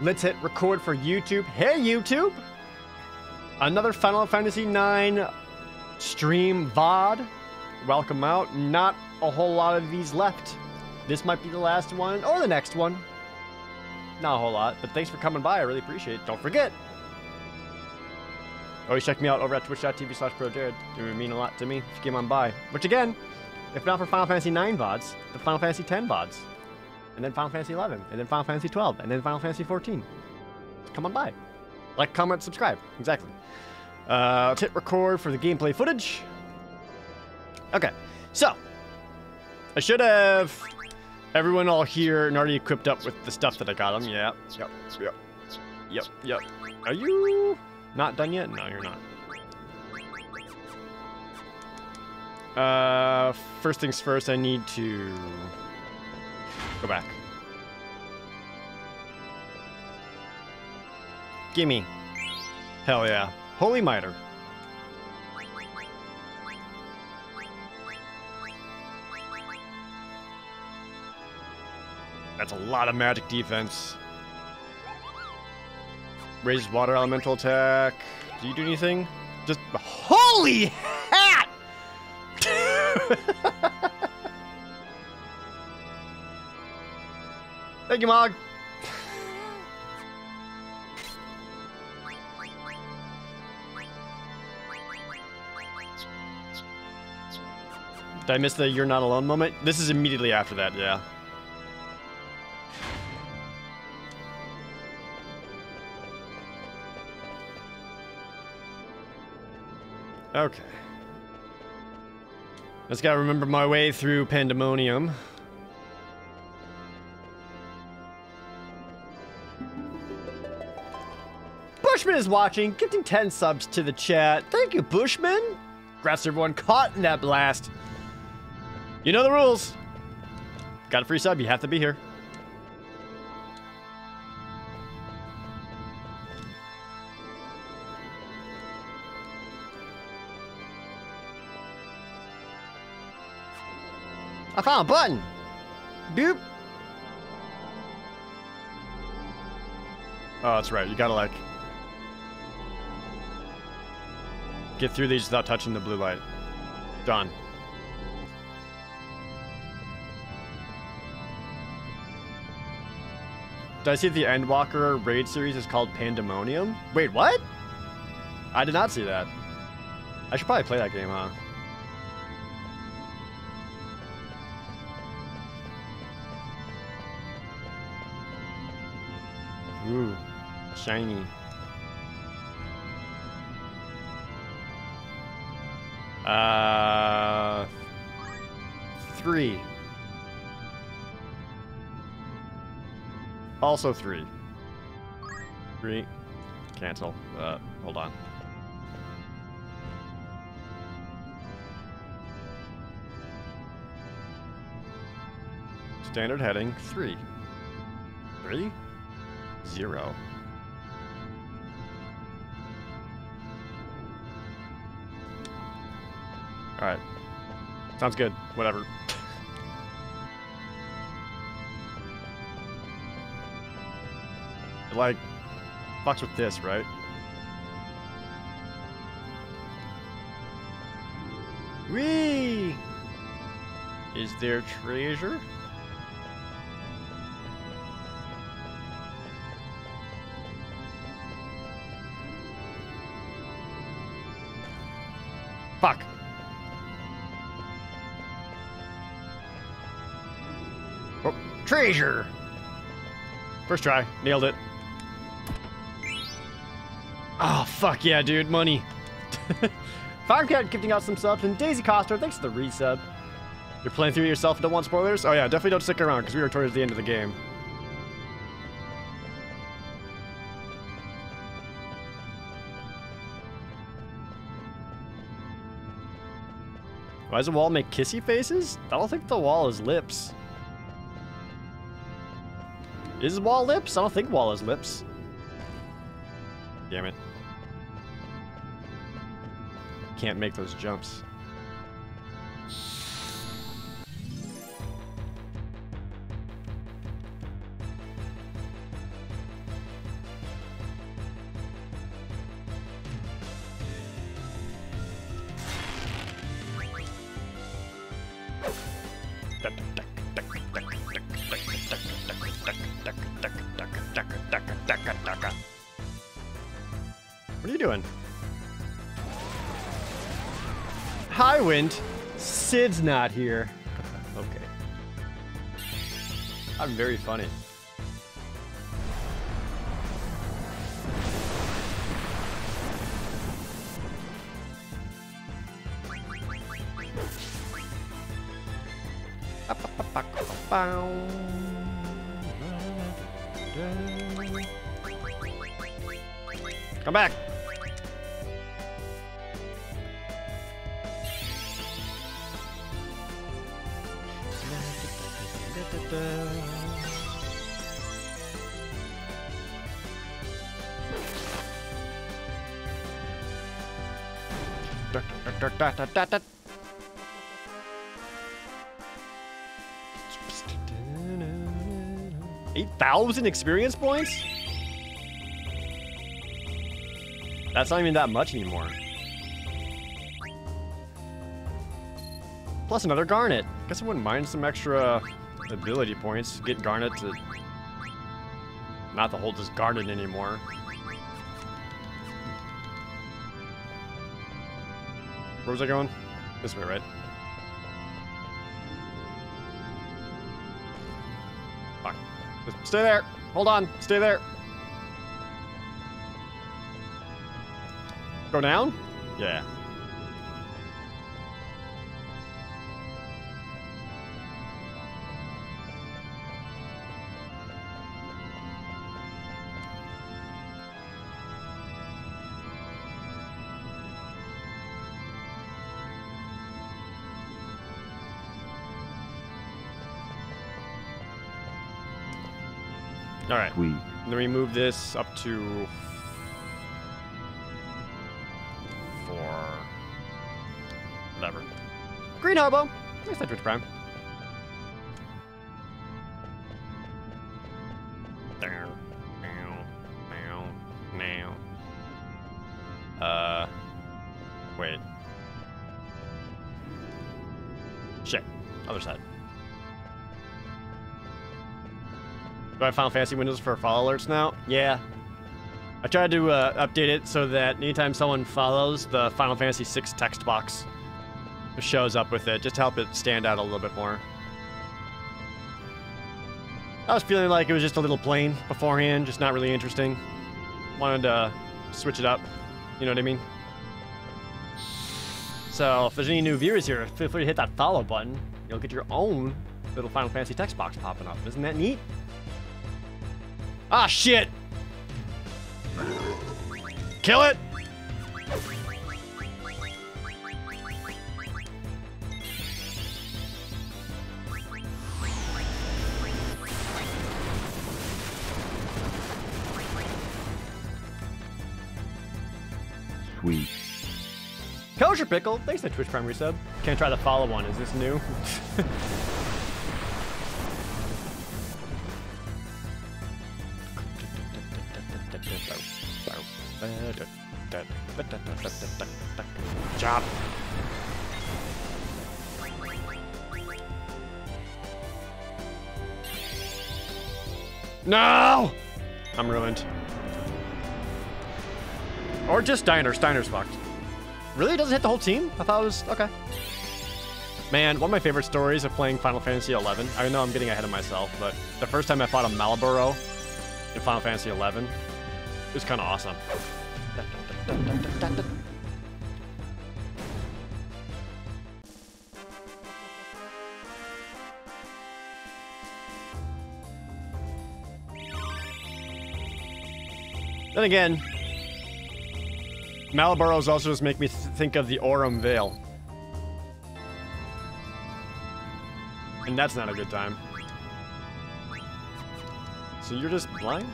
Let's hit record for YouTube. Hey, YouTube! Another Final Fantasy IX stream VOD. Welcome out. Not a whole lot of these left. This might be the last one or the next one. Not a whole lot, but thanks for coming by. I really appreciate it. Don't forget. Always check me out over at twitch.tv slash projared. It would mean a lot to me if you came on by. Which again, if not for Final Fantasy IX VODs, the Final Fantasy X VODs. And then Final Fantasy 11, and then Final Fantasy 12, and then Final Fantasy 14. Come on by. Like, comment, subscribe. Exactly. Uh, let's hit record for the gameplay footage. Okay, so I should have everyone all here and already equipped up with the stuff that I got them. Yeah, yep, yep, yep, yep. Are you not done yet? No, you're not. Uh, first things first, I need to go back. Gimme. Hell yeah. Holy Miter. That's a lot of magic defense. Raises water elemental attack. Do you do anything? Just holy hat! Thank you, Mog. Did I miss the you're not alone moment? This is immediately after that, yeah. Okay. Just gotta remember my way through Pandemonium. Bushman is watching, gifting 10 subs to the chat. Thank you, Bushman. Congrats everyone caught in that blast. You know the rules. Got a free sub, you have to be here. I found a button. Boop. Oh, that's right. You gotta like get through these without touching the blue light. Done. Did I see the Endwalker raid series is called Pandemonium? Wait, what? I did not see that. I should probably play that game, huh? Ooh, shiny. Uh, three. Also three. Three. Cancel. Uh, hold on. Standard heading, three. Three? Zero. Alright. Sounds good. Whatever. It, like, fucks with this, right? Whee! Is there treasure? Treasure! First try. Nailed it. Oh, fuck yeah, dude. Money. Firecat gifting out some subs, and Daisy Coster, thanks for the resub. You're playing through yourself and don't want spoilers? Oh yeah, definitely don't stick around, because we are towards the end of the game. Why does the wall make kissy faces? I don't think the wall is lips. Is wall lips? I don't think wall is lips. Damn it. Can't make those jumps. Sid's not here. okay. I'm very funny. Eight thousand experience points? That's not even that much anymore. Plus another Garnet. Guess I wouldn't mind some extra ability points. To get Garnet to not to hold this Garnet anymore. Where was I going? This way, right? Fuck. Just stay there. Hold on. Stay there. Go down? Yeah. Sweet. Then move this up to four. Whatever. Green Hobo. Nice Twitch Prime. Have Final Fantasy windows for follow alerts now? Yeah. I tried to uh, update it so that anytime someone follows, the Final Fantasy VI text box shows up with it, just to help it stand out a little bit more. I was feeling like it was just a little plain beforehand, just not really interesting. Wanted to switch it up, you know what I mean? So if there's any new viewers here, feel free to hit that follow button. You'll get your own little Final Fantasy text box popping up. Isn't that neat? Ah, shit! Kill it! Sweet. Kosher Pickle, thanks for the Twitch Prime resub. Can't try the follow one, is this new? No! I'm ruined. Or just Steiner. Steiner's fucked. Really? Doesn't hit the whole team? I thought it was... Okay. Man, one of my favorite stories of playing Final Fantasy XI, I know I'm getting ahead of myself, but the first time I fought a Malboro in Final Fantasy XI, it was kind of awesome. Then again, Malboros also just make me th think of the Aurum Vale. And that's not a good time. So you're just blind?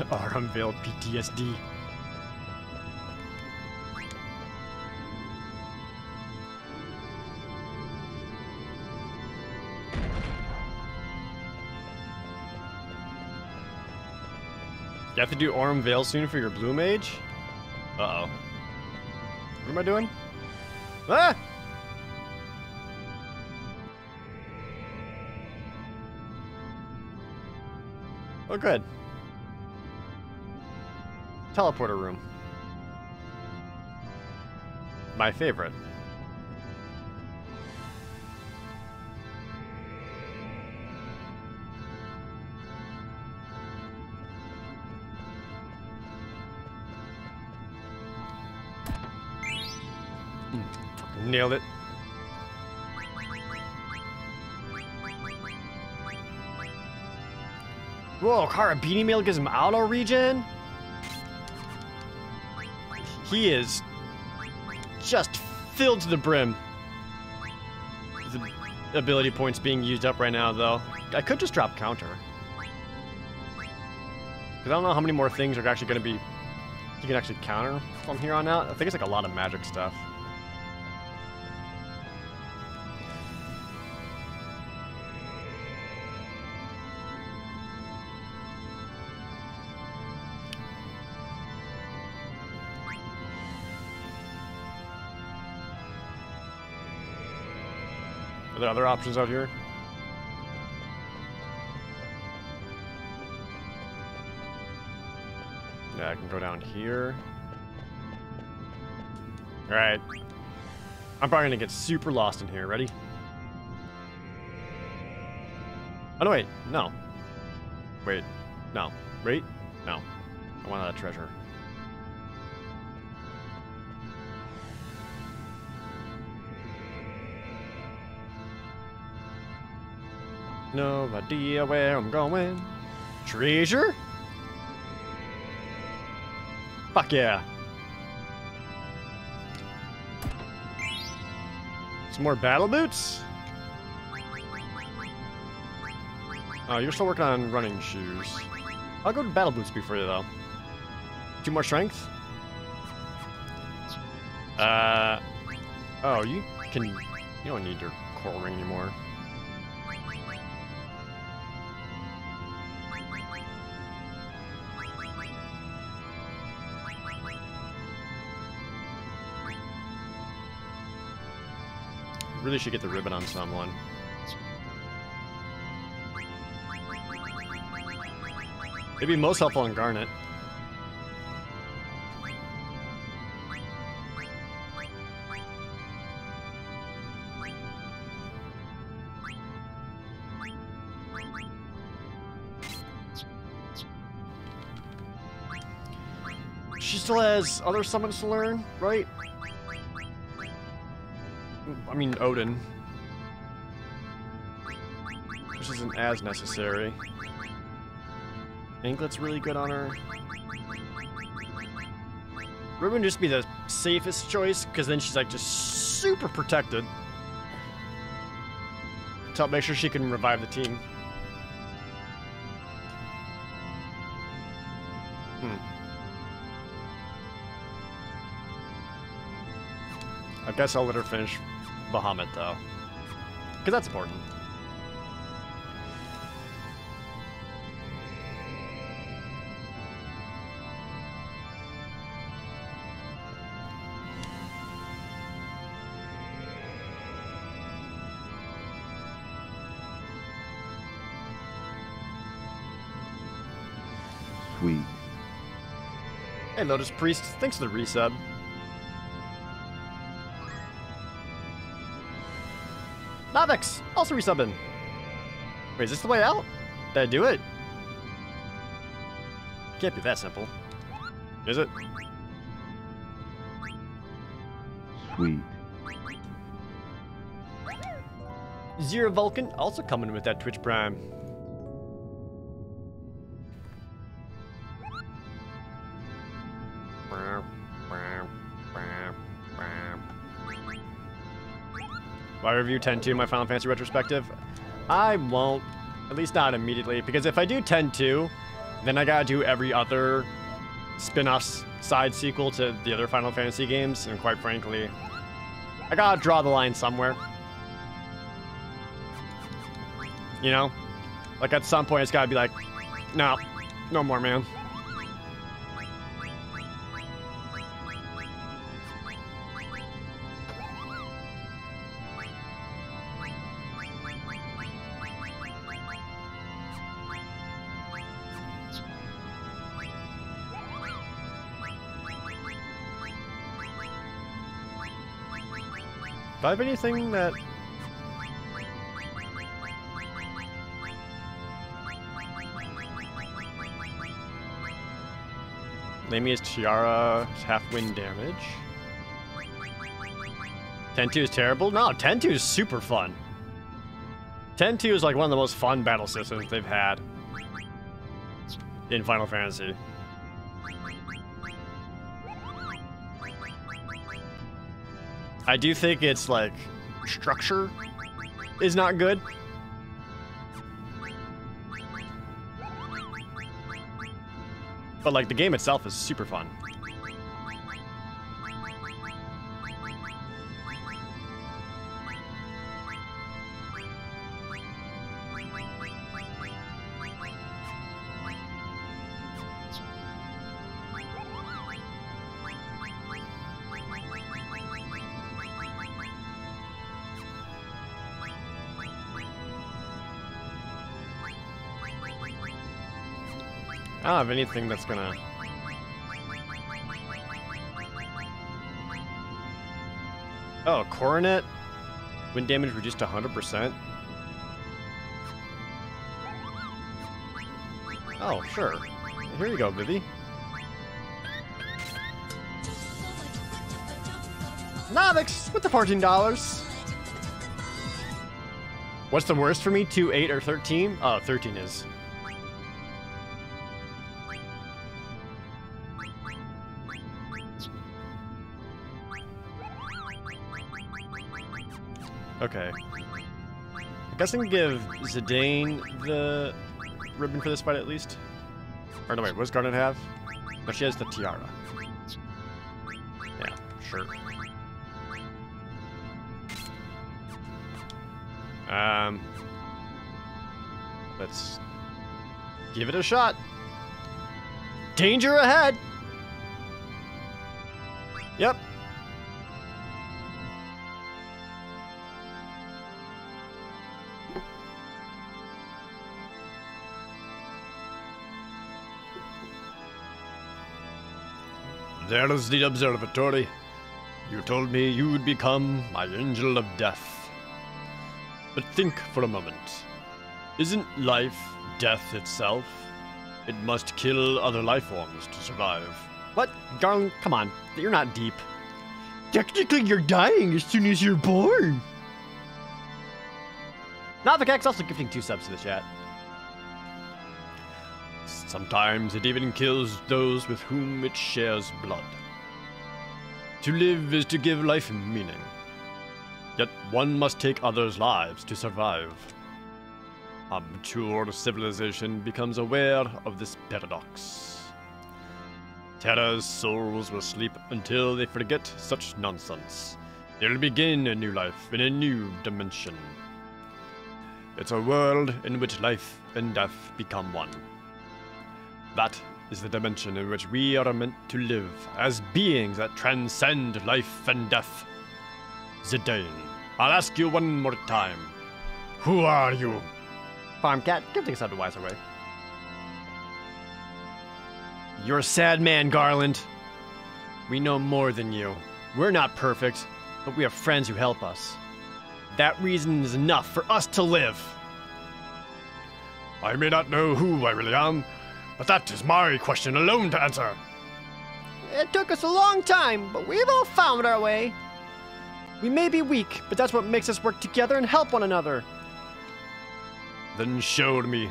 Aurum Vale PTSD. You have to do Aurum Vale soon for your Blue Mage? Uh-oh. What am I doing? Ah! Oh, good. Teleporter room. My favorite. Nailed it. Whoa, Carabini Mail gives him auto regen? He is just filled to the brim. The ability points being used up right now, though. I could just drop counter. Because I don't know how many more things are actually going to be... You can actually counter from here on out. I think it's like a lot of magic stuff. Other options out here? Yeah, I can go down here. Alright. I'm probably gonna get super lost in here. Ready? Oh, no, wait. No. Wait. No. Wait. No. I want that treasure. No idea where I'm going. Treasure? Fuck yeah. Some more battle boots? Oh, you're still working on running shoes. I'll go to battle boots before you, though. Two more strength? Uh... Oh, you can... You don't need your coral ring anymore. Really should get the ribbon on someone. Maybe most helpful on Garnet. She still has other summons to learn, right? I mean, Odin. Which isn't as necessary. Anklet's really good on her. Ribbon just be the safest choice, because then she's like just super protected. To help make sure she can revive the team. Hmm. I guess I'll let her finish Bahamut, though. Because that's important. Sweet. Hey, Lotus Priest, thanks for the resub. Navix, also resubbing. Wait, is this the way out? Did I do it? Can't be that simple. Is it? Sweet. Zero Vulcan also coming with that Twitch Prime. I review 10-2 my Final Fantasy retrospective? I won't. At least not immediately, because if I do 10-2, then I gotta do every other spin-off side sequel to the other Final Fantasy games, and quite frankly, I gotta draw the line somewhere. You know? Like at some point it's gotta be like, no, no more, man. I have anything that... Tiara is half wind damage. 10-2 is terrible? No, 10-2 is super fun. 10-2 is like one of the most fun battle systems they've had in Final Fantasy. I do think its like structure is not good. But like the game itself is super fun. Have anything that's gonna... Oh, Coronet? Wind damage reduced to 100%? Oh, sure. Here you go, Vivi. Navix with the $14. What's the worst for me? 2, 8, or 13? Oh, uh, 13 is. Okay. I guess I can give Zidane the ribbon for this fight at least. Or no, wait, what does Garnet have? No, she has the tiara. Yeah, sure. Um, let's give it a shot. Danger ahead! The observatory. You told me you would become my angel of death. But think for a moment. Isn't life death itself? It must kill other life forms to survive. What? Darling, come on. You're not deep. Technically, you're dying as soon as you're born. Navikax also gifting two subs to the chat. Sometimes it even kills those with whom it shares blood. To live is to give life meaning. Yet one must take others' lives to survive. A mature civilization becomes aware of this paradox. Terra's souls will sleep until they forget such nonsense. They'll begin a new life in a new dimension. It's a world in which life and death become one. That is the dimension in which we are meant to live as beings that transcend life and death. Zidane, I'll ask you one more time. Who are you? Farm cat, give things out a wiser way. You're a sad man, Garland. We know more than you. We're not perfect, but we have friends who help us. That reason is enough for us to live. I may not know who I really am, but that is my question alone to answer. It took us a long time, but we've all found our way. We may be weak, but that's what makes us work together and help one another. Then show me.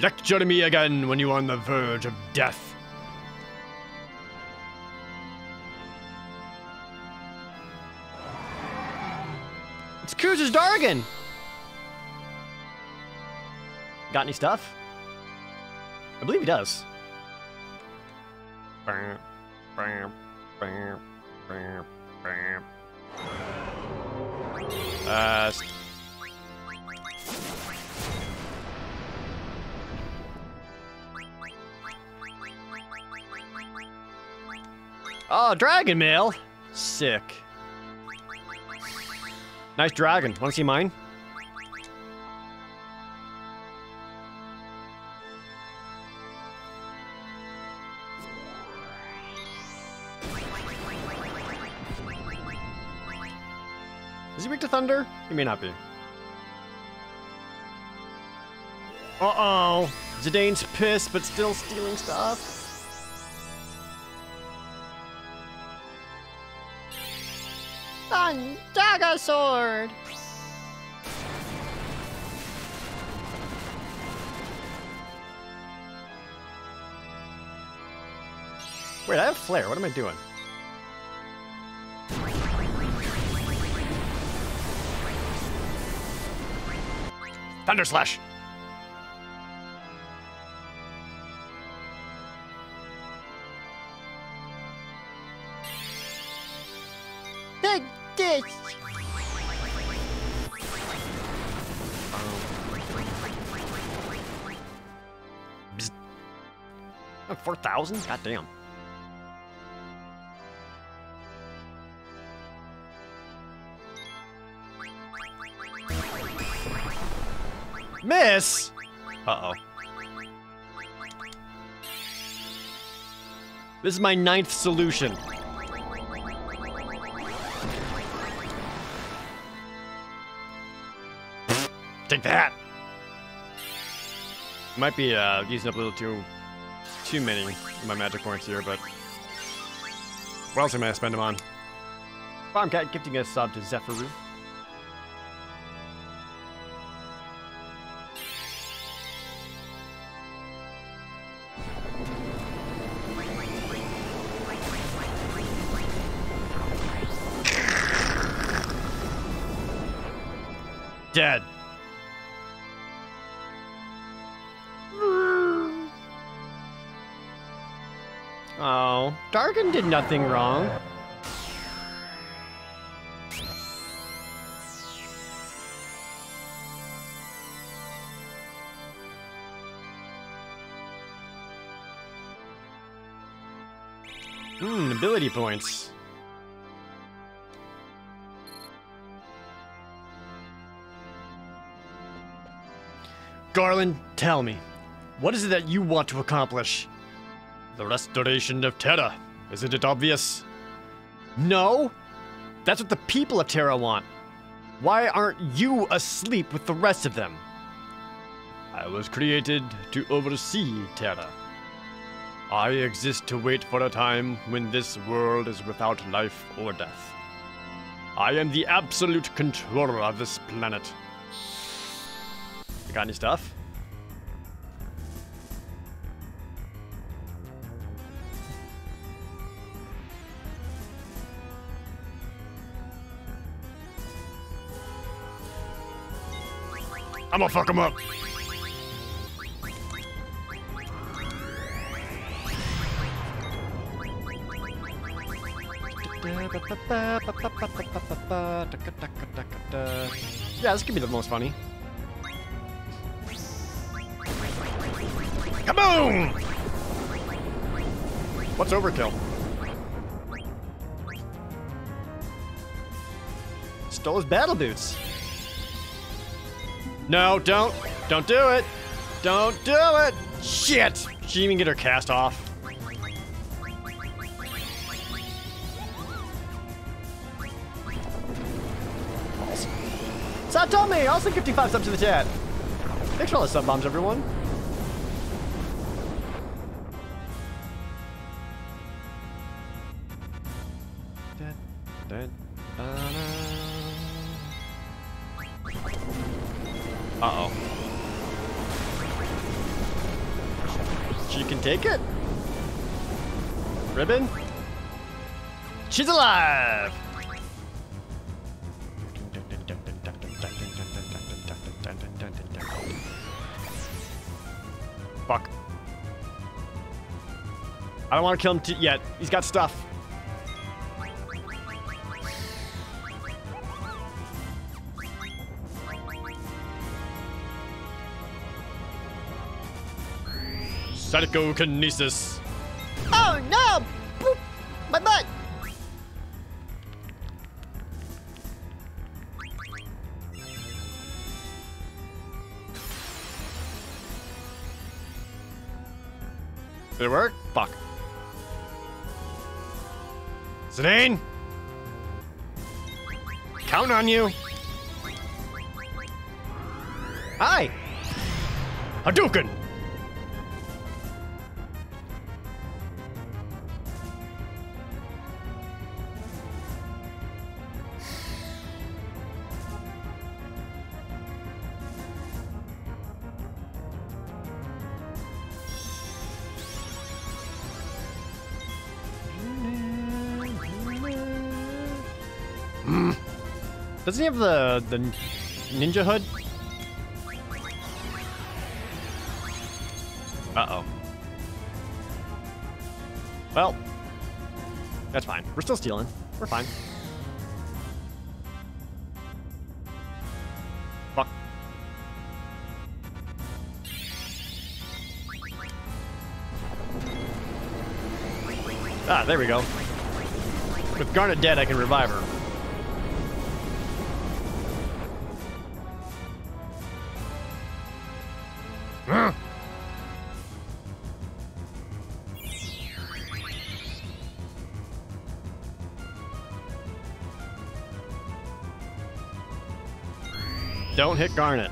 Lecture me again when you are on the verge of death. It's Cruiser's Dargan! Got any stuff? I believe he does. Uh, oh, dragon mail. Sick. Nice dragon. Want to see mine? Is he weak to thunder? He may not be. Uh-oh. Zidane's pissed, but still stealing stuff. On Dagger Sword! Wait, I have flare. What am I doing? Thunder slash. Big dish! Oh, 4,000? God Miss! Uh-oh. This is my ninth solution. Take that! Might be uh, using up a little too too many of my magic points here, but what else am I gonna spend them on? Farmcat gifting a sub to Zephyru. Dead. Oh, Dargon did nothing wrong. Hmm, ability points. Garland, tell me, what is it that you want to accomplish? The restoration of Terra. Isn't it obvious? No! That's what the people of Terra want. Why aren't you asleep with the rest of them? I was created to oversee Terra. I exist to wait for a time when this world is without life or death. I am the absolute controller of this planet. You got any stuff? I'm gonna fuck him up. Yeah, this could be the most funny. Kaboom! What's overkill? Stole his battle boots. No, don't. Don't do it. Don't do it. Shit. She even get her cast off. Satomi, also gifting five subs to the chat. Thanks for all the sub bombs, everyone. She's alive! Fuck. I don't want to kill him yet. He's got stuff. Psychokinesis. Oh no! Boop! My butt! Did it work? Fuck. Zidane! Count on you. Hi. Hadouken. Doesn't he have the the ninja hood? Uh oh. Well, that's fine. We're still stealing. We're fine. Fuck. Ah, there we go. With Garnet dead, I can revive her. Don't hit Garnet.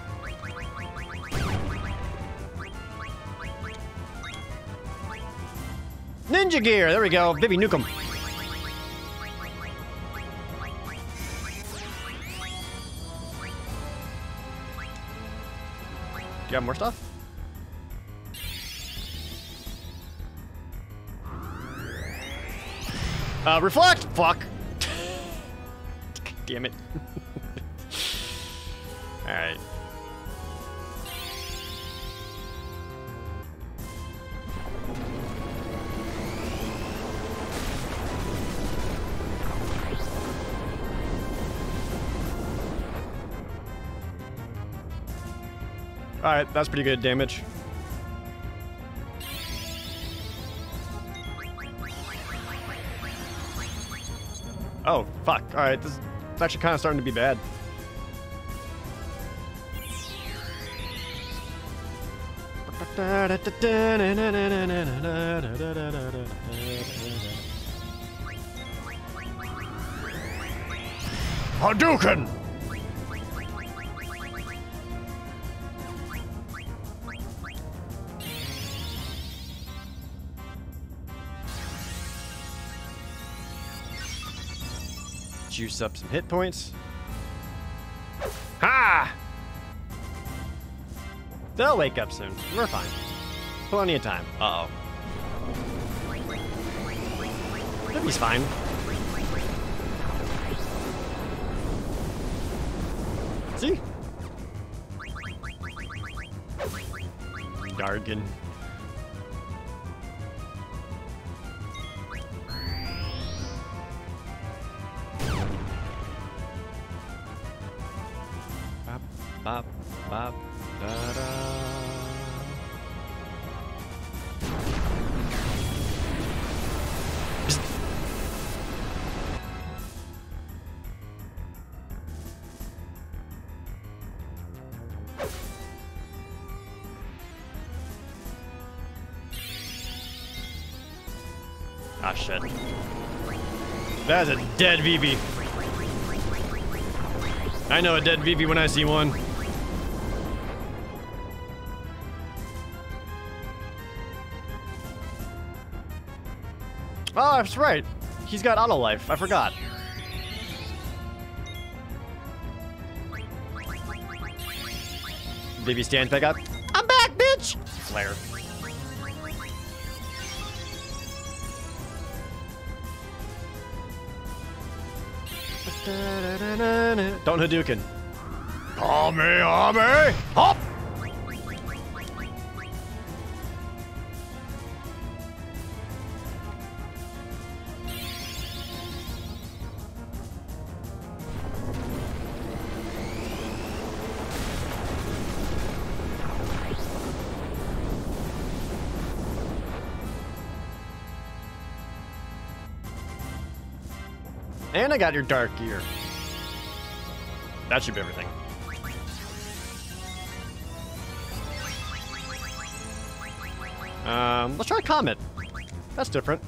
Ninja gear! There we go. Vivi, nuke him. Do you have more stuff? Uh, reflect! Fuck! Damn it. That's pretty good damage. Oh, fuck. Alright, this is actually kind of starting to be bad. Hadouken! Juice up some hit points. Ha! They'll wake up soon. We're fine. Plenty of time. Uh-oh. He's fine. See? Gargan. That's a dead Vivi. I know a dead Vivi when I see one. Oh, that's right. He's got auto life. I forgot. VB stands back up. I'm back, bitch! Flare. Don't Hadouken. Kamehameha! Hop! And I got your dark gear. That should be everything. Um, let's try a Comet. That's different.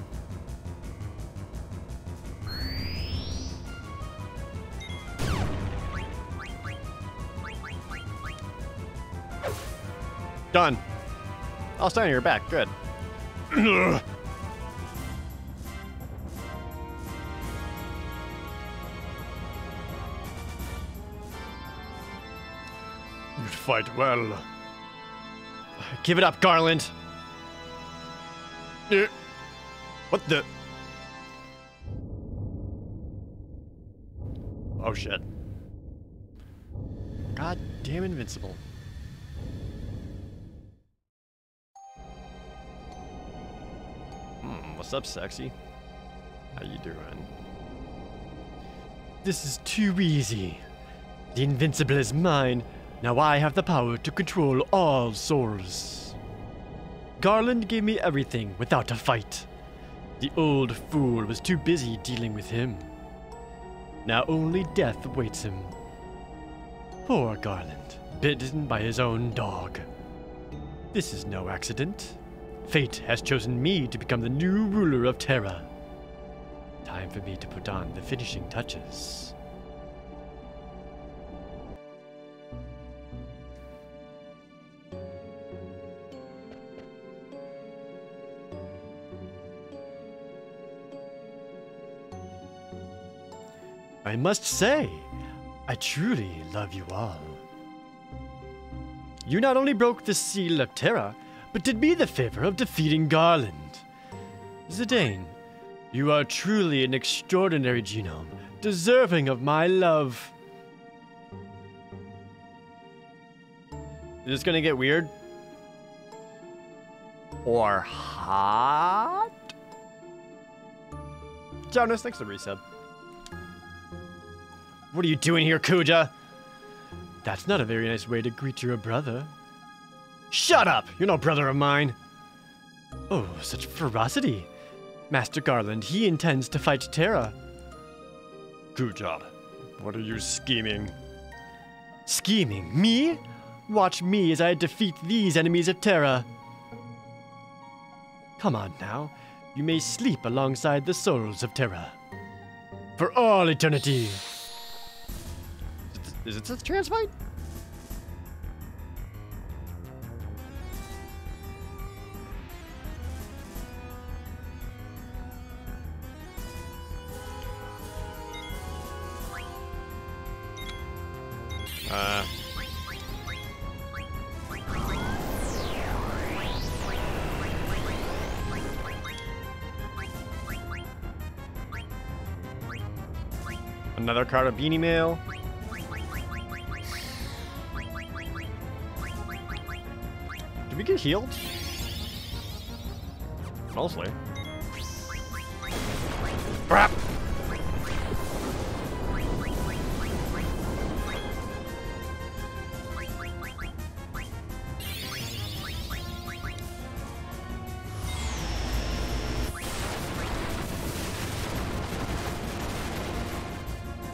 Done. I'll stand on your back. Good. fight well. Give it up, Garland. Eh. What the? Oh shit. God damn invincible. Hmm, what's up, sexy? How you doing? This is too easy. The invincible is mine. Now I have the power to control all souls. Garland gave me everything without a fight. The old fool was too busy dealing with him. Now only death awaits him. Poor Garland, bitten by his own dog. This is no accident. Fate has chosen me to become the new ruler of Terra. Time for me to put on the finishing touches. I must say, I truly love you all. You not only broke the seal of Terra, but did me the favor of defeating Garland. Zidane, you are truly an extraordinary genome, deserving of my love. Is this gonna get weird? Or hot? Jonas, thanks for resub. What are you doing here, Kuja? That's not a very nice way to greet your brother. Shut up! You're no brother of mine! Oh, such ferocity. Master Garland, he intends to fight Terra. Kuja, what are you scheming? Scheming? Me? Watch me as I defeat these enemies of Terra. Come on now. You may sleep alongside the souls of Terra. For all eternity. Is it a trance fight? Uh. Another card of Beanie Mail. We get healed? Mostly. Crap!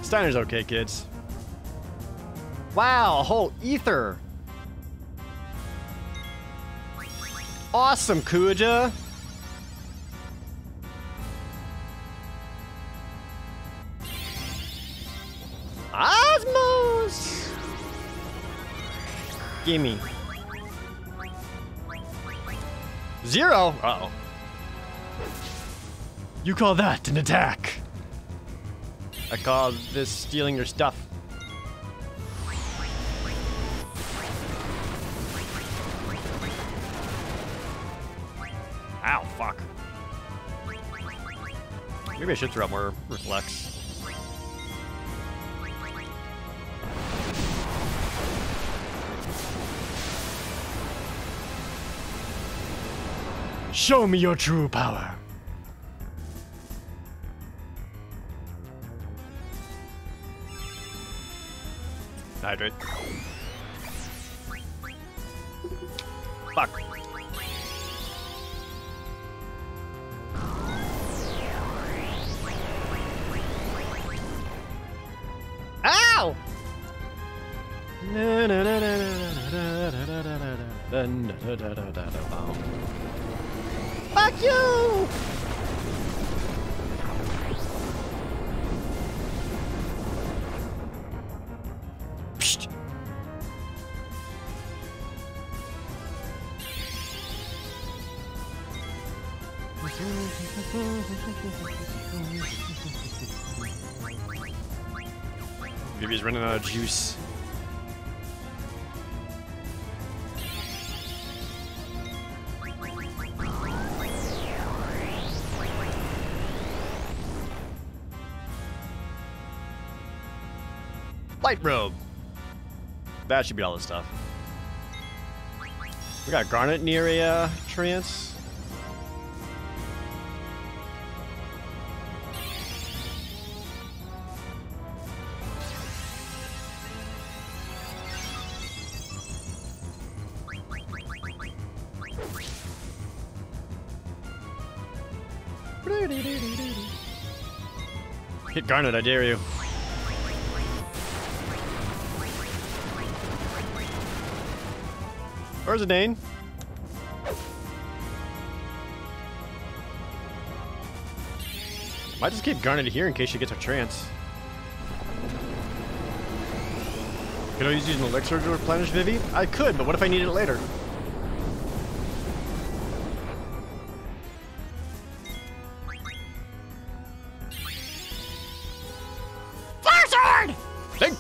Steiner's okay, kids. Wow, a whole ether. Awesome, Kuja. Osmos! Gimme. Zero? Uh oh You call that an attack? I call this stealing your stuff. Maybe I should throw out more reflex. Show me your true power. Hydrate. Vivi's running out of juice. Light robe. That should be all the stuff. We got Garnet near a uh, trance. Hit Garnet, I dare you. Where's the Dane? Might just keep Garnet here in case she gets a trance. Could I use an elixir to replenish Vivi? I could, but what if I need it later?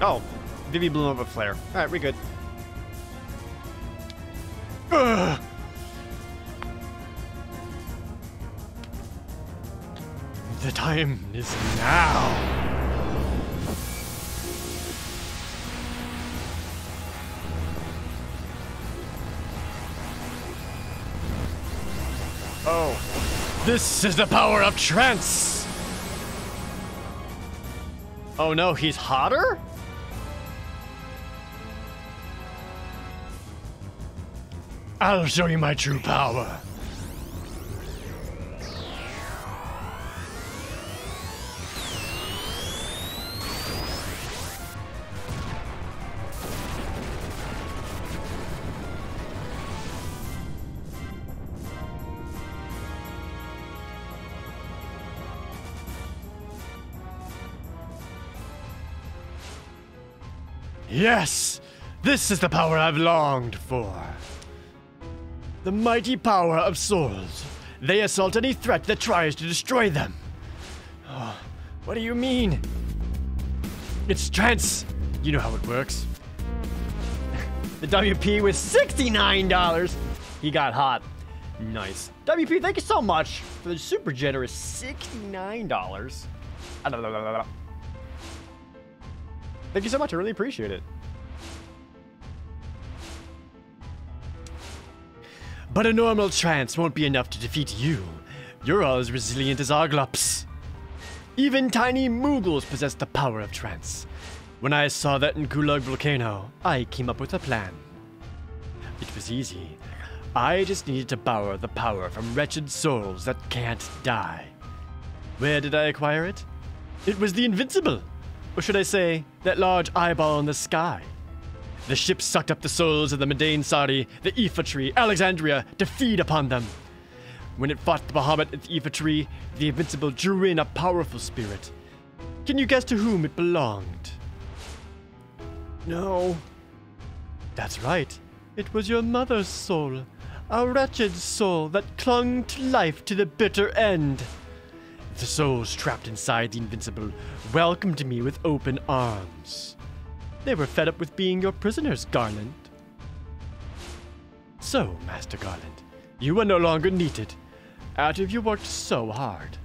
Oh, Vivi blew up a flare. All right, we're good. Ugh. The time is now. Oh, this is the power of trance. Oh no, he's hotter? I'll show you my true power. Yes, this is the power I've longed for. The mighty power of souls. They assault any threat that tries to destroy them. Oh, what do you mean? It's trance. You know how it works. the WP was $69. He got hot. Nice. WP, thank you so much for the super generous $69. Ah, Thank you so much. I really appreciate it. But a normal trance won't be enough to defeat you. You're all as resilient as Arglops. Even tiny Moogles possess the power of trance. When I saw that in Gulug Volcano, I came up with a plan. It was easy. I just needed to borrow the power from wretched souls that can't die. Where did I acquire it? It was the Invincible. Or should I say, that large eyeball in the sky. The ship sucked up the souls of the Madain Sari, the Iifa Tree, Alexandria, to feed upon them. When it fought the Bahamut at the Iifa Tree, the Invincible drew in a powerful spirit. Can you guess to whom it belonged? No. That's right. It was your mother's soul. A wretched soul that clung to life to the bitter end. The souls trapped inside the Invincible welcomed me with open arms. They were fed up with being your prisoners, Garland. So, Master Garland, you are no longer needed. Out of you worked so hard.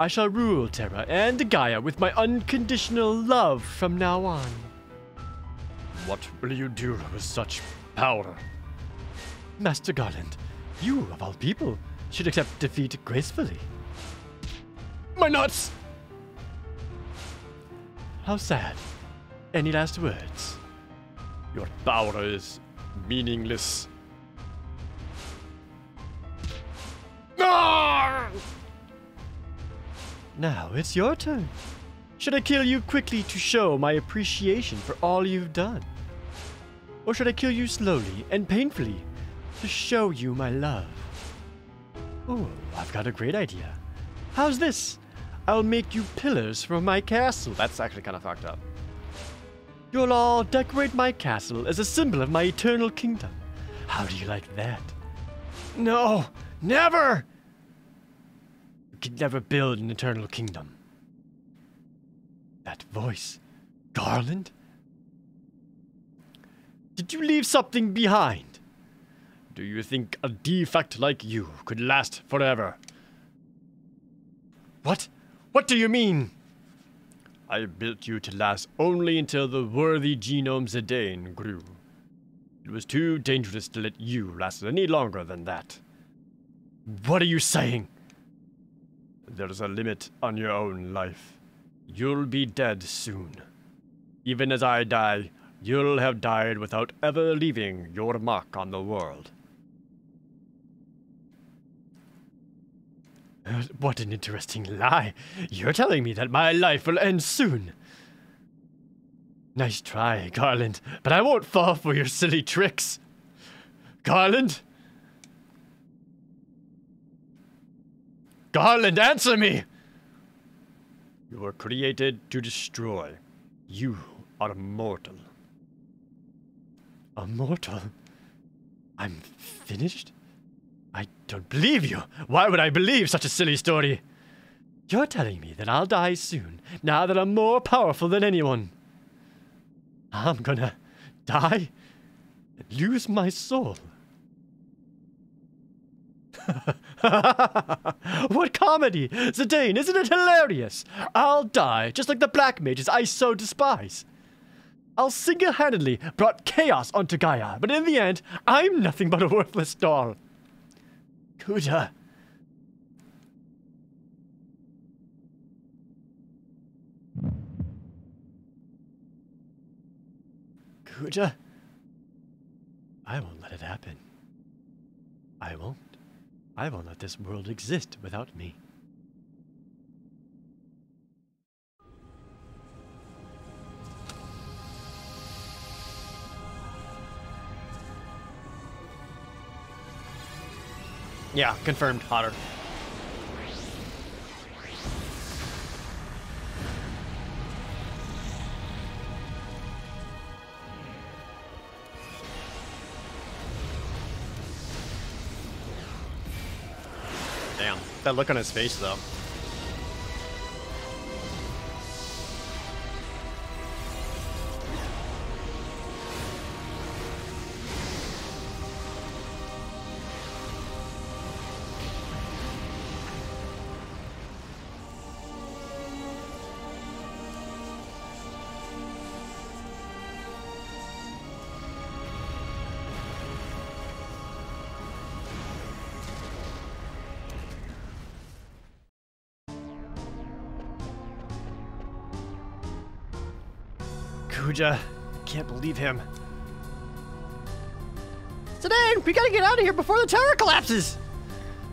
I shall rule Terra and Gaia with my unconditional love from now on. What will you do with such power? Master Garland, you, of all people, should accept defeat gracefully. My nuts! How sad. Any last words? Your power is meaningless. Now it's your turn. Should I kill you quickly to show my appreciation for all you've done? Or should I kill you slowly and painfully to show you my love? Oh, I've got a great idea. How's this? I'll make you pillars for my castle. That's actually kind of fucked up. You'll all decorate my castle as a symbol of my eternal kingdom. How do you like that? No, never! You can never build an eternal kingdom. That voice. Garland? Did you leave something behind? Do you think a defect like you could last forever? What? What do you mean? I built you to last only until the worthy genome Zidane grew. It was too dangerous to let you last any longer than that. What are you saying? There's a limit on your own life. You'll be dead soon. Even as I die, you'll have died without ever leaving your mark on the world. What an interesting lie. You're telling me that my life will end soon. Nice try, Garland, but I won't fall for your silly tricks. Garland? Garland, answer me! You were created to destroy. You are immortal. Immortal? I'm finished? I don't believe you. Why would I believe such a silly story? You're telling me that I'll die soon, now that I'm more powerful than anyone. I'm gonna die and lose my soul. what comedy! Zidane, isn't it hilarious? I'll die, just like the black mages I so despise. I'll single handedly brought chaos onto Gaia, but in the end, I'm nothing but a worthless doll. Kuja. Kuja. I won't let it happen. I won't. I won't let this world exist without me. Yeah, confirmed. Hotter. Damn, that look on his face though. Can't believe him. Zidane, we gotta get out of here before the tower collapses!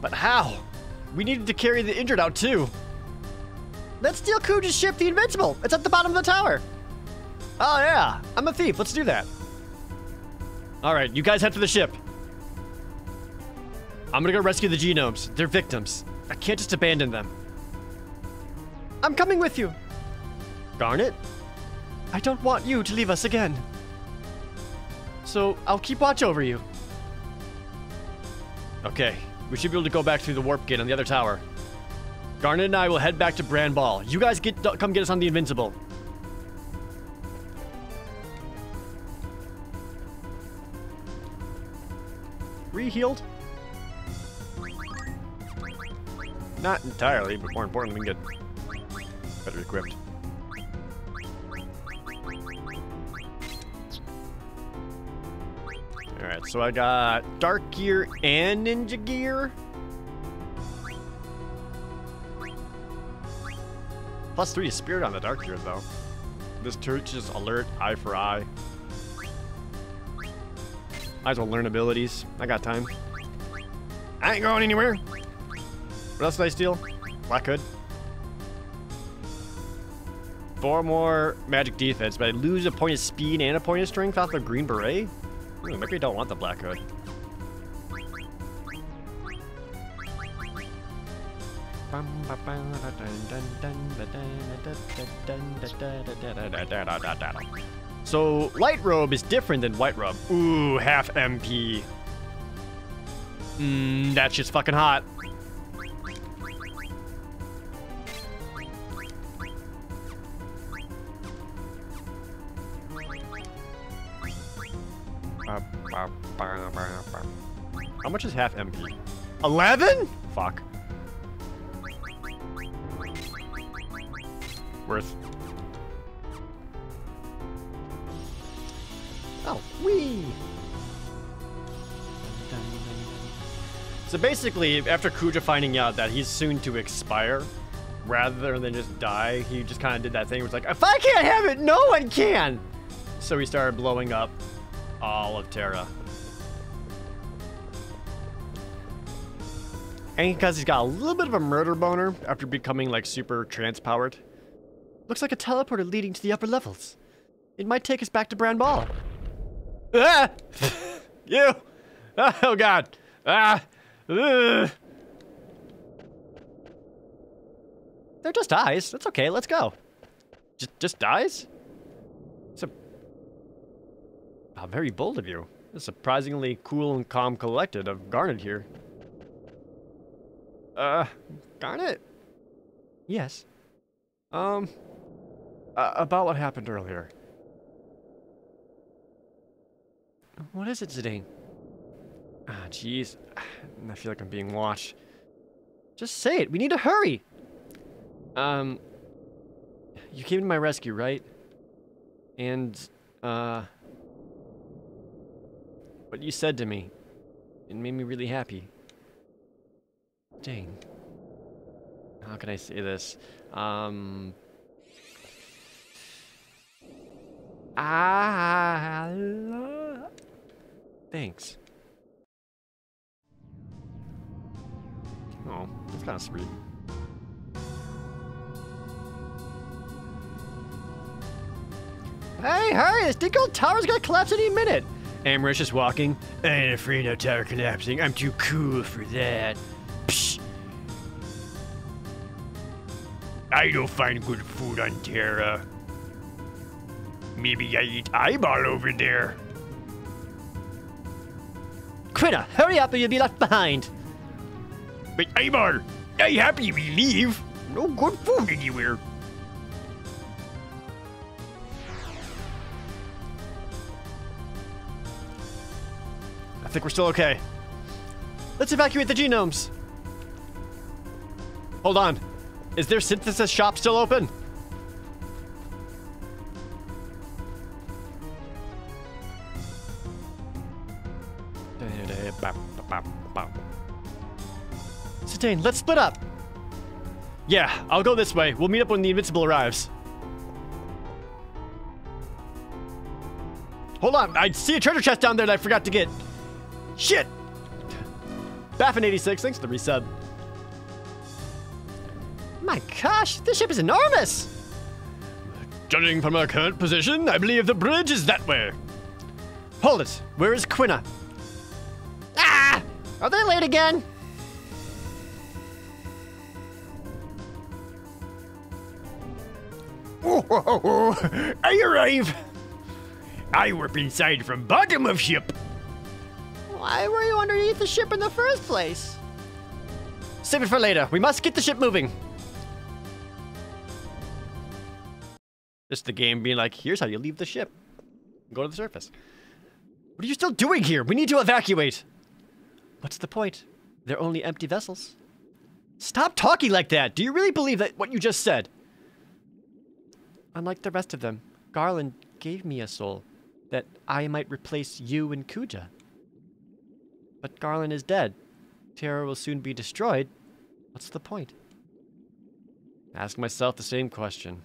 But how? We needed to carry the injured out too. Let's steal Kuja's ship, the Invincible. It's at the bottom of the tower. Oh yeah, I'm a thief. Let's do that. All right, you guys head for the ship. I'm gonna go rescue the genomes. They're victims. I can't just abandon them. I'm coming with you. Garnet? I don't want you to leave us again. So I'll keep watch over you. Okay, we should be able to go back through the warp gate on the other tower. Garnet and I will head back to Bran Bal. You guys get come get us on the Invincible. Rehealed? Not entirely, but more importantly, we can get better equipped. So I got Dark Gear and Ninja Gear. Plus 3 to Spirit on the Dark Gear, though. This turret is alert, eye for eye. Might as well learn abilities. I got time. I ain't going anywhere. What else did I steal? Black Hood. Four more magic defense, but I lose a point of speed and a point of strength off the green beret? Ooh, maybe I don't want the black hood. So, light robe is different than white robe. Ooh, half MP. Mmm, that shit's fucking hot. How much is half MP? 11? Fuck. Worth. Oh, wee! So basically, after Kuja finding out that he's soon to expire, rather than just die, he just kind of did that thing where it's like, if I can't have it, no one can! So he started blowing up all of Terra. And because he's got a little bit of a murder boner after becoming like super trans-powered. Looks like a teleporter leading to the upper levels. It might take us back to Bran Bal. Ah! you! Oh god! Ah! Ugh. They're just eyes. That's okay. Let's go. Just, just dies? It's a... How very bold of you. Surprisingly cool and calm collected of Garnet here. Uh, Garnet? Yes. Um, uh, about what happened earlier. What is it, Zidane? Ah, jeez. I feel like I'm being watched. Just say it. We need to hurry. Um, you came to my rescue, right? And, uh, what you said to me, it made me really happy. Dang. How can I say this? Um, ah, thanks. Oh, that's kind of sweet. Hey, hurry! This big old tower's gonna collapse any minute! Amrish is walking. I ain't afraid of tower collapsing. I'm too cool for that. I don't find good food on Terra. Maybe I eat eyeball over there. Quina, hurry up or you'll be left behind! But eyeball, I happy we leave. No good food anywhere. I think we're still okay. Let's evacuate the genomes! Hold on. Is their synthesis shop still open? Zidane, let's split up! Yeah, I'll go this way. We'll meet up when the Invincible arrives. Hold on, I see a treasure chest down there that I forgot to get. Shit! Baffin86, thanks for the resub. My gosh, this ship is enormous! Judging from our current position, I believe the bridge is that way. Hold it. Where is Quina? Ah! Are they late again? Oh, I arrive. I warp inside from bottom of ship. Why were you underneath the ship in the first place? Save it for later. We must get the ship moving. Just the game being like, here's how you leave the ship. Go to the surface. What are you still doing here? We need to evacuate. What's the point? They're only empty vessels. Stop talking like that. Do you really believe that what you just said? Unlike the rest of them, Garland gave me a soul that I might replace you and Kuja. But Garland is dead. Terra will soon be destroyed. What's the point? Ask myself the same question.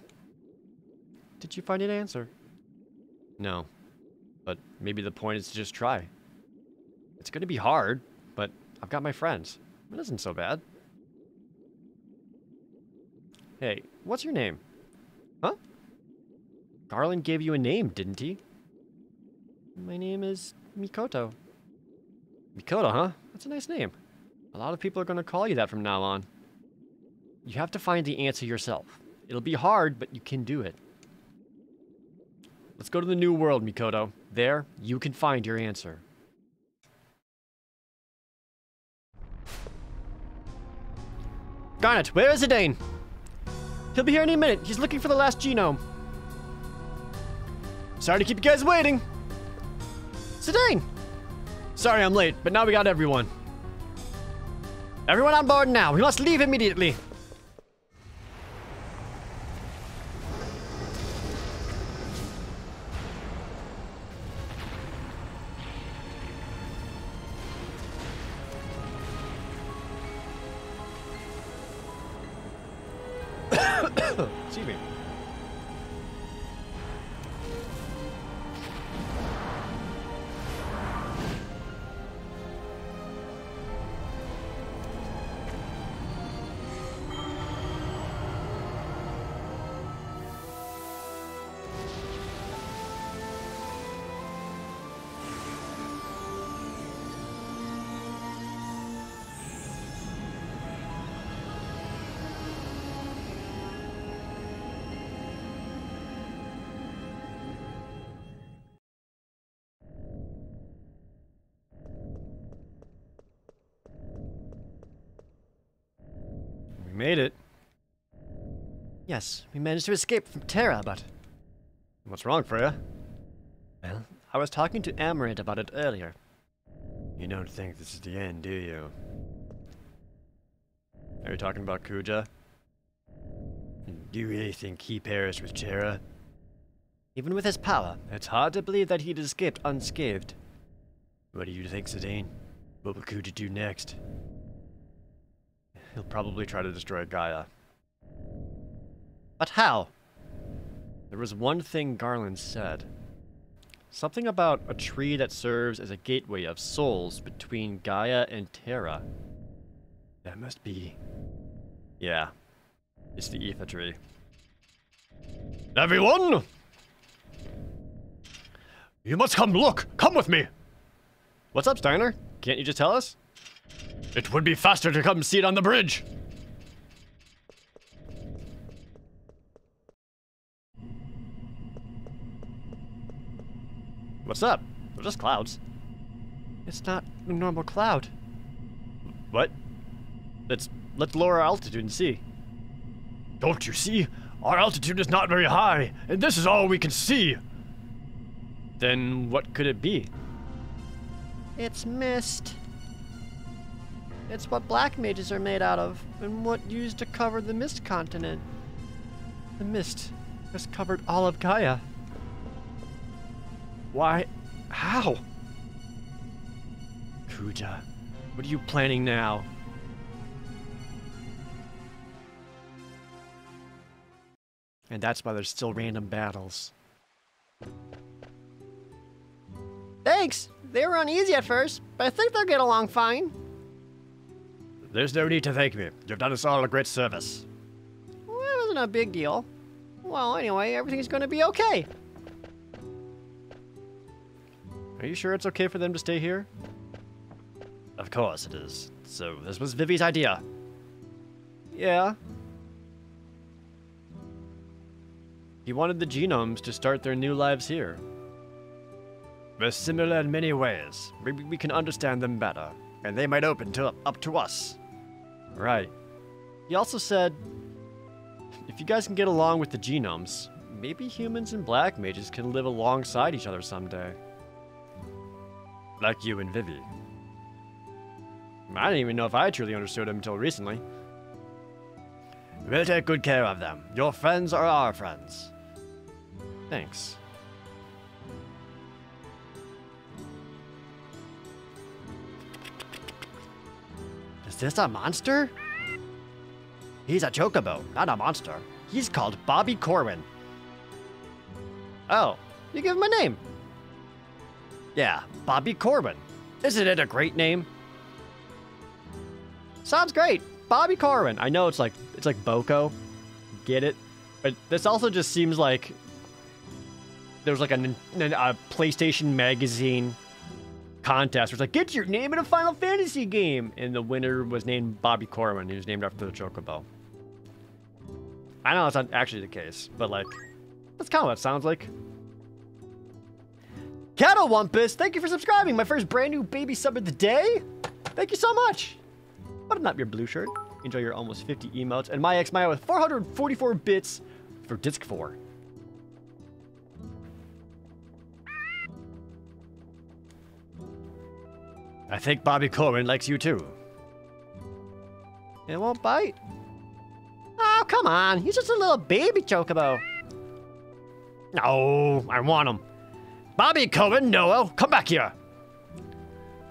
Did you find an answer? No. But maybe the point is to just try. It's gonna be hard, but I've got my friends. It isn't so bad. Hey, what's your name? Huh? Garland gave you a name, didn't he? My name is Mikoto. Mikoto, huh? That's a nice name. A lot of people are going to call you that from now on. You have to find the answer yourself. It'll be hard, but you can do it. Let's go to the new world, Mikoto. There, you can find your answer. Garnet, where is Zidane? He'll be here any minute. He's looking for the last genome. Sorry to keep you guys waiting. Zidane! Sorry I'm late, but now we got everyone. Everyone on board now. We must leave immediately. Yes, we managed to escape from Terra, but... What's wrong, Freya? Well, I was talking to Amarant about it earlier. You don't think this is the end, do you? Are you talking about Kuja? Do you really think he perished with Terra? Even with his power, it's hard to believe that he'd escaped unscathed. What do you think, Zidane? What will Kuja do next? He'll probably try to destroy Gaia. But how? There was one thing Garland said. Something about a tree that serves as a gateway of souls between Gaia and Terra. That must be... Yeah. It's the Ether tree. Everyone! You must come look! Come with me! What's up, Steiner? Can't you just tell us? It would be faster to come see it on the bridge. What's up? They're just clouds. It's not a normal cloud. What? Let's let's lower our altitude and see. Don't you see? Our altitude is not very high, and this is all we can see. Then what could it be? It's mist. It's what black mages are made out of, and what used to cover the mist continent. The mist has covered all of Gaia. Why? How? Kuja, what are you planning now? And that's why there's still random battles. Thanks! They were uneasy at first, but I think they'll get along fine. There's no need to thank me. You've done us all a great service. Well, it wasn't a big deal. Well, anyway, everything's gonna be okay. Are you sure it's okay for them to stay here? Of course it is. So, this was Vivi's idea. Yeah. He wanted the genomes to start their new lives here. We're similar in many ways. Maybe we can understand them better, and they might open to up to us. Right. He also said, if you guys can get along with the genomes, maybe humans and black mages can live alongside each other someday. Like you and Vivi. I didn't even know if I truly understood him until recently. We'll take good care of them. Your friends are our friends. Thanks. Is this a monster? He's a chocobo, not a monster. He's called Bobby Corwen. Oh, you give him a name. Yeah, Bobby Corwen. Isn't it a great name? Sounds great. Bobby Corwen. I know it's like it's like Boko. Get it? But this also just seems like there's like a, a PlayStation magazine contest where it's like, get your name in a Final Fantasy game. And the winner was named Bobby Corwen. He was named after the Chocobo. I know that's not actually the case, but like, that's kind of what it sounds like. Cattle Wumpus, thank you for subscribing. My first brand new baby sub of the day. Thank you so much. Button up your blue shirt. Enjoy your almost 50 emotes. And my ex Maya with 444 bits for disc 4. I think Bobby Corwen likes you too. It won't bite? Oh, come on. He's just a little baby chocobo. No, I want him. Bobby Corwen, Noah, come back here.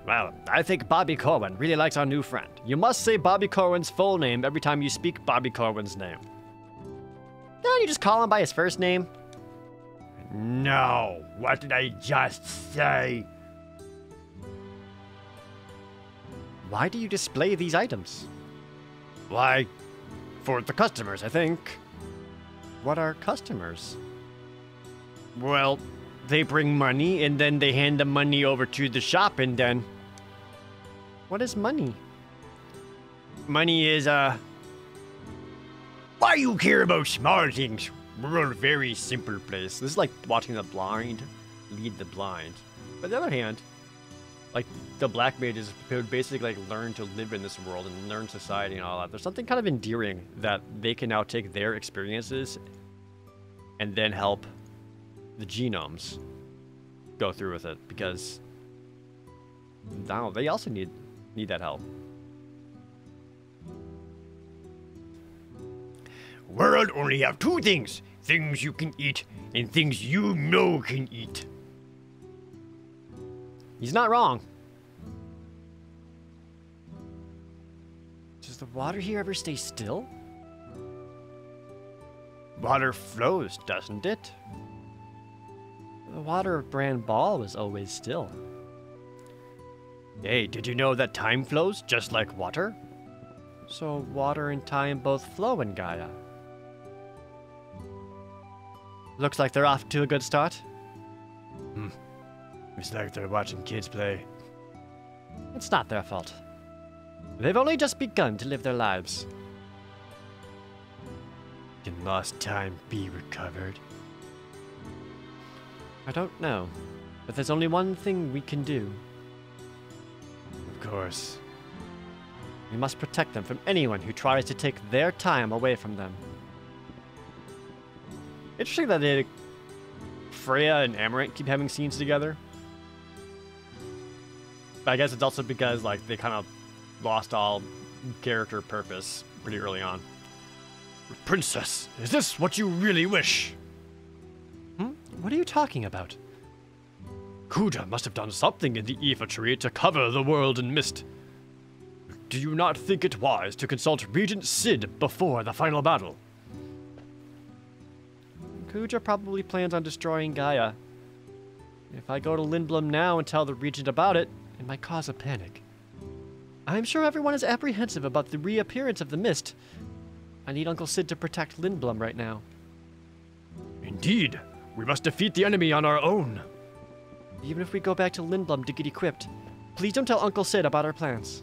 Well, I think Bobby Corwen really likes our new friend. You must say Bobby Corwen's full name every time you speak Bobby Corwen's name. Don't you just call him by his first name? No, what did I just say? Why do you display these items? Why, for the customers, I think. What are customers? Well, they bring money and then they hand the money over to the shop and then. What is money? Money is, uh. Why do you care about small things? We're a very simple place. This is like watching the blind lead the blind. But on the other hand, like the black mages would basically like learn to live in this world and learn society and all that. There's something kind of endearing that they can now take their experiences and then help the genomes go through with it because now they also need need that help. World only have two things: things you can eat and things you know can eat. He's not wrong. Does the water here ever stay still? Water flows, doesn't it? The water of Bran Bal was always still. Hey, did you know that time flows just like water? So water and time both flow in Gaia. Looks like they're off to a good start. Hmm. It's like they're watching kids play. It's not their fault. They've only just begun to live their lives. Can lost time be recovered? I don't know, but there's only one thing we can do. Of course. We must protect them from anyone who tries to take their time away from them. Interesting that they, Freya and Amarant keep having scenes together. But I guess it's also because like they kind of lost all character purpose pretty early on. Princess, is this what you really wish? What are you talking about? Kuja must have done something in the Iifa tree to cover the world in mist. Do you not think it wise to consult Regent Cid before the final battle? Kuja probably plans on destroying Gaia. If I go to Lindblum now and tell the Regent about it, it might cause a panic. I'm sure everyone is apprehensive about the reappearance of the mist. I need Uncle Cid to protect Lindblum right now. Indeed. We must defeat the enemy on our own. Even if we go back to Lindblum to get equipped, please don't tell Uncle Cid about our plans.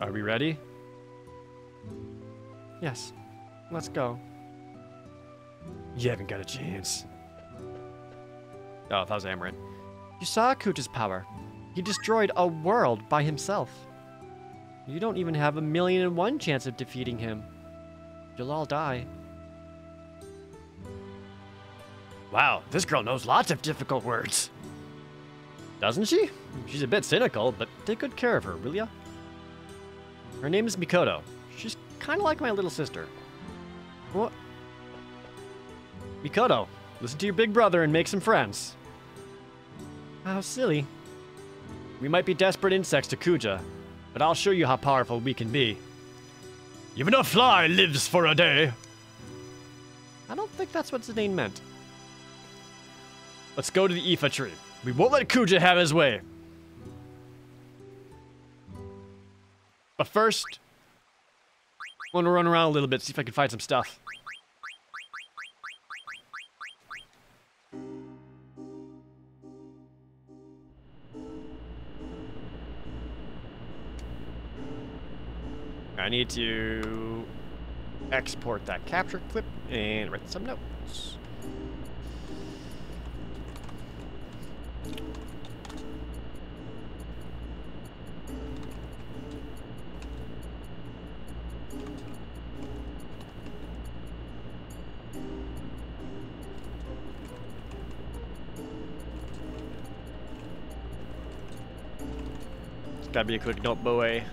Are we ready? Yes. Let's go. You haven't got a chance. Oh, that was Amarant. You saw Kuja's power. He destroyed a world by himself. You don't even have a million and one chance of defeating him. You'll all die. Wow, this girl knows lots of difficult words. Doesn't she? She's a bit cynical, but take good care of her, will ya? Her name is Mikoto. She's kind of like my little sister. What? Mikoto, listen to your big brother and make some friends. How silly. We might be desperate insects to Kuja, but I'll show you how powerful we can be. Even a fly lives for a day. I don't think that's what Zidane meant. Let's go to the Iifa tree. We won't let Kuja have his way. But first, I'm gonna run around a little bit, see if I can find some stuff. I need to export that capture clip and write some notes. Gotta be a quick note, boy.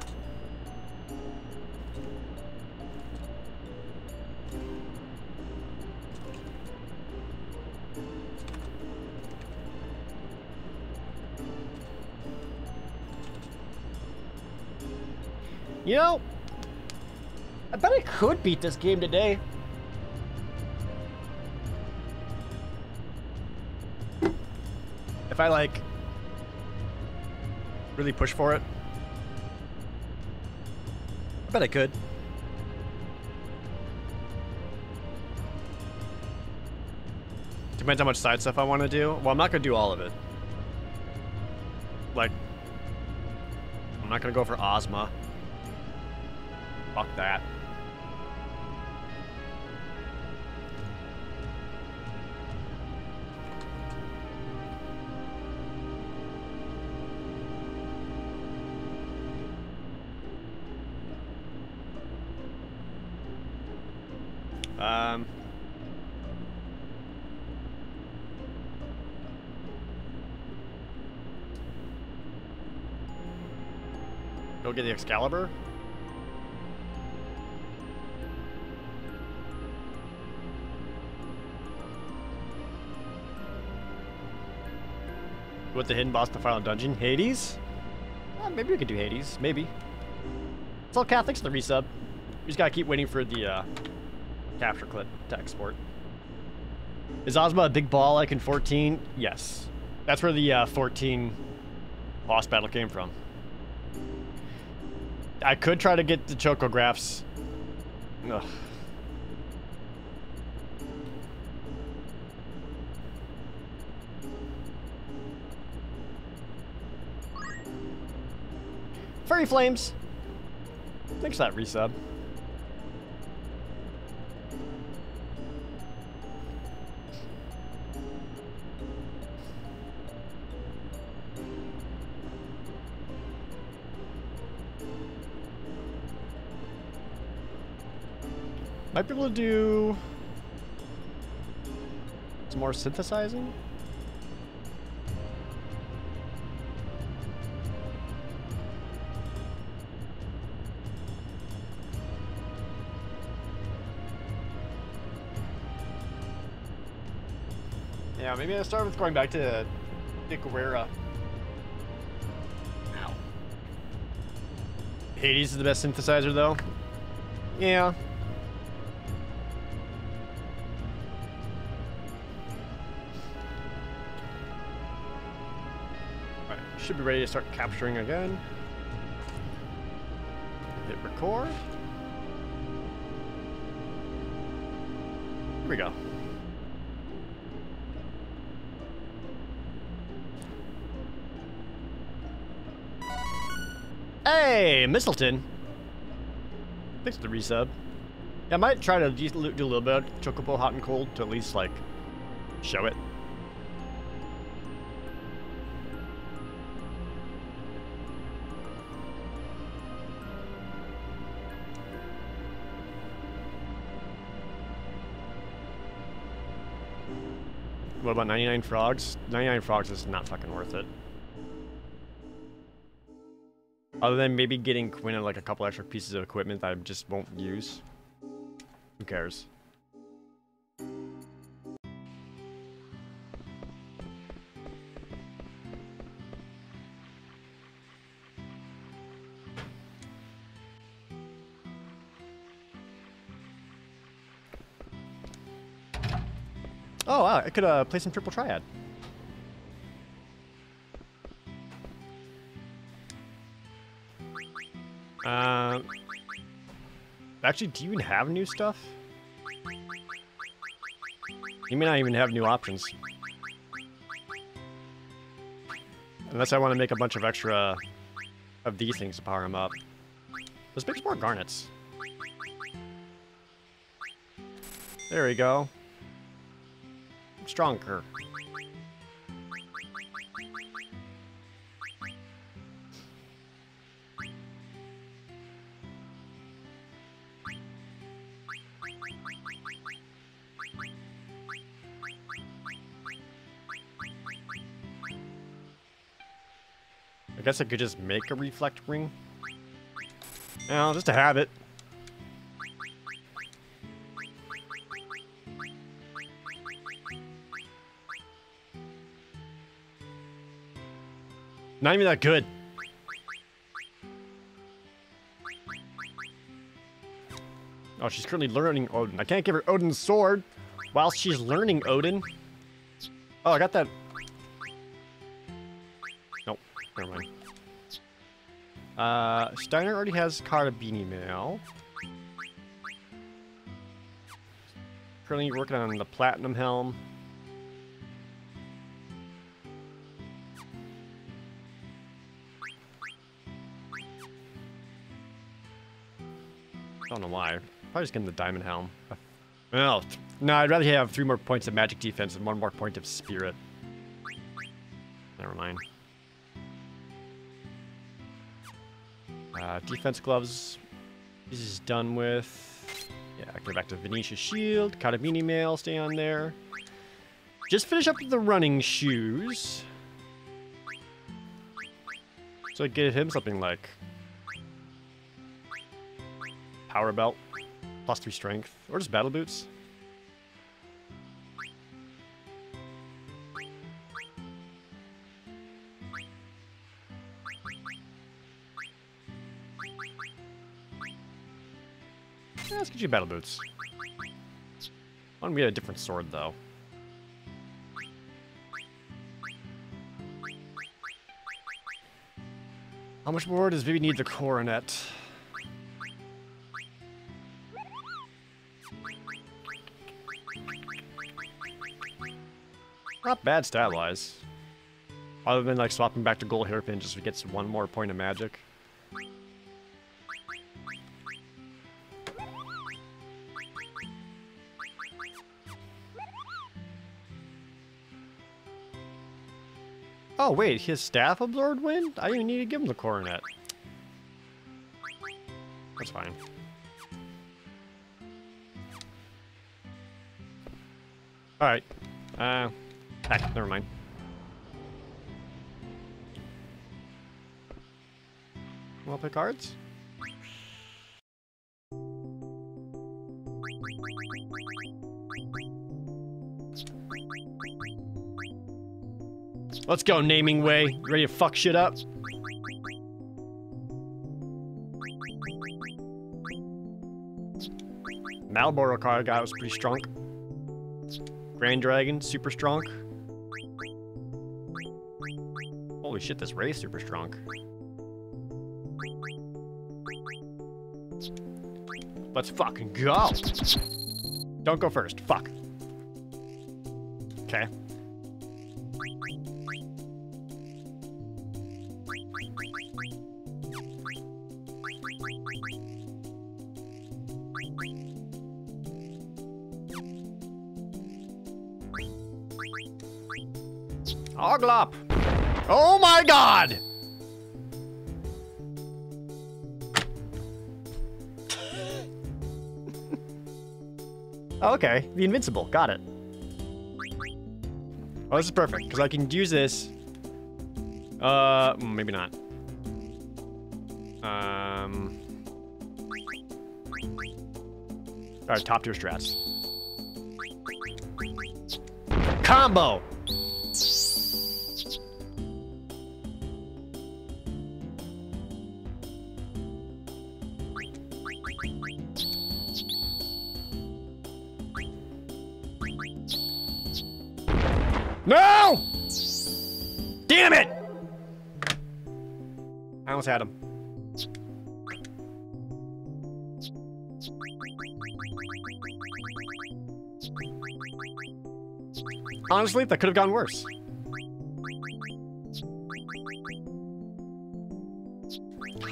You know, I bet I could beat this game today. If I like really push for it. Bet I could. Depends how much side stuff I want to do. Well, I'm not going to do all of it. Like, I'm not going to go for Ozma. Fuck that. Um. Go get the Excalibur. With the hidden boss the final dungeon, Hades. Uh, maybe we could do Hades. Maybe. It's all Catholics the resub. We just gotta keep waiting for the uh, capture clip to export. Is Ozma a big ball like in 14? Yes. That's where the uh, 14 boss battle came from. I could try to get the chocographs. Ugh. Furry Flames! Thanks for that resub. To do some more synthesizing. Yeah, maybe I start with going back to. Ow. Hades is the best synthesizer, though. Yeah, Should be ready to start capturing again. Hit record. Here we go. Hey, Mistleton. Thanks for the resub. Yeah, I might try to do a little bit of Chocobo Hot and Cold to at least, like, show it. What about 99 frogs? 99 frogs is not fucking worth it. Other than maybe getting Quina like a couple extra pieces of equipment that I just won't use. Who cares? Could uh, play some triple triad. Uh, actually, do you even have new stuff? You may not even have new options. Unless I want to make a bunch of extra of these things to power them up. Let's make some more garnets. There we go. Stronger. I guess I could just make a reflect ring. Well, just to have Not even that good. Oh, she's currently learning Odin. I can't give her Odin's sword while she's learning Odin. Oh, I got that. Nope, never mind. Uh, Steiner already has Carabini mail. Currently working on the Platinum Helm. Probably just getting the Diamond Helm. No, no, I'd rather have three more points of magic defense and one more point of spirit. Never mind. Uh, defense gloves. This is done with. Yeah, I go back to Venetia Shield. Carabini Mail, stay on there. Just finish up the running shoes. So I get him something like Power Belt, plus three strength, or just battle boots. Yeah, let's get you battle boots. I want to get a different sword, though. How much more does Vivi need the coronet? Not bad stat-wise. Other than like swapping back to gold hairpin just to get one more point of magic. Oh wait, his staff absorbed wind? I didn't need to give him the coronet. That's fine. Alright. Uh, heck, never mind. Wanna play cards? Let's go, naming way. Ready to fuck shit up? Malboro card guy was pretty strong. Grand Dragon, super strong. Holy shit, this is super strong. Let's fucking go! Don't go first. Fuck. God! Okay, the invincible, got it. Oh, this is perfect, because I can use this. Uh, mm, maybe not. Um. Alright, top tier strats. Combo! Honestly, that could have gone worse.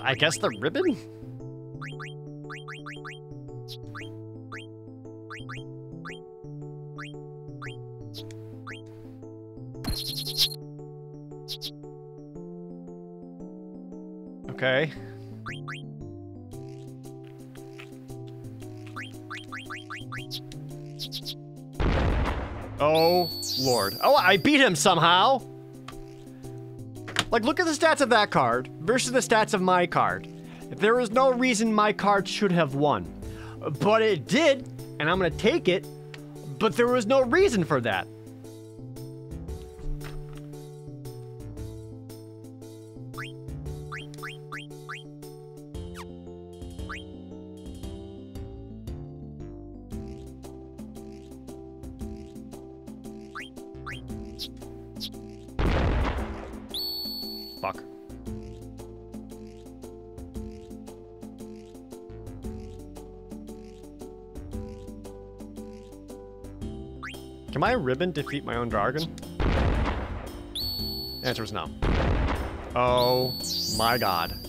I guess the ribbon? I beat him somehow! Like, look at the stats of that card versus the stats of my card. There is no reason my card should have won. But it did, and I'm gonna take it, but there was no reason for that. Ribbon defeat my own dragon? Answer is no. Oh my god.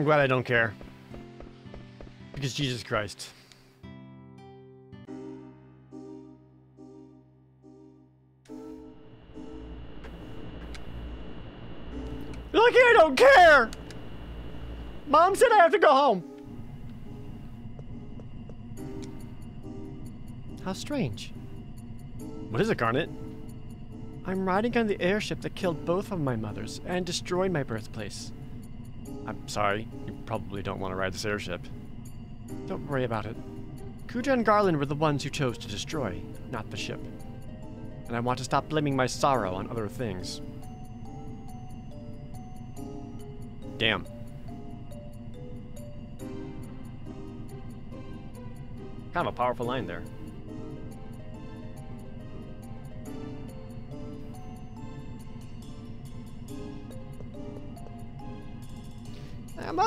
I'm glad I don't care. Because Jesus Christ. Lucky I don't care! Mom said I have to go home. How strange. What is it, Garnet? I'm riding on the airship that killed both of my mothers and destroyed my birthplace. I'm sorry, you probably don't want to ride this airship. Don't worry about it. Kuja and Garland were the ones who chose to destroy, not the ship. And I want to stop blaming my sorrow on other things. Damn. Kind of a powerful line there.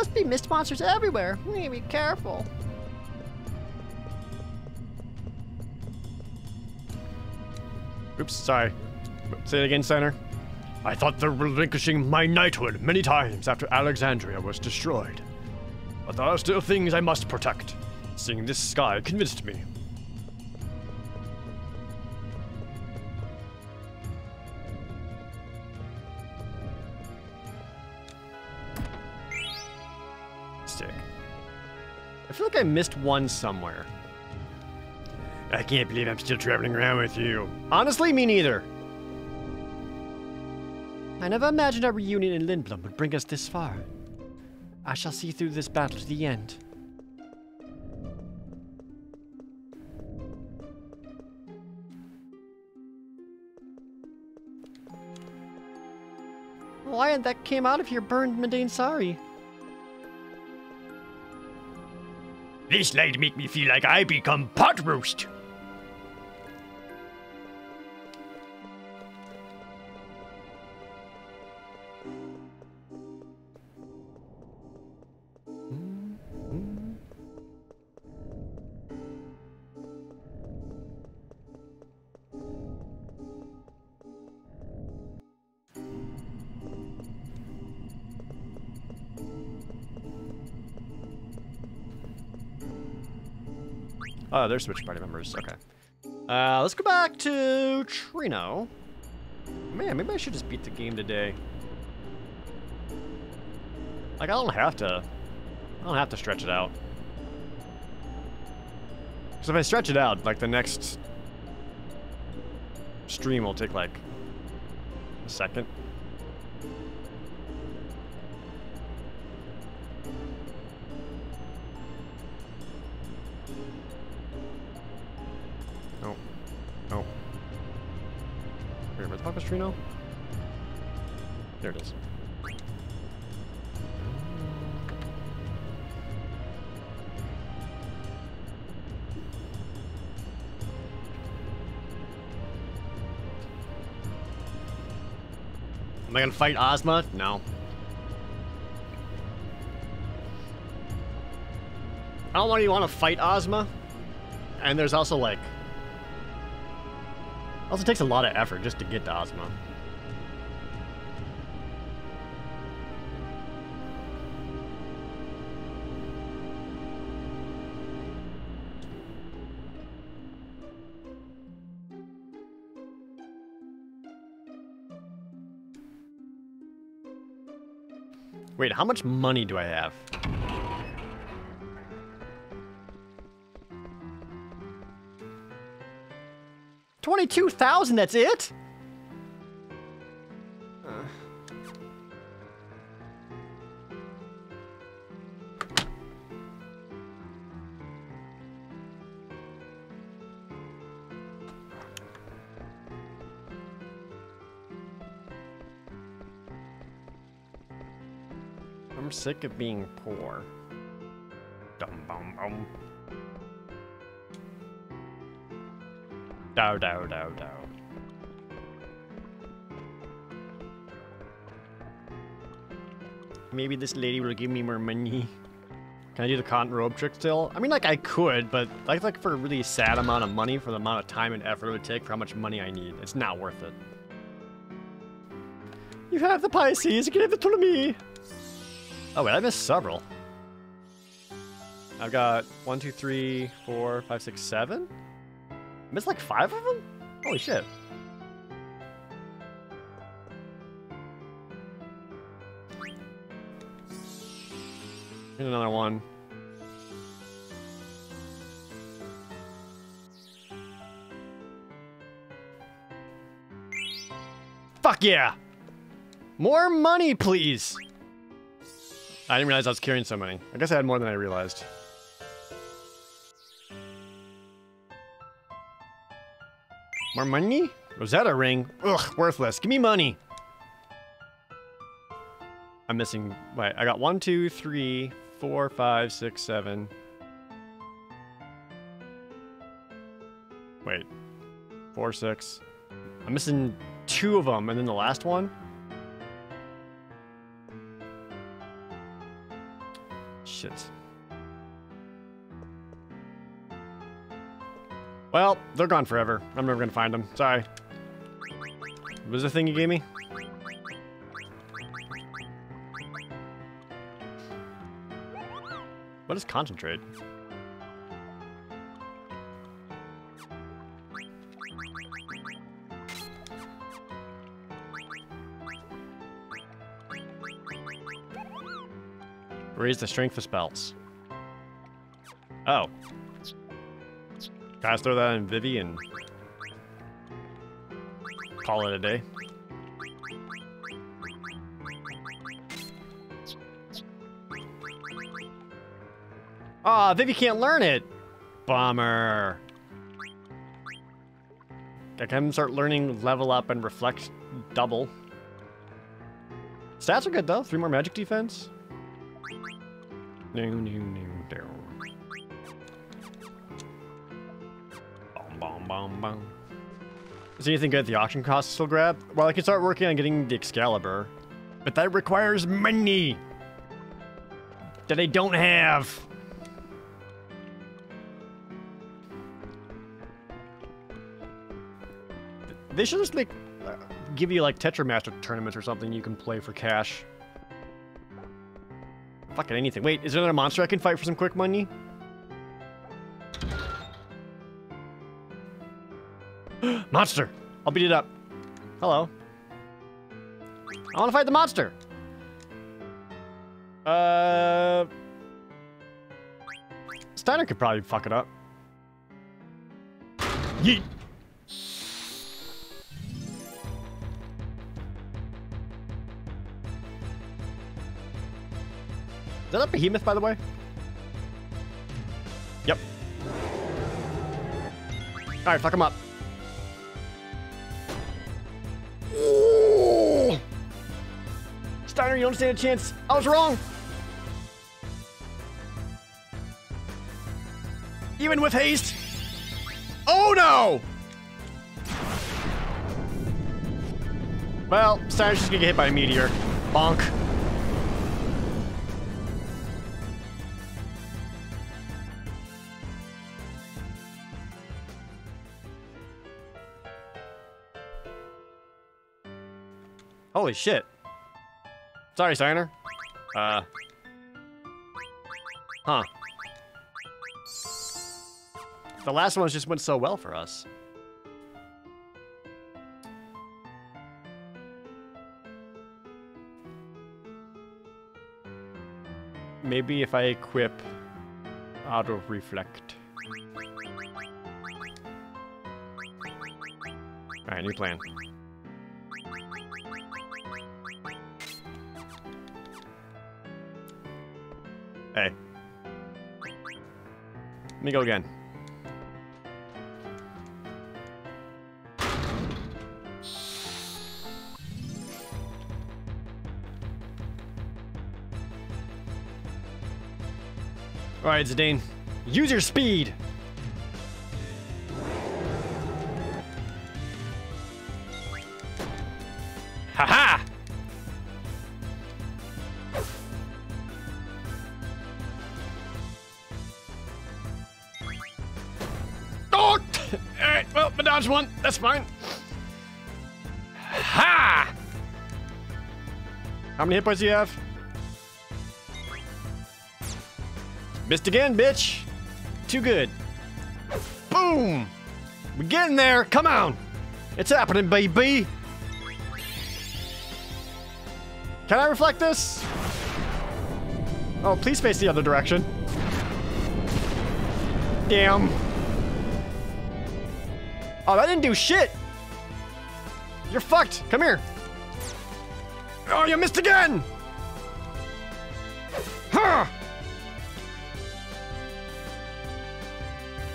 Must be mist monsters everywhere. We need to be careful. Oops, sorry. Say it again, Senator. I thought of relinquishing my knighthood many times after Alexandria was destroyed. But there are still things I must protect. Seeing this sky convinced me. I feel like I missed one somewhere. I can't believe I'm still traveling around with you. Honestly, me neither. I never imagined our reunion in Lindblom would bring us this far. I shall see through this battle to the end. Lion that came out of here burned Mundane Sorry. This light make me feel like I become pot roast. Oh, they're switch party members. Okay. Uh, let's go back to Treno. Man, maybe I should just beat the game today. Like, I don't have to. I don't have to stretch it out. Because if I stretch it out, like, the next stream will take, like, a second. Fight Ozma? No. I don't really want to fight Ozma. And there's also like... Also takes a lot of effort just to get to Ozma. Wait, how much money do I have? Twenty-two thousand. That's it. Sick of being poor. Dum bum bum. Dow dow dow dow. Maybe this lady will give me more money. Can I do the cotton robe trick still? I mean, like, I could, but like, like for a really sad amount of money for the amount of time and effort it would take for how much money I need, it's not worth it. You have the Pisces, give it to me! Oh, wait, I missed several. I've got one, two, three, four, five, six, seven? I missed like five of them? Holy shit. Here's another one. Fuck yeah! More money, please! I didn't realize I was carrying so many. I guess I had more than I realized. More money? Rosetta ring? Ugh, worthless. Give me money. I'm missing. Wait, I got one, two, three, four, five, six, seven. Wait. Four, six. I'm missing two of them, and then the last one? Shit. Well, they're gone forever. I'm never gonna find them. Sorry. What was the thing you gave me? What is concentrate? Raise the strength of spells. Oh. Guys, throw that in Vivi and call it a day. Aw, oh, Vivi can't learn it. Bummer. I can start learning level up and reflect double. Stats are good though. Three more magic defense. No, no, no, no. Bom, bom, bom. Is anything good at the auction cost still grab? Well, I can start working on getting the Excalibur. But that requires money! That I don't have! They should just make... Uh, give you, like, Tetramaster tournaments or something you can play for cash. Fucking anything. Wait, is there another monster I can fight for some quick money? monster! I'll beat it up. Hello. I want to fight the monster! Uh... Steiner could probably fuck it up. Yeet! Is that a behemoth, by the way? Yep. Alright, fuck him up. Ooh. Steiner, you don't stand a chance. I was wrong. Even with haste. Oh no! Well, Steiner's just gonna get hit by a meteor. Bonk. Holy shit. Sorry, Steiner. Uh. Huh. The last ones just went so well for us. Maybe if I equip auto reflect. Alright, new plan. Let me go again. Alright, Zidane. Use your speed! One. That's fine. Ha! How many hit points do you have? Missed again, bitch. Too good. Boom! We're getting there. Come on. It's happening, baby. Can I reflect this? Oh, please face the other direction. Damn. Oh, that didn't do shit. You're fucked. Come here. Oh, you missed again. Huh.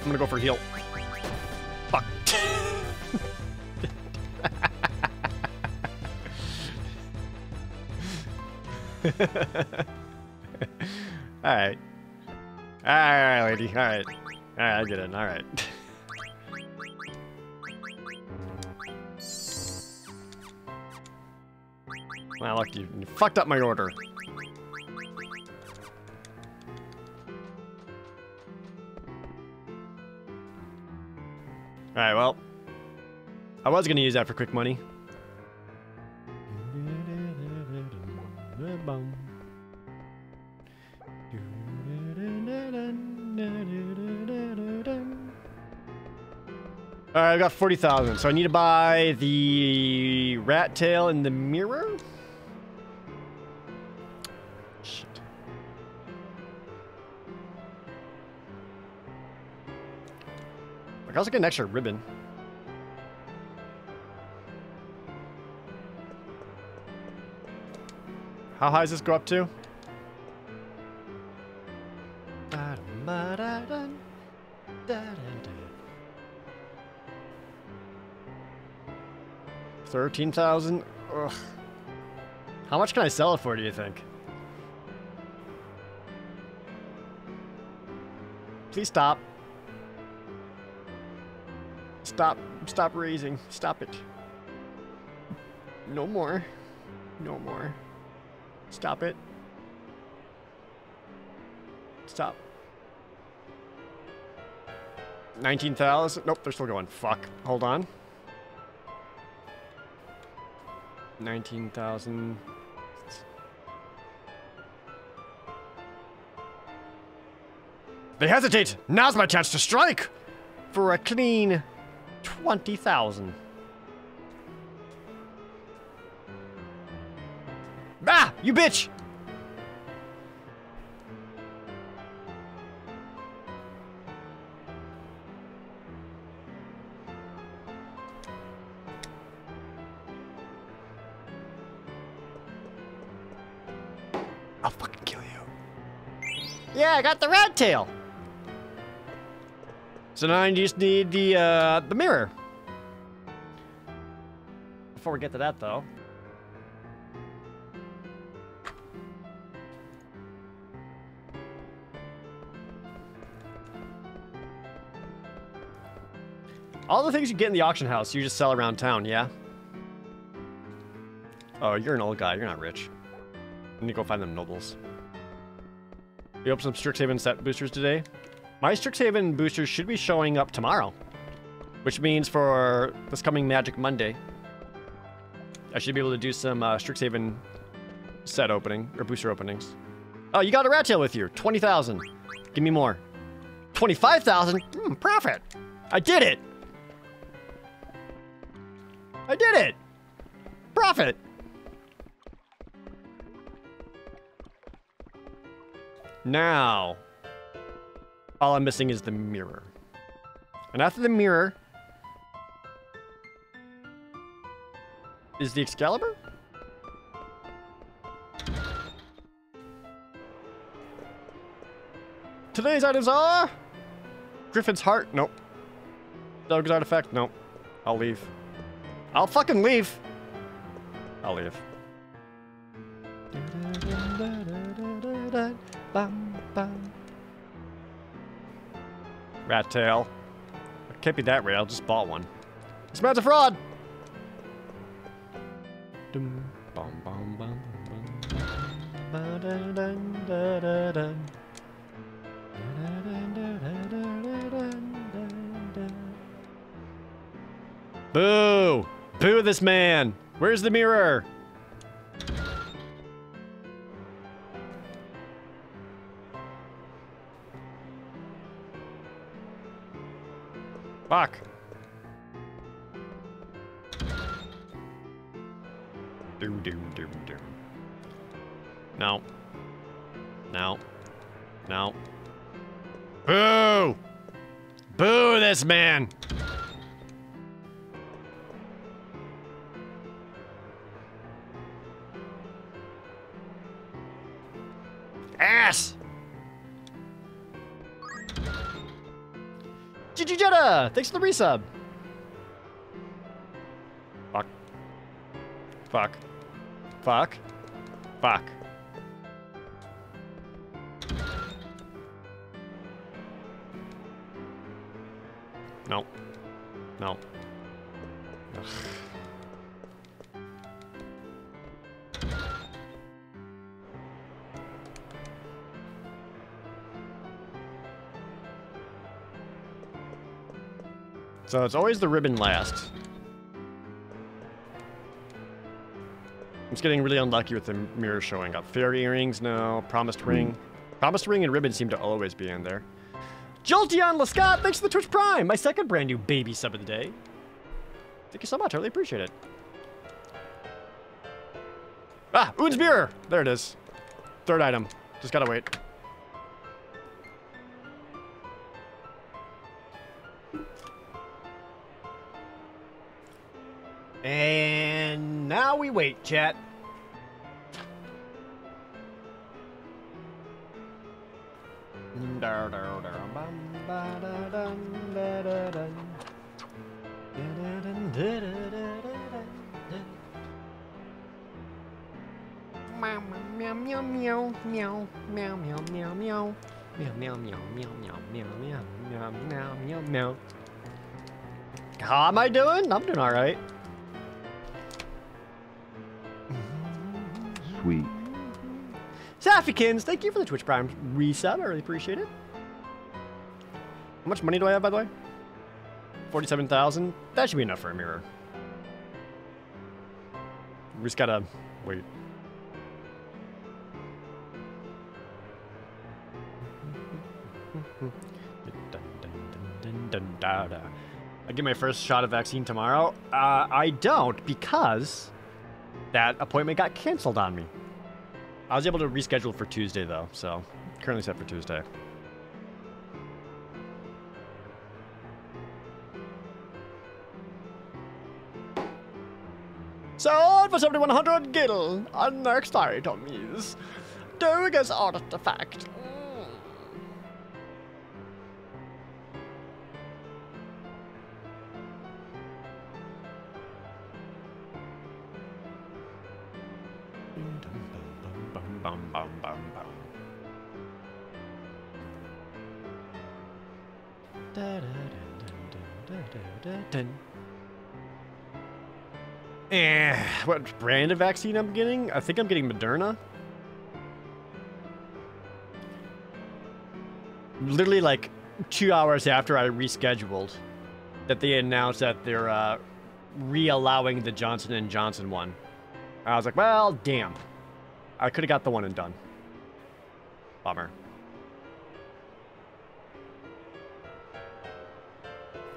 I'm gonna go for heal. Fuck. Alright. Alright, lady. Alright. Alright, I get it. Alright. Well, look, you, you fucked up my order. Alright, well. I was gonna use that for quick money. Alright, I've got 40,000, so I need to buy the rat tail and the mirror? I also get an extra ribbon. How high does this go up to? Thirteen thousand. How much can I sell it for? Do you think? Please stop. Stop. Stop raising. Stop it. No more. No more. Stop it. Stop. 19,000. Nope, they're still going. Fuck. Hold on. 19,000. They hesitate. Now's my chance to strike. For a clean 20,000. Ah! You bitch! I'll fucking kill you. Yeah, I got the rat tail. So now I just need the uh, the mirror before we get to that, though. All the things you get in the auction house, you just sell around town, yeah? Oh, you're an old guy. You're not rich. I need to go find them nobles. We opened some Strixhaven set boosters today. My Strixhaven boosters should be showing up tomorrow, which means for this coming Magic Monday, I should be able to do some uh, Strixhaven set opening, or booster openings. Oh, you got a rat tail with you. 20,000. Give me more. 25,000? Hmm, profit. I did it. I did it. Profit. Now, all I'm missing is the mirror. And after the mirror is the Excalibur? Today's items are Griffin's heart. Nope. Doga's artifact. Nope. I'll leave. I'll fucking leave. I'll leave. Rat tail. Can't be that rare. I just bought one. This man's a fraud. This man! Where's the mirror? Fuck. Doom, doom, doom, doom. No. No. No. Boo! Boo this man! Thanks for the resub! Fuck. Fuck. Fuck. So it's always the ribbon last. I'm just getting really unlucky with the mirror showing up. Fairy earrings, no. Promised ring. Promised ring and ribbon seem to always be in there. Jolteon Lescott, thanks for the Twitch Prime! My second brand new baby sub of the day. Thank you so much, I really appreciate it. Ah, Une's mirror! There it is. Third item. Just gotta wait. Wait, chat. Meow meow meow meow meow meow meow meow meow meow meow meow meow meow meow meow How am I doing? I'm doing all right. Saffikins, thank you for the Twitch Prime resub. I really appreciate it. How much money do I have, by the way? 47,000? That should be enough for a mirror. We just gotta wait. I get my first shot of vaccine tomorrow. Uh, I don't because that appointment got canceled on me. I was able to reschedule for Tuesday though, so currently set for Tuesday. So for 7100 gil, our next item is Doga's artifact. Bum, bum, bum, bum. Da, da, Eh, what brand of vaccine I'm getting? I think I'm getting Moderna. Literally like two hours after I rescheduled, that they announced that they're uh, re-allowing the Johnson and Johnson one. I was like, well, damn. I could have got the one and done. Bummer.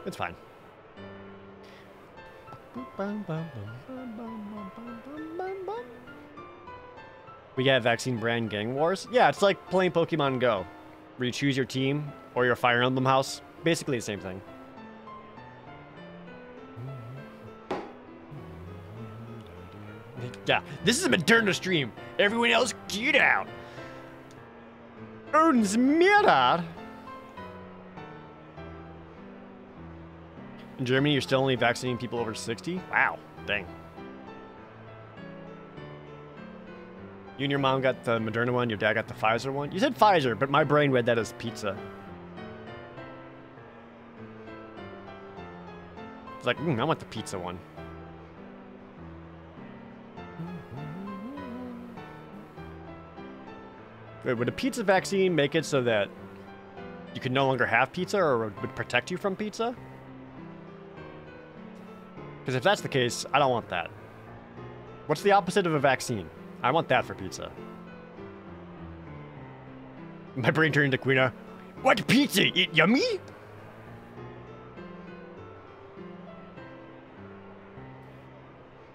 It's fine. We get vaccine brand gang wars. Yeah, it's like playing Pokemon Go, where you choose your team or your Fire Emblem house. Basically the same thing. Yeah, this is a Moderna stream. Everyone else, get out. Uns mir In Germany, you're still only vaccinating people over 60? Wow, dang. You and your mom got the Moderna one, your dad got the Pfizer one? You said Pfizer, but my brain read that as pizza. It's like, mm, I want the pizza one. Wait, would a pizza vaccine make it so that you could no longer have pizza or would protect you from pizza? Because if that's the case, I don't want that. What's the opposite of a vaccine? I want that for pizza. My brain turned into Quina. What pizza? It yummy?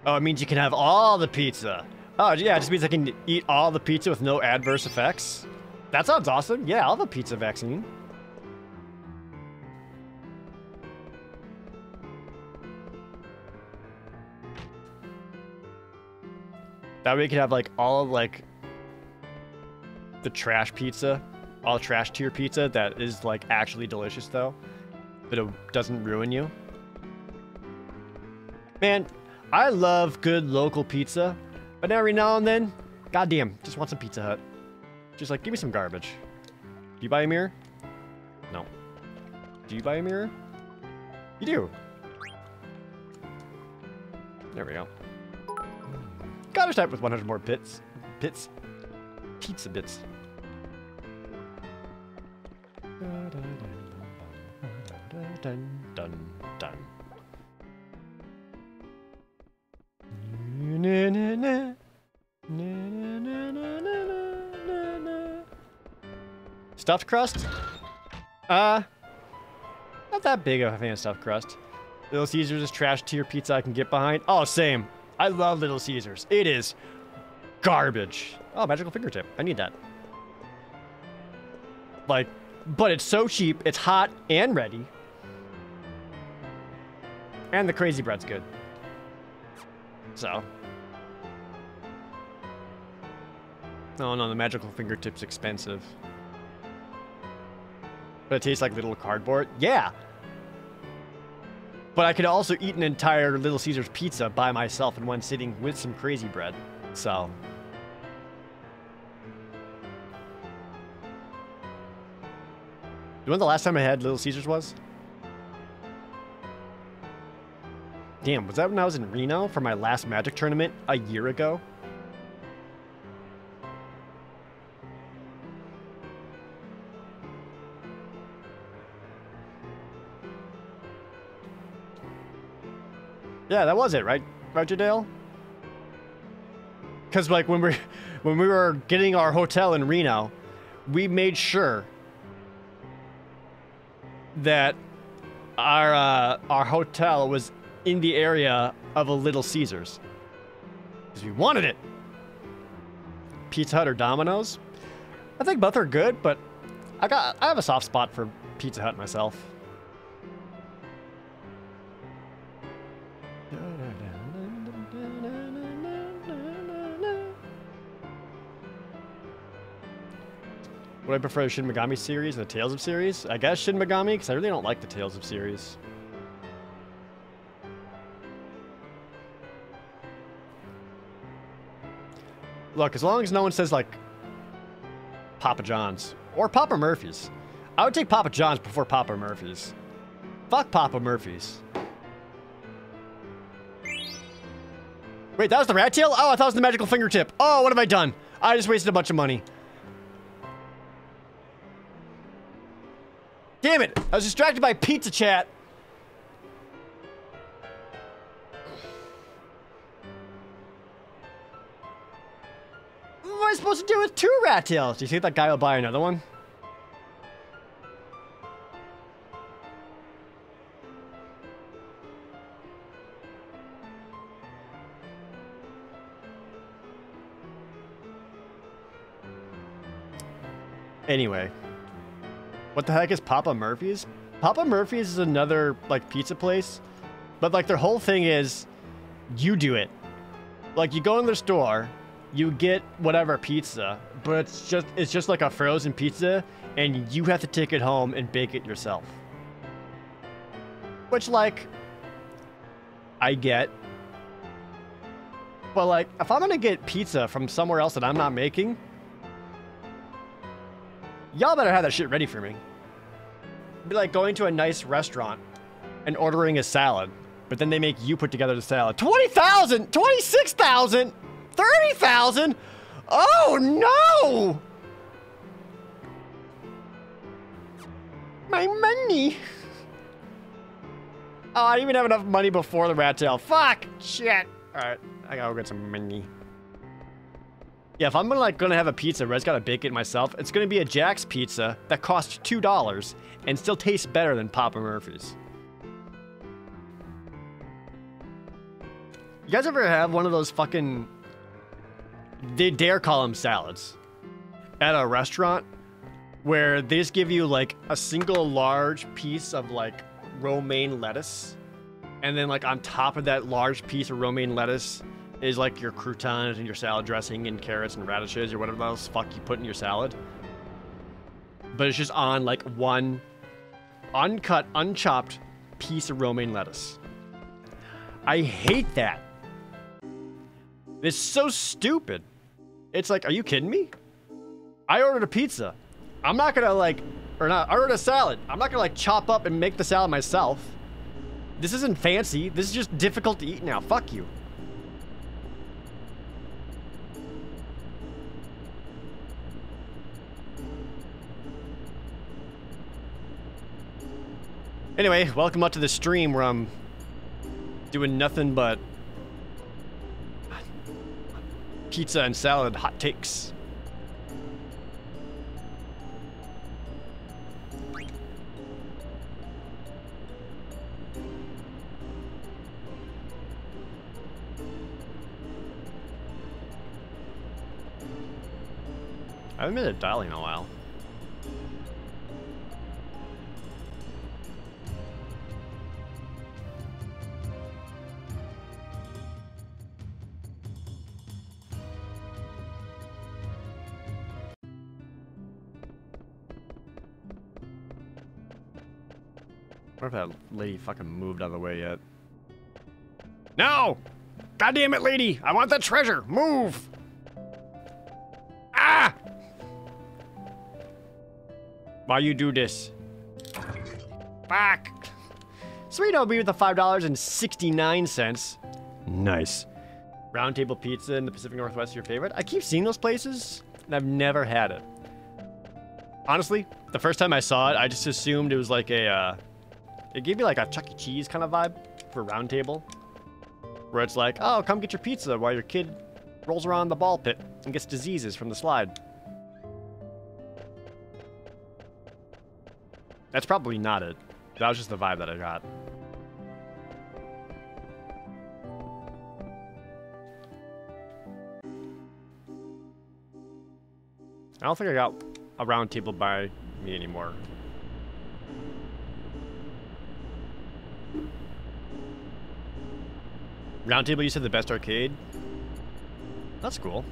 Oh, it means you can have all the pizza. Oh, yeah, it just means I can eat all the pizza with no adverse effects. That sounds awesome. Yeah, I'll have a pizza vaccine. That way you can have like all of like the trash pizza, all trash tier pizza that is like actually delicious though, but it doesn't ruin you. Man, I love good local pizza, but every now and then, goddamn, just want some Pizza Hut. Just like, give me some garbage. Do you buy a mirror? No. Do you buy a mirror? You do. There we go. Gotta start with 100 more bits. Bits. Pizza bits. Dun, dun, dun. Stuffed crust? Uh, not that big of a fan of stuffed crust. Little Caesars is trash tier pizza I can get behind. Oh, same. I love Little Caesars. It is garbage. Oh, magical fingertip. I need that. Like, but it's so cheap. It's hot and ready. And the crazy bread's good. So. No, no, the magical fingertip's expensive. But it tastes like little cardboard. Yeah, but I could also eat an entire Little Caesars pizza by myself in one sitting with some crazy bread. So. You know when the last time I had Little Caesars was? Damn, was that when I was in Reno for my last Magic tournament a year ago? Yeah, that was it, right, Roger Dale? Because like when we when we were getting our hotel in Reno, we made sure that our uh, our hotel was in the area of a Little Caesars because we wanted it. Pizza Hut or Domino's? I think both are good, but I got I have a soft spot for Pizza Hut myself. Would I prefer the Shin Megami series and the Tales of series? I guess Shin Megami, because I really don't like the Tales of series. Look, as long as no one says, like, Papa John's or Papa Murphy's. I would take Papa John's before Papa Murphy's. Fuck Papa Murphy's. Wait, that was the rat tail? Oh, I thought it was the magical fingertip. Oh, what have I done? I just wasted a bunch of money. Damn it! I was distracted by pizza chat. What am I supposed to do with two rat tails? Do you think that guy will buy another one? Anyway, what the heck is Papa Murphy's? Papa Murphy's is another like pizza place, but like their whole thing is you do it. Like you go in the store, you get whatever pizza, but it's just it's just like a frozen pizza and you have to take it home and bake it yourself. Which like I get. But like if I'm going to get pizza from somewhere else that I'm not making, y'all better have that shit ready for me. Be like going to a nice restaurant and ordering a salad, but then they make you put together the salad. 20,000, 26,000, 30,000. Oh no! My money. Oh, I didn't even have enough money before the rat tail. Fuck! Shit! Alright, I gotta go get some money. Yeah, if I'm gonna like gonna have a pizza where I just gotta bake it myself, it's gonna be a Jack's pizza that costs two dollars and still tastes better than Papa Murphy's. You guys ever have one of those fucking they dare call them salads at a restaurant where they just give you like a single large piece of like romaine lettuce and then like on top of that large piece of romaine lettuce is like your croutons and your salad dressing and carrots and radishes or whatever else fuck you put in your salad. But it's just on like one uncut, unchopped piece of romaine lettuce. I hate that. It's so stupid. It's like, are you kidding me? I ordered a pizza. I'm not gonna like, or not, I ordered a salad. I'm not gonna like chop up and make the salad myself. This isn't fancy. This is just difficult to eat now. Fuck you. Anyway, welcome up to the stream where I'm doing nothing but pizza and salad hot takes. I haven't been at dialing in a while. Wonder if that lady fucking moved out of the way yet. No! God damn it, lady! I want that treasure! Move! Ah! Why you do this? Back! Sweet OB with the $5.69. Nice. Round Table Pizza in the Pacific Northwest your favorite? I keep seeing those places, and I've never had it. Honestly, the first time I saw it, I just assumed it was like a, uh, it gave me like a Chuck E. Cheese kind of vibe for Round Table. Where it's like, oh, come get your pizza while your kid rolls around the ball pit and gets diseases from the slide. That's probably not it. That was just the vibe that I got. I don't think I got a round table by me anymore. Roundtable, you said the best arcade? That's cool.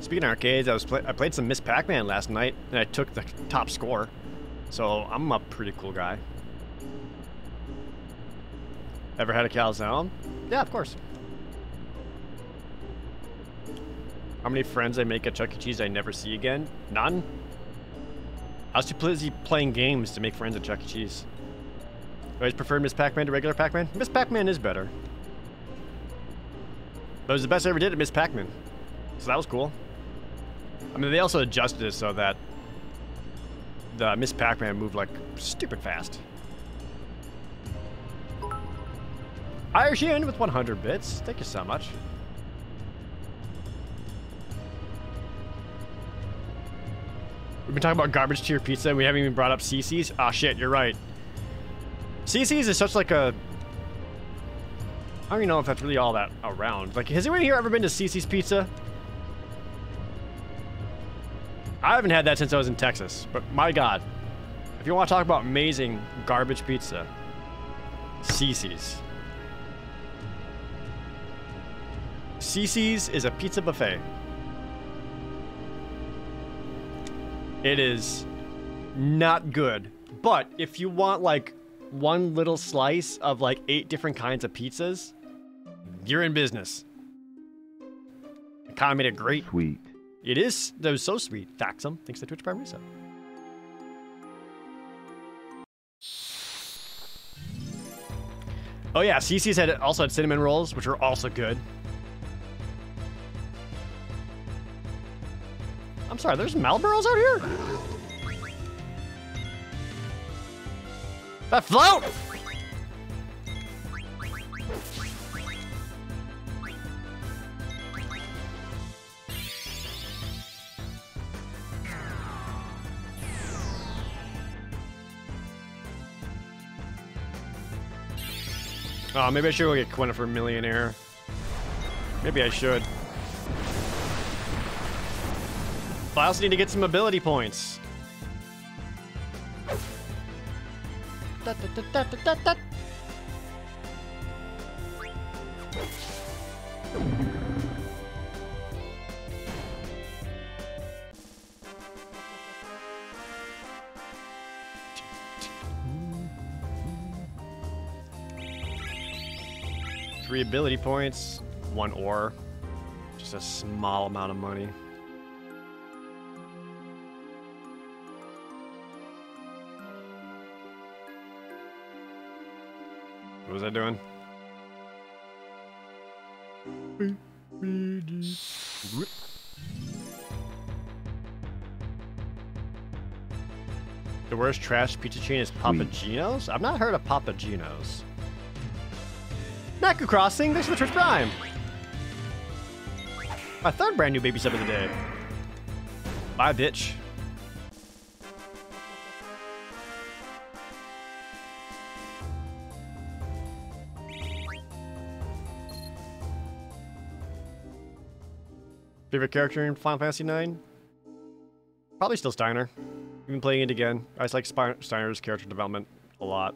Speaking of arcades, I was play I played some Miss Pac-Man last night, and I took the top score. So I'm a pretty cool guy. Ever had a calzone? Yeah, of course. How many friends I make at Chuck E. Cheese I never see again? None. I was too busy playing games to make friends at Chuck E. Cheese. Always prefer Miss Pac-Man to regular Pac-Man. Miss Pac-Man is better. But it was the best I ever did at Miss Pac-Man. So that was cool. I mean, they also adjusted it so that the Miss Pac-Man moved like stupid fast. Irishian with 100 bits. Thank you so much. We've been talking about garbage tier pizza and we haven't even brought up CC's. Ah, shit, you're right. CC's is such like a... I don't even know if that's really all that around. Like, has anyone here ever been to CC's Pizza? I haven't had that since I was in Texas, but my god. If you want to talk about amazing garbage pizza, CC's. CC's is a pizza buffet. It is not good. But if you want like one little slice of like eight different kinds of pizzas, you're in business. Of made it great. Sweet. It is. That was so sweet. Faxum. Thanks to Twitch Prime Reset. Oh yeah, CC's had also had cinnamon rolls, which are also good. I'm sorry, there's Malboros out here? That float! Oh, maybe I should go get Quennifer Millionaire. Maybe I should. But I also need to get some ability points. Three ability points, one ore, just a small amount of money. Was I doing? The worst trash pizza chain is Papa Gino's? Hmm. I've not heard of Papa Gino's. Naku Crossing, thanks for the Twitch Prime! My third brand new baby sub of the day. Bye, bitch. Favorite character in Final Fantasy IX? Probably still Steiner. Even playing it again. I just like Steiner's character development a lot.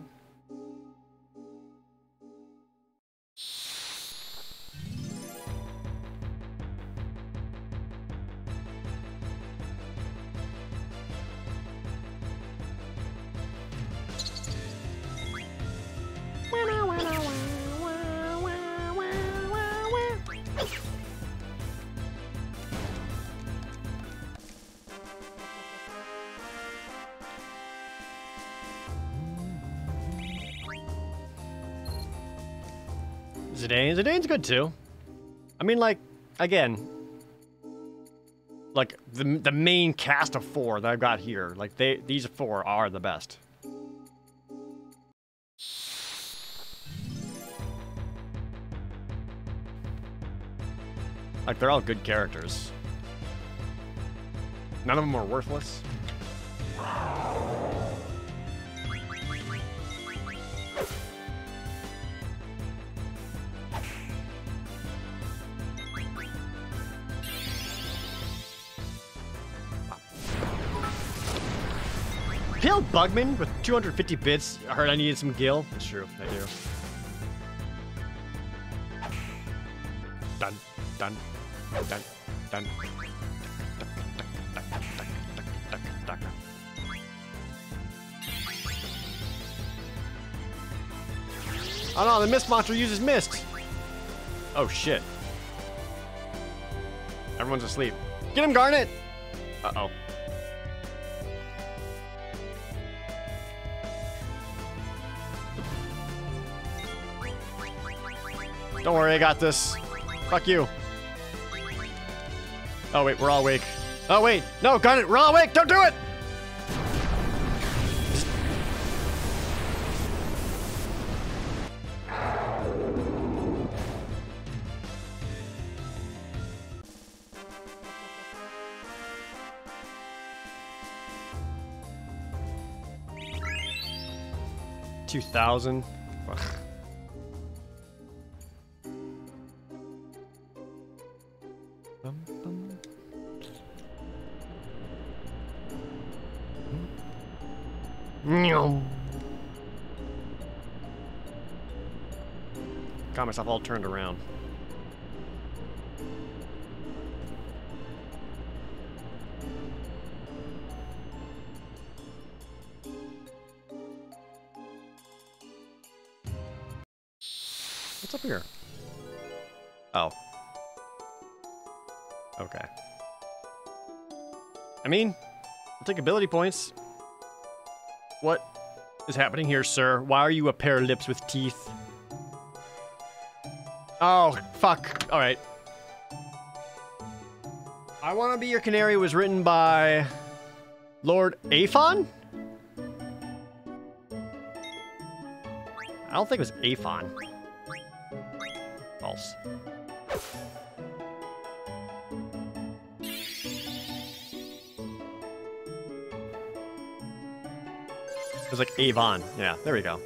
Zidane, Zidane's good too. I mean, like, again, like the the main cast of four that I've got here, like they these four are the best. Like they're all good characters. None of them are worthless. Kill Bugman with 250 bits. I heard I needed some gil. It's true, I do. Done, done, done, done. Oh no, the mist monster uses mist. Oh shit. Everyone's asleep. Get him, Garnet! Uh-oh. Don't worry, I got this. Fuck you. Oh wait, we're all awake. Oh wait, no, got it. We're all awake. Don't do it. Two thousand. Myself all turned around. What's up here? Oh. Okay. I mean, I'll take ability points. What is happening here, sir? Why are you a pair of lips with teeth? Oh, fuck. Alright. I Wanna Be Your Canary was written by Lord Aphon? I don't think it was Aphon. False. It was like Avon. Yeah, there we go.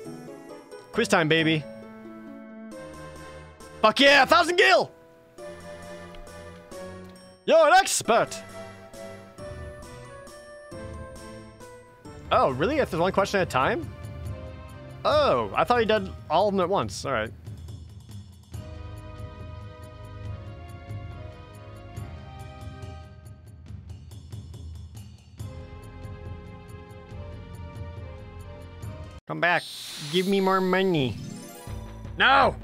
Quiz time, baby. Fuck yeah, a thousand gil! You're an expert! Oh, really? If there's one question at a time? Oh, I thought he did all of them at once. Alright. Come back. Give me more money. No!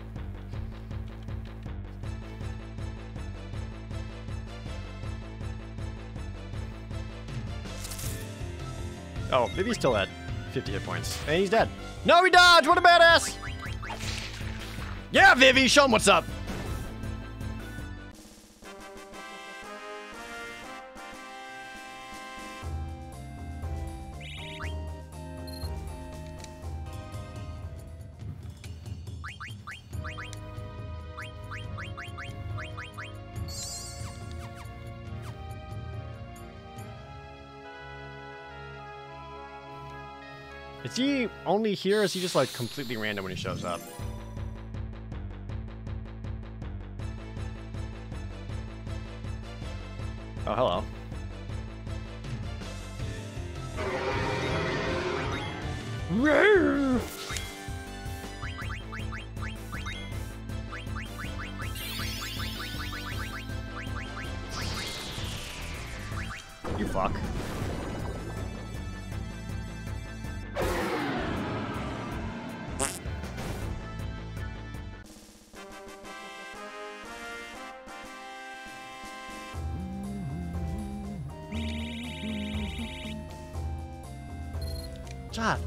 Oh, maybe he's still at 50 hit points. And he's dead. No, he dodged! What a badass! Yeah, Vivi, show him what's up! Only here is he just like completely random when he shows up? Oh, hello.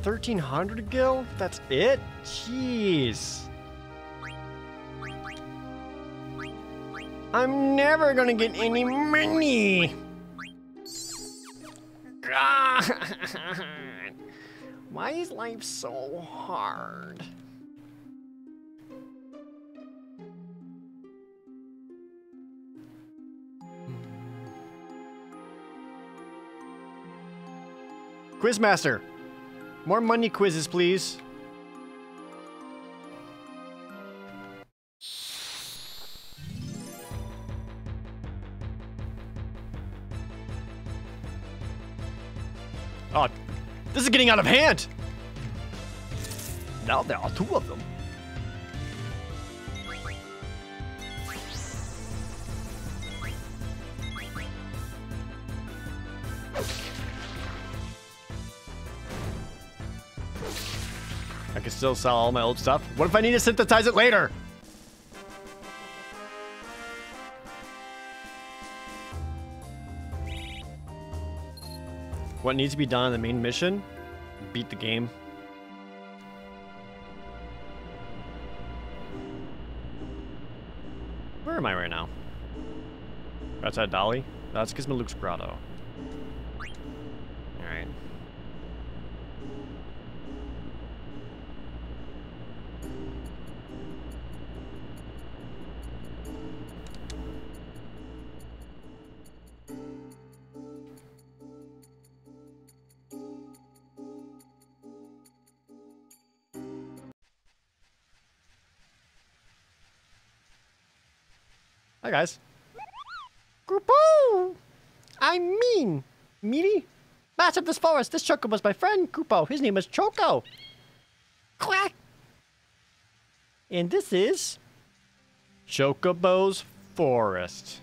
1300 gil? That's it? Jeez. I'm never gonna get any money. God. Why is life so hard? Quizmaster, more money quizzes, please. Oh, this is getting out of hand. Now there are two of them. Still sell all my old stuff. What if I need to synthesize it later? What needs to be done on the main mission? Beat the game. Where am I right now? Outside Dali? That's Gizmaluke's grotto. Guys. Kupo! I'm Mene. Meaty? Master of this forest, this Choco was my friend, Kupo. His name was Choco. Quack! And this is... Chocobo's Forest.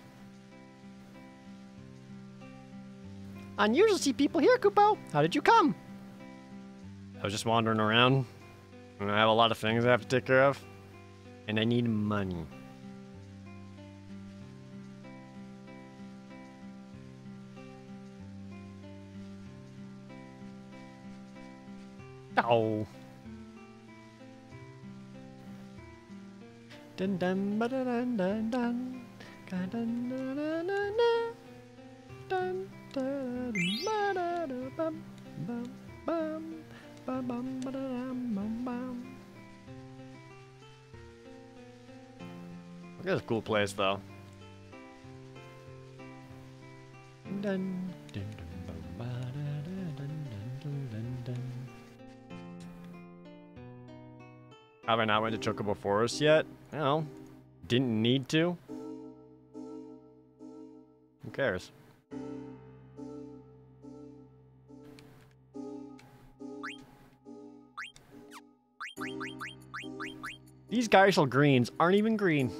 Unusual to see people here, Kupo. How did you come? I was just wandering around. I have a lot of things I have to take care of. And I need money. Oh. Dun dun ba dun dun dun dun. Dun dun dun dun dun. Dun dun ba da da bum bum bum bum bum ba da dum bum bum. Look at this cool place though. Dun dun Have I not went to Chocobo Forest yet? No. Didn't need to. Who cares? These Gysahl greens aren't even green.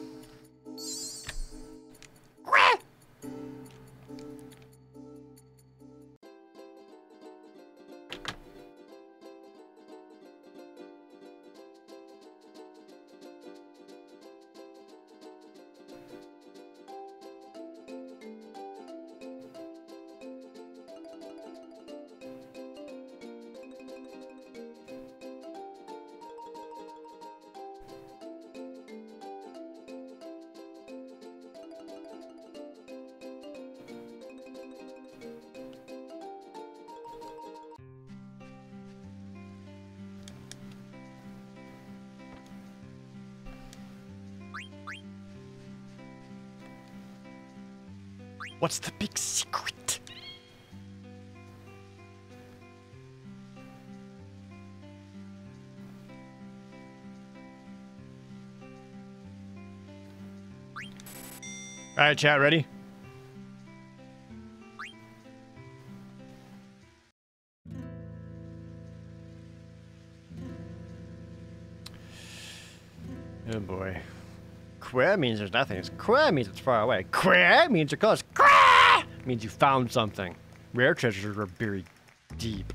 Right, chat, ready? Oh boy. Queer means there's nothing. Queer means it's far away. Queer means you're close. Queer means you found something. Rare treasures are buried deep.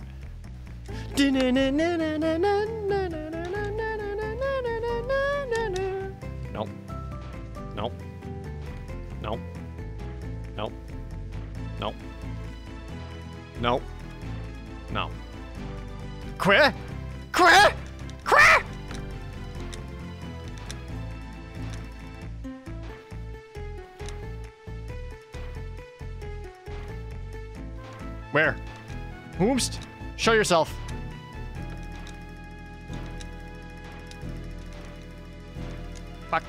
Yourself. Fuck.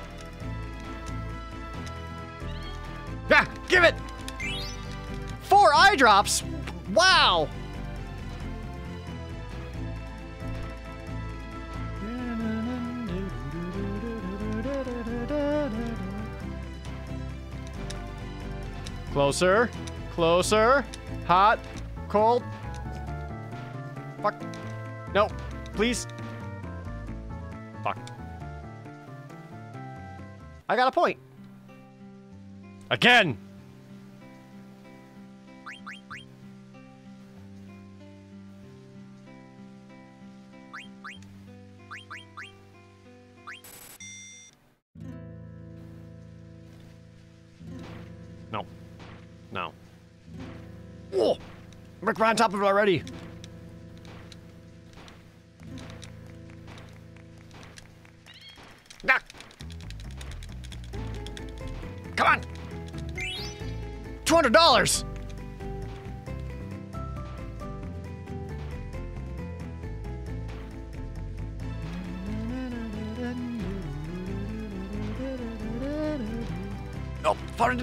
Yeah, give it! Four eye drops? Wow! Closer. Closer. Hot. Cold. No. Please. Fuck. I got a point. Again. No. No. Whoa! Rick, we're on top of it already.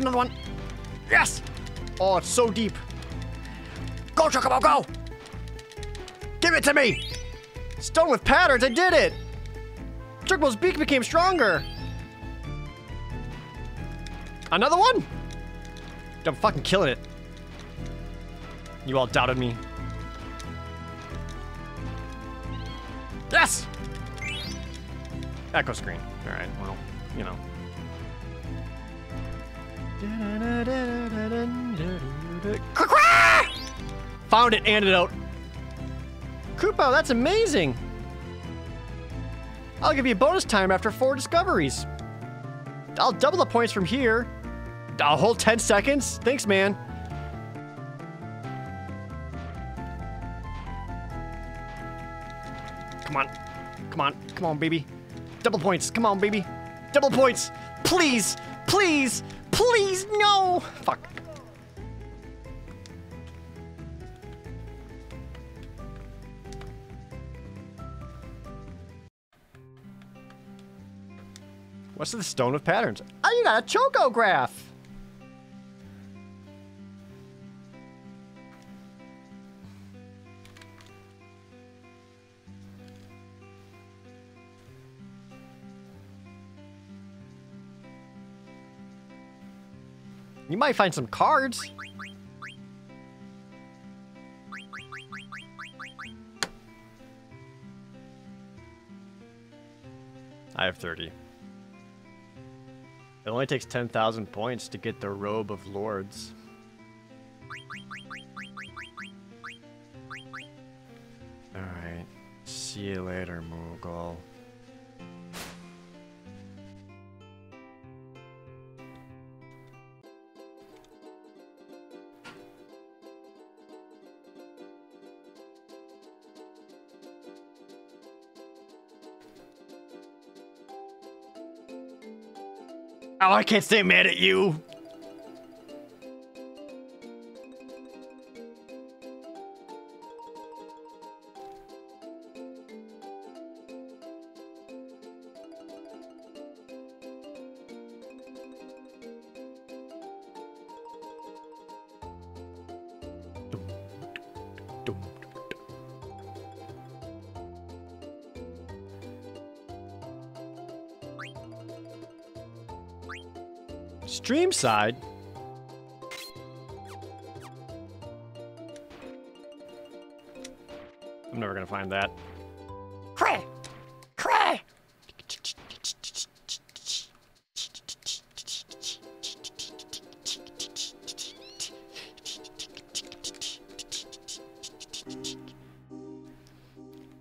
Another one. Yes! Oh, it's so deep. Go, Chocobo, go! Give it to me! Stone with patterns, I did it! Chocobo's beak became stronger. Another one? I'm fucking killing it. You all doubted me. Yes! Echo screen. Alright, well, you know. Found it, antidote. Kupo, that's amazing. I'll give you a bonus time after four discoveries. I'll double the points from here. I'll hold 10 seconds. Thanks, man. Come on. Come on. Come on, baby. Double points. Come on, baby. Double points. Please. Please. Please. No. Fuck. What's the stone of patterns? Oh, you got a chocograph. You might find some cards. I have 30. It only takes 10,000 points to get the Robe of Lords. Alright. See you later, Moogle. I can't stay mad at you. Side? I'm never gonna find that. Cray! Cray!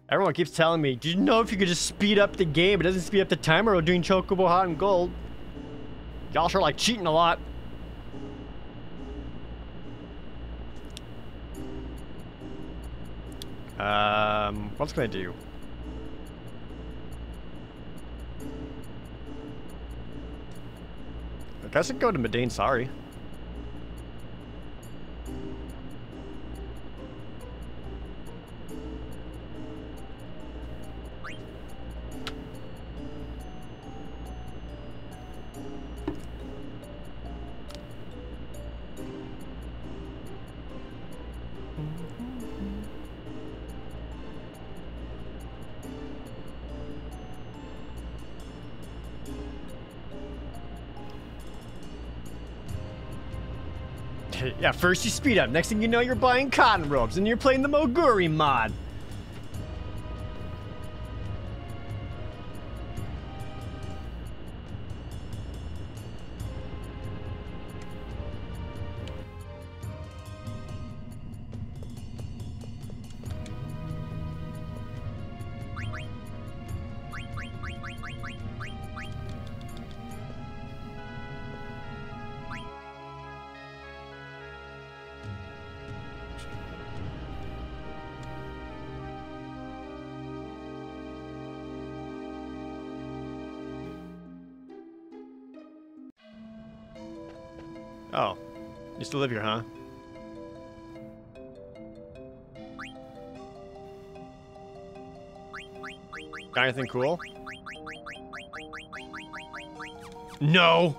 Everyone keeps telling me, do you know if you could just speed up the game? It doesn't speed up the timer of doing Chocobo Hot and Cold. Y'all sure like cheating a lot. Um, what's gonna do? I guess I could go to Madain Sari. Yeah, first you speed up. Next thing you know, you're buying cotton robes and you're playing the Moguri mod. You still live here, huh? Got anything cool? No!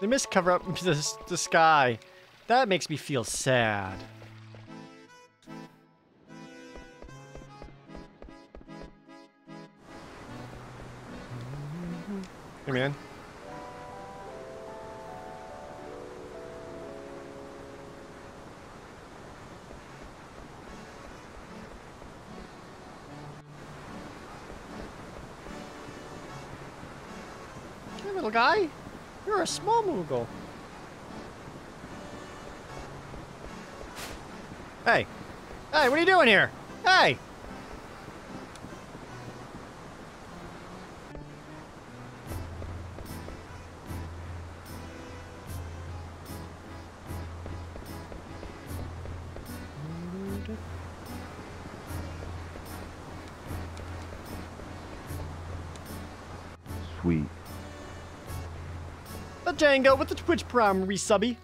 The mist cover up the, the sky. That makes me feel sad. You doing here? Hey! Sweet. The Django with the Twitch Prime resubby.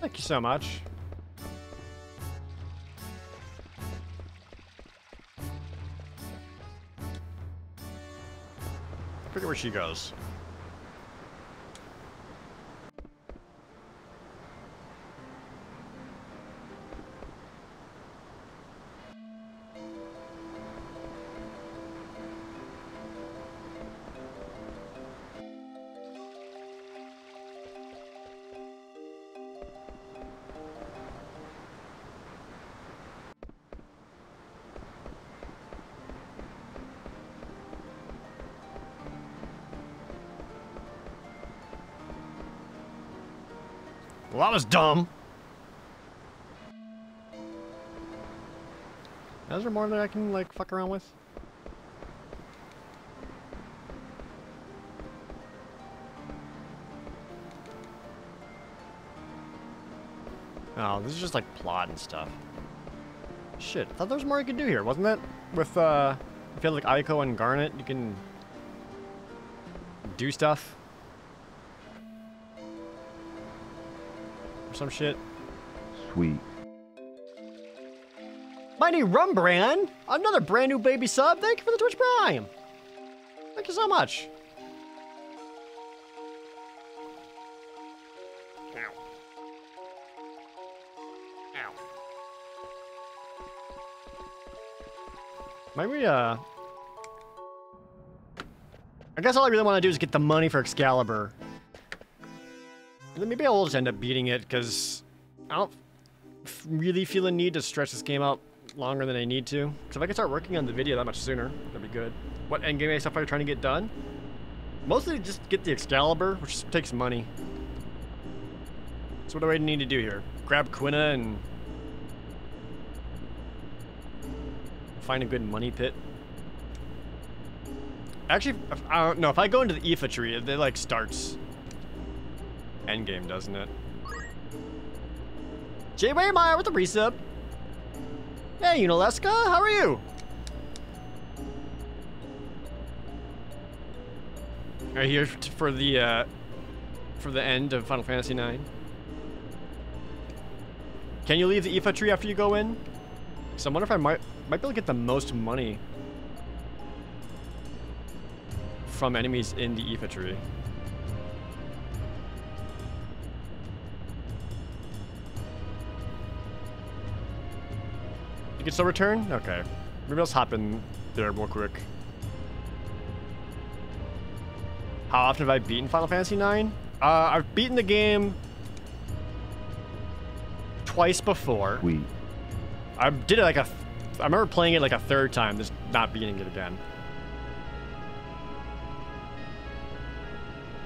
Thank you so much. She goes. Was dumb. Is there more that I can, like, fuck around with? Oh, this is just, like, plot and stuff. Shit, I thought there was more you could do here, wasn't it? With, uh, if you had, like, Eiko and Garnet, you can do stuff. Some shit. Sweet. Mighty Rum Brand, another brand new baby sub. Thank you for the Twitch Prime. Thank you so much. Ow. Ow. Maybe, uh... I guess all I really want to do is get the money for Excalibur. Then maybe I'll just end up beating it, because I don't really feel a need to stretch this game out longer than I need to. So if I could start working on the video that much sooner, that'd be good. What endgame stuff are you trying to get done? Mostly just get the Excalibur, which takes money. So what do I need to do here? Grab Quina and find a good money pit. Actually, I don't know. If I go into the Iifa tree, it like starts endgame, doesn't it? Jay Waymire with the resub. Hey, Unileska, how are you? Are you here for the uh, for the end of Final Fantasy IX? Can you leave the Iifa tree after you go in? So I wonder if I might might be able to get the most money from enemies in the Iifa tree. Can still return? Okay. Maybe I'll just hop in there real quick. How often have I beaten Final Fantasy IX? Uh, I've beaten the game twice before. Sweet. I did it like a. I remember playing it like a third time, just not beating it again.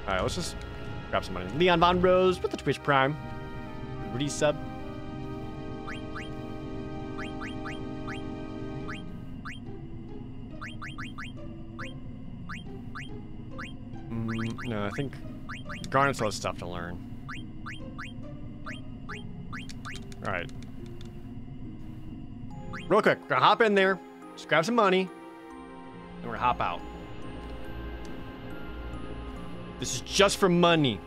Alright, let's just grab some money. Leon Von Rose with the Twitch Prime. Resub. No, I think Garnet still has stuff to learn. Alright. Real quick, we're gonna hop in there, just grab some money, and we're gonna hop out. This is just for money.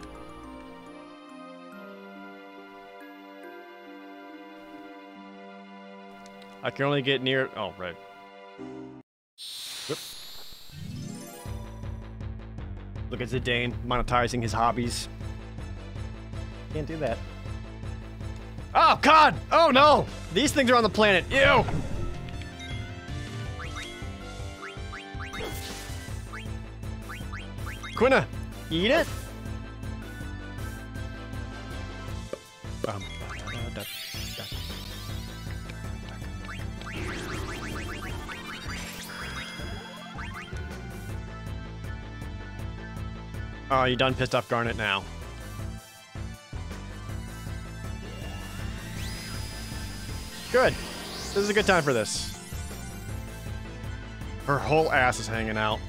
I can only get near. Oh, right. Look at Zidane monetizing his hobbies. Can't do that. Oh, God! Oh, no! These things are on the planet. Ew! Quina, eat it? Oh, you done pissed off Garnet now. Good. This is a good time for this. Her whole ass is hanging out.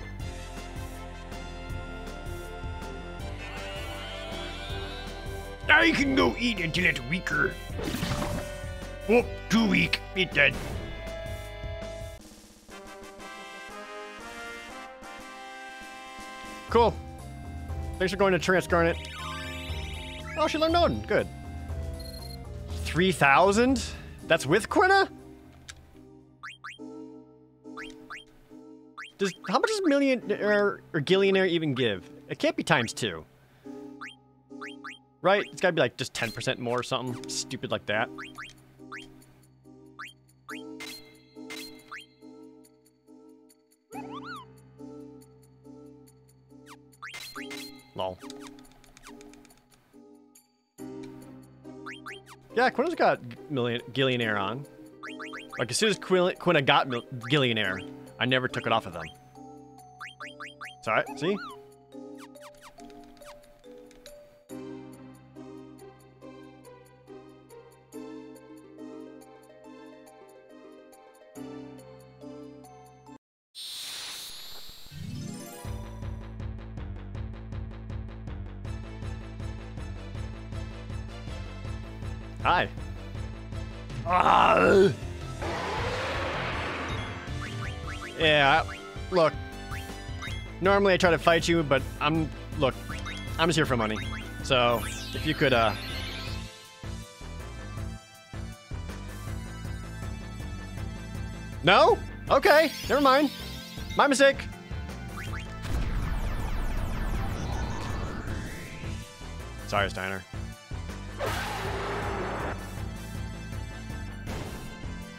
I can go eat until it's weaker. Whoop, too weak. Eat dead. Cool. Thanks for going to Trance Garnet. Oh, she learned Odin. Good. 3,000? That's with Quina? Does how much does millionaire or gillionaire even give? It can't be times two. Right? It's gotta be like just 10% more or something stupid like that. Lol. Yeah, Quina's got million Gillionaire on. Like as soon as Quina got Gillionaire, I never took it off of them. It's alright, see? Look. Normally I try to fight you, but I'm look, I'm just here for money. So if you could uh No? Okay, never mind. My mistake. Sorry, Steiner.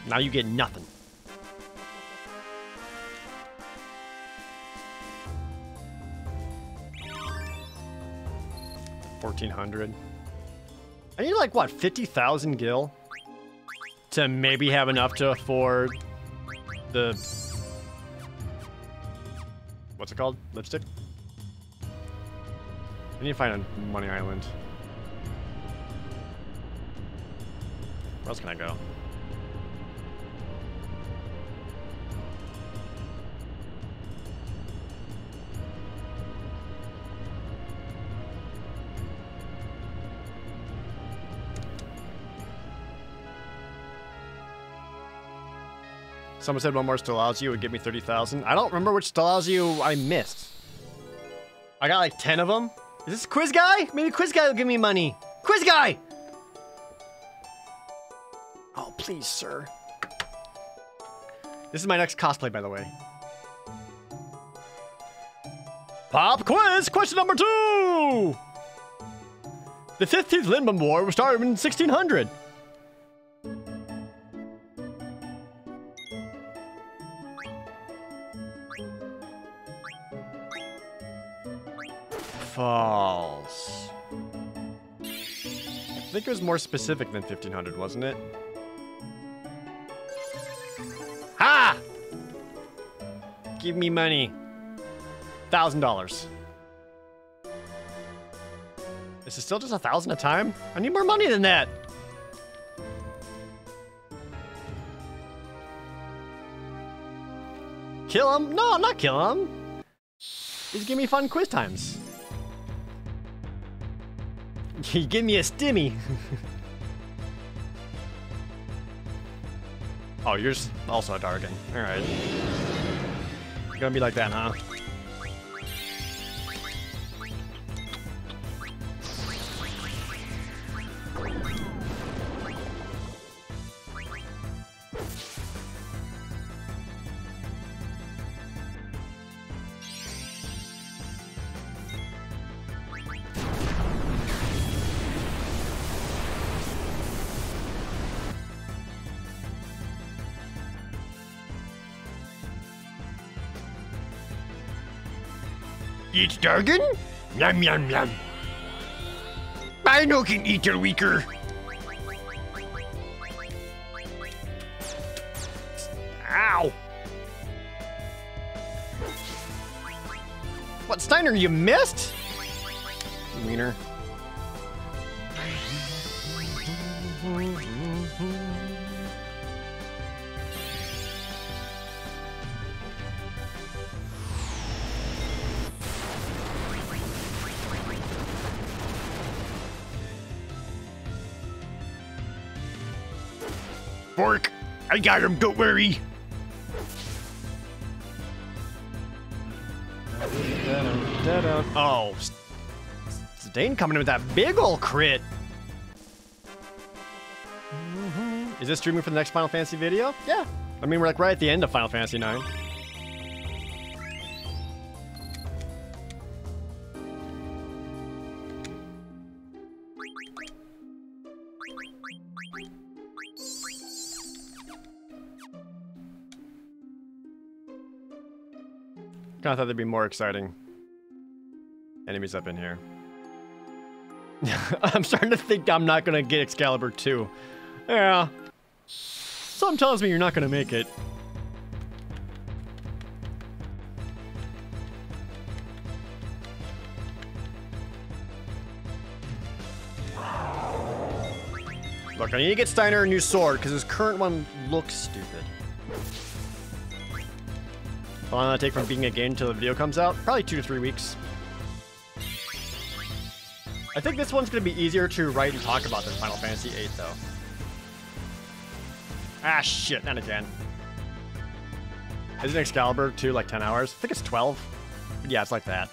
Now you get nothing. Fourteen hundred. I need like what, fifty thousand gil to maybe have enough to afford the what's it called? Lipstick. I need to find a Money Island. Where else can I go? Someone said one more Stellazzio would give me 30,000. I don't remember which Stellazzio I missed. I got like 10 of them. Is this Quiz Guy? Maybe Quiz Guy will give me money. Quiz Guy! Oh, please, sir. This is my next cosplay, by the way. Pop quiz, question number two! The 15th Lindblum War was started in 1600. False. I think it was more specific than 1500, wasn't it? Ha! Give me money. Thousand dollars. This is still just a thousand a time? I need more money than that. Kill him? No, I'm not kill him. Just give me fun quiz times. You give me a stimmy. oh, you're also a Dargan. Alright. Gonna be like that, huh? Eat Dargan? Yum yum yum. I know can eat your weaker. Ow! What, Steiner, you missed? I got him, don't worry. Oh, Zidane coming in with that big ol' crit. Mm-hmm. Is this streaming for the next Final Fantasy video? Yeah. I mean, we're like right at the end of Final Fantasy 9. Kind of thought there'd be more exciting enemies up in here. I'm starting to think I'm not gonna get Excalibur 2. Yeah. Something tells me you're not gonna make it. Look, I need to get Steiner a new sword because his current one looks stupid. How long it take from being a game until the video comes out? Probably two to three weeks. I think this one's going to be easier to write and talk about than Final Fantasy VIII, though. Ah, shit, not again. Isn't Excalibur 2 like 10 hours? I think it's 12. But yeah, it's like that.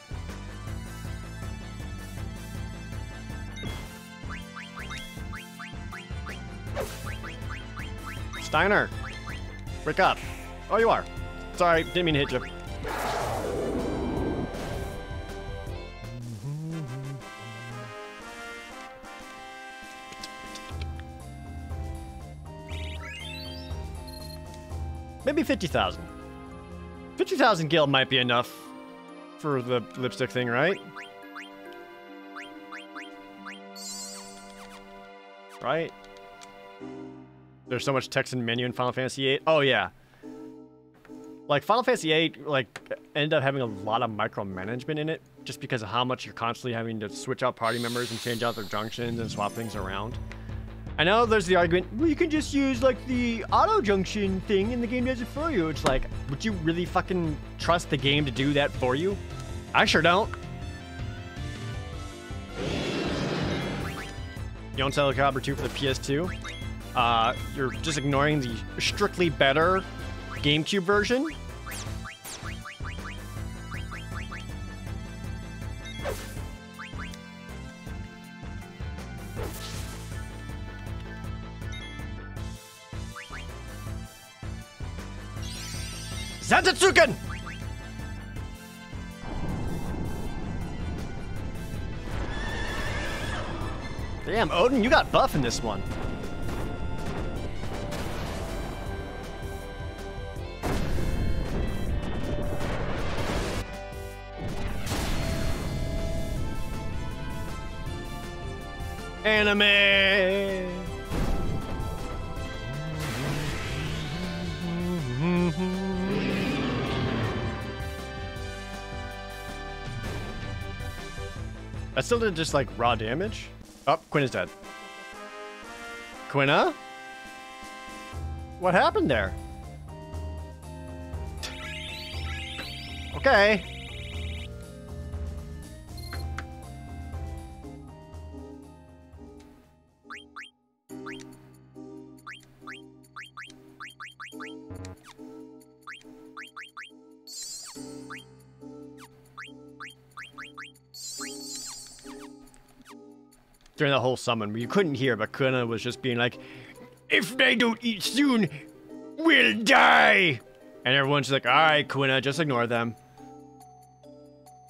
Steiner! Wake up! Oh, you are. Sorry, didn't mean to hit you. Maybe 50,000. 50,000 gil might be enough for the lipstick thing, right? Right? There's so much text the menu in Final Fantasy VIII. Oh, yeah. Like, Final Fantasy VIII, like, ended up having a lot of micromanagement in it just because of how much you're constantly having to switch out party members and change out their junctions and swap things around. I know there's the argument, well, you can just use like the auto junction thing and the game does it for you. It's like, would you really fucking trust the game to do that for you? I sure don't. You don't sell Caliber 2 for the PS2? Uh, you're just ignoring the strictly better GameCube version? Zantetsuken! Damn, Odin, you got buff in this one. Anime! That still did just like raw damage. Oh, Quinn is dead. Quinna? What happened there? okay. During the whole summon where you couldn't hear, but Quina was just being like, "If they don't eat soon, we'll die." And everyone's like, "All right, Quina, just ignore them."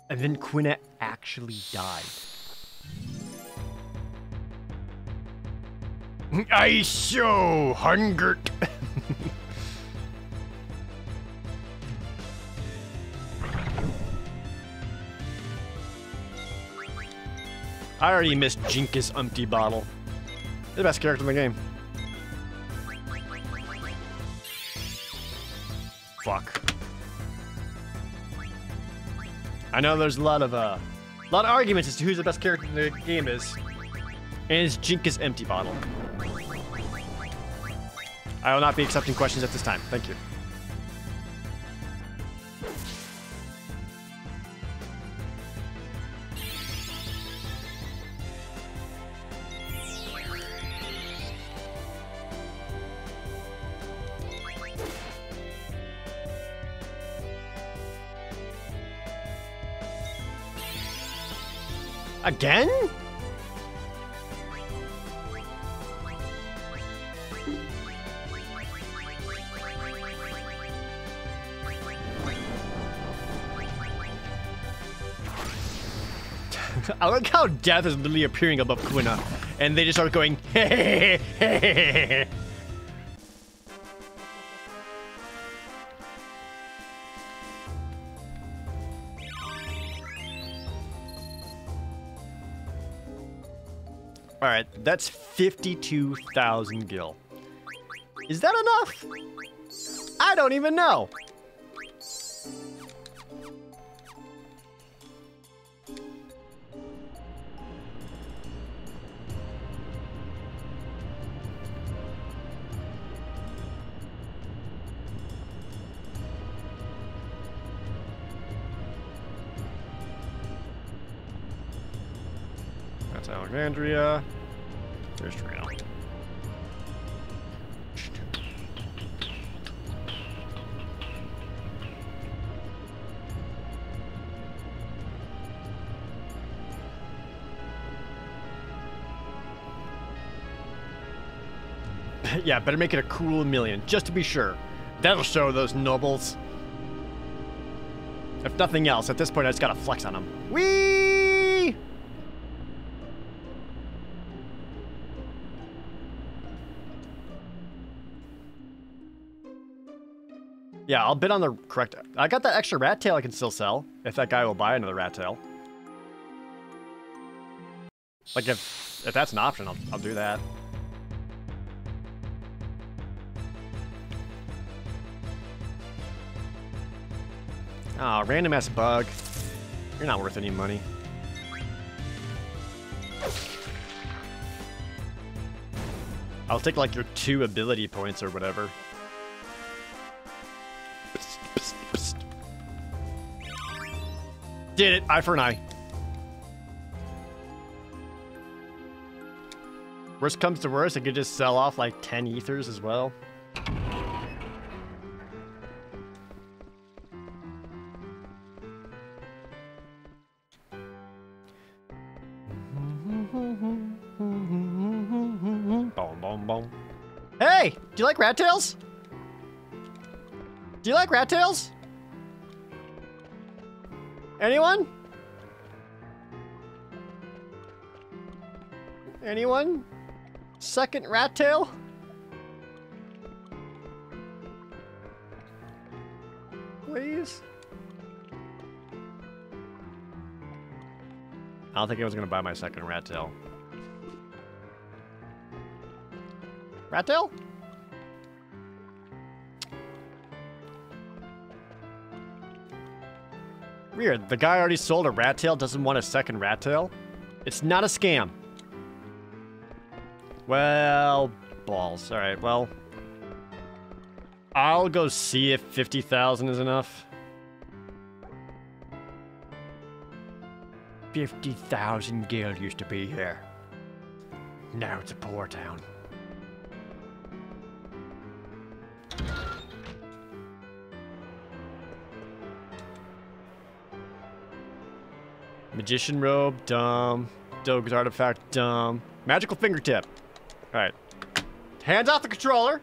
And then Quina actually died. I so hungered. I already missed Jinkus Empty Bottle. The best character in the game. Fuck. I know there's a lot of uh, a lot of arguments as to who's the best character in the game is, and it's Jinkus Empty Bottle. I will not be accepting questions at this time. Thank you. Again? I like how death is literally appearing above Quina, and they just start going, Alright, that's 52,000 gil. Is that enough? I don't even know. That's Alexandria. Yeah, better make it a cool million, just to be sure. That'll show those nobles. If nothing else, at this point I just gotta flex on them. Whee! Yeah, I'll bid on the correct. I got that extra rat tail I can still sell if that guy will buy another rat tail. Like if if that's an option, I'll I'll do that. Oh, random ass bug. You're not worth any money. I'll take like your two ability points or whatever. Psst, psst, psst. Did it, eye for an eye. Worst comes to worst, I could just sell off like 10 ethers as well. Like rat tails? Do you like rat tails? Anyone? Anyone? Second rat tail? Please? I don't think I was gonna buy my second rat tail. Rat tail? Weird. The guy already sold a rat tail, doesn't want a second rat tail? It's not a scam. Well, balls. Alright, well. I'll go see if 50,000 is enough. 50,000 gil used to be here. Now it's a poor town. Magician robe, dumb. Doga's artifact, dumb. Magical fingertip. All right. Hands off the controller.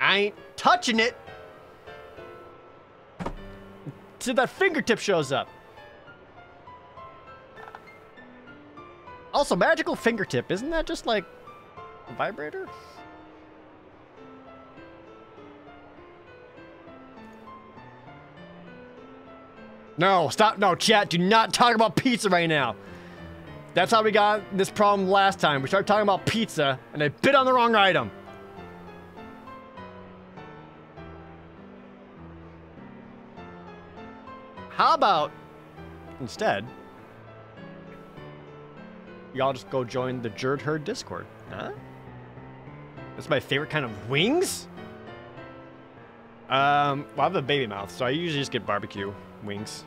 I ain't touching it. Till that fingertip shows up. Also, magical fingertip, isn't that just like a vibrator? No, stop. No, chat, do not talk about pizza right now. That's how we got this problem last time. We started talking about pizza, and they bit on the wrong item. How about, instead, y'all just go join the Jerd Herd Discord? Huh? That's my favorite kind of wings? Um, well, I have a baby mouth, so I usually just get barbecue wings.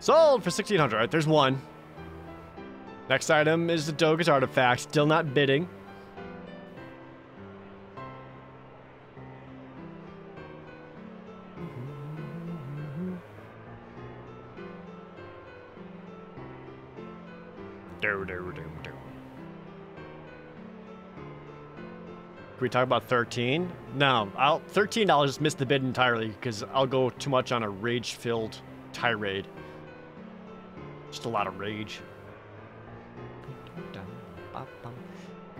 Sold for 1600 All right, there's one. Next item is the Doga's artifact. Still not bidding. We talk about 13? No, I'll 13 I'll just miss the bid entirely because I'll go too much on a rage-filled tirade. Just a lot of rage.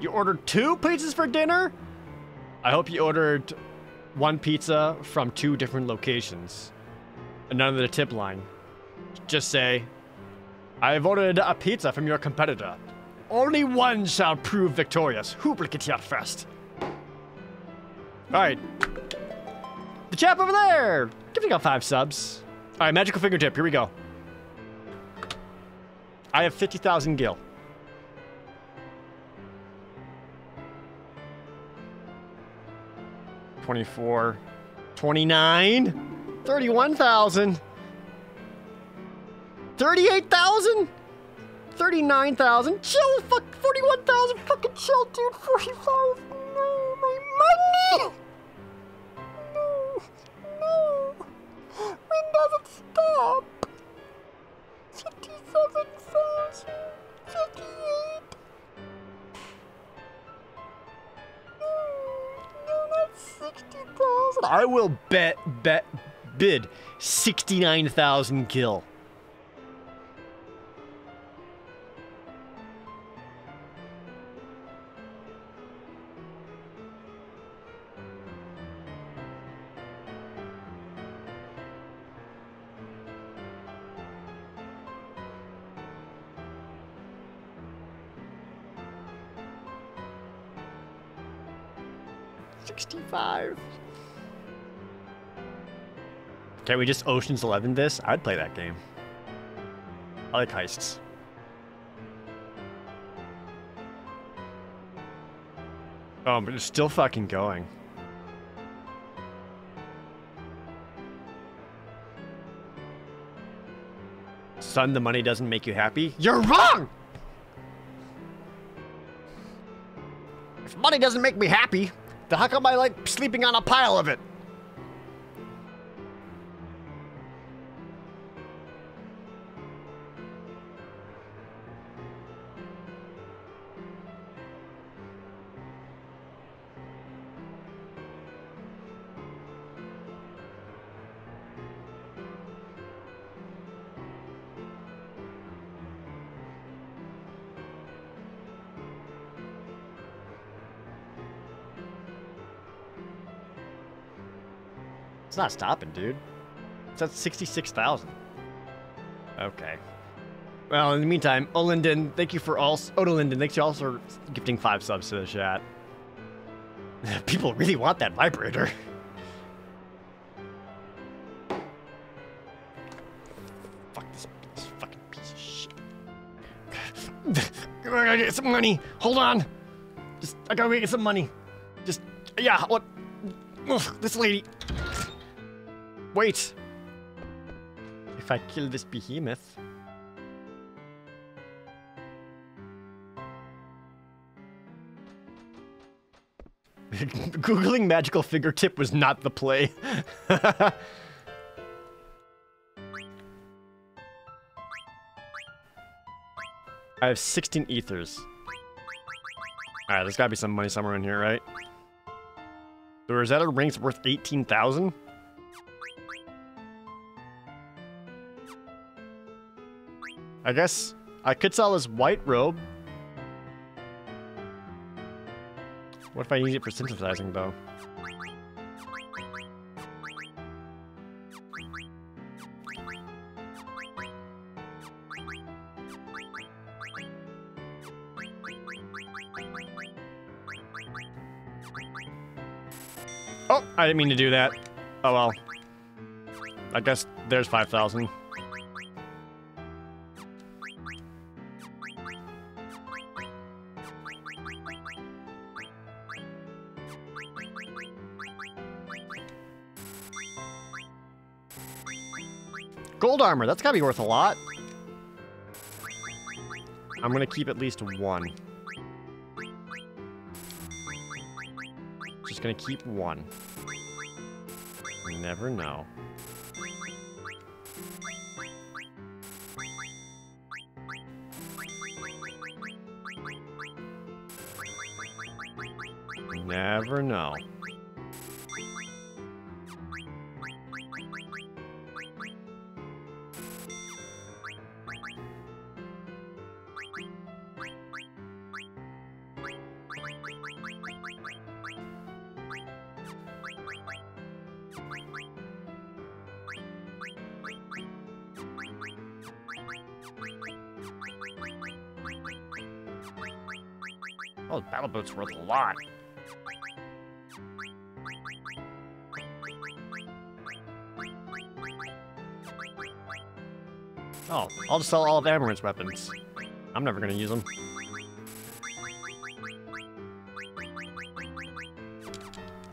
You ordered two pizzas for dinner? I hope you ordered one pizza from two different locations. And none of the tip line. Just say, I have ordered a pizza from your competitor. Only one shall prove victorious. Who will get here first? Alright. The chap over there! Giving out five subs. Alright, magical fingertip, here we go. I have 50,000 gil. Twenty-four, twenty-nine, thirty-one thousand, thirty-eight thousand, thirty-nine thousand. Chill, fuck, forty-one thousand. Fucking chill, dude. Forty-five. No, money. No, no. When does it stop? Fifty-seven thousand, fifty-eight. No, that's sixty thousand. I will bet, bet, bid sixty-nine thousand kill. Sixty-five. Can we just Ocean's Eleven this? I'd play that game. I like heists. Oh, but it's still fucking going. Son, the money doesn't make you happy? You're wrong! If money doesn't make me happy, how come I like sleeping on a pile of it? Not stopping, dude. It's at 66,000. Okay. Well, in the meantime, Olinden, thank you for all. Odolinden, oh, thanks you also for gifting five subs to the chat. People really want that vibrator. Fuck this, this fucking piece of shit. I gotta get some money. Hold on. Just, I gotta get some money. Just, yeah, what? Ugh, this lady. Wait. If I kill this behemoth. Googling magical fingertip was not the play. I have 16 ethers. Alright, there's gotta be some money somewhere in here, right? The Rosetta ring's worth 18,000? I guess I could sell this white robe. What if I use it for synthesizing, though? Oh, I didn't mean to do that. Oh well. I guess there's 5,000. Armor, that's gotta be worth a lot. I'm gonna keep at least one. Just gonna keep one. You never know. Never know. Boat's worth a lot. Oh, I'll just sell all of Amarant's weapons. I'm never gonna use them.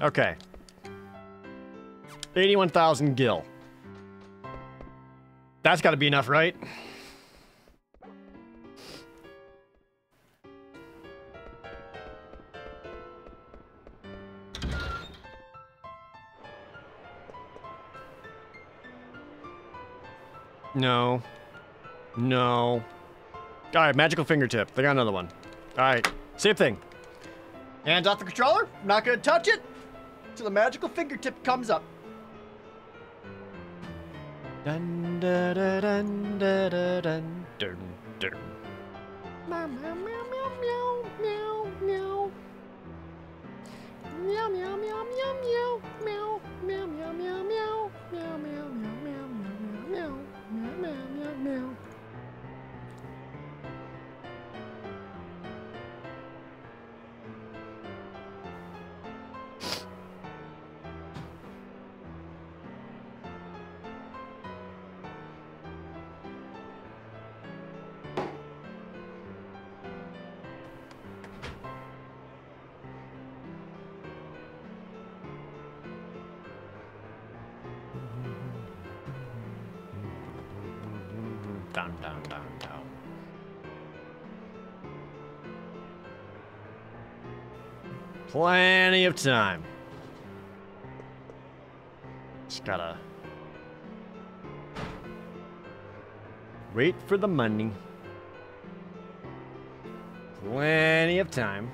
Okay. 81,000 gil. That's gotta be enough, right? No. No. Alright, magical fingertip. They got another one. Alright, same thing. Hands off the controller. Not gonna touch it till the magical fingertip comes up. Dun, da, da, dun, da, da, dun, dun, dun. Meow, meow, meow, meow, meow, meow. Meow, meow, meow, meow, meow, meow, meow, meow, meow, meow, meow, meow, meow, meow, meow, Plenty of time. Just gotta wait for the money. Plenty of time.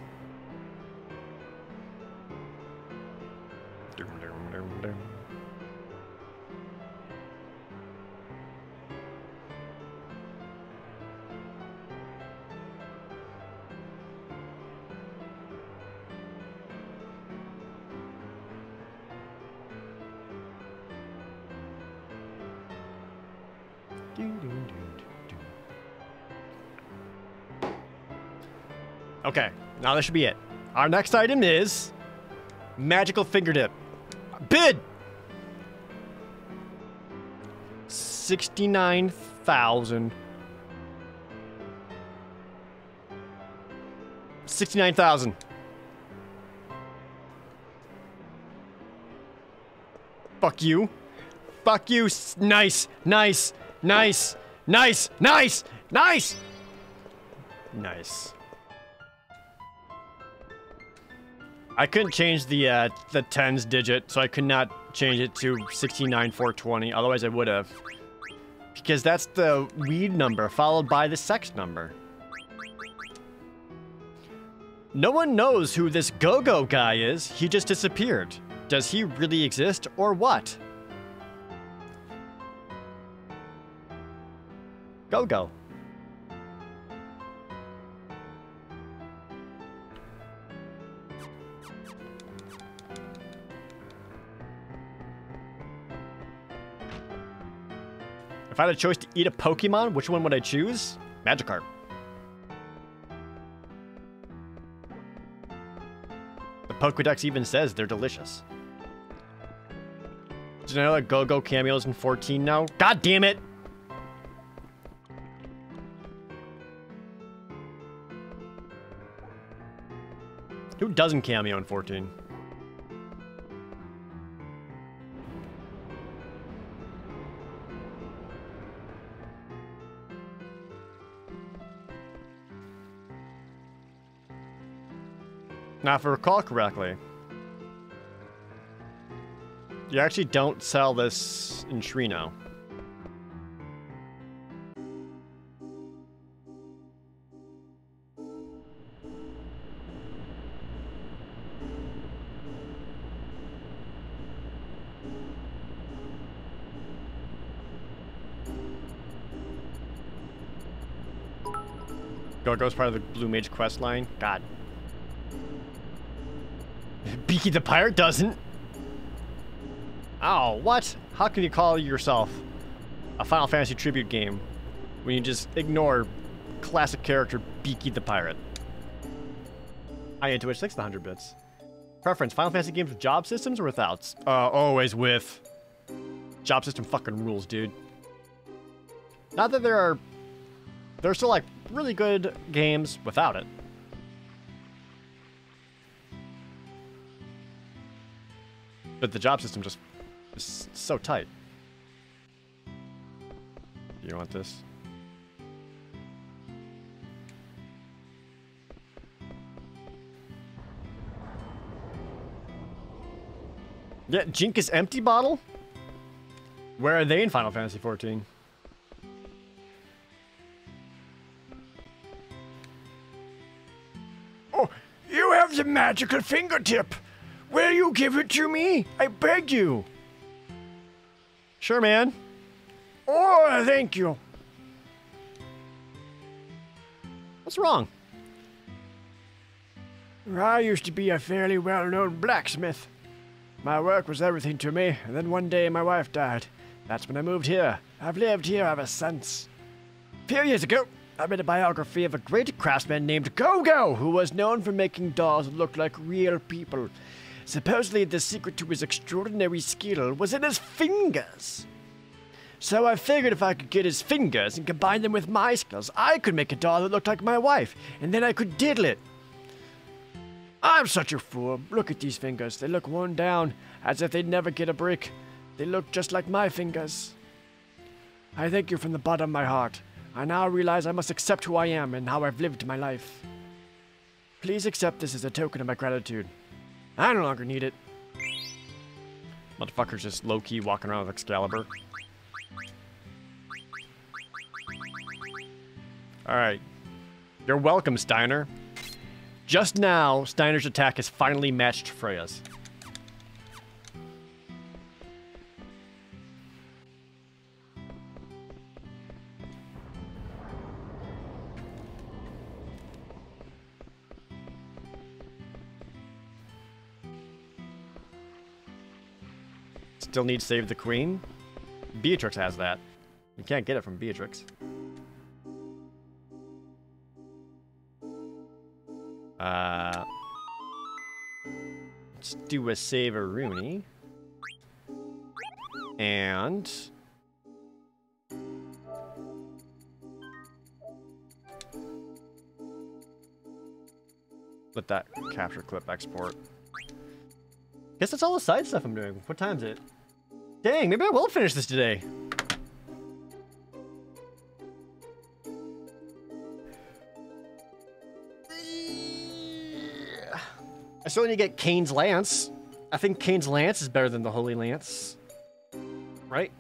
Okay, now that should be it. Our next item is magical fingertip. Bid. Sixty-nine thousand. Sixty-nine thousand. Fuck you. Fuck you. Nice, nice, nice, nice, nice, nice. Nice. I couldn't change the uh, the tens digit, so I could not change it to 69420. Otherwise, I would have. Because that's the weed number followed by the sex number. No one knows who this Go-Go guy is. He just disappeared. Does he really exist or what? Go-Go. If I had a choice to eat a Pokemon, which one would I choose? Magikarp. The Pokedex even says they're delicious. Know that Go-Go cameos in 14 now? God damn it! Doesn't cameo in 14? Now, if I recall correctly, you actually don't sell this in Treno. Go-Go's part of the Blue Mage quest line. God. Beaky the Pirate doesn't. Oh, what? How can you call yourself a Final Fantasy tribute game when you just ignore classic character Beaky the Pirate? I into it 6 100 bits. Preference, Final Fantasy games with job systems or without? Uh, always with. Job system fucking rules, dude. Not that there are... There are still, like, really good games without it. But the job system just is so tight. You want this? Yeah, Jink is empty bottle? Where are they in Final Fantasy XIV? Magical fingertip. Will you give it to me? I beg you. Sure, man. Oh, thank you. What's wrong? I used to be a fairly well known blacksmith. My work was everything to me, and then one day my wife died. That's when I moved here. I've lived here ever since. A few years ago, I read a biography of a great craftsman named Go-Go, who was known for making dolls looked like real people. Supposedly, the secret to his extraordinary skill was in his fingers. So I figured if I could get his fingers and combine them with my skills, I could make a doll that looked like my wife, and then I could diddle it. I'm such a fool. Look at these fingers. They look worn down, as if they'd never get a break. They look just like my fingers. I thank you from the bottom of my heart. I now realize I must accept who I am and how I've lived my life. Please accept this as a token of my gratitude. I no longer need it. Motherfucker's just low-key walking around with Excalibur. Alright. You're welcome, Steiner. Just now, Steiner's attack has finally matched Freya's. Still need Save the Queen? Beatrix has that. You can't get it from Beatrix. Uh, let's do a save a Rooney. And... Let that capture clip export. Guess that's all the side stuff I'm doing. What time is it? Dang, maybe I will finish this today. I still need to get Kain's Lance. I think Kain's Lance is better than the Holy Lance. Right?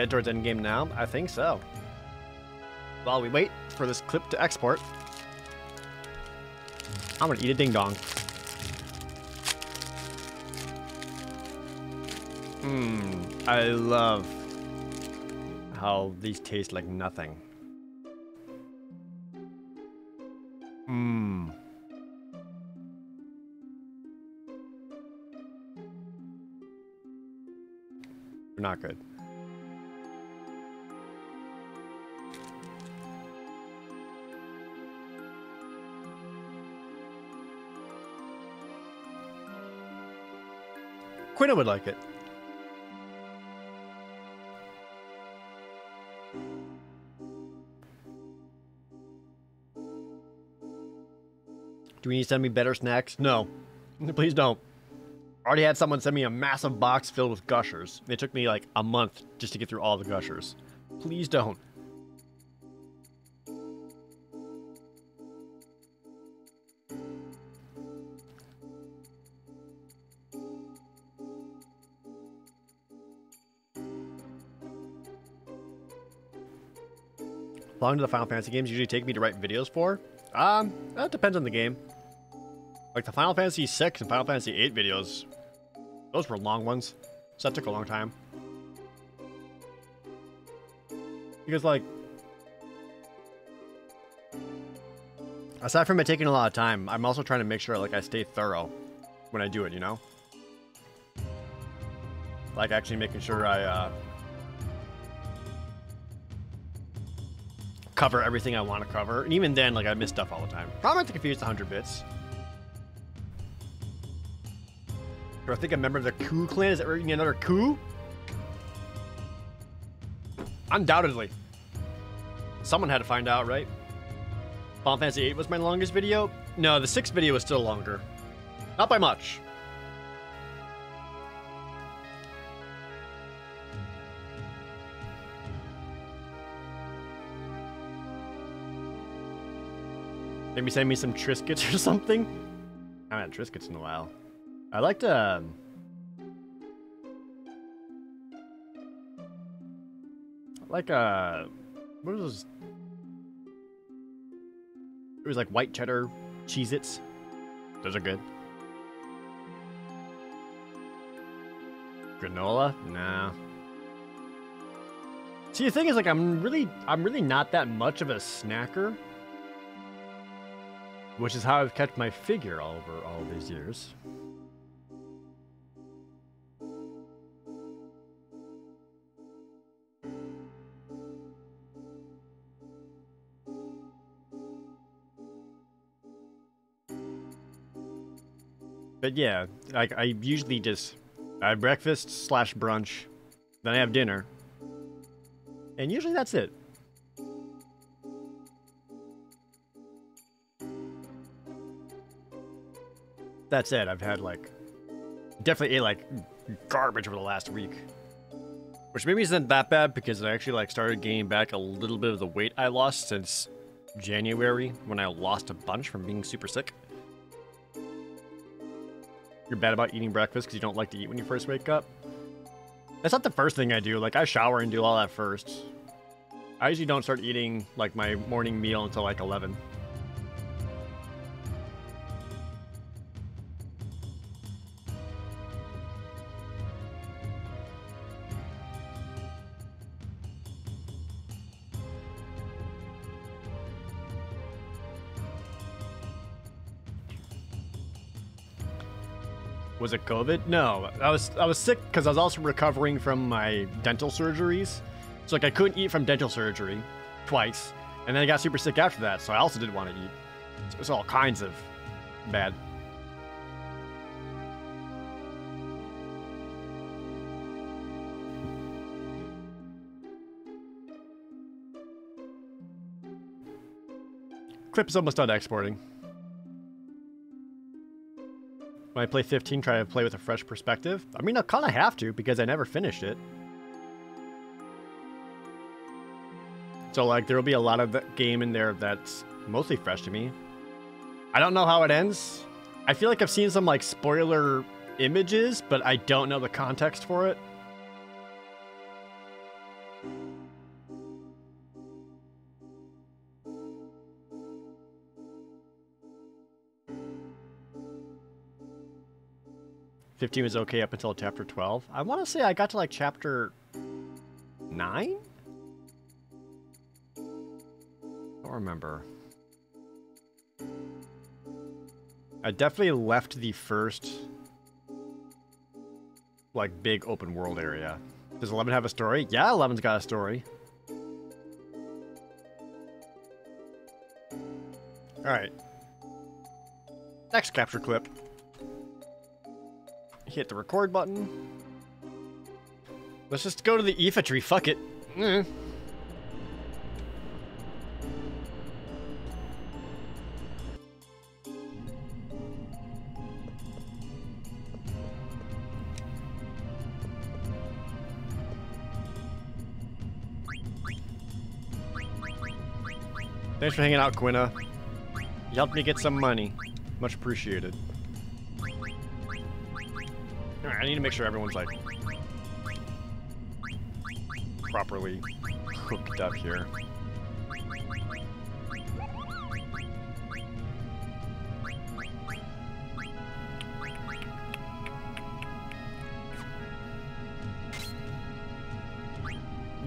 Headed towards endgame now? I think so. While we wait for this clip to export, I'm gonna eat a ding dong. Mmm, I love how these taste like nothing. Mmm. They're not good. Quina would like it. Do we need to send me better snacks? No. Please don't. I Already had someone send me a massive box filled with gushers. It took me like a month just to get through all the gushers. Please don't. Long do the Final Fantasy games usually take me to write videos for? Um, that depends on the game. Like the Final Fantasy VI and Final Fantasy VIII videos, those were long ones. So that took a long time. Because like, aside from it taking a lot of time, I'm also trying to make sure like I stay thorough when I do it, you know? Like actually making sure I, uh, cover everything I want to cover. And even then, like, I miss stuff all the time. Probably to confuse the 100 bits. I think a member of the Qu clan is ever eating another Qu? Undoubtedly. Someone had to find out, right? Final Fantasy 8 was my longest video? No, the 6th video was still longer. Not by much. Maybe send me some Triscuits or something? I haven't had Triscuits in a while. I like to... Um, like, uh... What was those? It was like white cheddar Cheez-Its. Those are good. Granola? Nah. See, the thing is, like, I'm really, I'm really not that much of a snacker. Which is how I've kept my figure all over all these years. But yeah, like I usually just I have breakfast slash brunch, then I have dinner, and usually that's it. That said, I've had like definitely ate like garbage over the last week. Which maybe isn't that bad because I actually like started gaining back a little bit of the weight I lost since January when I lost a bunch from being super sick. You're bad about eating breakfast because you don't like to eat when you first wake up. That's not the first thing I do. Like I shower and do all that first. I usually don't start eating like my morning meal until like 11. Was it COVID? No, I was I was sick because I was also recovering from my dental surgeries. So like I couldn't eat from dental surgery twice, and then I got super sick after that. So I also didn't want to eat. So it's all kinds of bad. Clip is almost done exporting. When I play 15, try to play with a fresh perspective. I mean, I kind of have to because I never finished it. So, like, there will be a lot of the game in there that's mostly fresh to me. I don't know how it ends. I feel like I've seen some, like, spoiler images, but I don't know the context for it. 15 was okay up until chapter 12. I want to say I got to like chapter 9? Don't remember. I definitely left the first like big open world area. Does 11 have a story? Yeah, 11's got a story. All right. Next capture clip. Hit the record button. Let's just go to the Iifa tree. Fuck it. Eh. Thanks for hanging out, Quina. You helped me get some money. Much appreciated. Alright, I need to make sure everyone's like properly hooked up here.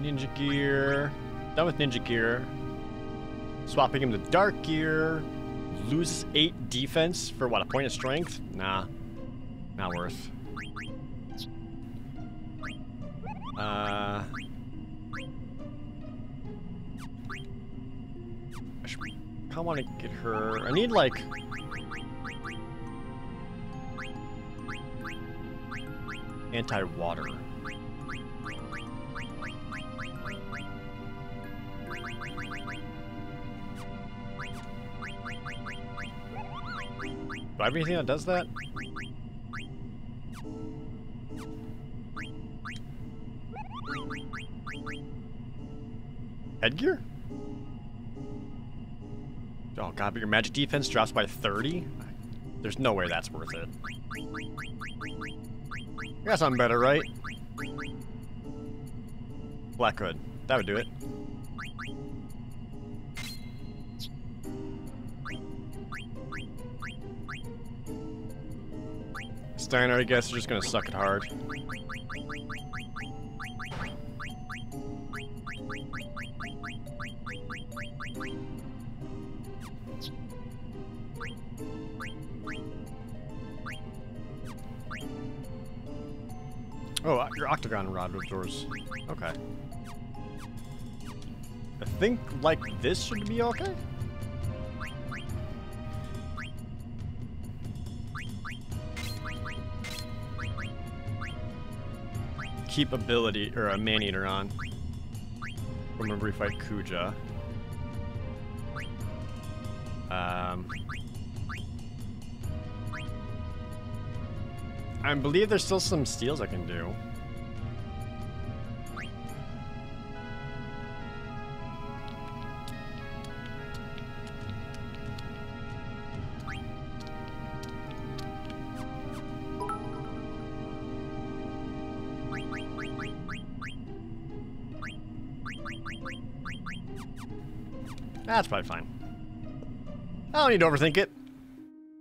Ninja gear. Done with ninja gear. Swapping him to dark gear. Loses 8 defense for what, a point of strength? Nah. Not worth. Uh... I should I want to get her... I need, like... Anti-water. Do I have anything that does that? Headgear? Oh god, but your magic defense drops by 30? There's no way that's worth it. You got something better, right? Black Hood. That would do it. Steiner, I guess, is just gonna suck it hard. Oh, uh, your octagon rod yours. Okay. I think, like, this should be okay? Keep ability, or a man-eater on. Remember we fight Kuja. Um... I believe there's still some steals I can do. That's probably fine. I don't need to overthink it.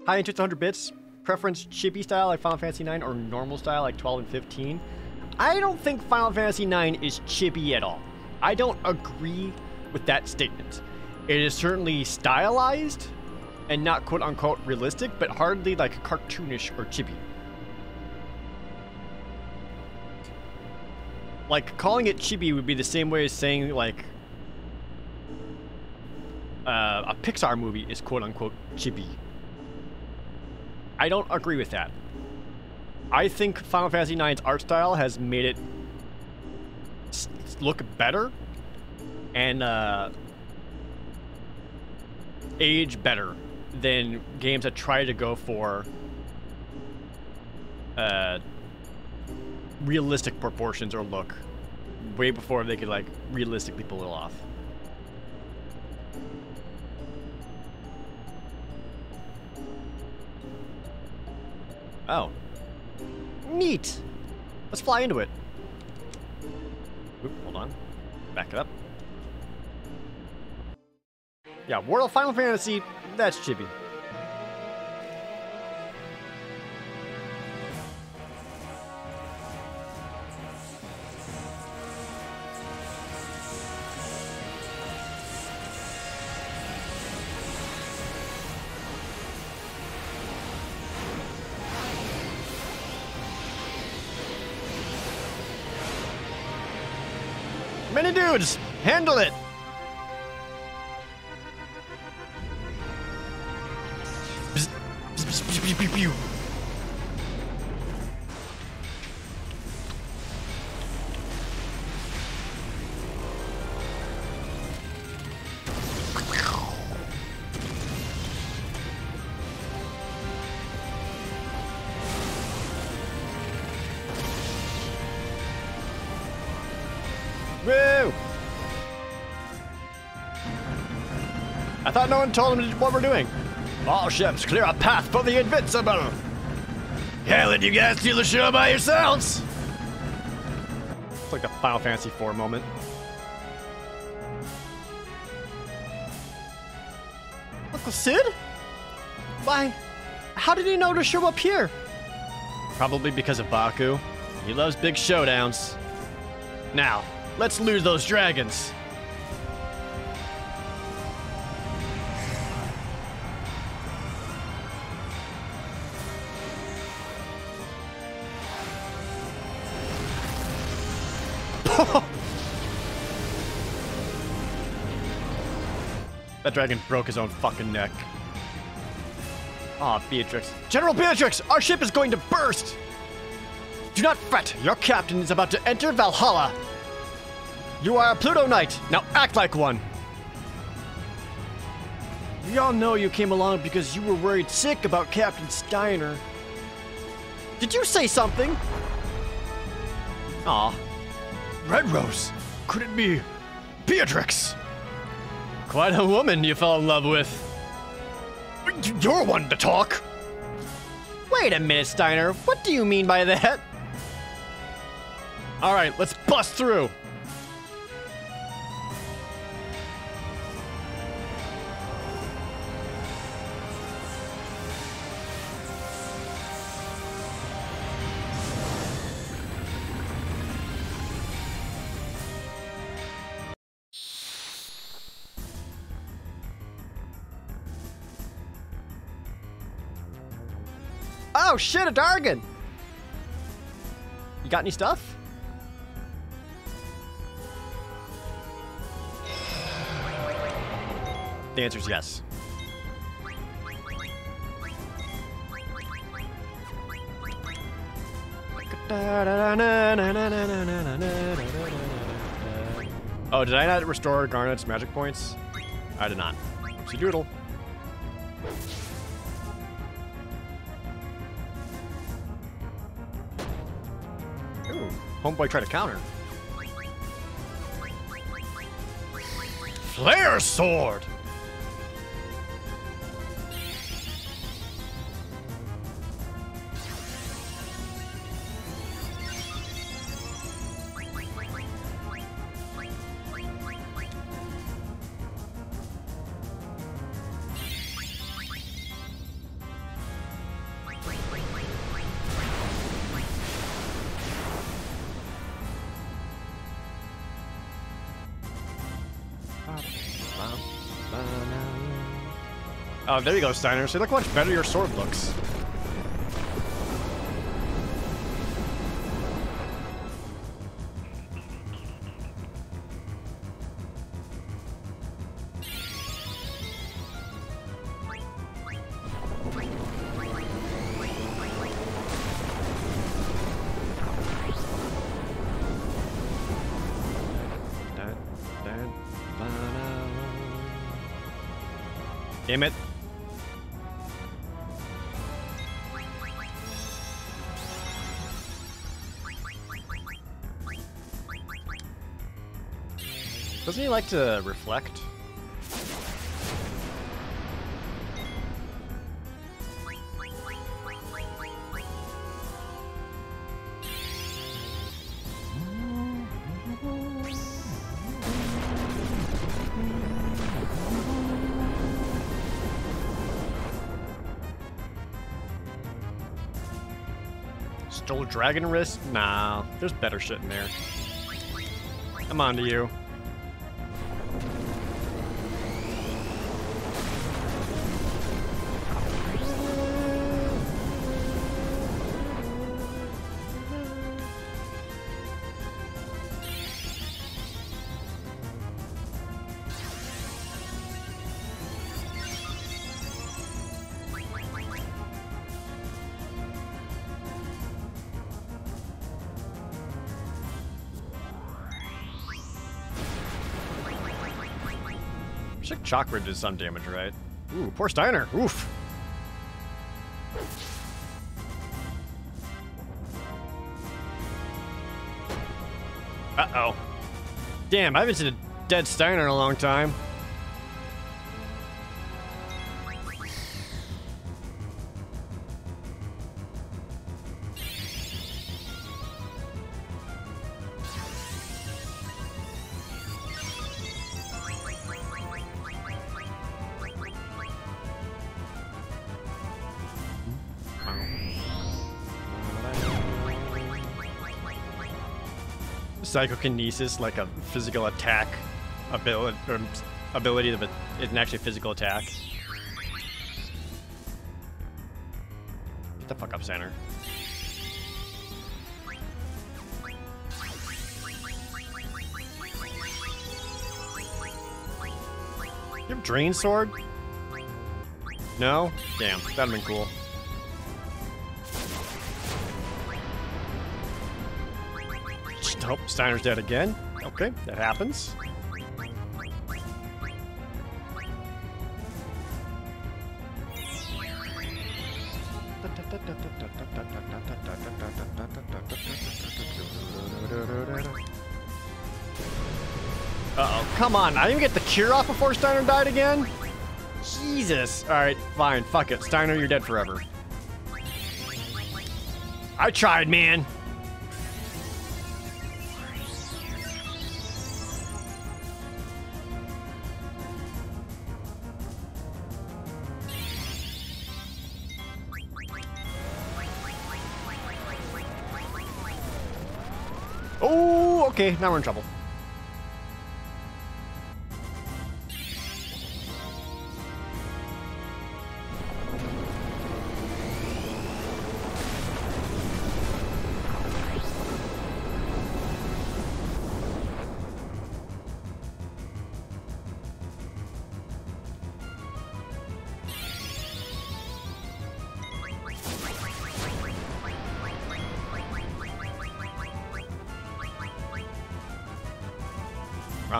High interest 100 bits. Preference chibi style like Final Fantasy 9 or normal style like 12 and 15. I don't think Final Fantasy 9 is chibi at all. I don't agree with that statement. It is certainly stylized and not quote unquote realistic, but hardly like cartoonish or chibi. Like calling it chibi would be the same way as saying like uh, a Pixar movie is quote unquote chibi. I don't agree with that. I think Final Fantasy IX's art style has made it look better and uh, age better than games that try to go for uh, realistic proportions or look way before they could like realistically pull it off. Oh. Neat! Let's fly into it. Oop, hold on. Back it up. Yeah, World of Final Fantasy, that's chibi. Dudes! Handle it! No one told him what we're doing. All ships, clear a path for the invincible. Yeah, let you guys do the show by yourselves. It's like the Final Fantasy IV moment. Uncle Cid? Why? How did he know to show up here? Probably because of Baku. He loves big showdowns. Now, let's lose those dragons. That dragon broke his own fucking neck. Ah, Beatrix. General Beatrix, our ship is going to burst! Do not fret, your captain is about to enter Valhalla. You are a Pluto Knight, now act like one. We all know you came along because you were worried sick about Captain Steiner. Did you say something? Aw. Red Rose, could it be Beatrix? Quite a woman you fell in love with. You're one to talk. Wait a minute, Steiner. What do you mean by that? All right, let's bust through. Oh shit, a Dargon! You got any stuff? The answer is yes. Oh, did I not restore Garnet's magic points? I did not. Oopsie doodle. Homeboy tried to counter. Flare sword! Oh, there you go, Steiner. See, look how much better your sword looks. Like to reflect? Stole dragon wrist? Nah, there's better shit in there. I'm on to you. Chakra did some damage, right? Ooh, poor Steiner. Oof. Uh-oh. Damn, I haven't seen a dead Steiner in a long time. Psychokinesis, like a physical attack ability, or ability that isn't actually physical attack. Get the fuck up, Steiner. You have Drain Sword? No? Damn, that'd've been cool. Nope, Steiner's dead again. Okay, that happens. Uh-oh, come on. I didn't get the cure off before Steiner died again? Jesus. Alright, fine. Fuck it. Steiner, you're dead forever. I tried, man. Okay. Now we're in trouble.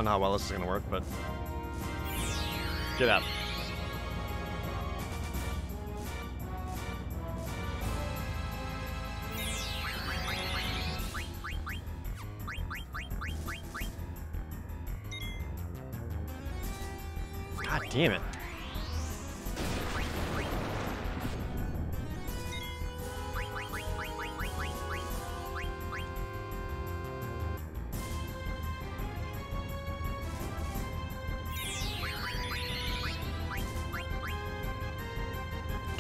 Don't know how well this is gonna work, but get out.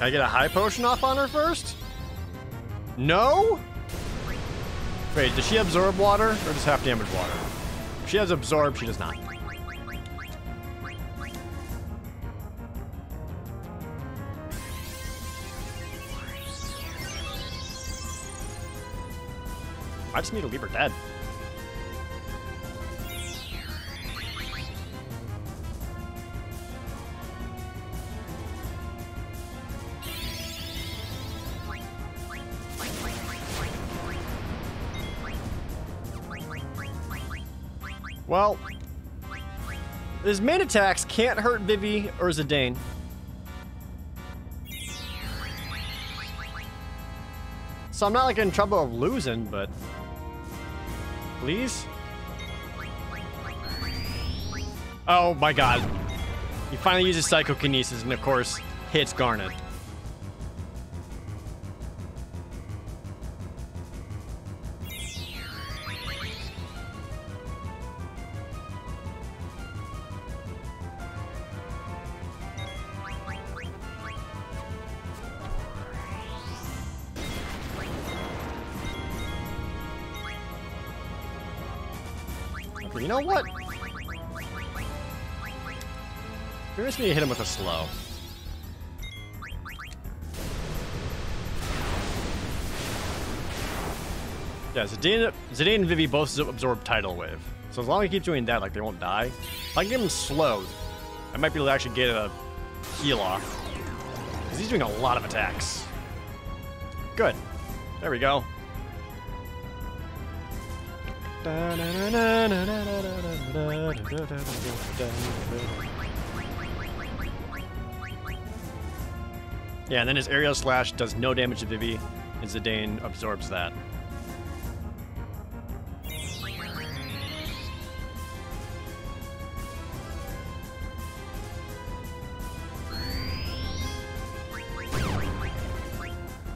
Can I get a high potion off on her first? No? Wait, does she absorb water or does half damage water? If she has absorb, she does not. I just need to leave her dead. His main attacks can't hurt Vivi or Zidane. So I'm not like in trouble of losing, but please. Oh my god. He finally uses psychokinesis and of course hits Garnet. Just need to hit him with a slow. Yeah, Zidane, Zidane and Vivi both absorb Tidal Wave. So as long as he keeps doing that, like, they won't die. If I can get him slowed, I might be able to actually get a heal off. Because he's doing a lot of attacks. Good. There we go. Yeah, and then his aerial slash does no damage to Vivi, and Zidane absorbs that.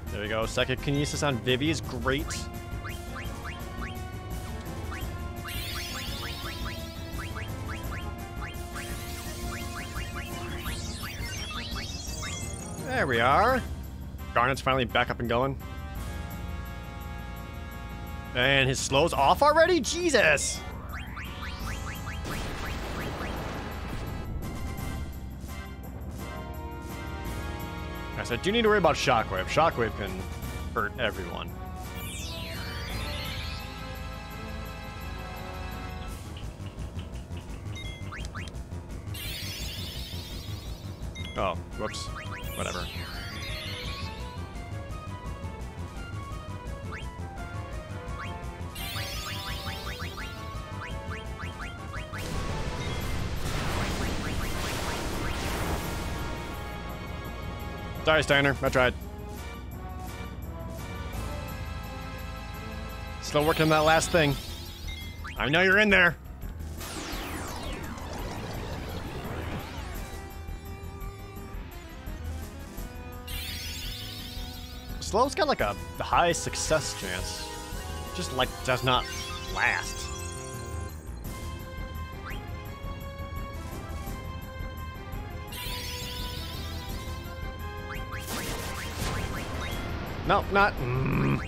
There we go. Second Kinesis on Vivi is great. There we are. Garnet's finally back up and going. And his slow's off already? Jesus! I do need to worry about Shockwave. Shockwave can hurt everyone. Oh, whoops. Sorry, Steiner. I tried. Still working on that last thing. I know you're in there. Slow's got like a high success chance. Just like does not last. No, not. Mm.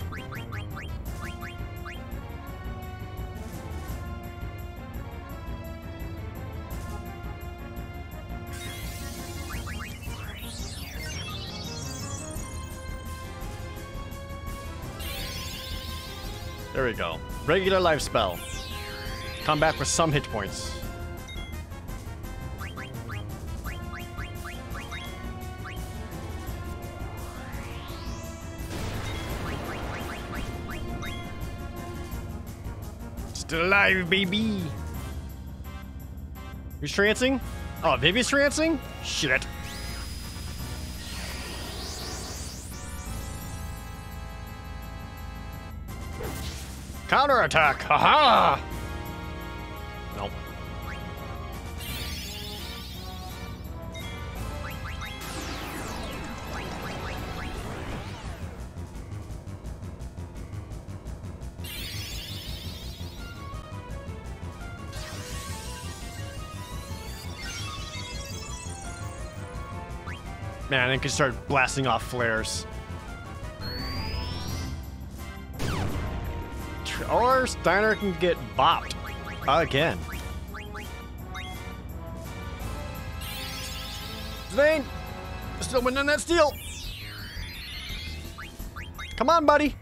There we go. Regular life spell. Come back with some hit points. Alive, baby. Who's trancing? Oh, Vivi's trancing? Shit. Counterattack! Haha! Man, it can start blasting off flares. Or Steiner can get bopped. Again. Zane! Still winning that steal! Come on, buddy!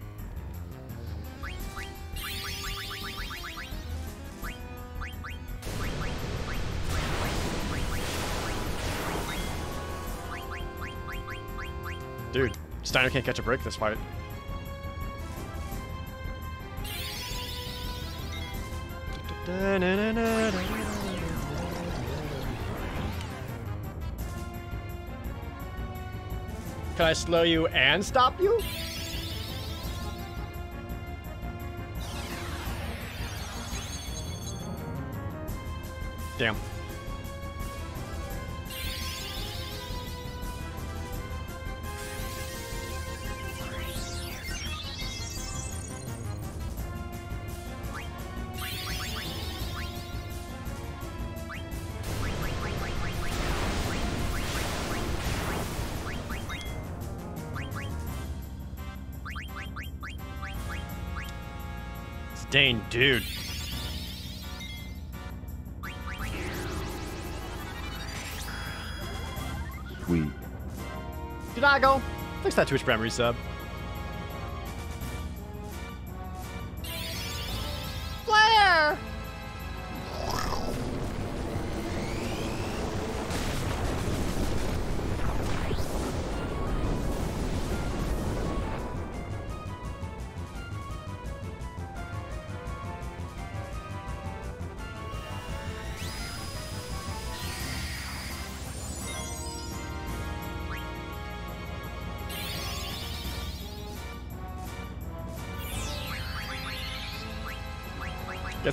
Steiner can't catch a break this fight. Can I slow you and stop you? Dude. Sweet. Did I go? Fix that Twitch Prime resub.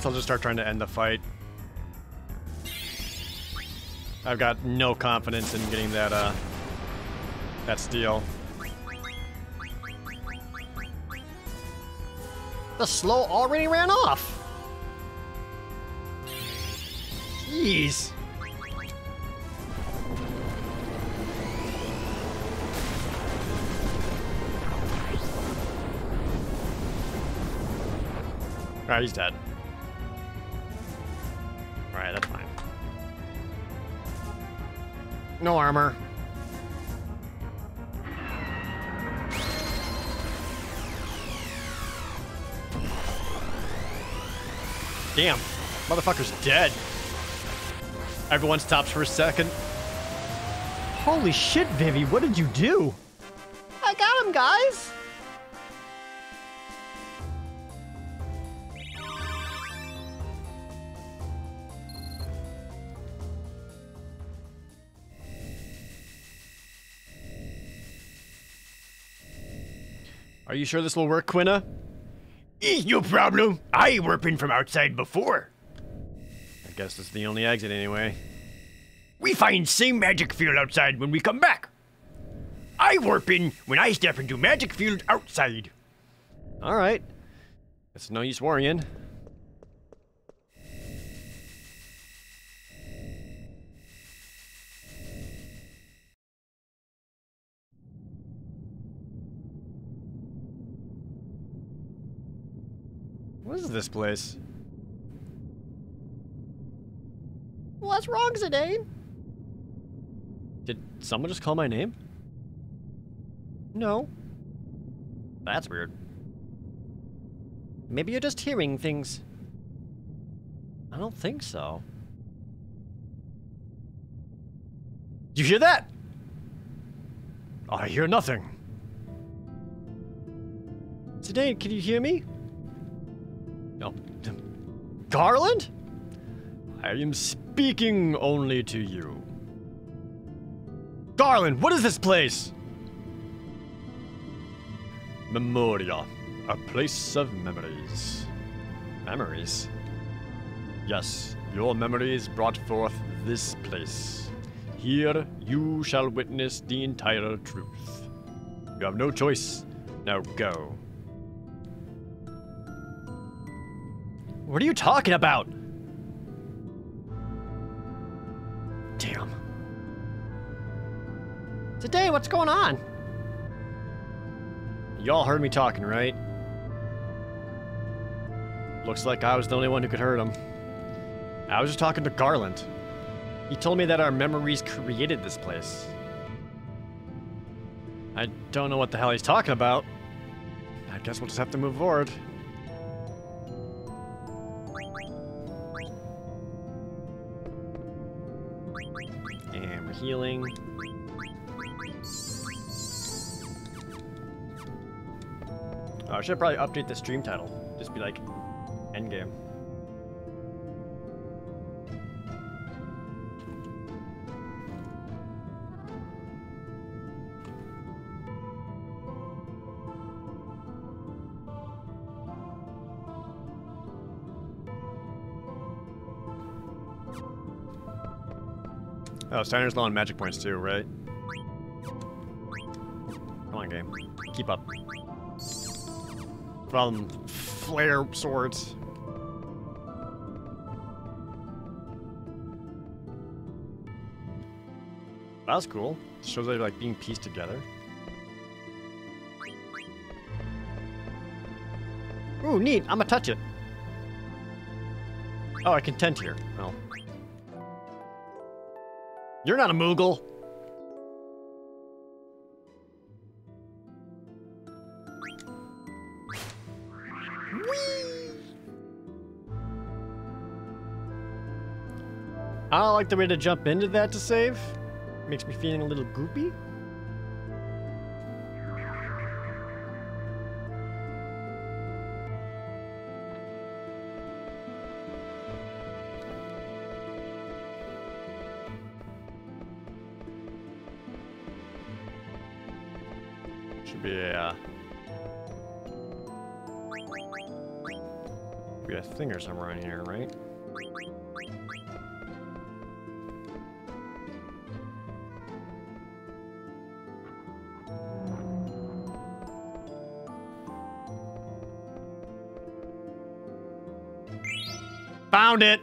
Guess I'll just start trying to end the fight. I've got no confidence in getting that, uh, that steal. The slow already ran off. Jeez. Alright, he's dead. No armor. Damn, motherfucker's dead. Everyone stops for a second. Holy shit, Vivi, what did you do? You sure this will work, Quina? Eh, no problem. I warp in from outside before. I guess it's the only exit anyway. We find same magic field outside when we come back. I warp in when I step into magic field outside. Alright. It's no use worrying. Place? What's wrong, Zidane? Did someone just call my name? No. That's weird. Maybe you're just hearing things. I don't think so. You hear that? I hear nothing. Zidane, can you hear me? Garland? I am speaking only to you. Garland, what is this place? Memoria, a place of memories. Memories? Yes, your memories brought forth this place. Here you shall witness the entire truth. You have no choice. Now go. What are you talking about? Damn. Today, what's going on? Y'all heard me talking, right? Looks like I was the only one who could hear him. I was just talking to Garland. He told me that our memories created this place. I don't know what the hell he's talking about. I guess we'll just have to move forward. Healing. Oh, I should probably update the stream title. Just be like, endgame. Oh, Steiner's low on magic points too, right? Come on, game. Keep up. From flare swords. That was cool. Shows they're like being pieced together. Ooh, neat. I'm gonna touch it. Oh, I can tent here. Oh. You're not a Moogle. I don't like the way to jump into that to save. Makes me feeling a little goopy. Somewhere in here, right? Found it!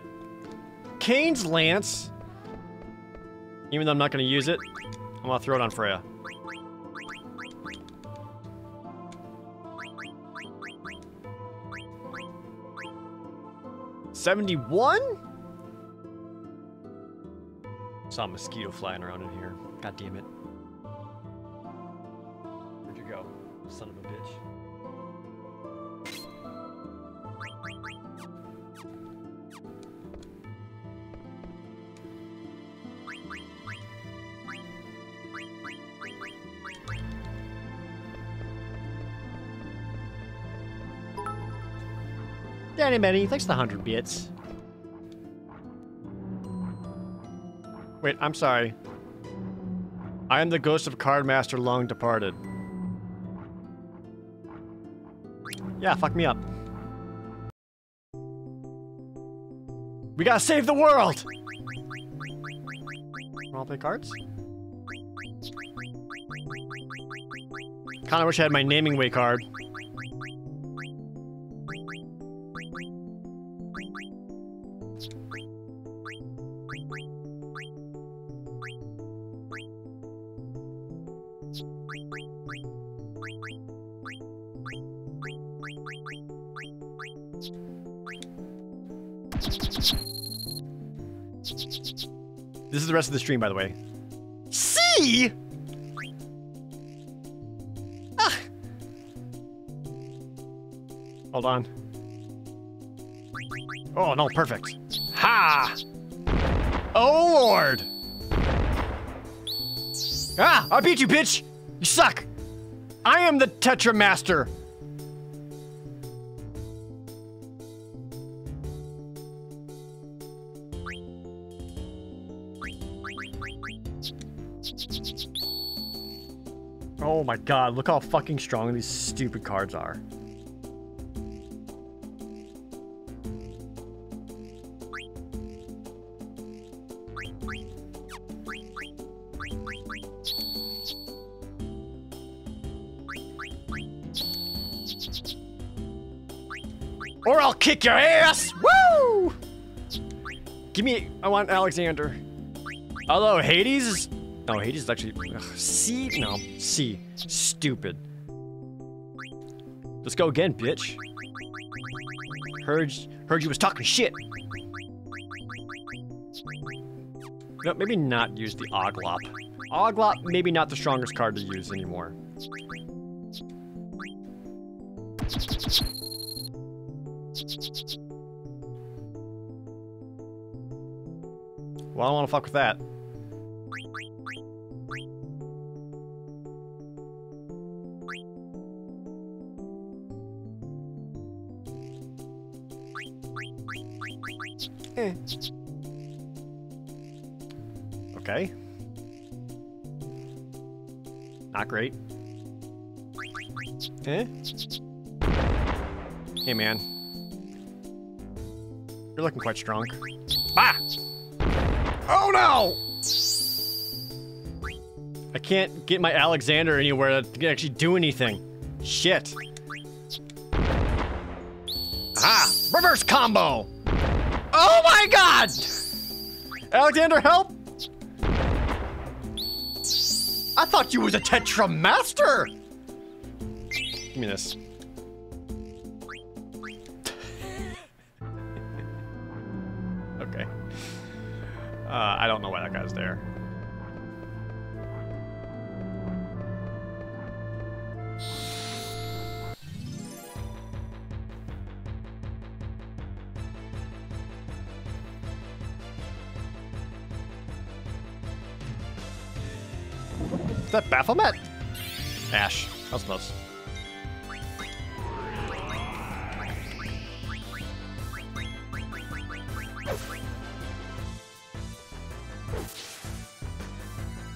Kain's Lance. Even though I'm not going to use it, I'm going to throw it on Freya. Seventy-one? Saw a mosquito flying around in here. God damn it. Danny Manny, thanks for the 100 bits. Wait, I'm sorry. I am the ghost of Cardmaster long departed. Yeah, fuck me up. We gotta save the world! Wanna play cards? Kinda wish I had my Namingway card. Stream, by the way. See? Ah. Hold on. Oh, no, perfect. Ha! Oh, Lord! Ah! I beat you, bitch! You suck! I am the Tetra Master! My god, look how fucking strong these stupid cards are. Or I'll kick your ass! Woo! Give me, I want Alexander. Although Hades is, no, Hades is actually, ugh, C, no, C, stupid. Let's go again, bitch. Heard, heard you was talking shit. No, maybe not use the Oglop. Oglop, maybe not the strongest card to use anymore. Well, I don't want to fuck with that. Eh. Okay. Not great. Eh? Hey, man. You're looking quite strong. Ah! Oh no! I can't get my Alexander anywhere to actually do anything. Shit. Ah! Reverse combo! My god! Alexander, help! I thought you was a Tetra Master! Give me this. Baphomet? Ash. That was close.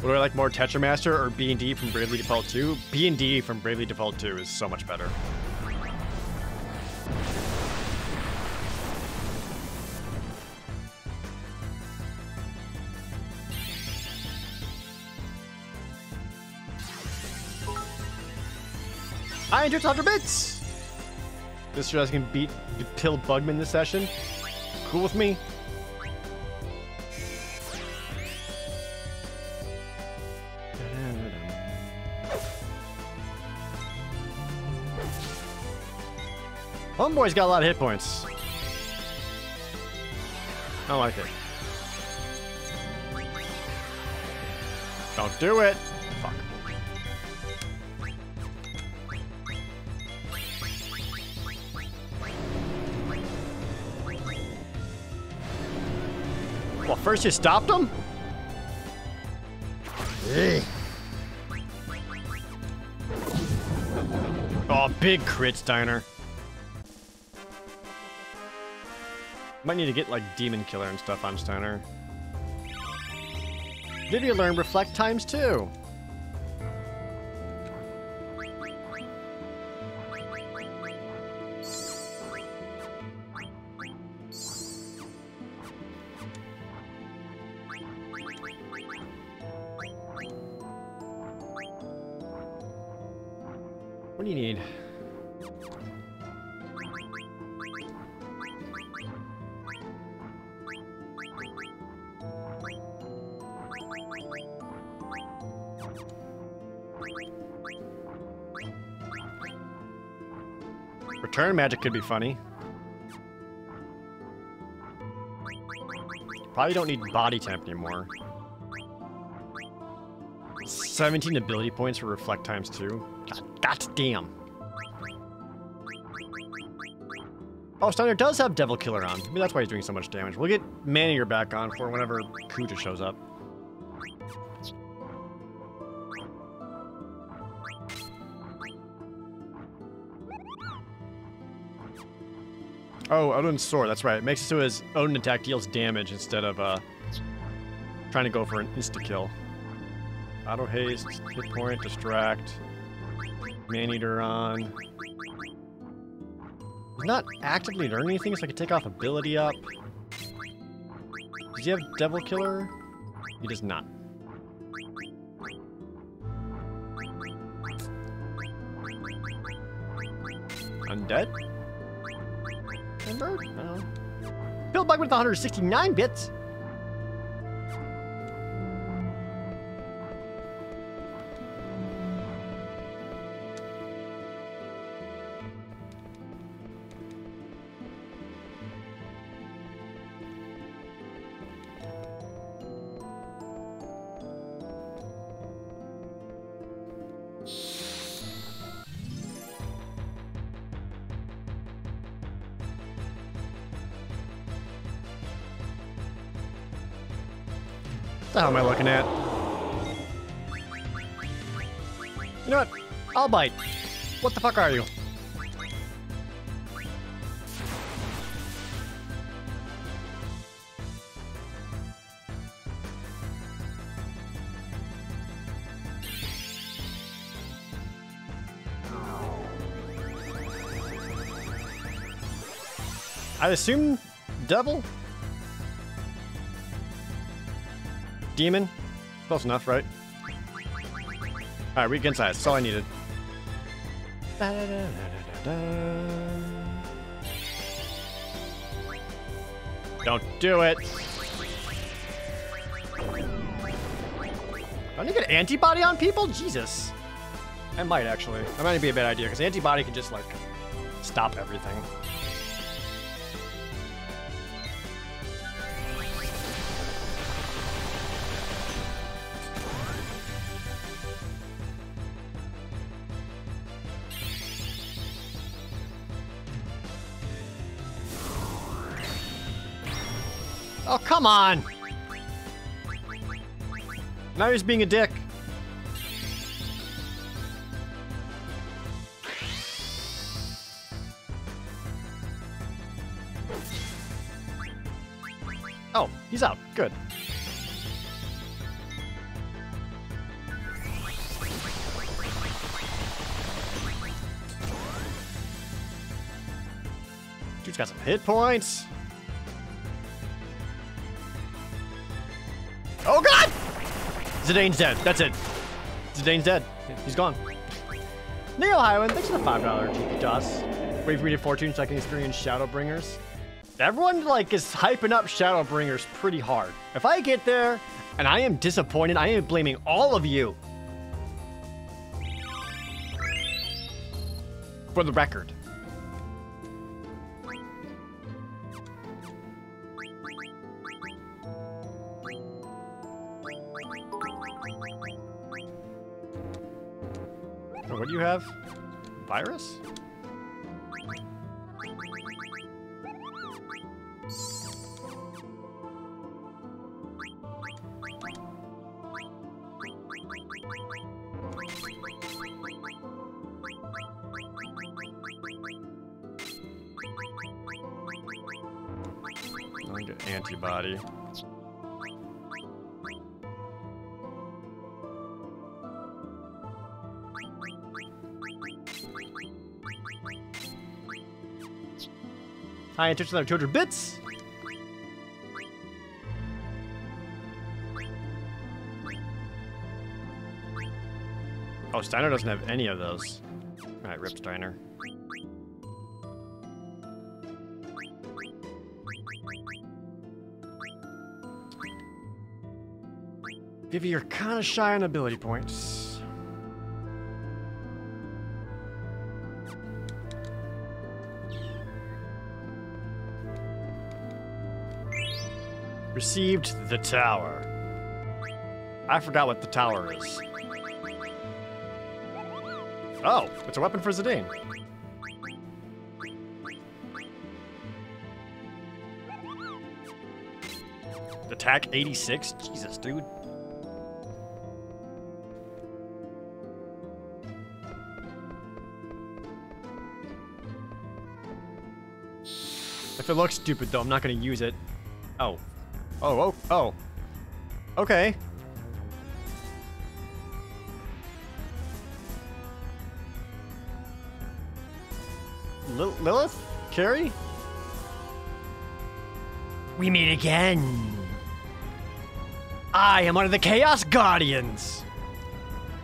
What do I like more, Tetramaster or B&D from Bravely Default 2? B&D from Bravely Default 2 is so much better. I entered 100 bits! This shows I can beat Till Bugman this session. Cool with me. Homeboy's got a lot of hit points. I like it. Don't do it. First you stopped him? Oh, big crit, Steiner. Might need to get like Demon Killer and stuff on Steiner. Did you learn Reflect times two? Magic could be funny. Probably don't need body temp anymore. 17 ability points for reflect times two. God, God damn. Oh, Steiner does have Devil Killer on. Maybe that's why he's doing so much damage. We'll get Maneater back on for whenever Kuja shows up. Oh, Odin's sword. That's right. It makes it so his Odin attack deals damage instead of uh, trying to go for an insta kill. Auto haste, hit point, distract, man eater on. He's not actively learning anything, so I can take off ability up. Does he have Devil Killer? He does not. Undead? Ember? No. Bill Bug with 169 bits. Hell am I looking at? You know what? I'll bite. What the fuck are you? I assume devil? Demon? Close enough, right? Alright, weak inside. That's all I needed. Don't do it! Don't you get antibody on people? Jesus. I might, actually. That might be a bad idea, because antibody can just, like, stop everything. Come on! Now he's being a dick. Oh, he's out. Good. Dude's got some hit points. Zidane's dead. That's it. Zidane's dead. He's gone. Neo Highland, thanks for the $5 GP toss. Wave Readed Fortune so I can experience Shadowbringers. Everyone, like, is hyping up Shadowbringers pretty hard. If I get there and I am disappointed, I am blaming all of you. For the record. Hi, attention, 200 bits. Oh, Steiner doesn't have any of those. Alright, Rip Steiner. Vivi, you're kind of shy on ability points. Received the tower. I forgot what the tower is. Oh, it's a weapon for Zidane. Attack 86? Jesus, dude. If it looks stupid, though, I'm not going to use it. Oh. Oh, oh, oh. Okay. Lil Lilith? Carrie? We meet again. I am one of the Chaos Guardians.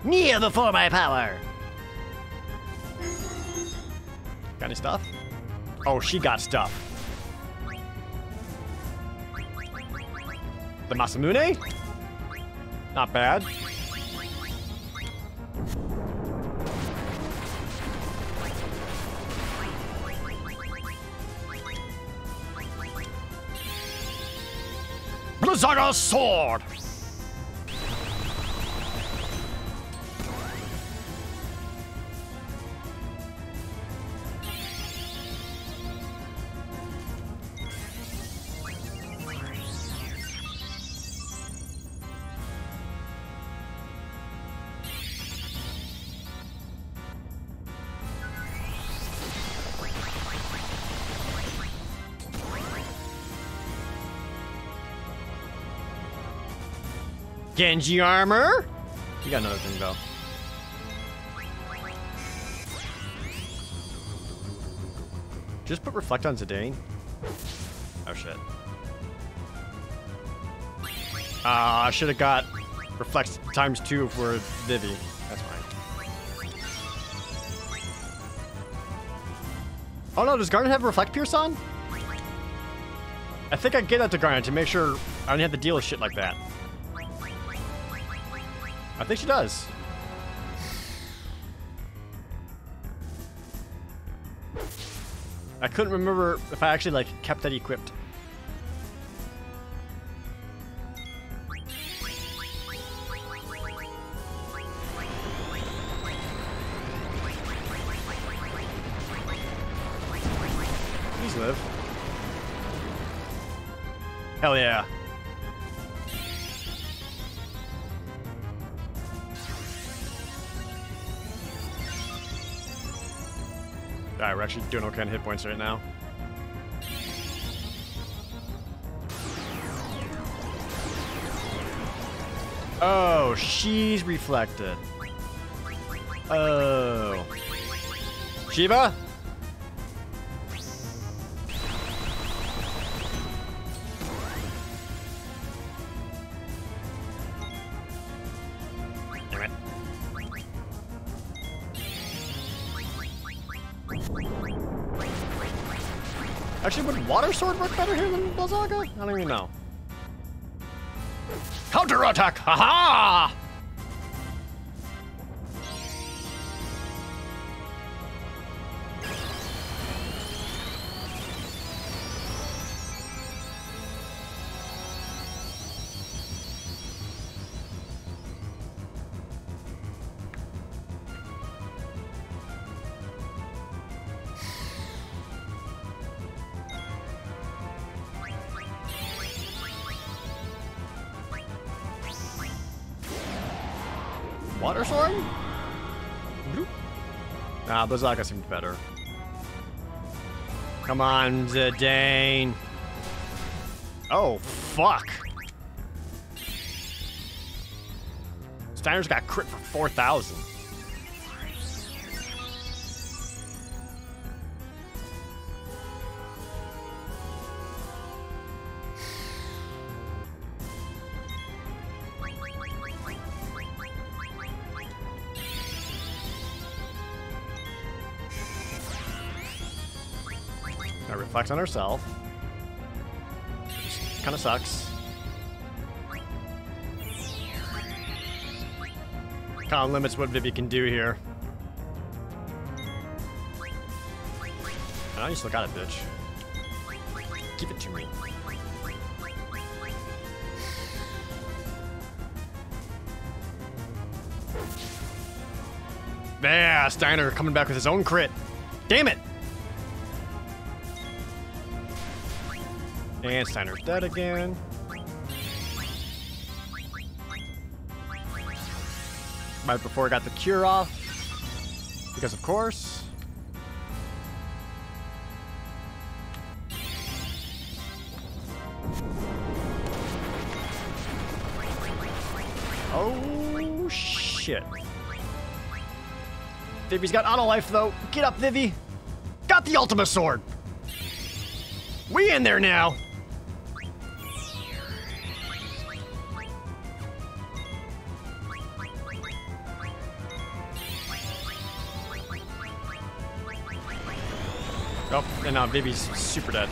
Kneel before my power. Got any stuff? Oh, she got stuff. The Masamune? Not bad. Blizzaga Sword! Genji armor. You got another thing though. Just put reflect on Zidane. Oh shit. Ah, I should have got reflect times two for Vivi. That's fine. Oh no, does Garnet have reflect pierce on? I think I get that to Garnet to make sure I don't have to deal with shit like that. I think she does. I couldn't remember if I actually like kept that equipped. Actually doing okay on hit points right now. Oh, she's reflected. Oh. Shiva? Water Sword work better here than Blizzaga? I don't even know. Counter attack! Haha! Water Ah, Blizzaga seemed better. Come on, Zidane. Oh, fuck. Steiner's got crit for 4,000. On herself. Kind of sucks. Kind of limits what Vivi can do here. Oh, you still got it, bitch. Give it to me. Yeah, Steiner coming back with his own crit. Damn it! And Steiner's dead again. Right before I got the cure off. Because of course. Oh shit. Vivi's got auto life though. Get up, Vivi. Got the Ultima Sword. We in there now. And uh, now Vivi's super dead.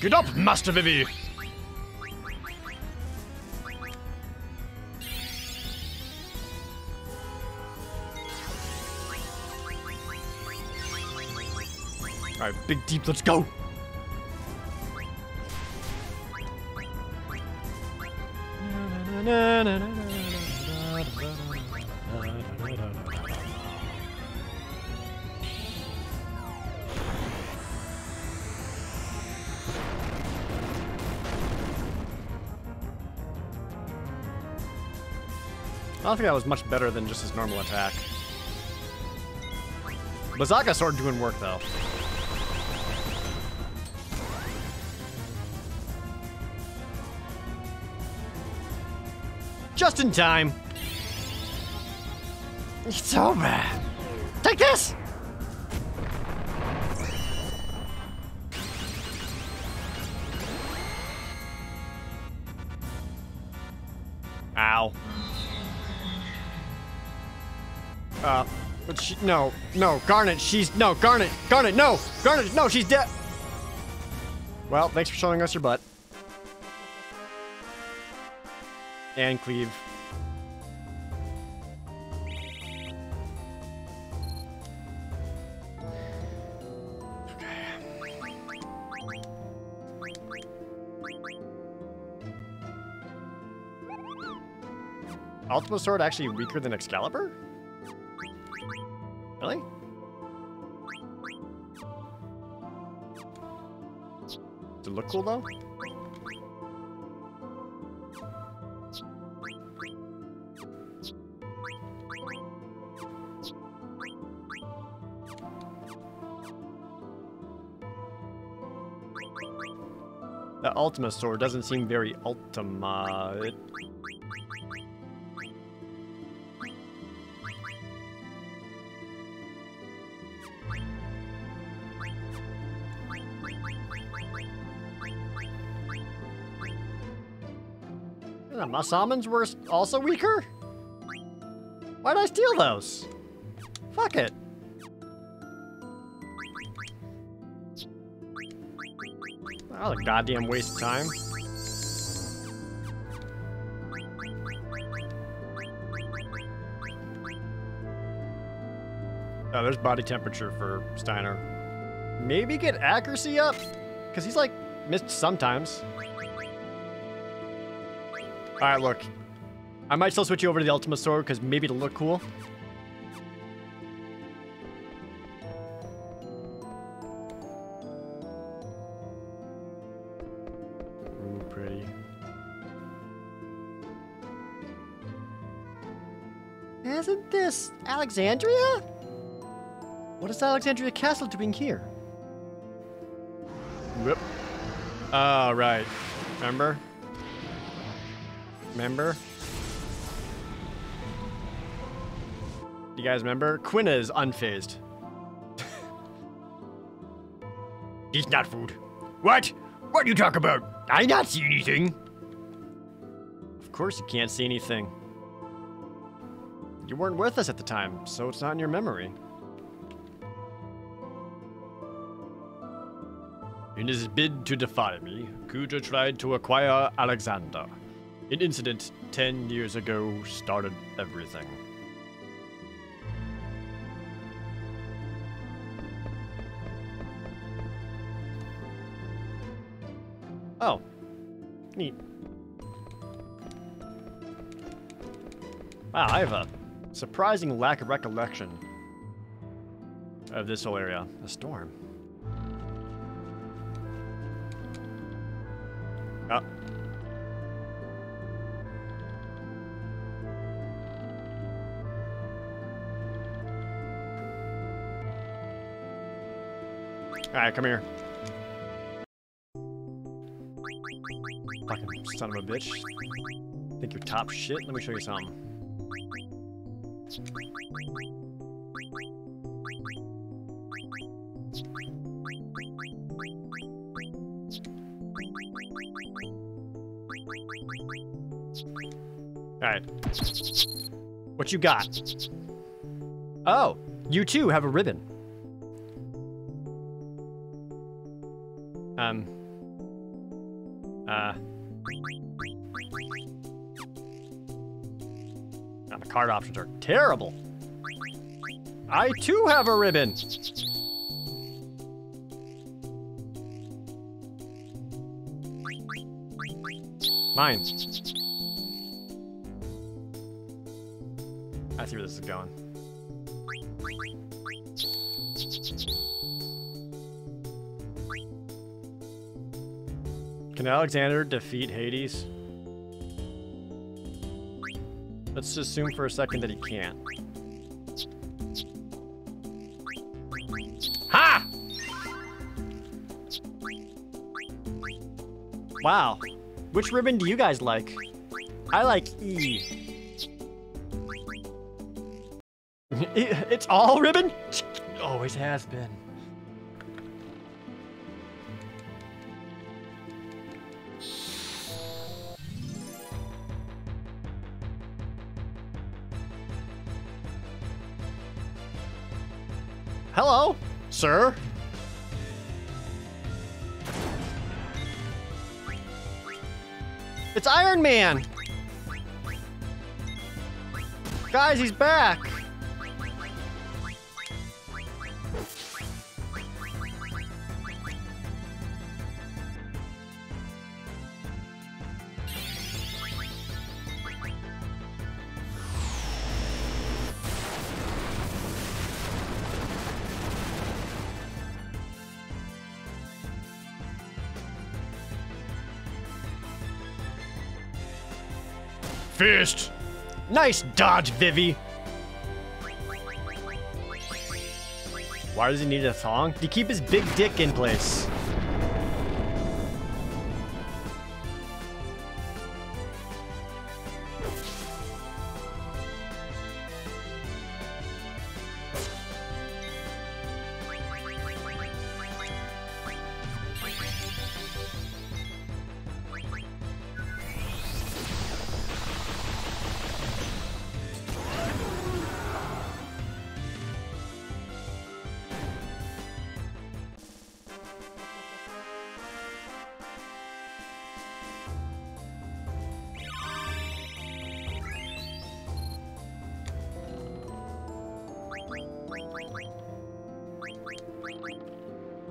Get up, Master Vivi! Alright, big deep, let's go! That was much better than just his normal attack. Blizzaga started doing work though. Just in time. It's over. Take this! She, no, no, Garnet, she's, no, Garnet, Garnet, no, Garnet, no, she's dead. Well, thanks for showing us your butt. And cleave. Ultima Sword actually weaker than Excalibur? Cool though? The Ultima Sword doesn't seem very Ultima. It my summons were also weaker? Why'd I steal those? Fuck it. That was a goddamn waste of time. Oh, there's body temperature for Steiner. Maybe get accuracy up? Because he's like missed sometimes. Alright, look. I might still switch you over to the Ultima Sword because maybe it'll look cool. Pretty. Isn't this Alexandria? What is Alexandria Castle doing here? Whoop. Oh, ah, right. Remember? Remember? You guys remember? Quina is unfazed. It's not food. What? What you talk about? I not see anything. Of course you can't see anything. You weren't with us at the time, so it's not in your memory. In his bid to defy me, Kuja tried to acquire Alexander. An incident ten years ago started everything. Oh. Neat. Wow, I have a surprising lack of recollection of this whole area. A storm. Come here. Fucking son of a bitch. Think you're top shit? Let me show you something. Alright. What you got? Oh, you too have a ribbon. Card options are terrible. I too have a ribbon. Mine. I see where this is going. Can Alexander defeat Hades? Let's assume for a second that he can't. Ha! Wow. Which ribbon do you guys like? I like E. It's all ribbon? Oh, Always has been. Sir. It's Iron Man. Guys, he's back. Fist! Nice dodge, Vivi. Why does he need a thong? To keep his big dick in place.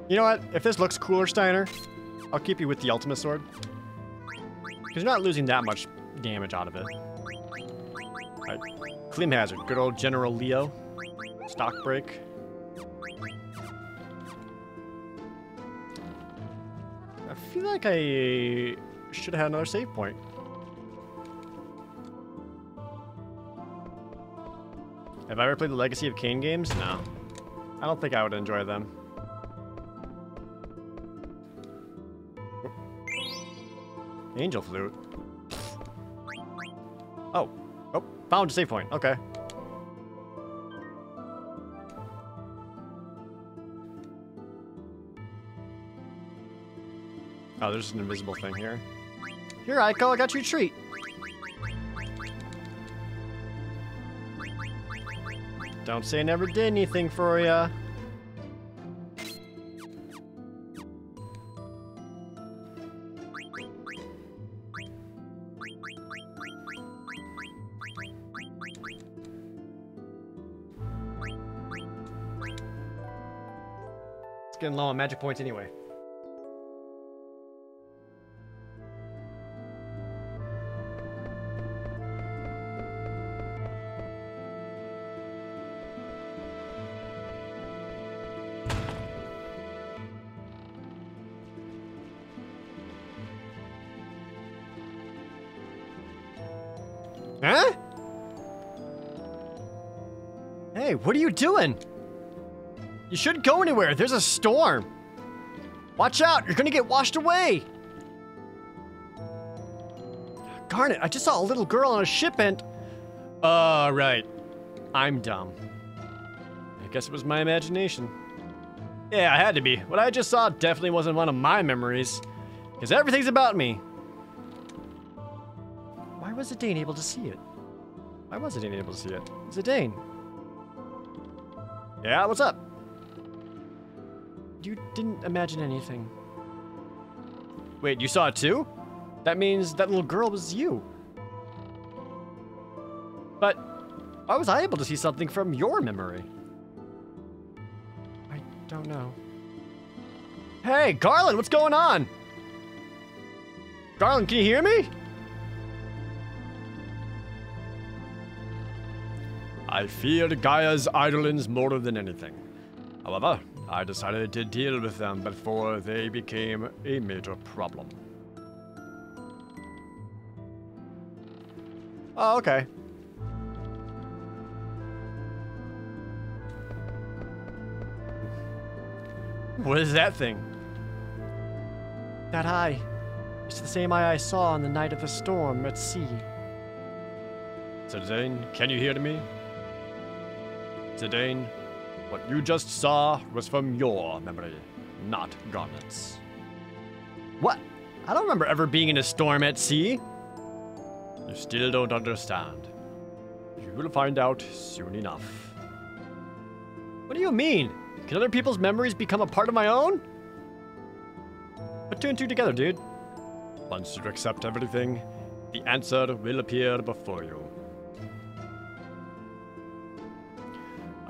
You know what? If this looks cooler, Steiner, I'll keep you with the Ultima Sword. Because you're not losing that much damage out of it. Alright. Hazard. Good old General Leo. Stock break. I feel like I should have had another save point. Have I ever played the Legacy of Kain games? No. I don't think I would enjoy them. Angel flute. Oh. Oh, found a save point. Okay. Oh, there's an invisible thing here. Here, Eiko, I got you a treat. Don't say I never did anything for ya. Low on magic points anyway. Huh? Hey, what are you doing? You shouldn't go anywhere. There's a storm. Watch out. You're going to get washed away. Garnet, I just saw a little girl on a ship and... Uh, right. I'm dumb. I guess it was my imagination. Yeah, I had to be. What I just saw definitely wasn't one of my memories. Because everything's about me. Why was Zidane able to see it? Why was Zidane able to see it? Zidane. Yeah, what's up? You didn't imagine anything. Wait, you saw it too? That means that little girl was you. But why was I able to see something from your memory? I don't know. Hey, Garland, what's going on? Garland, can you hear me? I feared Gaia's idolins more than anything. However, I decided to deal with them before they became a major problem. Oh, okay. What is that thing? That eye. It's the same eye I saw on the night of the storm at sea. Zidane, can you hear me? Zidane, what you just saw was from your memory, not Garnet's. What? I don't remember ever being in a storm at sea. You still don't understand. You will find out soon enough. What do you mean? Can other people's memories become a part of my own? Put two and two together, dude. Once you accept everything, the answer will appear before you.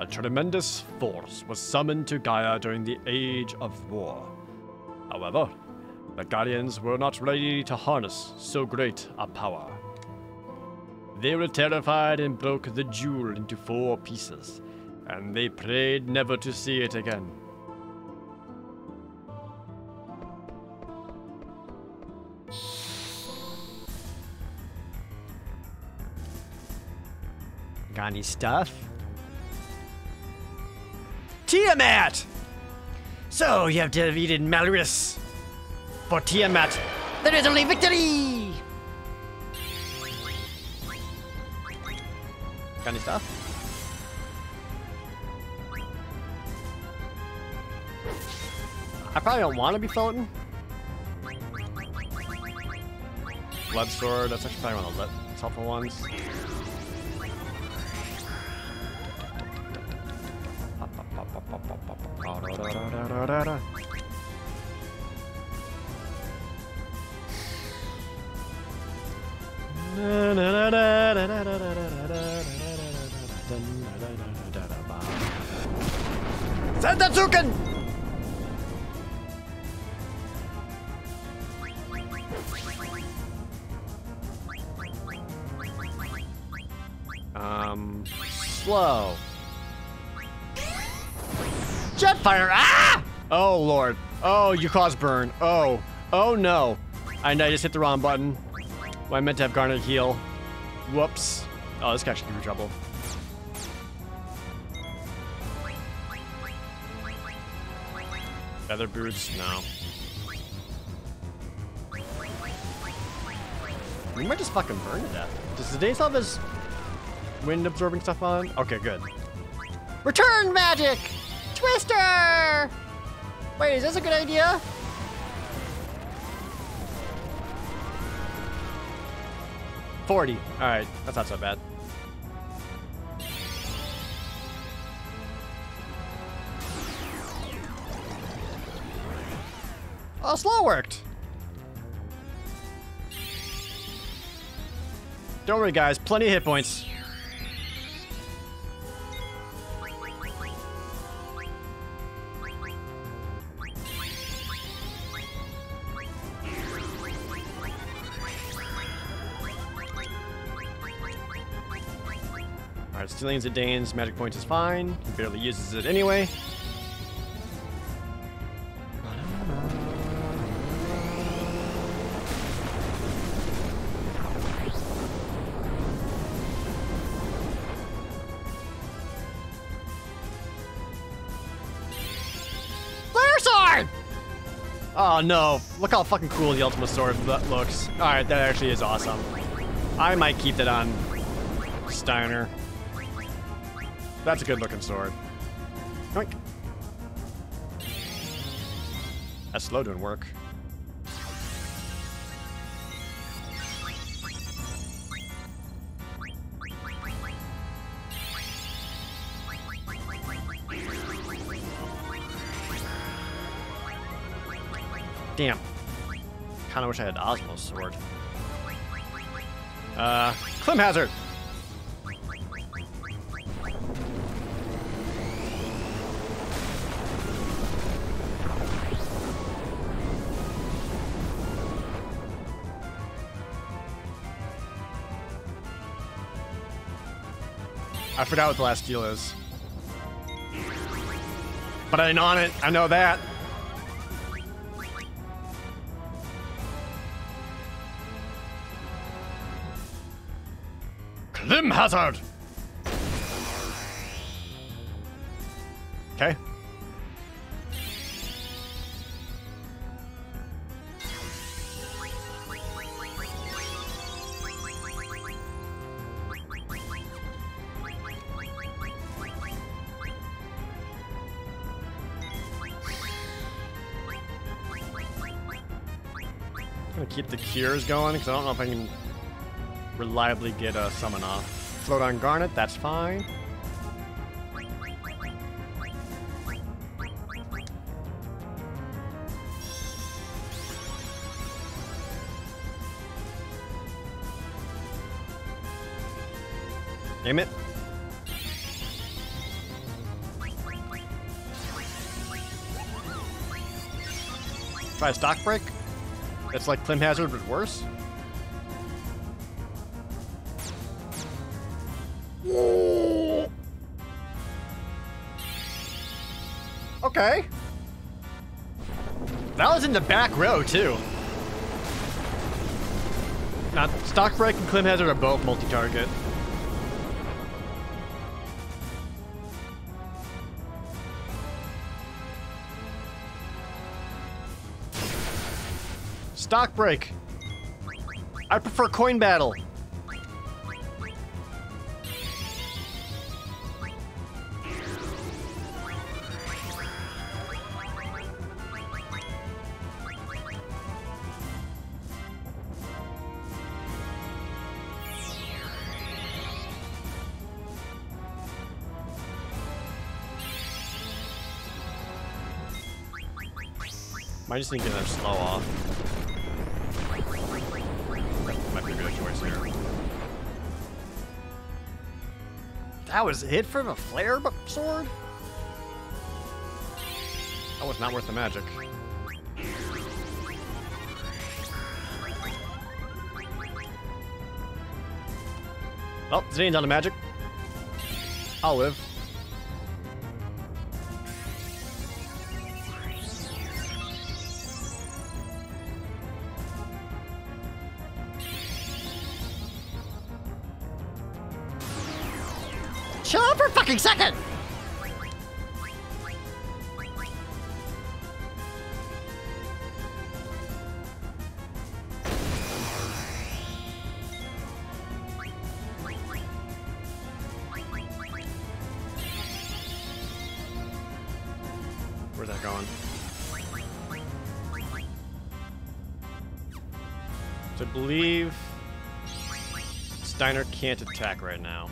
A tremendous force was summoned to Gaia during the Age of War. However, the Guardians were not ready to harness so great a power. They were terrified and broke the jewel into four pieces, and they prayed never to see it again. Got any stuff? Tiamat! So you have defeated Maliris. For Tiamat, there is only victory! Got any stuff? I probably don't want to be floating. Blood sword, that's actually probably one of the le- helpful ones. Send the Zuken! Um, slow. Jetfire! Ah! Oh, Lord. Oh, you caused burn. Oh. Oh, no. I, I just hit the wrong button. Well, I meant to have Garnet heal. Whoops. Oh, this guy should be in trouble. Feather boots? No. We might just fucking burn to death. Does the Daze have his wind absorbing stuff on? Okay, good. Return magic! Twister! Wait, is this a good idea? Forty. All right, that's not so bad. Oh, slow worked. Don't worry, guys. Plenty of hit points. Alright, stealing Zidane's magic points is fine. He barely uses it anyway. Oh no, look how fucking cool the Ultima Sword looks. Alright, that actually is awesome. I might keep that on Steiner. That's a good looking sword. Yoink. That's slow doing work. Damn. Kinda wish I had Osmo's sword. Uh, Clim Hazard! I forgot what the last deal is. But I ain't on it. I know that. Clim Hazard! Okay. Keep the cures going because I don't know if I can reliably get a summon off. Float on Garnet, that's fine. Damn it. Try a stock break? It's like Clim Hazard, but worse? Okay. That was in the back row, too. Now, Stock Break and Clim Hazard are both multi-target. Stock Break. I prefer Coin Battle. Might just need to get them slow off. That was it from a flare sword? That was not worth the magic. Well, Zane's on the magic. I'll live. Can't attack right now.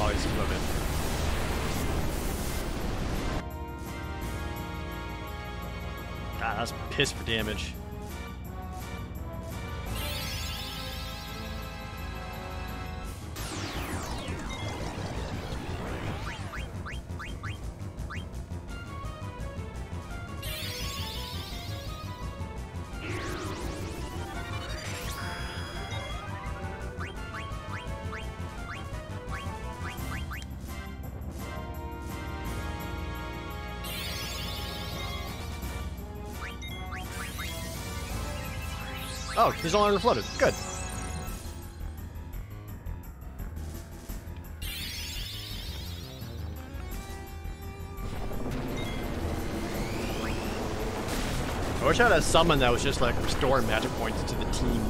Oh, he's moving. God, that's pissed for damage. He's no longer floated. Good. I wish I had a summon that was just like restoring magic points to the team.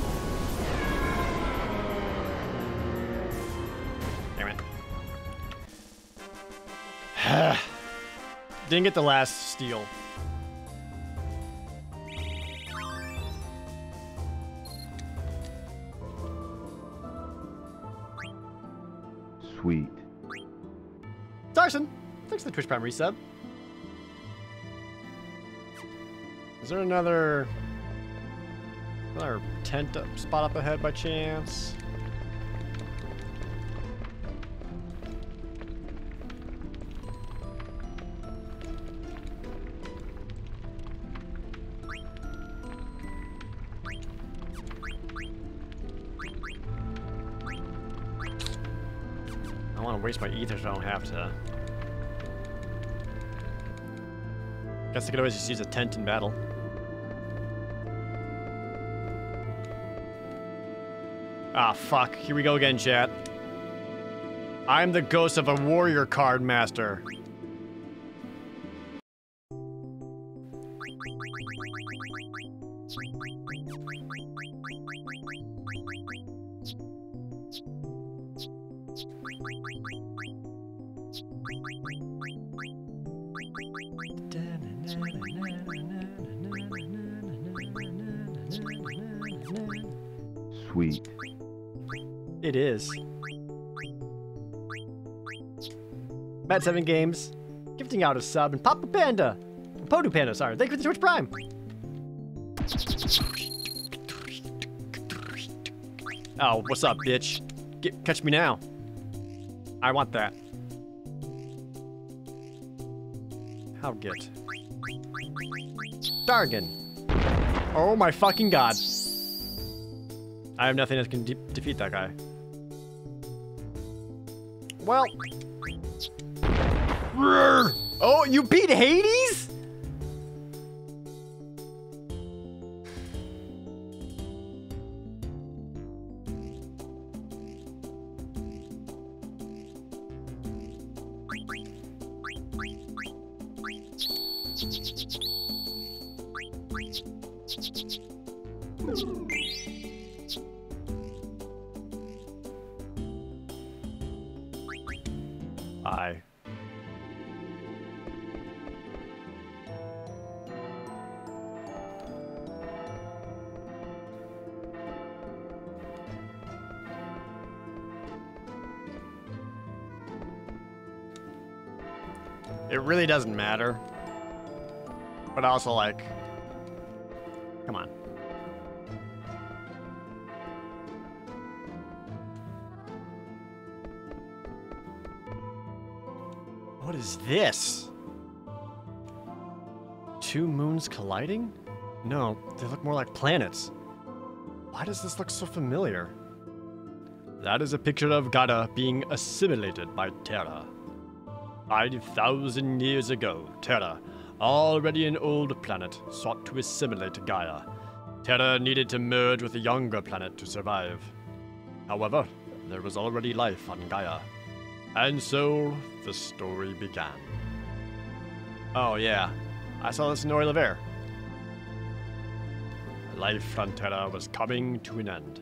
Damn it. Didn't get the last steal. Darson, thanks for the Twitch Prime resub. Is there another another tent up, spot up ahead by chance? Waste my ether if I don't have to. Guess I could always just use a tent in battle. Ah, fuck. Here we go again, chat. I'm the ghost of a warrior card master. Seven Games, gifting out a sub, and Papa Panda, Podu Panda, sorry. Thank you for the Twitch Prime. Oh, what's up, bitch? Get, catch me now. I want that. How get? Dargan. Oh my fucking god. I have nothing that can de defeat that guy. Well, Oh, you beat Hades? Matter. But also, like, come on. What is this? Two moons colliding? No, they look more like planets. Why does this look so familiar? That is a picture of Gaia being assimilated by Terra. 5,000 years ago, Terra, already an old planet, sought to assimilate Gaia. Terra needed to merge with a younger planet to survive. However, there was already life on Gaia. And so, the story began. Oh, yeah. I saw this in Oeilvert. Life on Terra was coming to an end.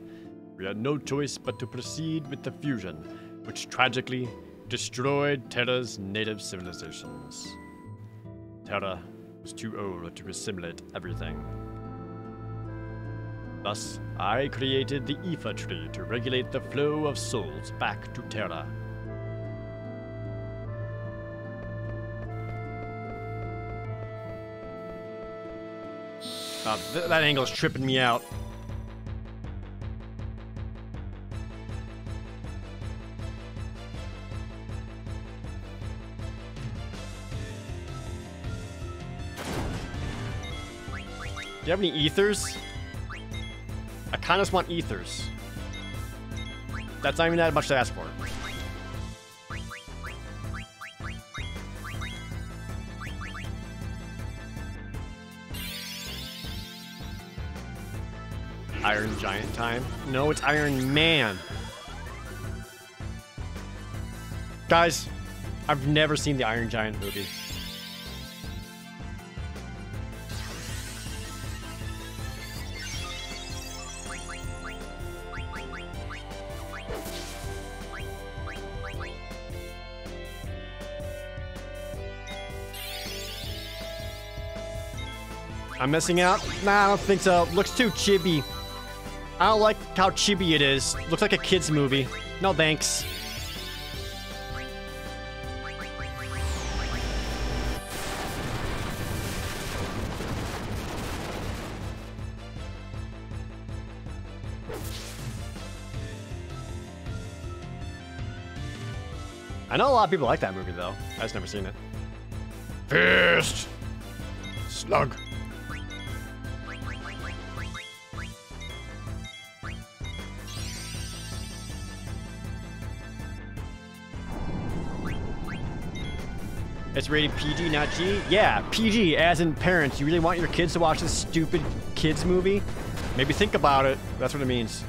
We had no choice but to proceed with the fusion, which tragically destroyed Terra's native civilizations. Terra was too old to assimilate everything. Thus, I created the Iifa tree to regulate the flow of souls back to Terra. Uh, th- that angle is tripping me out. You have any ethers? I kind of want ethers. That's not even that much to ask for. Iron Giant time? No, it's Iron Man. Guys, I've never seen the Iron Giant movie. I'm missing out? Nah, I don't think so. Looks too chibi. I don't like how chibi it is. Looks like a kid's movie. No thanks. I know a lot of people like that movie though. I just never seen it. Fist! Slug. It's rated PG, not G? Yeah, PG, as in parents. You really want your kids to watch this stupid kids movie? Maybe think about it. That's what it means.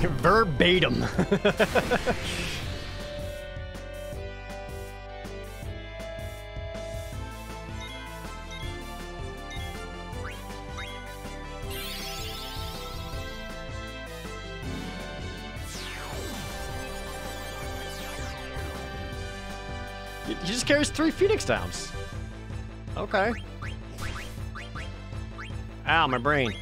Verbatim. three Phoenix Downs. Okay. Ow, my brain.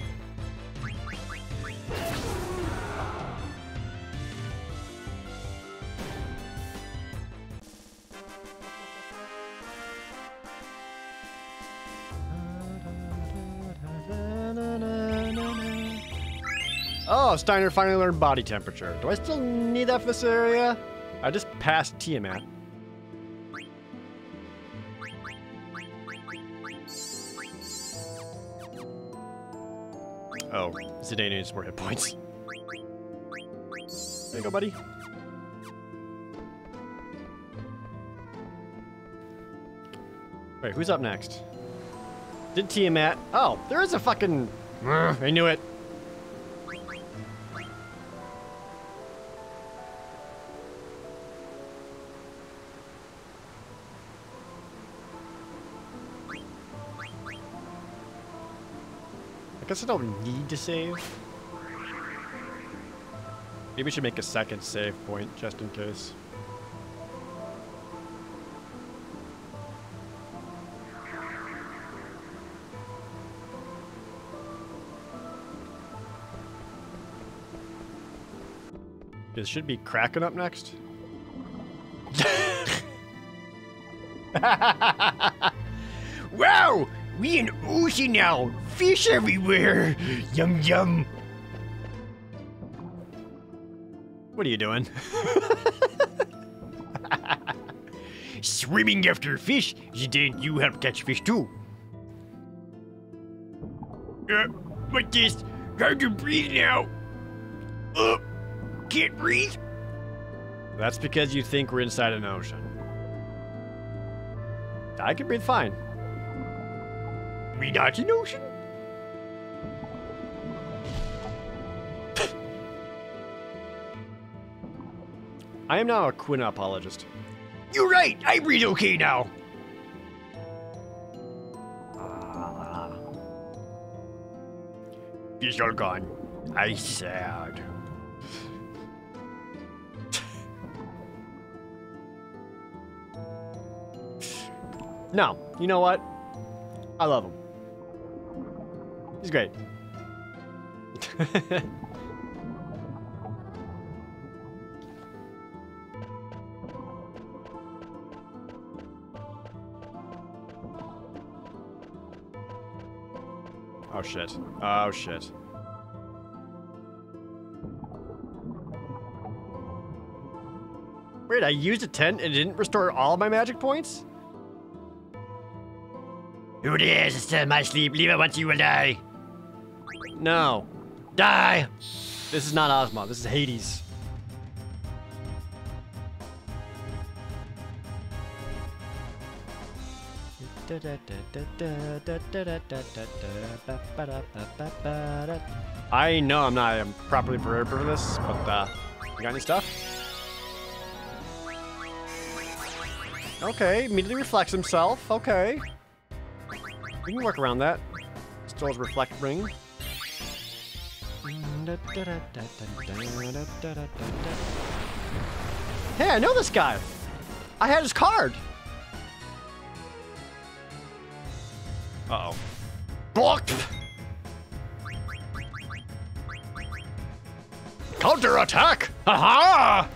Oh, Steiner finally learned body temperature. Do I still need that for this area? I just passed Tiamat. Zidane needs more hit points. There you go, buddy. Wait, who's up next? Did Tiamat? Oh, there is a fucking. I knew it. Guess I don't need to save. Maybe we should make a second save point just in case. This should be Kraken up next. wow! We in ocean now! Fish everywhere! Yum yum! What are you doing? swimming after fish, then you help catch fish too. Uh, but this, hard to breathe now. Uh, can't breathe. That's because you think we're inside an ocean. I can breathe fine. We not an ocean? I am now a Quina apologist. You're right. I breathe okay now. Ah. He's all gone. I sad. No, you know what? I love him. He's great. shit. Oh shit. Wait, I used a tent and it didn't restore all my magic points? Who dares disturb my sleep? Leave it once you will die. No. Die! This is not Ozma. This is Hades. I know I'm not I'm properly prepared for this, but uh, you got any stuff? Okay, immediately reflects himself. Okay. We can work around that. Still has reflect ring. Hey, I know this guy. I had his card. Uh-oh. Blocked! Counter-attack! Ha-ha!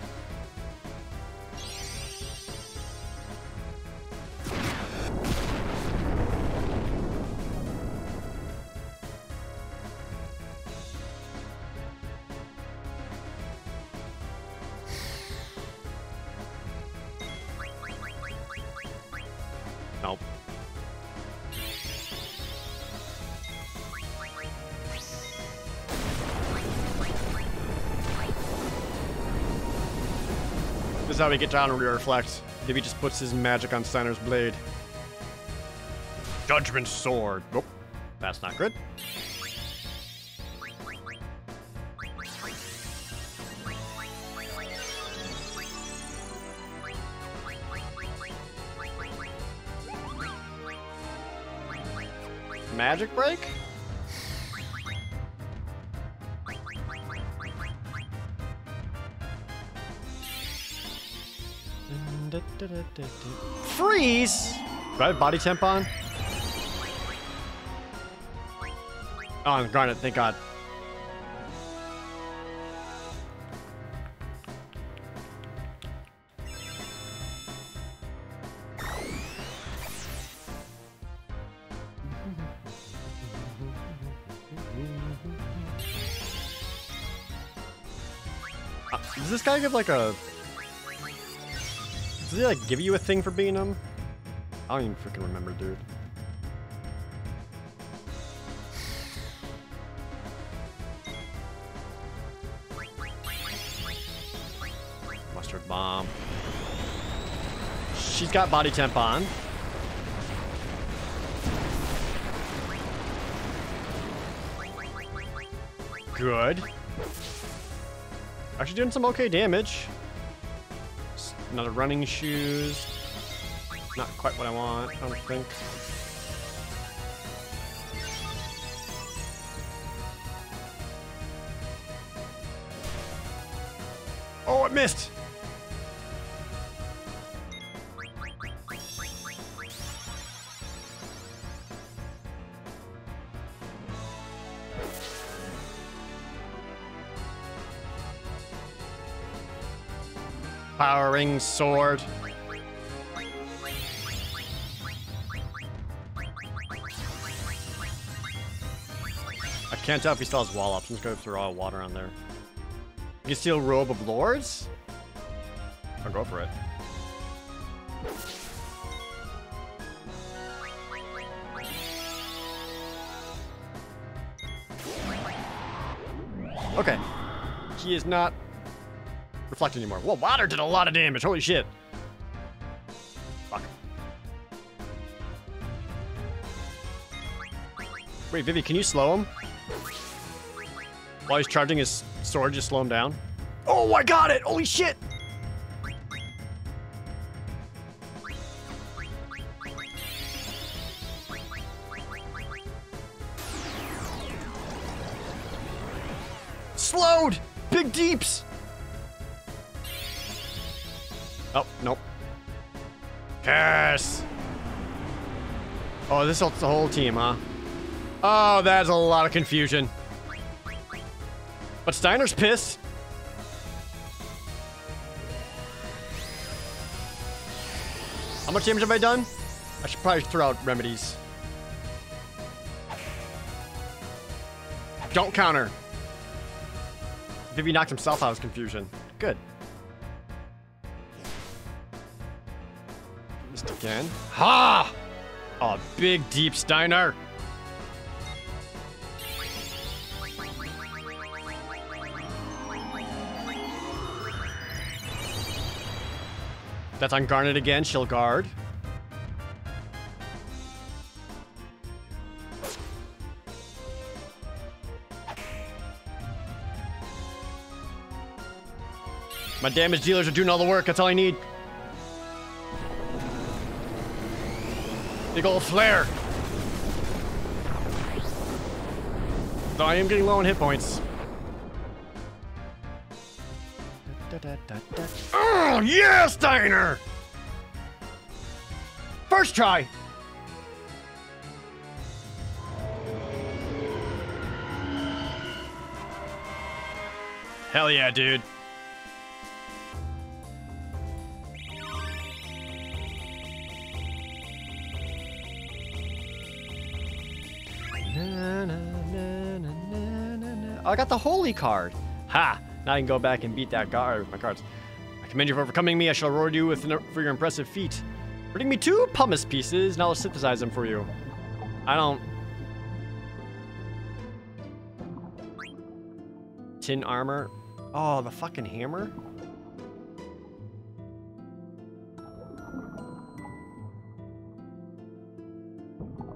How we get down to reflect. If just puts his magic on Steiner's blade. Judgment sword. Nope. That's not good. Magic break? Freeze! Do I have body temp on? Oh, I'm Garnet, thank God. Uh, does this guy give like a... Does he like give you a thing for being him? I don't even freaking remember, dude. Mustard bomb. She's got body temp on. Good. Actually doing some okay damage. Another running shoes. Not quite what I want, I don't think. powering sword. I can't tell if he still has wallops. I'm just gonna throw all water on there. You steal Robe of Lords? I'll go for it. Okay. He is not reflecting anymore. Whoa, water did a lot of damage. Holy shit. Fuck. Wait, Vivi, can you slow him? While he's charging his sword, just slow him down. Oh, I got it! Holy shit! The whole team, huh? Oh, that's a lot of confusion. But Steiner's pissed. How much damage have I done? I should probably throw out remedies. Don't counter. Vivi knocked himself out of confusion. Good. Missed again. Ha! Oh, big deep Steiner. That's on Garnet again. She'll guard. My damage dealers are doing all the work. That's all I need. Big old flare. Though I am getting low on hit points. Oh, yes, Steiner! First try! Hell yeah, dude. I got the holy card. Ha! Now I can go back and beat that guard with my cards. I commend you for overcoming me. I shall reward you with for your impressive feat. Bring me two pumice pieces, and I'll synthesize them for you. I don't. Tin armor. Oh, the fucking hammer.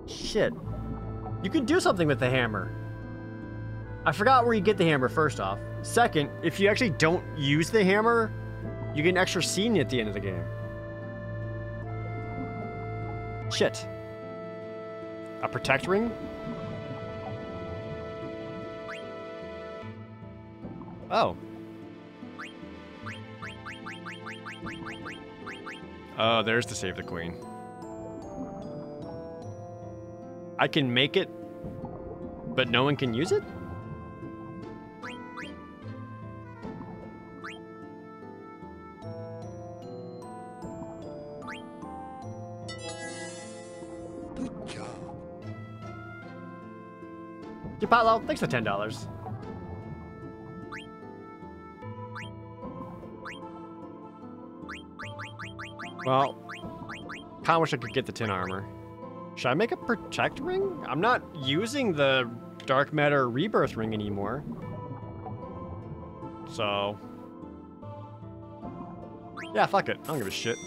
Shit. You can do something with the hammer. I forgot where you get the hammer first off. Second, if you actually don't use the hammer, you get an extra scene at the end of the game. Shit. A protect ring? Oh. Oh, there's to save the queen. I can make it, but no one can use it? Patlo, thanks for ten dollars. Well, kinda wish I could get the tin armor. Should I make a protect ring? I'm not using the dark matter rebirth ring anymore. So... Yeah, fuck it. I don't give a shit.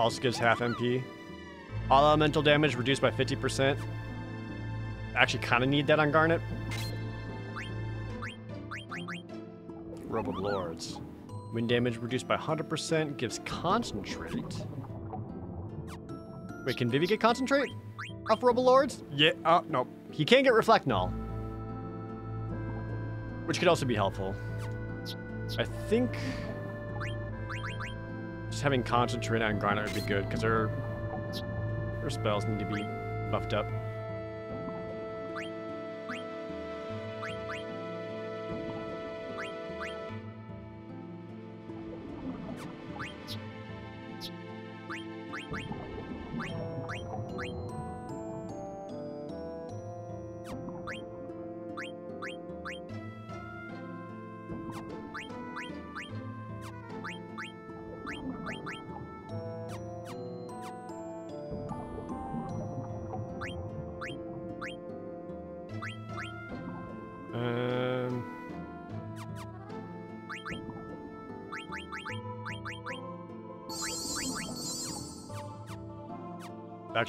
Also gives half MP. All elemental damage reduced by 50%. Actually kind of need that on Garnet. Robe of Lords. Wind damage reduced by 100%, gives concentrate. Wait, can Vivi get concentrate off Robe of Lords? Yeah, uh, no. He can get Reflect Null. Which could also be helpful. I think just having concentrate on Garnet would be good, because her, her spells need to be buffed up.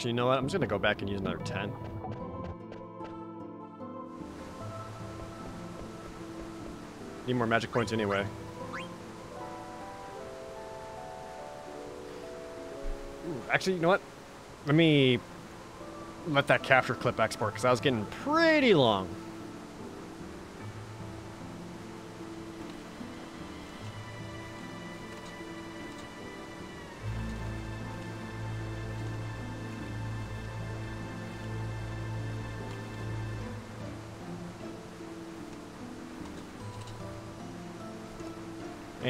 Actually, you know what? I'm just gonna go back and use another 10. Need more magic points anyway. Ooh, actually, you know what? Let me let that capture clip export because I was getting pretty long.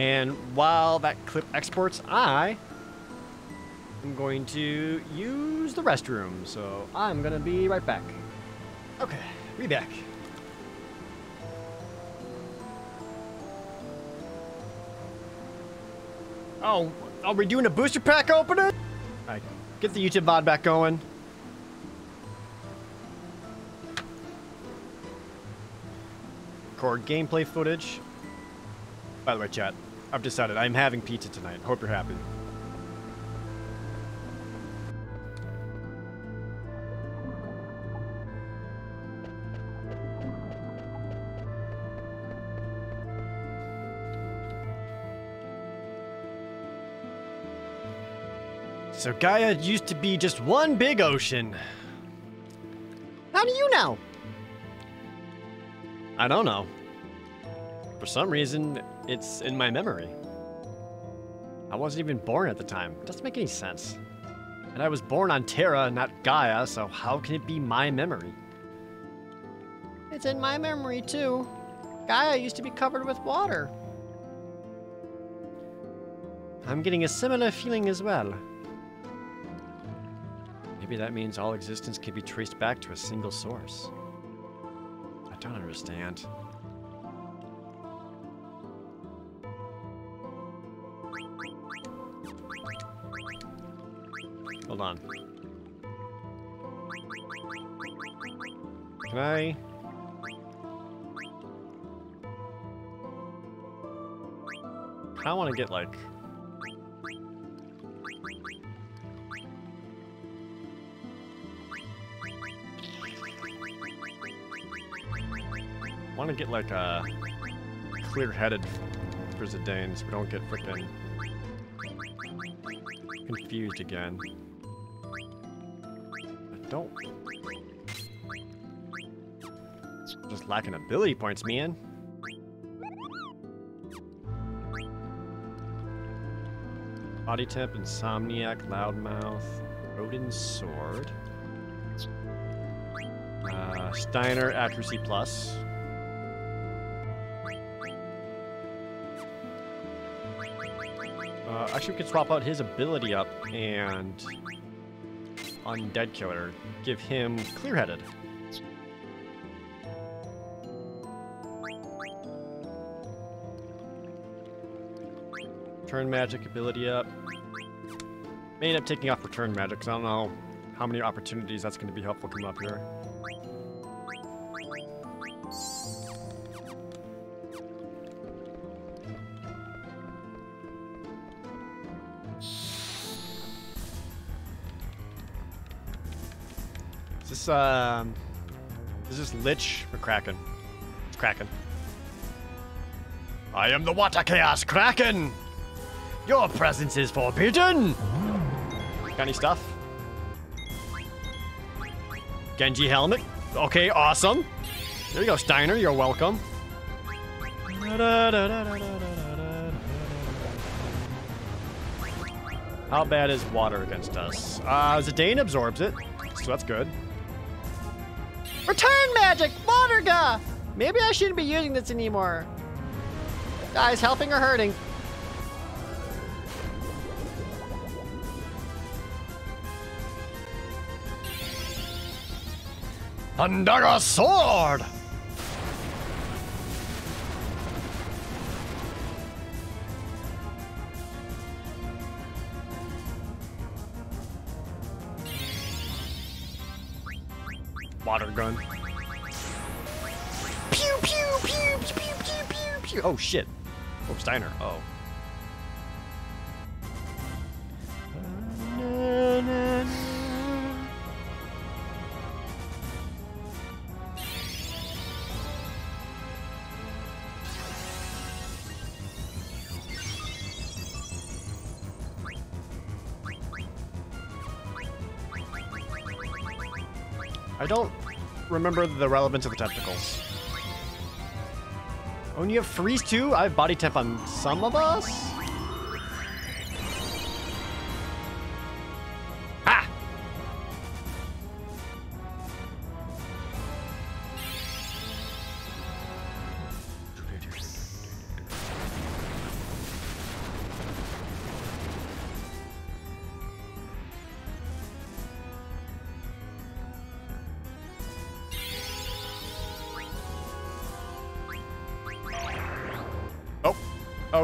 And while that clip exports, I am going to use the restroom. So I'm going to be right back. Okay, be back. Oh, are we doing a booster pack opener? Alright, get the YouTube VOD back going. Record gameplay footage. By the way, chat, I've decided I'm having pizza tonight. Hope you're happy. So Gaia used to be just one big ocean. How do you know? I don't know. For some reason, it's in my memory. I wasn't even born at the time. It doesn't make any sense. And I was born on Terra, not Gaia, so how can it be my memory? It's in my memory too. Gaia used to be covered with water. I'm getting a similar feeling as well. Maybe that means all existence can be traced back to a single source. I don't understand. Can I? I want to get like want to get like a clear-headed for Zidane so we don't get freaking confused again. I don't. Lacking ability points, man. Body Temp, Insomniac, Loudmouth, Odin's Sword. Uh, Steiner, Accuracy Plus. Uh, actually, we could swap out his ability up and Undead Killer. Give him Clear-Headed. Turn magic ability up. May end up taking off return magic because I don't know how many opportunities that's going to be helpful come up here. Is this, um... Is this Lich or Kraken? It's Kraken. I am the Water Chaos Kraken! Your presence is forbidden! Got any stuff? Genji helmet. Okay, awesome. There you go, Steiner. You're welcome. How bad is water against us? Uh, Zidane absorbs it, so that's good. Return magic! Waterga! Maybe I shouldn't be using this anymore. Guys, helping or hurting? Under a sword! Water gun. Pew pew pew pew pew pew pew pew. Oh shit. Oh Steiner. Oh. Remember the relevance of the tentacles. Oh, and you have freeze too? I have body temp on some of us?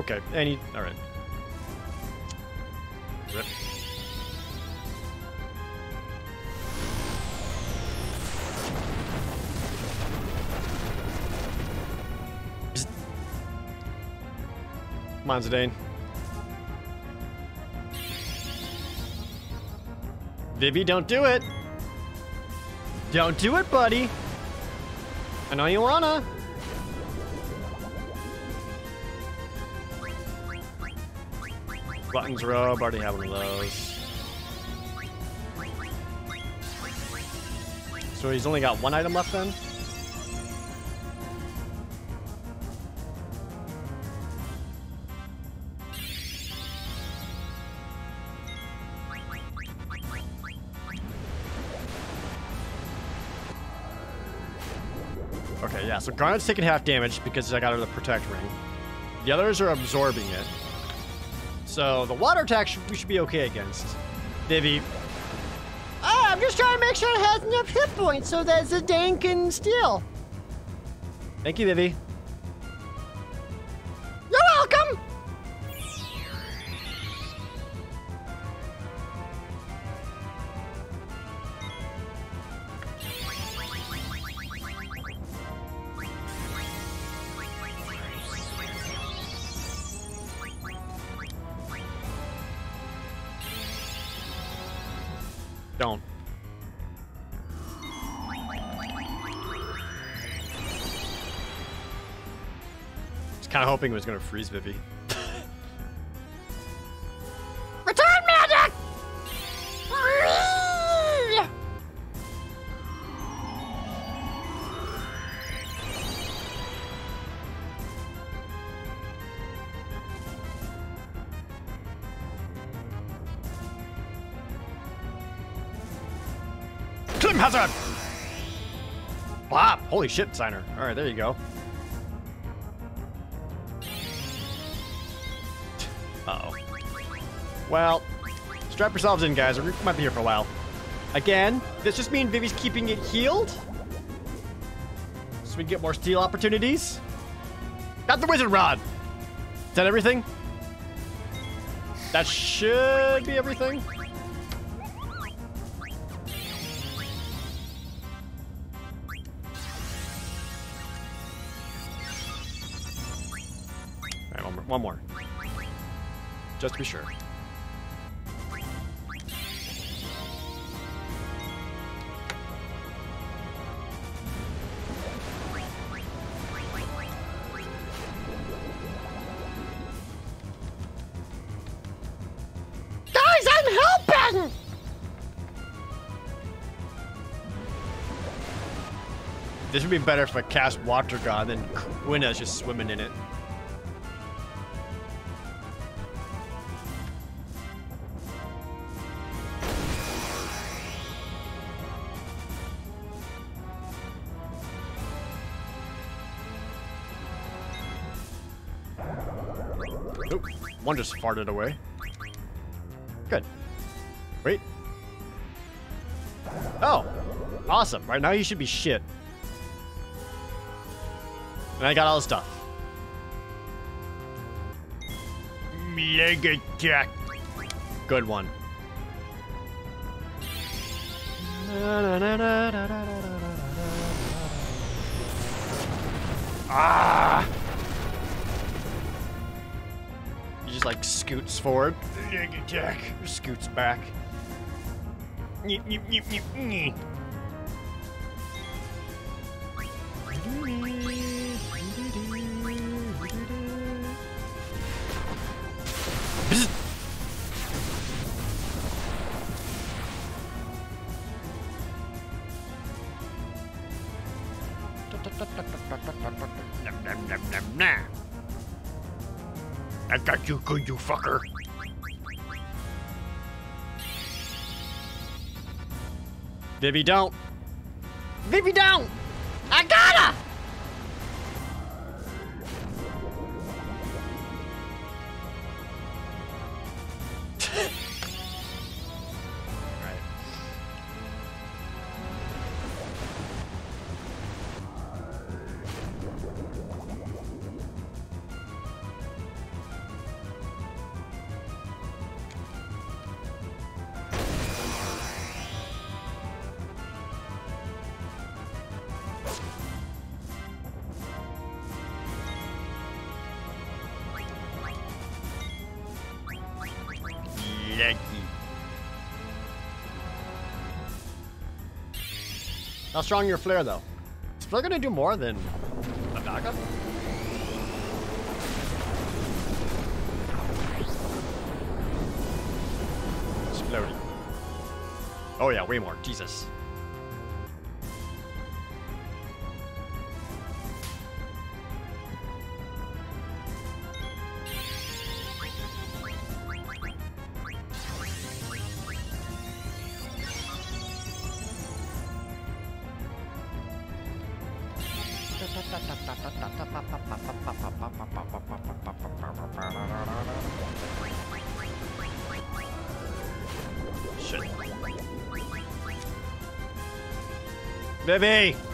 Okay. Any, all right. Rip. Come on, Zidane. Vivi, don't do it. Don't do it, buddy. I know you wanna. Buttons robe, already have one of those. So he's only got one item left then? Okay, yeah, so Garnet's taking half damage because I got her the Protect Ring. The others are absorbing it. So the water attack we should be okay against. Vivi. Ah, I'm just trying to make sure it has enough hit points so that Zidane can steal. Thank you, Vivi. Hoping it was going to freeze Vivi. Return magic. Climhazzard! Bop! Holy shit, Steiner. Alright, there you go. Well, strap yourselves in, guys. We might be here for a while. Again, this just mean Vivi's keeping it healed? So we can get more steal opportunities? Got the Wizard Rod! Is that everything? That should be everything. Alright, one more. One more. Just to be sure. Would be better if I cast Waterga than Quina's just swimming in it. One just farted away. Good. Wait. Oh, awesome. Right now you should be shit. And I got all the stuff. Mega attack. Good one. Ah! He just like scoots forward. Attack. Scoots back. Vivi, don't. Strong your flare, though? Is flare gonna do more than a backup? Exploding. Oh yeah, way more. Jesus. Vivi!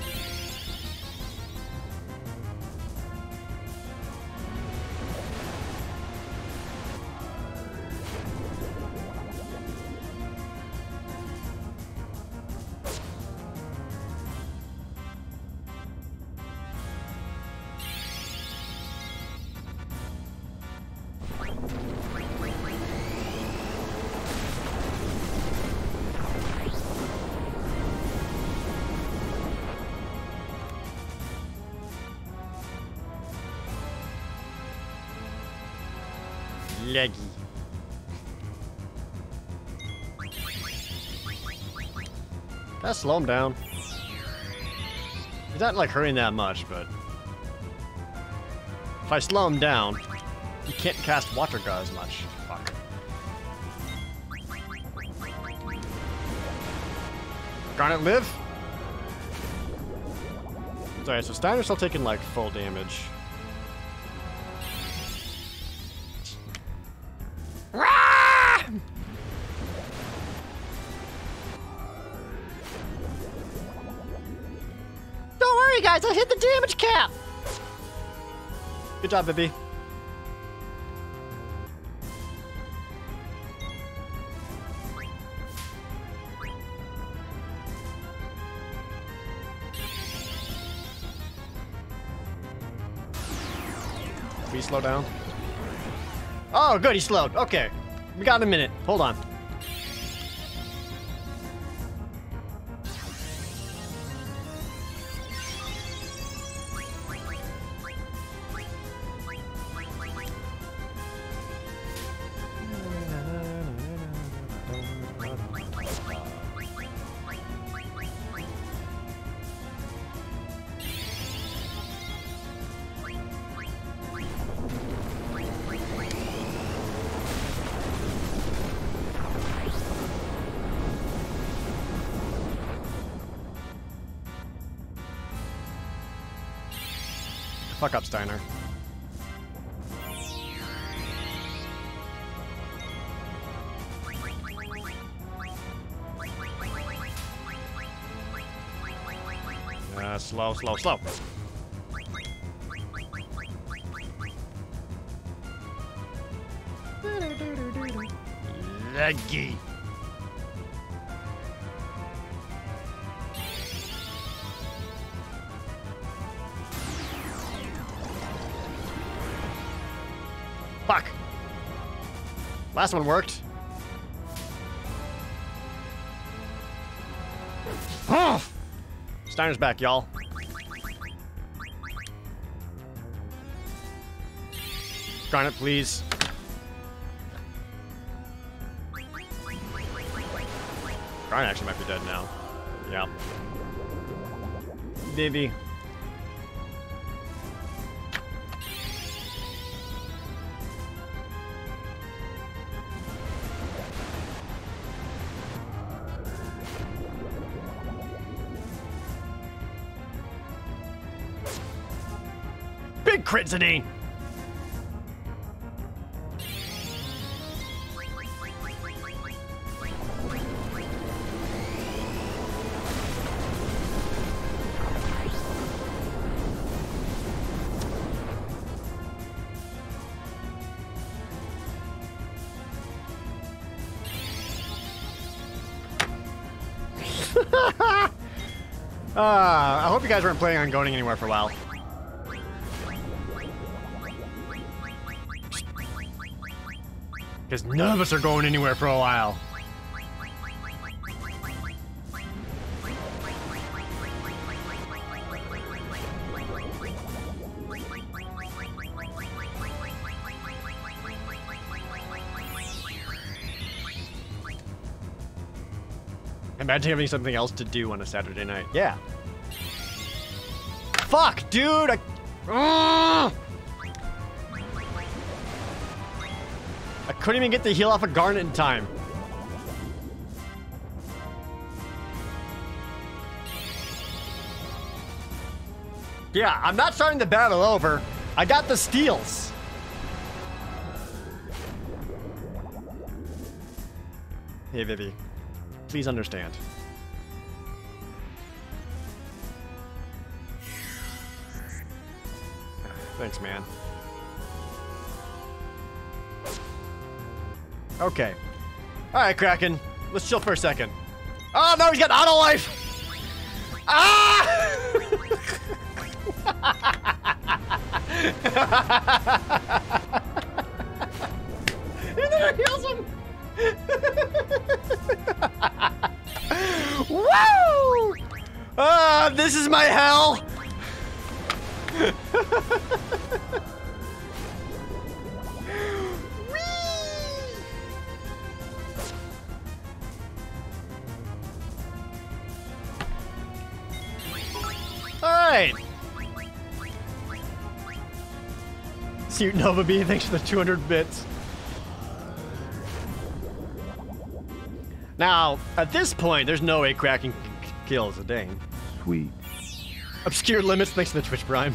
Leggy. Gotta slow him down. He's not like hurting that much, but if I slow him down, he can't cast Waterga as much. Fuck. Garnet live? Sorry, so Steiner's still taking like full damage. Good job. Will you slow down? Oh, good. He slowed. Okay. We got a minute. Hold on. Slow, slow. Leggy. Fuck. Last one worked. Oh! Steiner's back, y'all. on it, please. Garnet actually might be dead now. Yeah. Maybe. Big crit, Zidane! Guys weren't planning on going anywhere for a while. Because none of us are going anywhere for a while. Imagine having something else to do on a Saturday night. Yeah. Fuck, dude! I... Ugh! I couldn't even get the heal off a of Garnet in time. Yeah, I'm not starting the battle over. I got the steals. Hey, Vivi. Please understand. Thanks, man. Okay. Alright, Kraken. Let's chill for a second. Oh, no, he's got auto life! Ah! Nova B, thanks for the 200 bits. Now, at this point, there's no way Kraken kills kill Zidane. Sweet. Obscure limits, thanks to the Twitch Prime.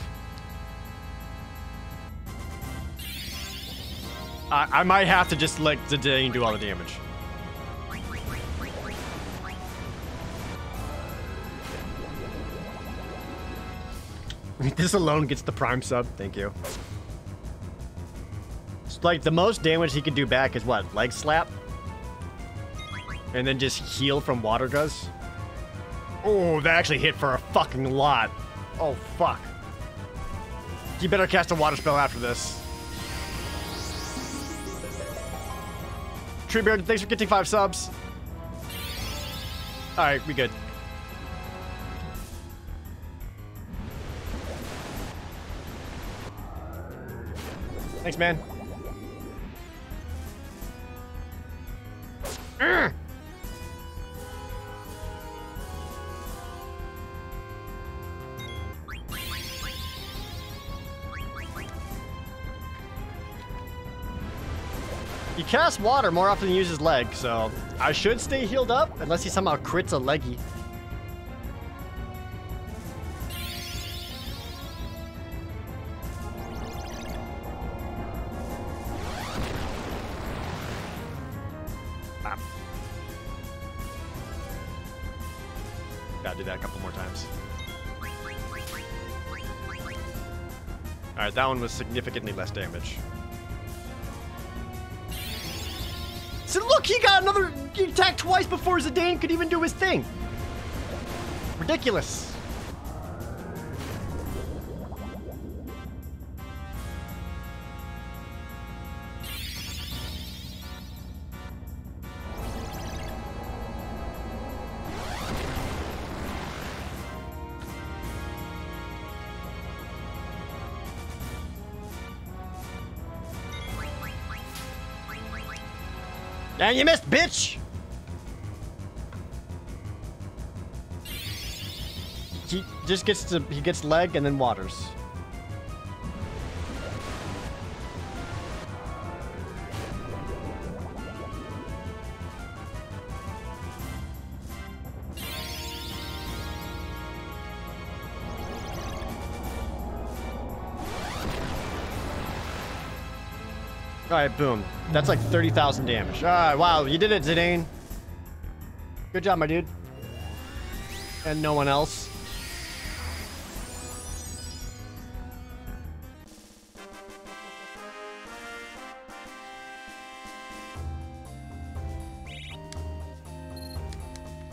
I, I might have to just let Zidane do all the damage. this alone gets the Prime sub, thank you. Like the most damage he can do back is what? Leg slap? And then just heal from water does? Oh, that actually hit for a fucking lot. Oh, fuck. You better cast a water spell after this. Treebeard, thanks for getting five subs. Alright, we good. Thanks, man. Casts water more often than he uses leg, so I should stay healed up unless he somehow crits a leggy. Ah. Gotta do that a couple more times. Alright, that one was significantly less damage. He got another he attacked twice before Zidane could even do his thing. Ridiculous. You missed, bitch! He just gets to he gets leg and then waters. Alright, boom. That's like 30,000 damage. Alright, wow, you did it, Zidane. Good job, my dude. And no one else.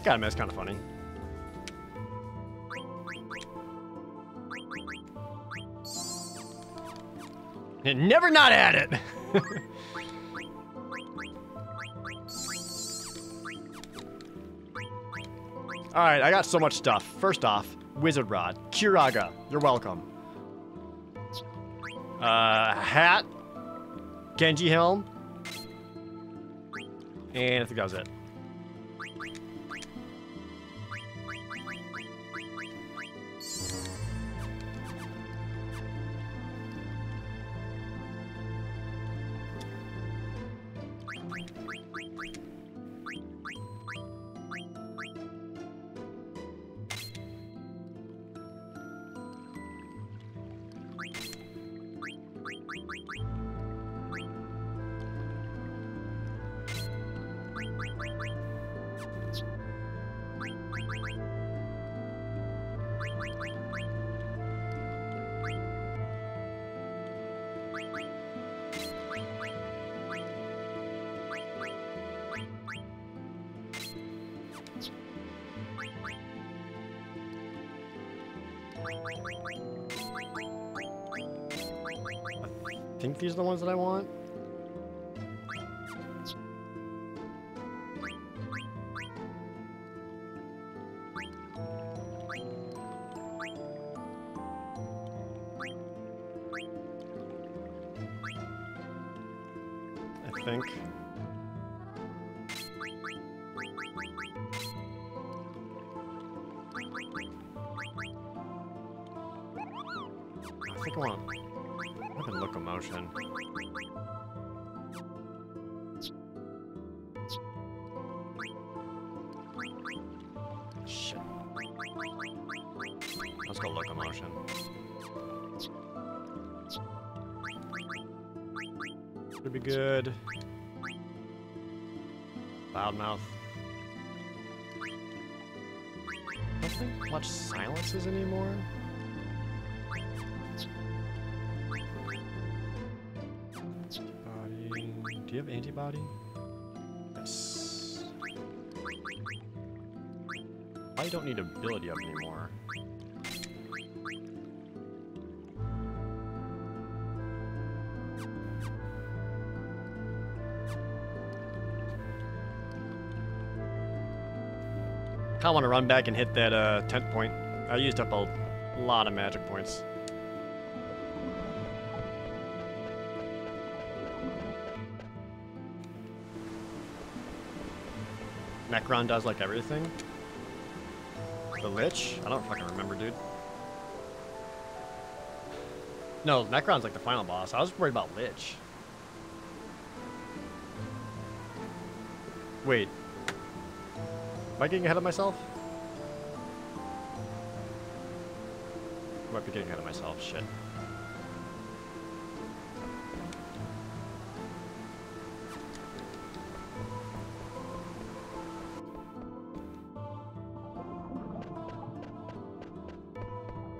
Gotta admit, it's kind of funny. And never not at it! Alright, I got so much stuff. First off, Wizard Rod. Kiraga, you're welcome. Uh, hat. Genji Helm. And I think that was it. The ones that I want. Want to run back and hit that uh, tent point. I used up a lot of magic points. Necron does like everything. The Lich? I don't fucking remember, dude. No, Necron's like the final boss. I was worried about Lich. Wait. Am I getting ahead of myself? I might be getting ahead of myself. Shit.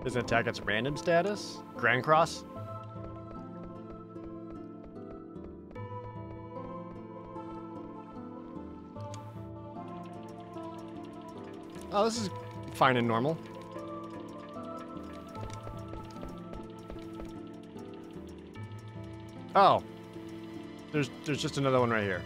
Is an attack its random status? Grand Cross? Oh, this is fine and normal. Oh. There's there's just another one right here.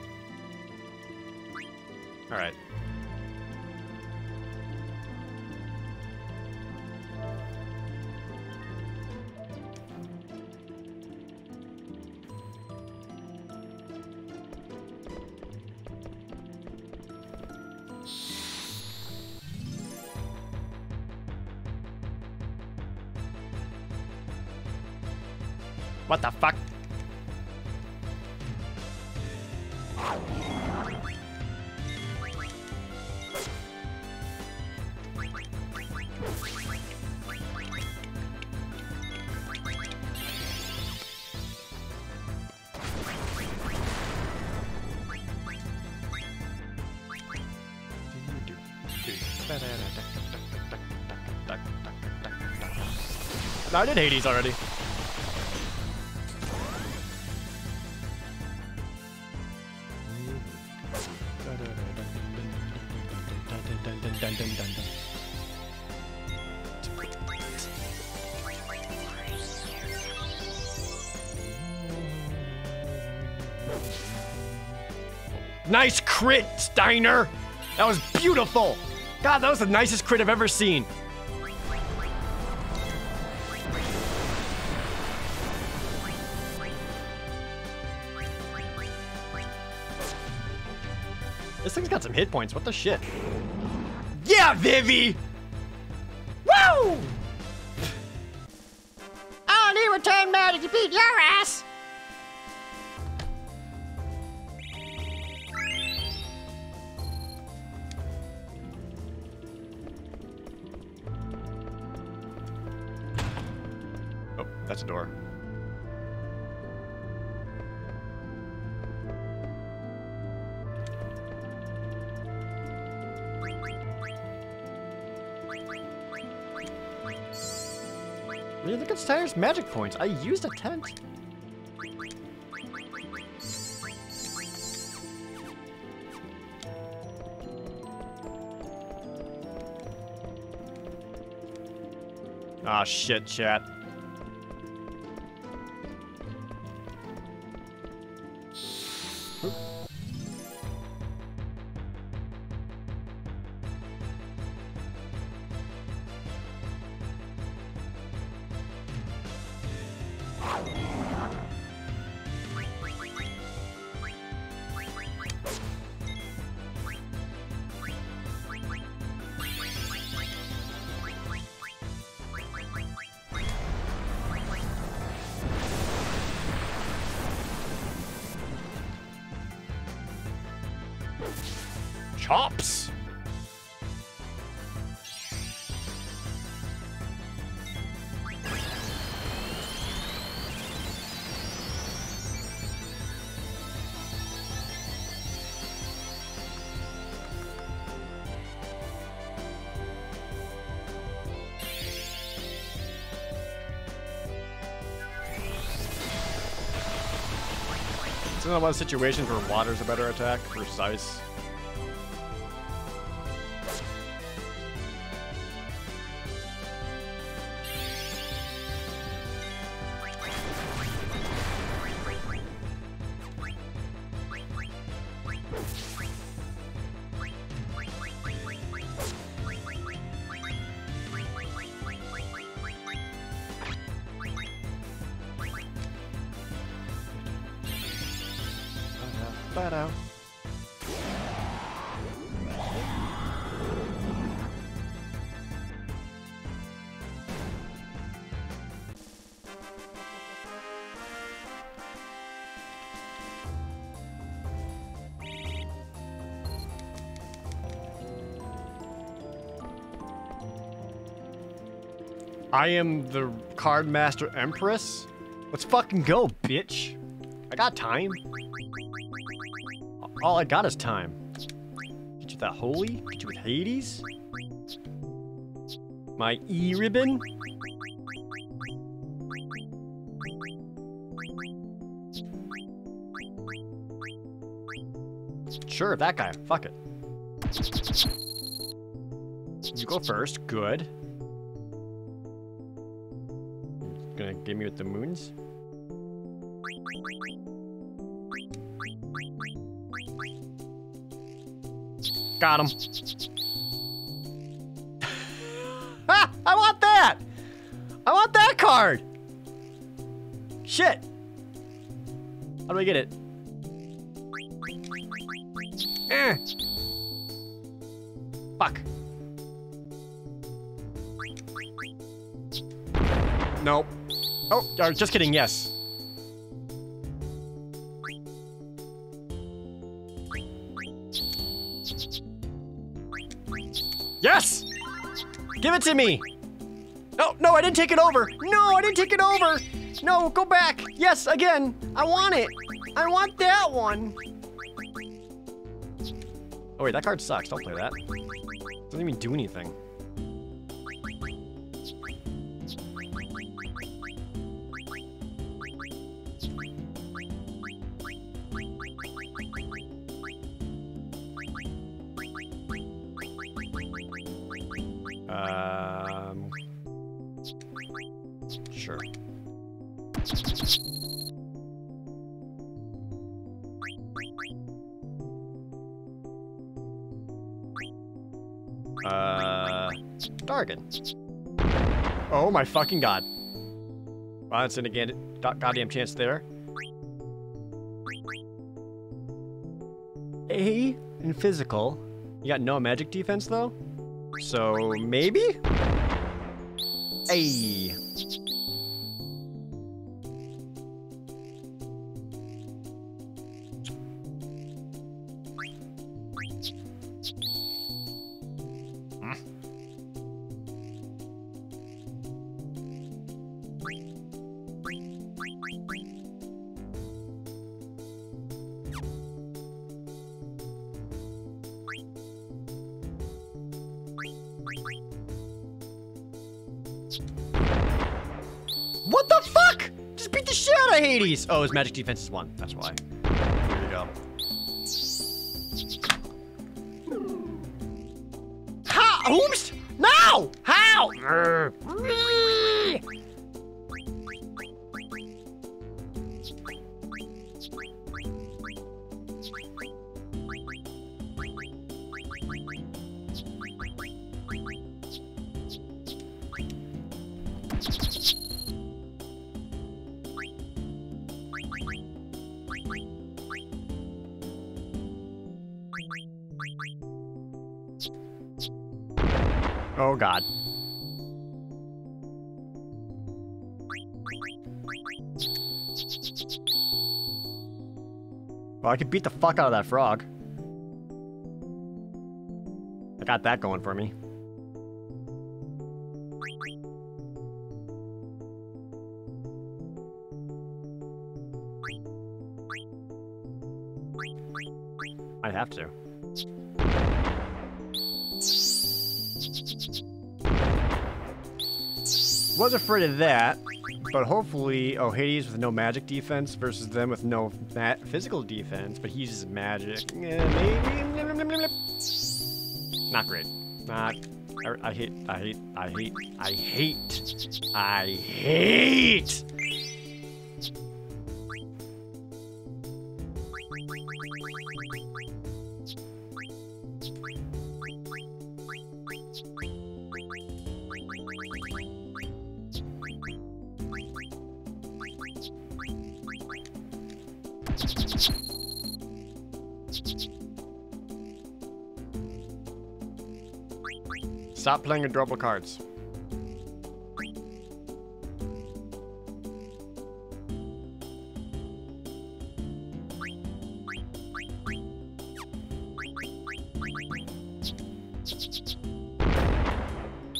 I did Hades already. Nice crit, Steiner! That was beautiful! God, that was the nicest crit I've ever seen. Hit points. What the shit? Yeah, Vivi! Look magic points. I used a tent. Ah, shit, chat. In a lot of situations where water's a better attack ice. I am the card master empress. Let's fucking go, bitch. I got time. All I got is time. Get you that holy. Get you with Hades. My E ribbon. Sure, that guy. Fuck it. You go first. Good. With the moons. Got him. ah, I want that. I want that card. Shit. How do I get it? Eh. Uh, just kidding, yes. Yes! Give it to me! No, no, I didn't take it over! No, I didn't take it over! No, go back! Yes, again! I want it! I want that one! Oh wait, that card sucks. Don't play that. Doesn't even do anything. My fucking god. Wow, that's an again, goddamn chance there. A in physical. You got no magic defense though? So maybe? A. Hades. Oh, his magic defense is one. That's why. Could beat the fuck out of that frog. I got that going for me. I'd have to. Was afraid of that, but hopefully, oh, Hades with no magic defense versus them with no physical defense, but he uses magic. Not great. Not. I, I hate. I hate. I hate. I hate. I hate. Stop playing with double cards.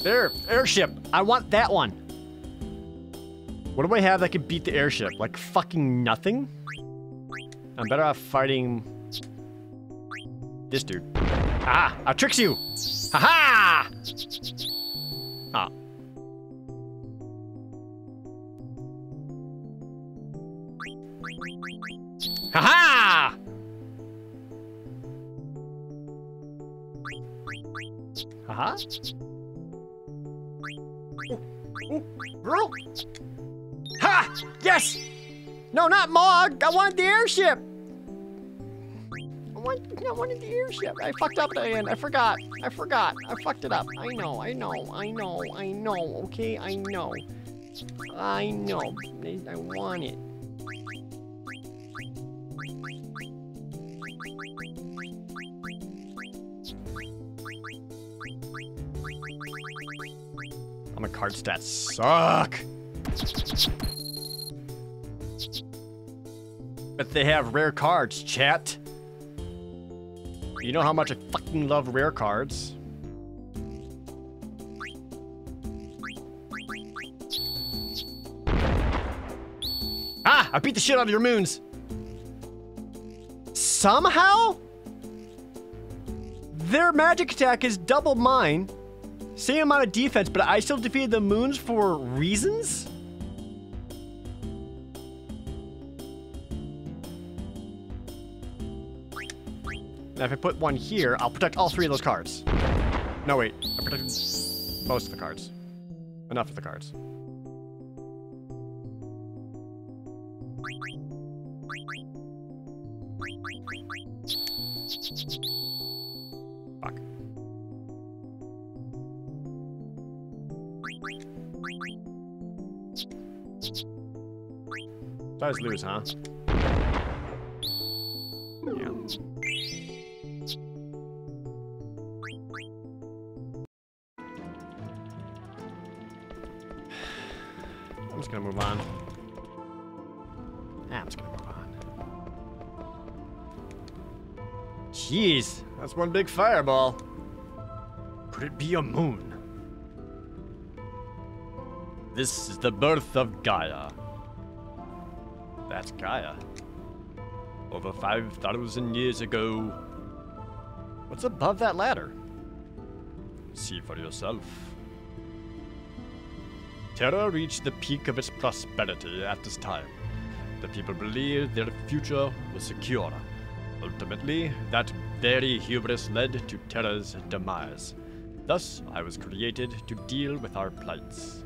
There, airship. I want that one. What do I have that could beat the airship? Like fucking nothing? I'm better off fighting this dude. Ah, I tricks you. Ha ha! Not Mog! I wanted the airship! I wanted, I wanted the airship. I fucked up the end. I forgot. I forgot. I fucked it up. I know, I know, I know, I know, okay? I know. I know. I want it. Oh, my card stats suck. But they have rare cards, chat. You know how much I fucking love rare cards. Ah! I beat the shit out of your moons! Somehow? Their magic attack is double mine. Same amount of defense, but I still defeated the moons for reasons? Now if I put one here, I'll protect all three of those cards. No, wait. I protected most of the cards. Enough of the cards. Fuck. Just lose, huh? That's one big fireball. Could it be a moon? This is the birth of Gaia. That's Gaia. Over 5,000 years ago. What's above that ladder? See for yourself. Terra reached the peak of its prosperity at this time. The people believed their future was secure. Ultimately, that very hubris led to Terra's demise. Thus, I was created to deal with our plights.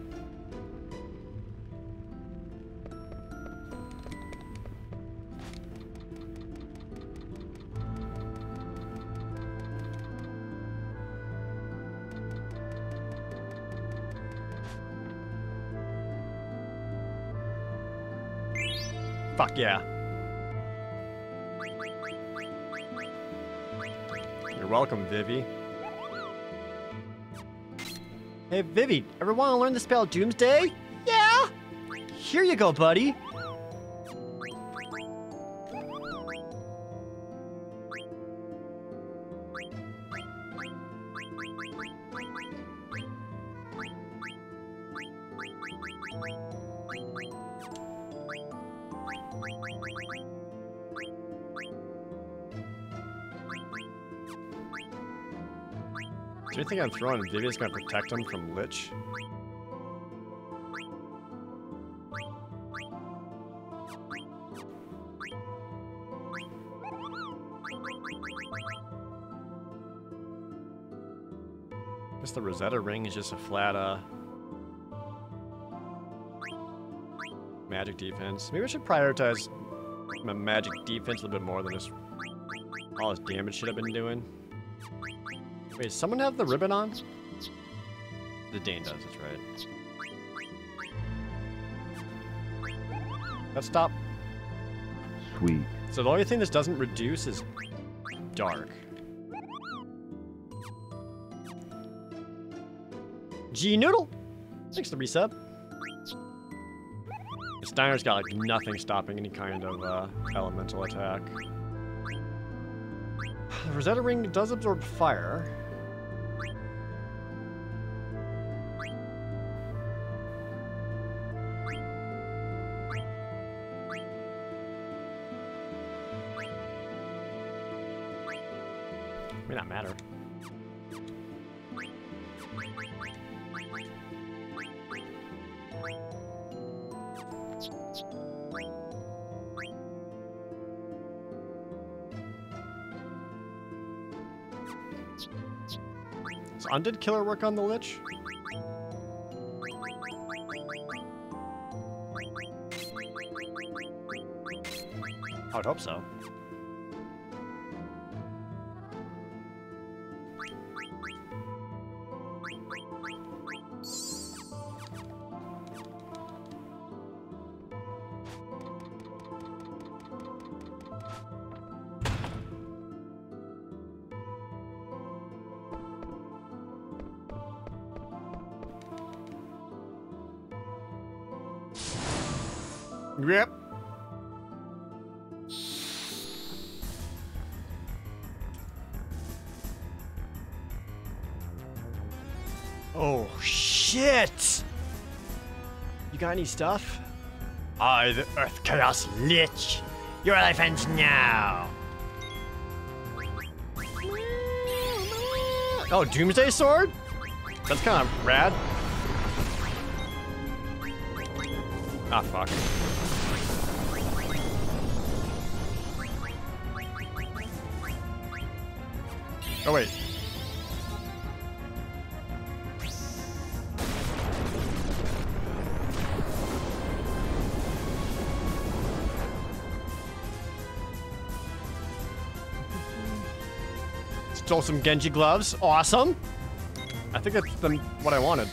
Fuck yeah. Welcome, Vivi. Hey, Vivi, ever want to learn the spell Doomsday? Yeah! Here you go, buddy. Think I'm throwing Vivi's gonna protect him from Lich? Guess the Rosetta ring is just a flat, uh... Magic defense. Maybe I should prioritize my magic defense a little bit more than just all this damage shit I've been doing. Wait, does someone have the ribbon on? Zidane does, that's right. Let's stop. Sweet. So the only thing this doesn't reduce is dark. G Noodle! Thanks for the resub. Steiner's got like nothing stopping any kind of uh, elemental attack. The Rosetta Ring does absorb fire. May not matter. Does Undead Killer work on the Lich? I would hope so. Any stuff? I, the Earth Chaos Lich. Your life ends now. Oh, Doomsday Sword? That's kind of rad. Ah, fuck. Oh, wait. Stole some Genji gloves. Awesome. I think that's the, what I wanted.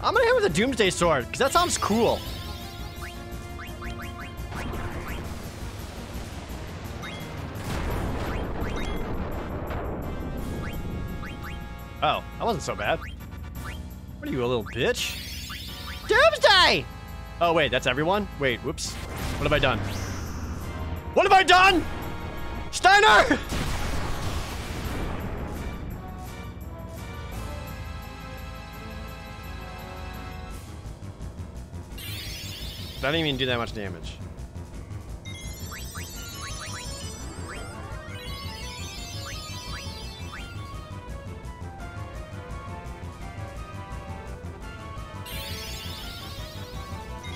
I'm gonna hit with a Doomsday Sword, because that sounds cool. Oh, that wasn't so bad. What are you, a little bitch? Doomsday! Oh, wait, that's everyone? Wait, whoops. What have I done? What have I done? Steiner! That didn't even do that much damage.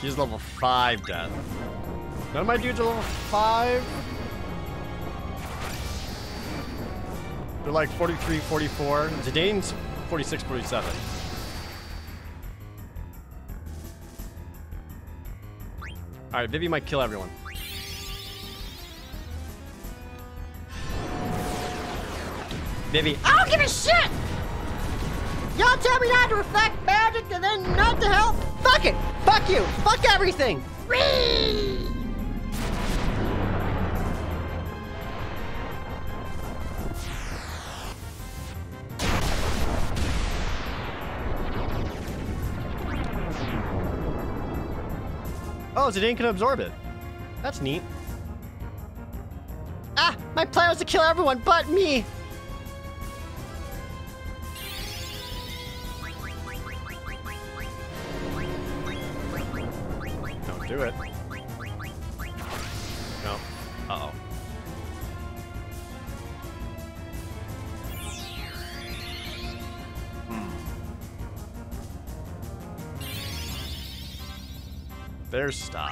He's level 5 death. None of my dudes are level 5. They're like 43, 44. Zidane's 46, 47. Alright, Vivi might kill everyone. Vivi. I don't give a shit! Y'all tell me not to reflect magic and then not to help? Fuck it! Fuck you! Fuck everything! Whee! Oh, Zidane can absorb it. That's neat. Ah! My plan was to kill everyone but me! There's stuff.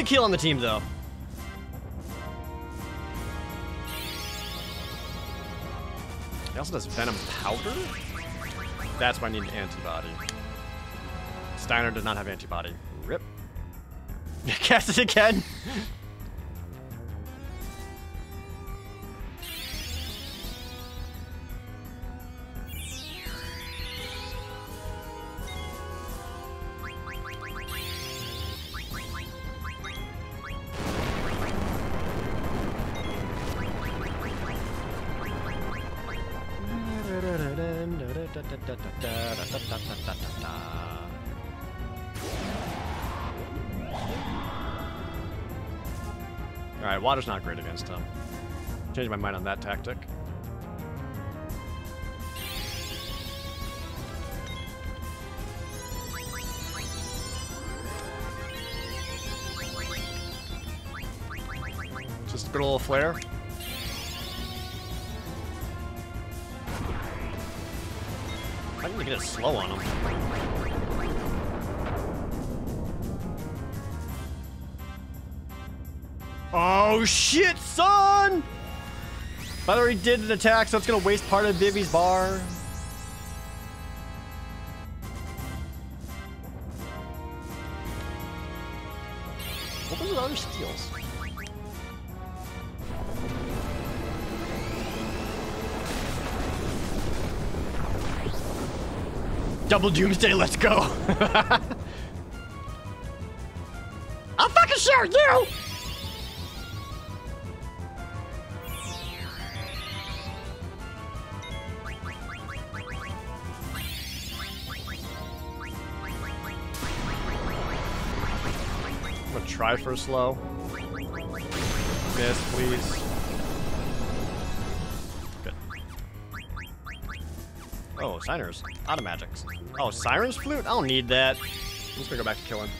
Big heal on the team though. He also does Venom Powder? That's why I need an antibody. Steiner did not have antibody. Rip. Cast it again. Alright, water's not great against him. Changed my mind on that tactic. Just a good little flare. Get slow on him. Oh shit, son! By the way, he did an attack, so it's gonna waste part of Vivi's bar. Double Doomsday, let's go! I'll fucking shoot you! I'm gonna try for a slow. Miss, please. Signers. Automagics. Oh, Siren's Flute? I don't need that. I'm just gonna go back to killing.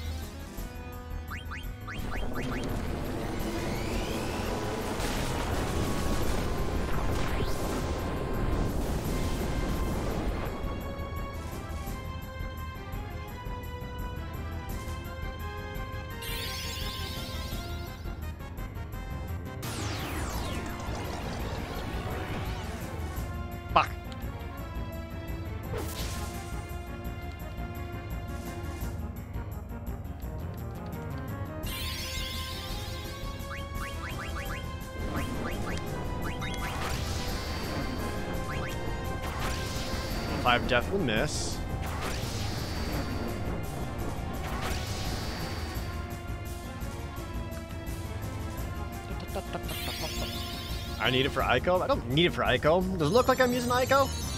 Will miss. I need it for Eiko? I don't need it for Eiko. Does it look like I'm using Eiko?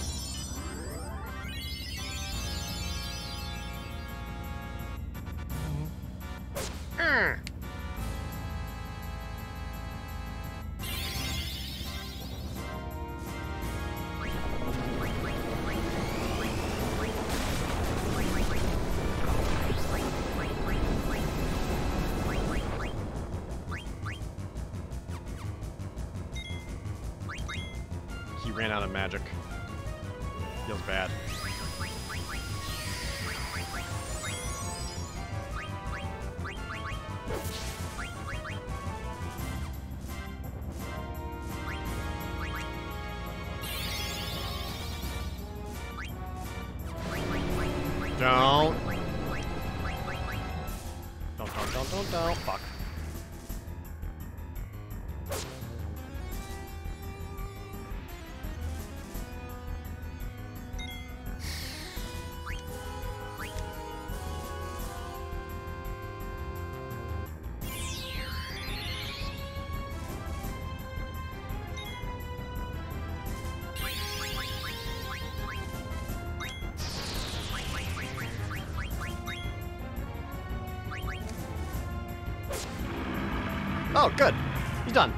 Oh, good. He's done.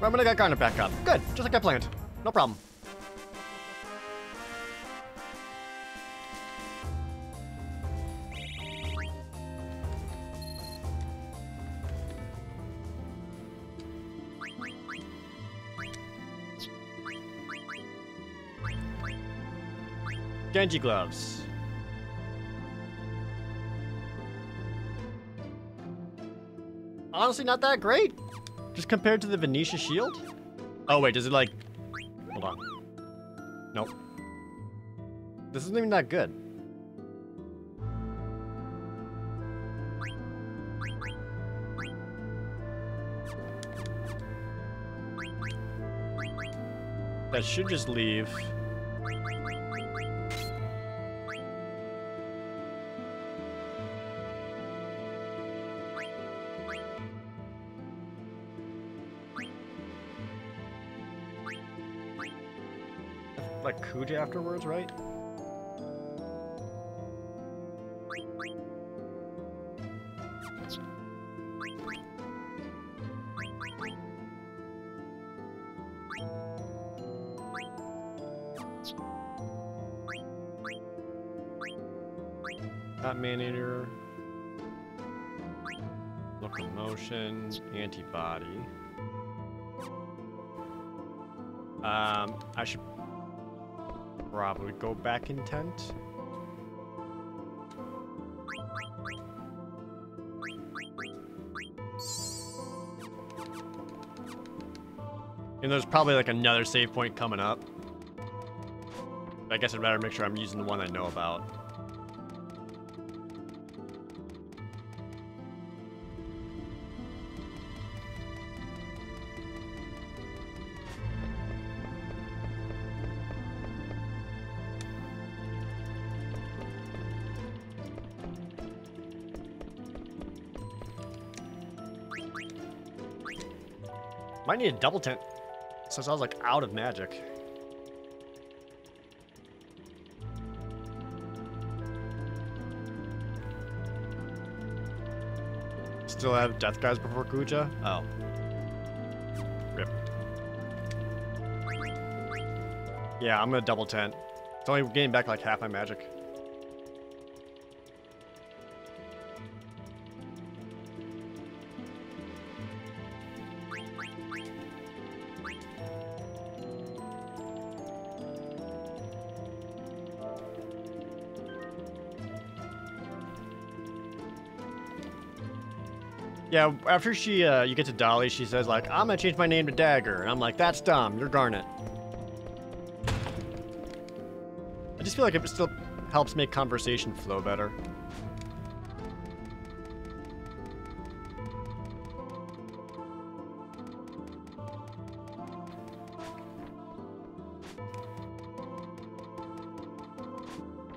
I'm gonna get Garnet back up. Good, just like I planned. No problem. Genji gloves. Honestly, not that great. Just compared to the Venetia shield. Oh wait, does it like? Hold on. Nope. This isn't even that good. That should just leave. Kuja afterwards, right? Not man-eater. Locomotion, antibody. Um, I should probably go back in tent. And there's probably like another save point coming up. I guess I'd rather make sure I'm using the one I know about. Might need a double tent. Since I was like out of magic. Still have Deathguise before Kuja? Oh. Rip. Yeah, I'm gonna double tent. It's only getting back like half my magic. Yeah, after she, uh, you get to Dali, she says like, I'm gonna change my name to Dagger. And I'm like, that's dumb, you're Garnet. I just feel like it still helps make conversation flow better.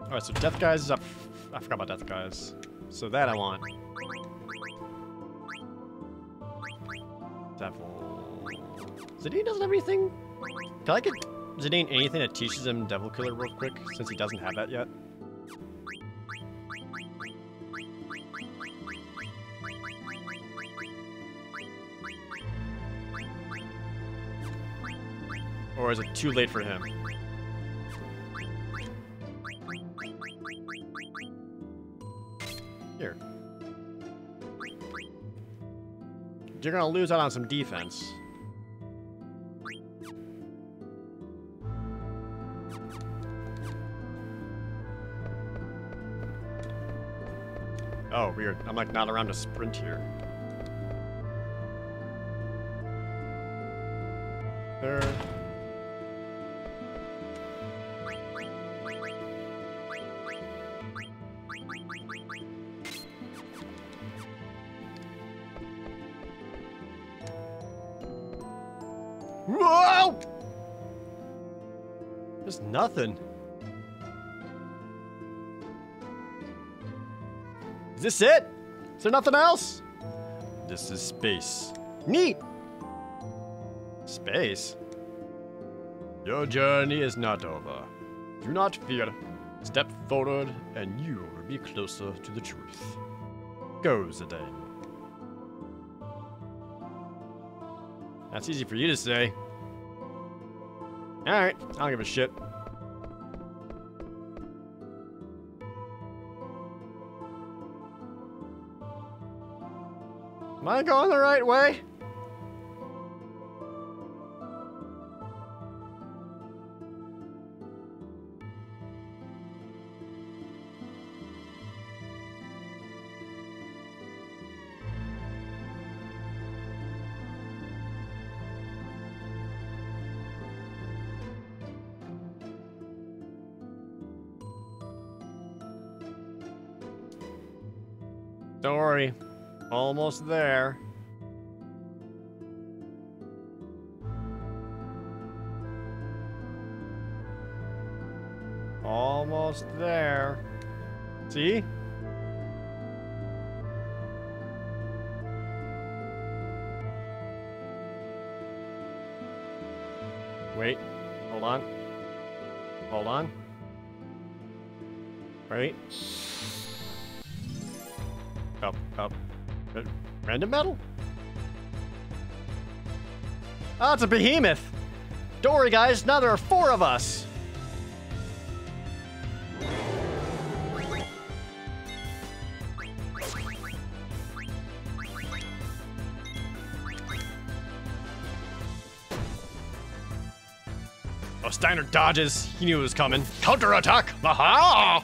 Alright, so Deathguise is up. I forgot about Deathguise. So that I want. Zidane doesn't have anything. Can I get Zidane anything that teaches him Devil Killer real quick, since he doesn't have that yet? Or is it too late for him? Here. You're gonna lose out on some defense. Weird. I'm like not around to sprint here. This it? Is there nothing else? This is space. Neat! Space? Your journey is not over. Do not fear. Step forward and you will be closer to the truth. Go, Zidane. That's easy for you to say. Alright, I don't give a shit. Am I going the right way? Almost there. Almost there. See? Wait. Hold on. Hold on. Wait. Random metal? Oh, it's a behemoth! Don't worry, guys, now there are four of us! Oh, Steiner dodges. He knew it was coming. Counterattack! Aha!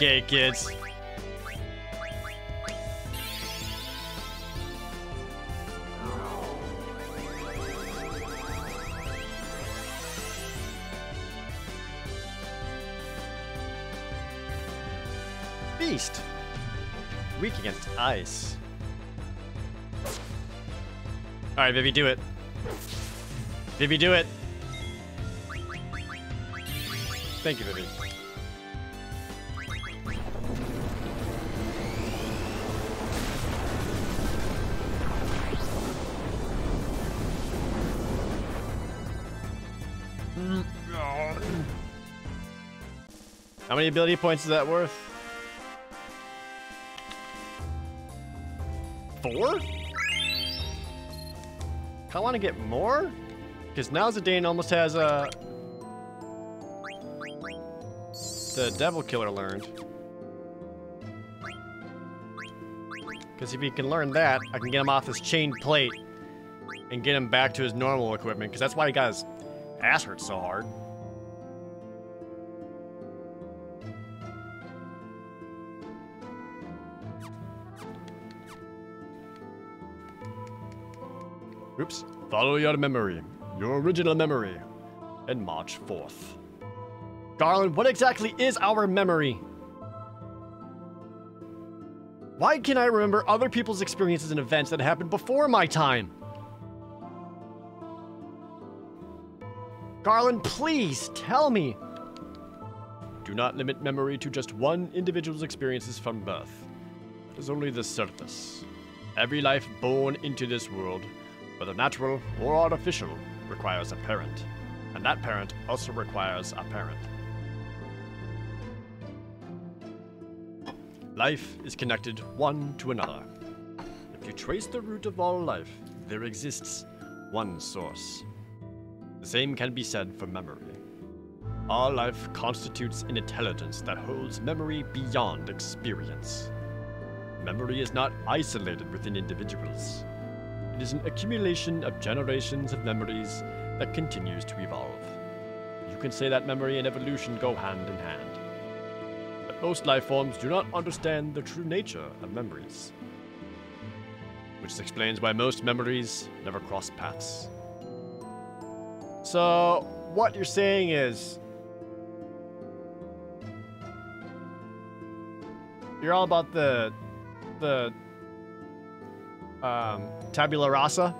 okay, kids. Beast! Weak against ice. Alright, Vivi, do it. Vivi, do it! Thank you, Vivi. Many ability points is that worth? Four? I want to get more? Because now Zidane almost has a... The Devil Killer learned. Because if he can learn that, I can get him off his chained plate and get him back to his normal equipment. Because that's why he got his ass hurt so hard. Oops. Follow your memory. Your original memory. And March 4th. Garland, what exactly is our memory? Why can I remember other people's experiences and events that happened before my time? Garland, please tell me. Do not limit memory to just one individual's experiences from birth. That is only the surface. Every life born into this world whether natural or artificial, requires a parent. And that parent also requires a parent. Life is connected one to another. If you trace the root of all life, there exists one source. The same can be said for memory. All life constitutes an intelligence that holds memory beyond experience. Memory is not isolated within individuals. It is an accumulation of generations of memories that continues to evolve. You can say that memory and evolution go hand in hand. But most life forms do not understand the true nature of memories. Which explains why most memories never cross paths. So, what you're saying is. You're all about the. the um, tabula rasa.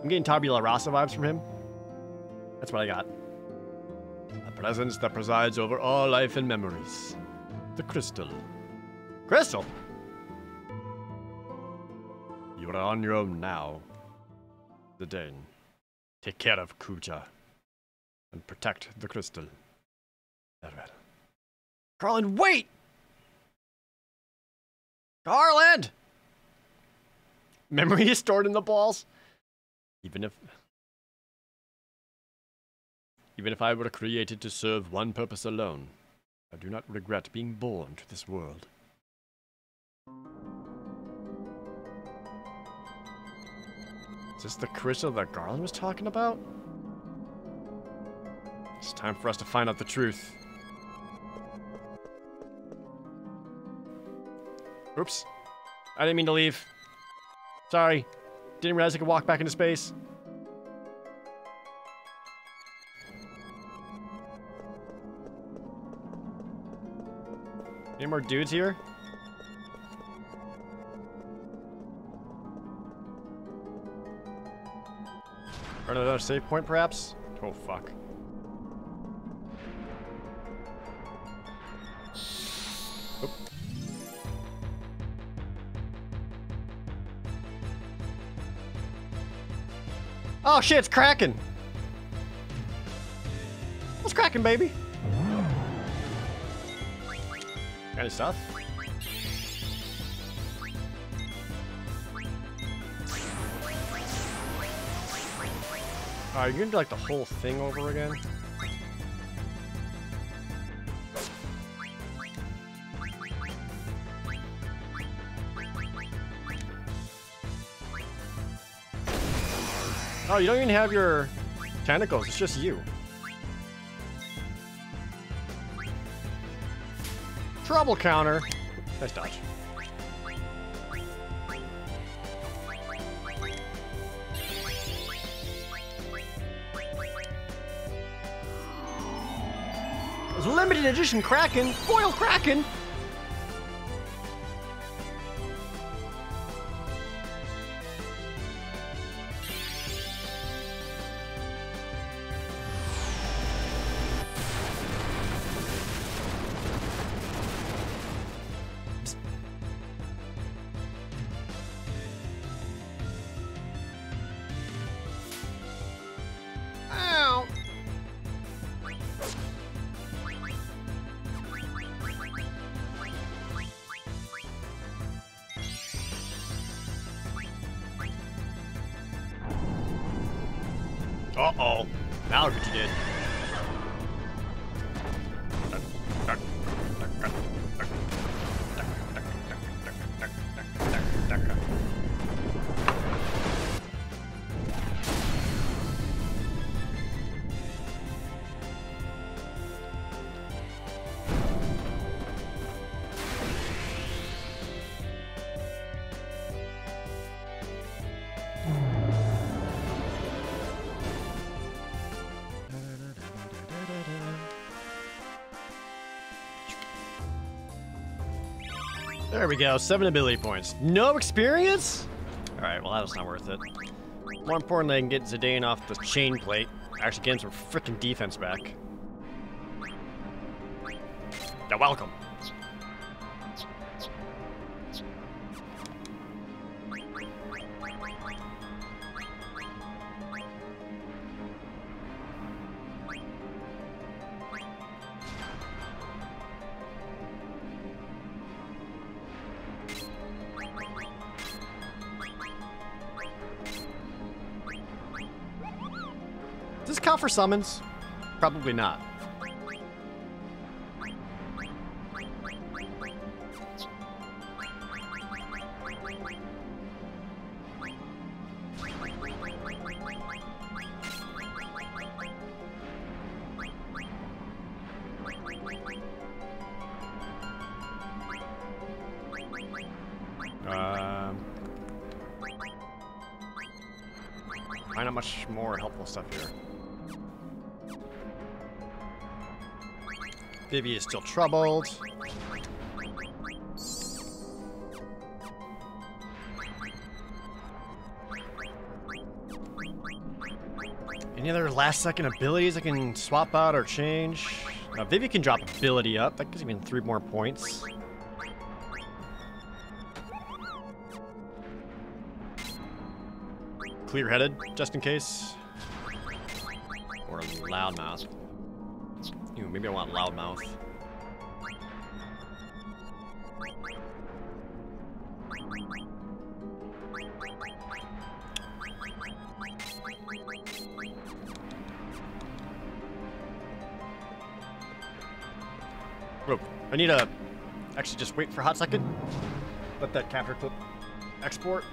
I'm getting tabula rasa vibes from him. That's what I got. A presence that presides over all life and memories. The crystal. Crystal? You are on your own now. Zidane. Take care of Kuja. And protect the crystal. Farewell. Garland, wait! Garland! Memory is stored in the balls. Even if even if I were created to serve one purpose alone, I do not regret being born to this world. Is this the crystal that Garland was talking about? It's time for us to find out the truth. Oops. I didn't mean to leave. Sorry. Didn't realize I could walk back into space. Any more dudes here? Or another save point, perhaps? Oh, fuck. Oh shit, it's cracking. What's cracking, baby? Got any stuff? Are you gonna do like the whole thing over again? You don't even have your tentacles. It's just you. Trouble counter. Nice dodge. limited edition Kraken, foil Kraken. There we go, seven ability points. No experience? Alright, well that was not worth it. More importantly, I can get Zidane off the chain plate. Actually him some freaking defense back. You're welcome. For summons? Probably not. Still troubled. Any other last second abilities I can swap out or change? Now, Vivi can drop ability up. That gives me three more points. Clear-headed, just in case. Or loudmouth. Maybe I want loudmouth. Need to actually just wait for a hot second. Let that capture clip export.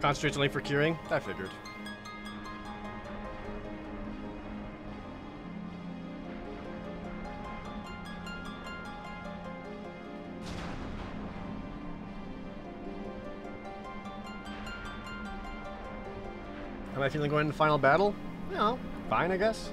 Concentrates only for curing? I figured. Am I feeling going into final battle? No, fine, I guess.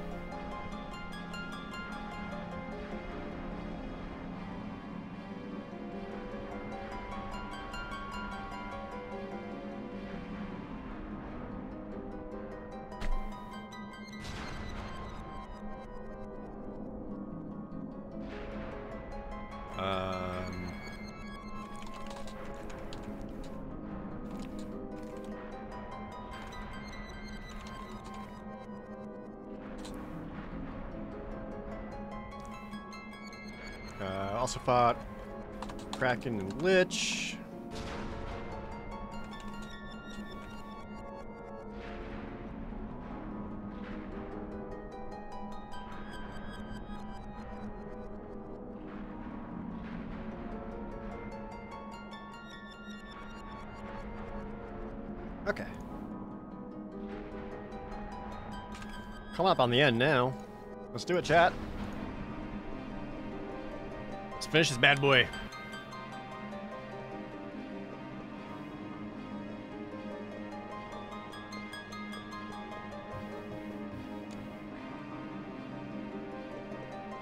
Also Kraken and Lich. Okay. Come up on the end now. Let's do it, chat. Finish this bad boy.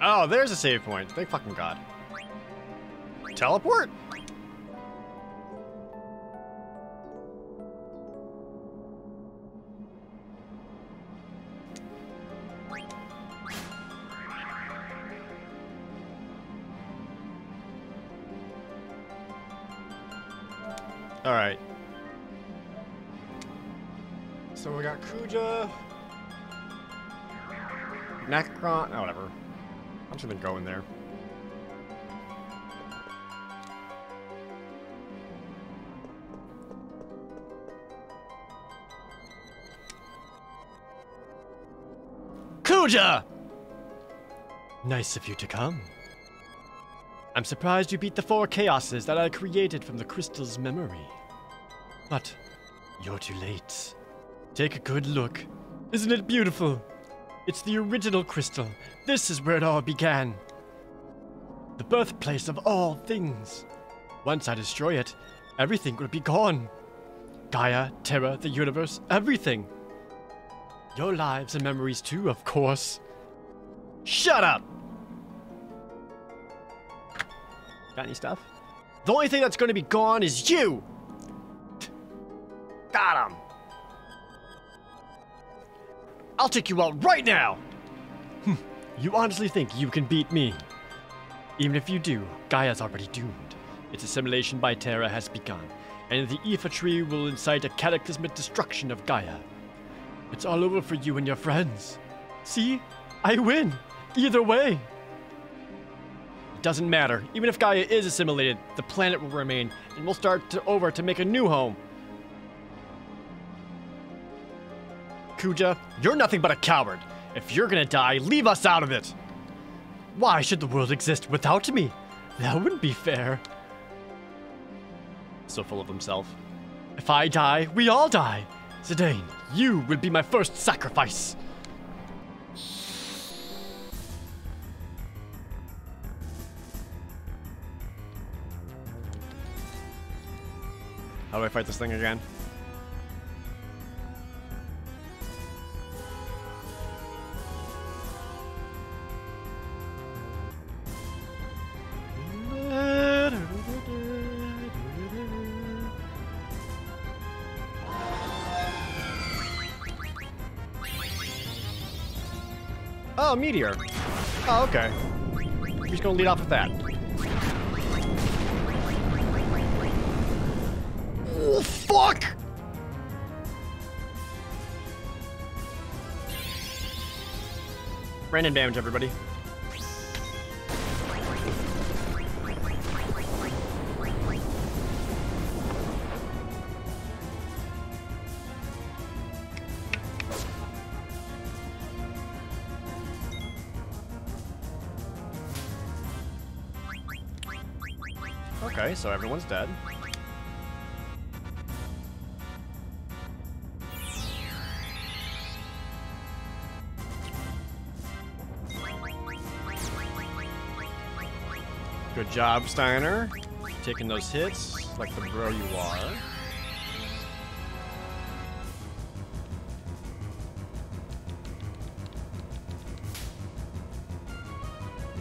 Oh, there's a save point. Thank fucking god. Teleport? I'm not going go in there. Kuja! Nice of you to come. I'm surprised you beat the four chaoses that I created from the crystal's memory. But you're too late. Take a good look. Isn't it beautiful? It's the original crystal. This is where it all began. The birthplace of all things. Once I destroy it, everything will be gone. Gaia, Terra, the universe, everything. Your lives and memories too, of course. Shut up! Got any stuff? The only thing that's going to be gone is you! I'll take you out right now! Hmm, you honestly think you can beat me? Even if you do, Gaia's already doomed. Its assimilation by Terra has begun, and the Iifa tree will incite a cataclysmic destruction of Gaia. It's all over for you and your friends. See? I win! Either way! It doesn't matter. Even if Gaia is assimilated, the planet will remain, and we'll start over to make a new home. Kuja, you're nothing but a coward. If you're gonna die, leave us out of it. Why should the world exist without me? That wouldn't be fair. So full of himself. If I die, we all die. Zidane, you will be my first sacrifice. How do I fight this thing again? Oh, meteor. Oh, okay. We're just gonna lead off with that. Oh, fuck! Random damage, everybody. So everyone's dead. Good job, Steiner. Taking those hits like the bro you are.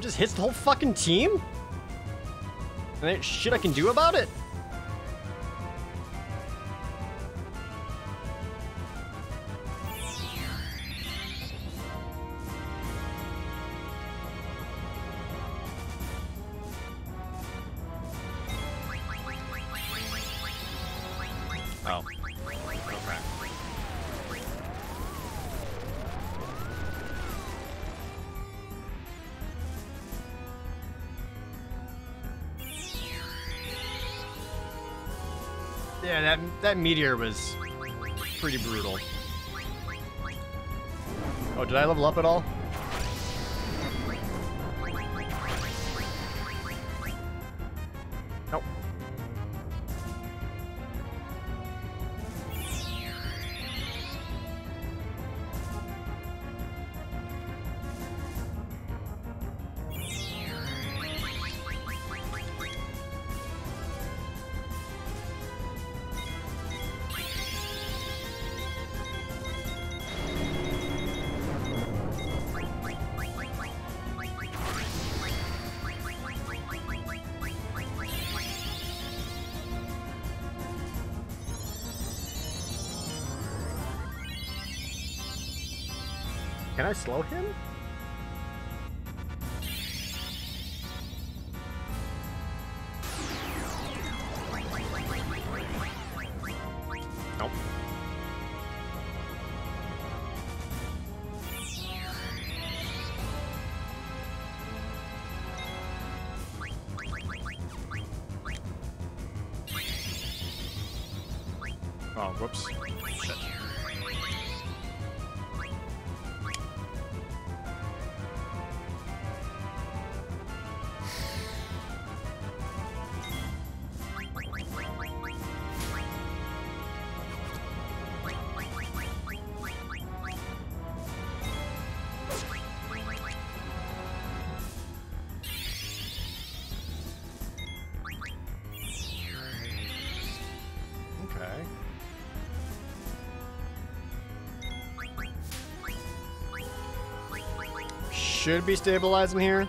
Just hits the whole fucking team? And there ain't shit I can do about it? That meteor was pretty brutal. Oh, did I level up at all? I slow him? Should be stabilizing here.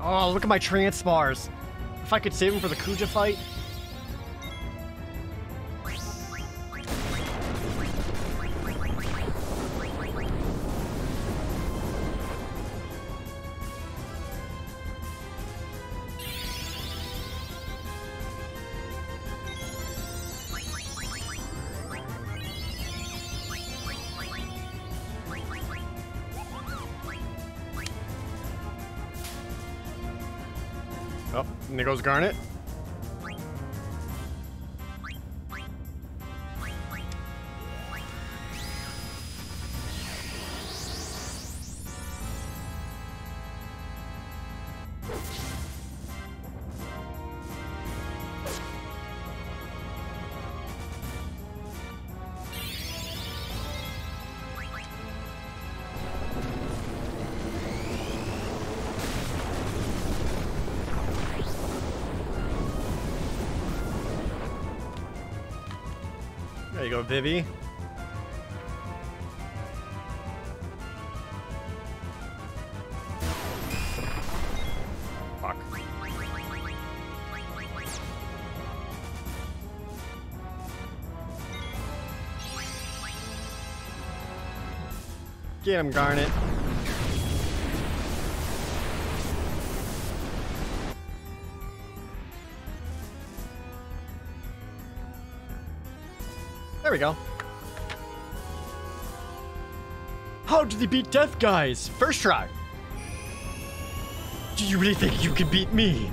Oh, look at my trance bars. If I could save him for the Kuja fight. Goes Garnet. Vivi. Fuck. Get him, Garnet. We go. How did he beat Deathguise? First try. Do you really think you can beat me?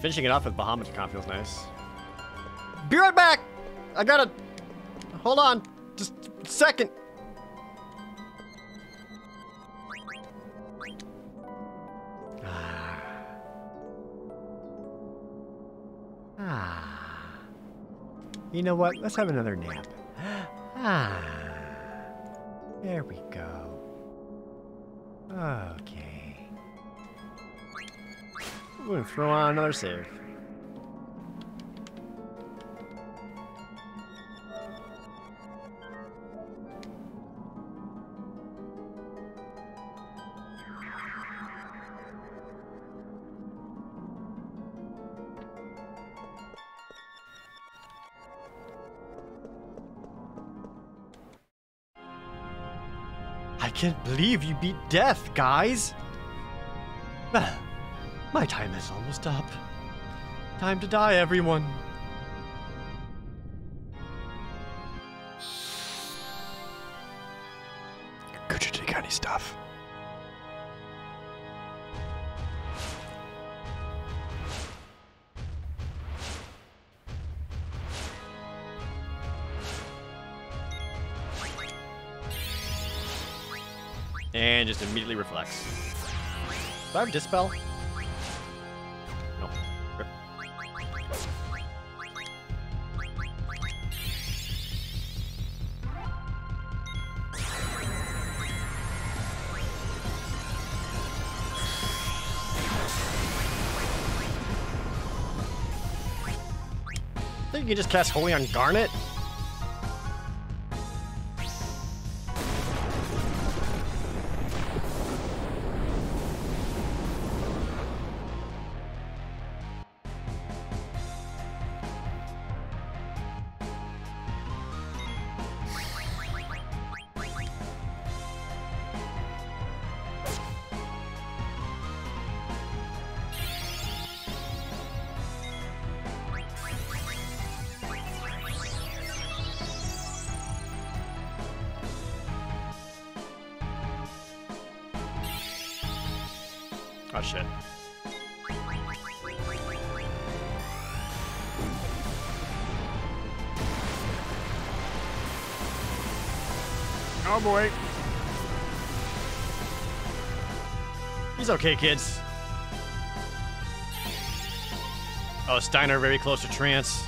Finishing it off with Bahamut feels nice. Be right back! I gotta. Hold on. Just a second. Ah. Ah. You know what? Let's have another nap. Ah. There we go. Okay. I'm gonna throw on another save. Can't believe you beat Deathguise! Well, my time is almost up. Time to die, everyone. Dispel? No. Rip. think you can just cast Holy on Garnet? Oh boy. He's okay, kids. Oh, Steiner very close to trance.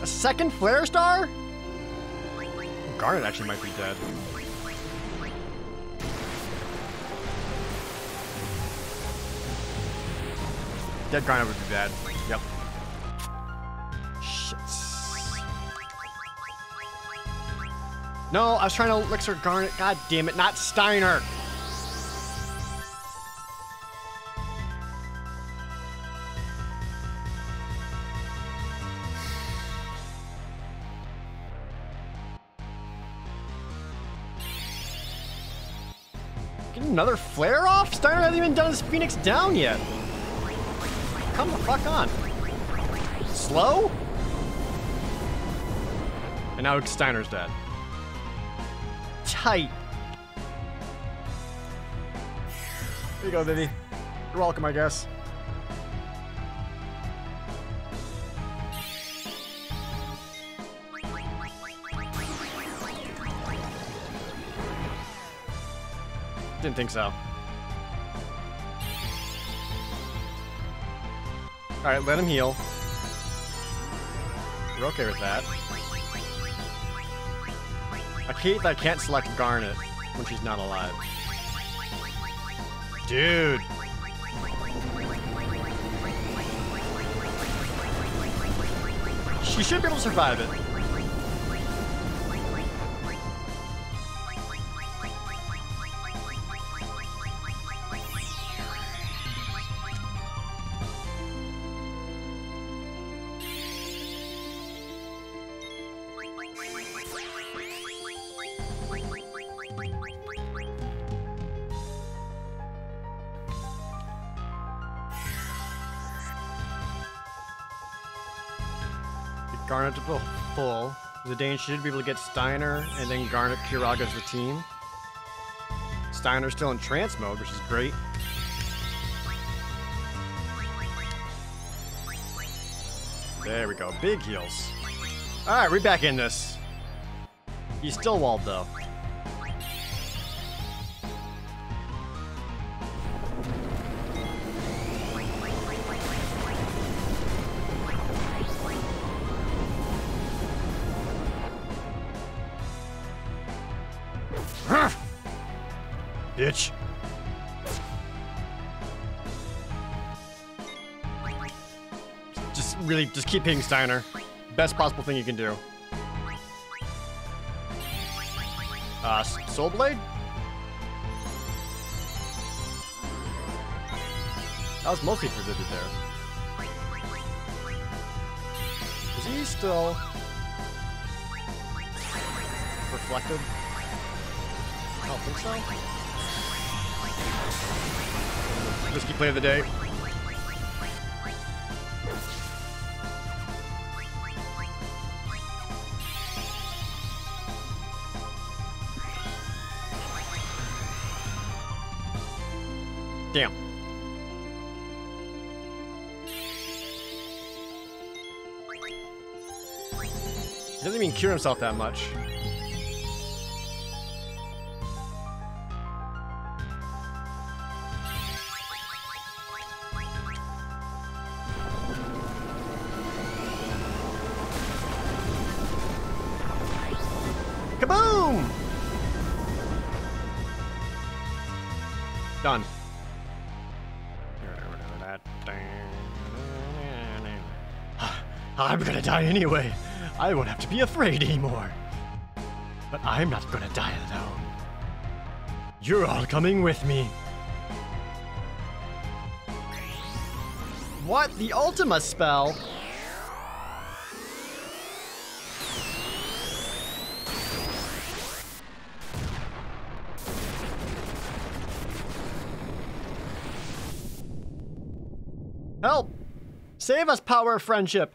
A second flare star? Garnet actually might be dead. Dead Garnet would be bad. Yep. Shit. No, I was trying to elixir Garnet. God damn it, not Steiner. Hasn't even done his Phoenix down yet. Come the fuck on. Slow? And now Steiner's dead. Tight. There you go, Vivi. You're welcome, I guess. Didn't think so. Alright, let him heal. We're okay with that. I hate that I can't select Garnet when she's not alive. Dude. She should be able to survive it. Zidane should be able to get Steiner and then Garnet Curaga as the team. Steiner's still in trance mode, which is great. There we go. Big heals. Alright, we're back in this. He's still walled though. Hitting Steiner. Best possible thing you can do. Uh, Soul Blade? That was mostly for Vivid there. Is he still reflected? I don't think so. Risky play of the day. Doesn't cure himself that much. Kaboom! Done. I'm gonna die anyway. I won't have to be afraid anymore. But I'm not gonna die alone. You're all coming with me. What? The Ultima spell? Help! Save us, power friendship!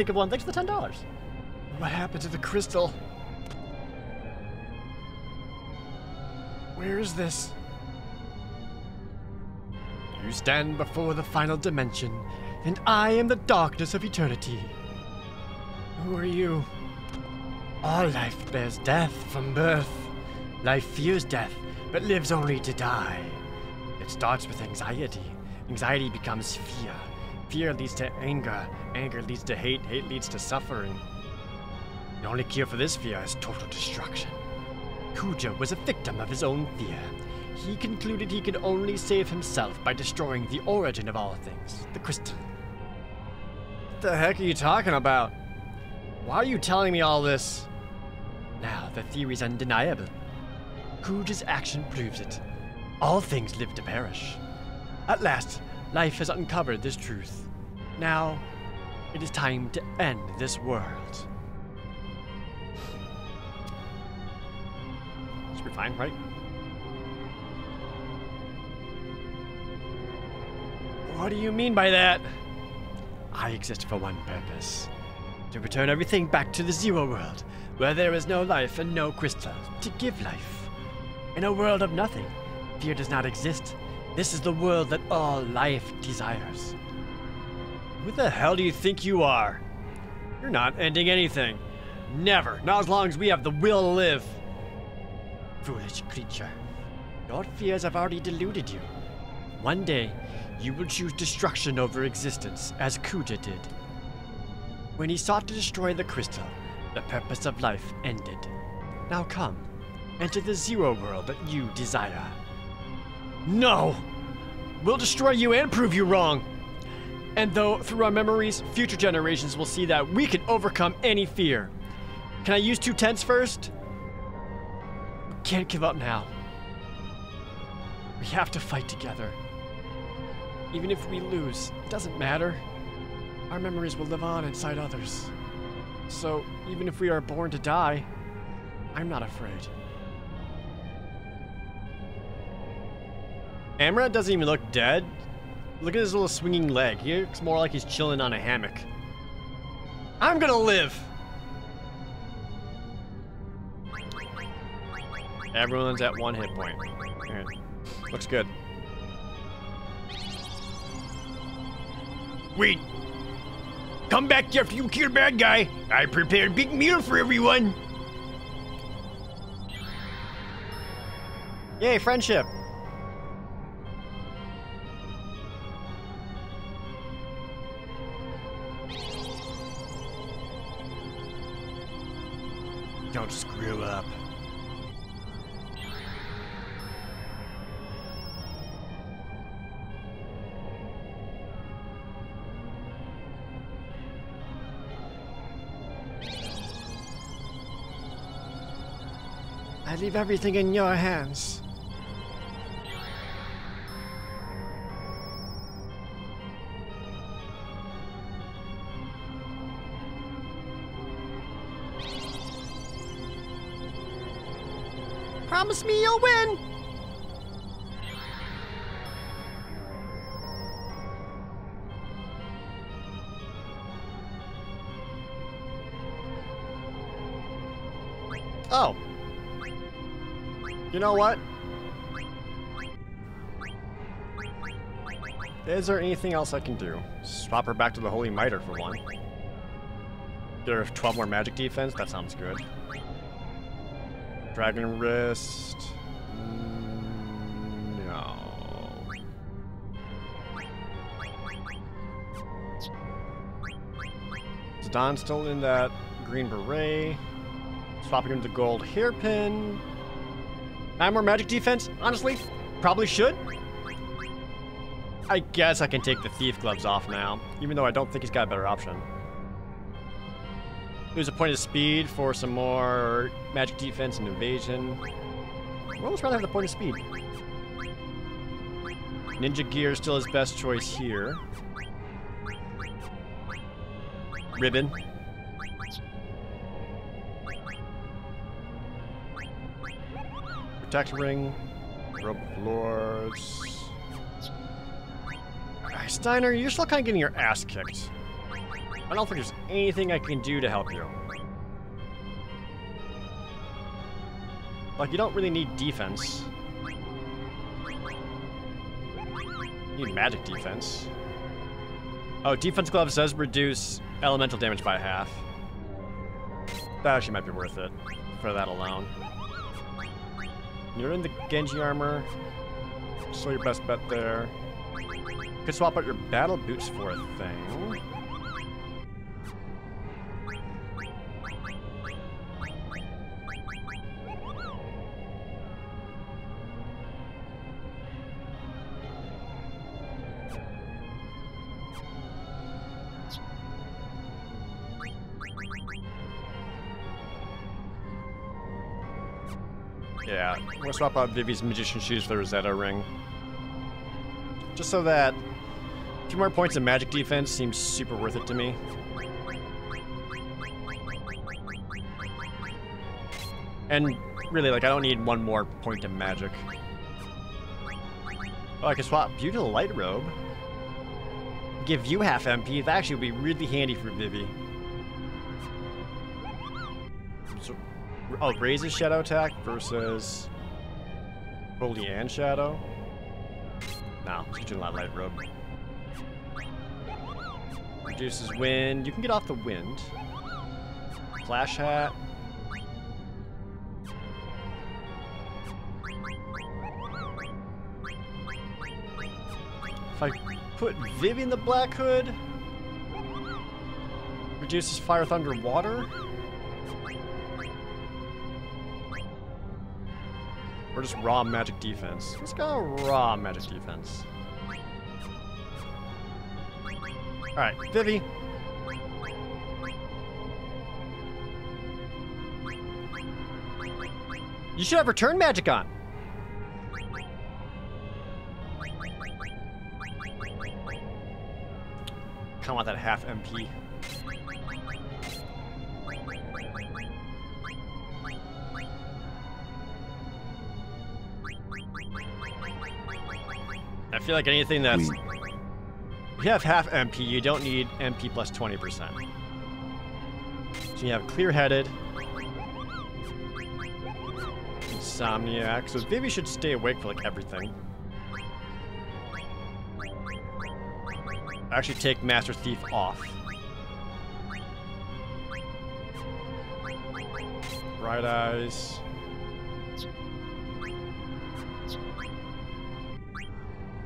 Think of one thanks to the ten dollars. What happened to the crystal? Where is this? You stand before the final dimension, and I am the darkness of eternity. Who are you? All life bears death from birth. Life fears death, but lives only to die. It starts with anxiety. Anxiety becomes fear. Fear leads to anger. Anger leads to hate. Hate leads to suffering. The only cure for this fear is total destruction. Kuja was a victim of his own fear. He concluded he could only save himself by destroying the origin of all things, the crystal. What the heck are you talking about? Why are you telling me all this? Now, the theory's undeniable. Kuja's action proves it. All things live to perish. At last, life has uncovered this truth. Now, it is time to end this world. Should be fine, right? What do you mean by that? I exist for one purpose to return everything back to the zero world, where there is no life and no crystal, to give life. In a world of nothing, fear does not exist. This is the world that all life desires. Who the hell do you think you are? You're not ending anything. Never. Not as long as we have the will to live. Foolish creature. Your fears have already deluded you. One day, you will choose destruction over existence, as Kuja did. When he sought to destroy the crystal, the purpose of life ended. Now come, enter the zero world that you desire. No! We'll destroy you and prove you wrong. And though through our memories, future generations will see that we can overcome any fear. Can I use two tents first? We can't give up now. We have to fight together. Even if we lose, it doesn't matter. Our memories will live on inside others. So, even if we are born to die, I'm not afraid. Amra doesn't even look dead. Look at his little swinging leg. He looks more like he's chilling on a hammock. I'm gonna live! Everyone's at one hit point. Alright. Looks good. Wait! Come back after you kill bad guy! I prepared big meal for everyone! Yay, friendship! Don't screw up. I leave everything in your hands. Promise me you'll win! Oh. You know what? Is there anything else I can do? Swap her back to the Holy Mitre for one. Get her 12 more magic defense? That sounds good. Dragon Wrist. Mm, no. Zidane still in that green beret. Swapping him to gold hairpin. Nine more magic defense? Honestly, probably should. I guess I can take the thief gloves off now, even though I don't think he's got a better option. Lose a point of speed for some more magic defense and evasion. I'd almost rather have the point of speed. Ninja gear is still his best choice here. Ribbon. Protect ring. Robe of Lords. Steiner, you're still kind of getting your ass kicked. I don't think there's anything I can do to help you. Like, you don't really need defense. You need magic defense. Oh, defense gloves does reduce elemental damage by half. That actually might be worth it for that alone. You're in the Genji armor, so your best bet there. Could swap out your battle boots for a thing. Gonna swap out Vivi's magician shoes for the Rosetta ring. Just so that a few more points of magic defense seems super worth it to me. And really, like, I don't need one more point of magic. Oh, I can swap you to the light robe. Give you half MP. That actually would be really handy for Vivi. So, oh, raises shadow attack versus Holy and Shadow. No, let's do that light robe. Reduces wind. You can get off the wind. Flash hat. If I put Vivi in the Black Hood, reduces fire, thunder, water. Or just raw magic defense. Let's go raw magic defense. Alright, Vivi. You should have return magic on. Kind of want that half MP. I feel like anything that's... If you have half MP, you don't need MP plus 20%. So you have clear-headed, insomniac. So Vivi should stay awake for like everything. Actually, take Master Thief off. Bright eyes.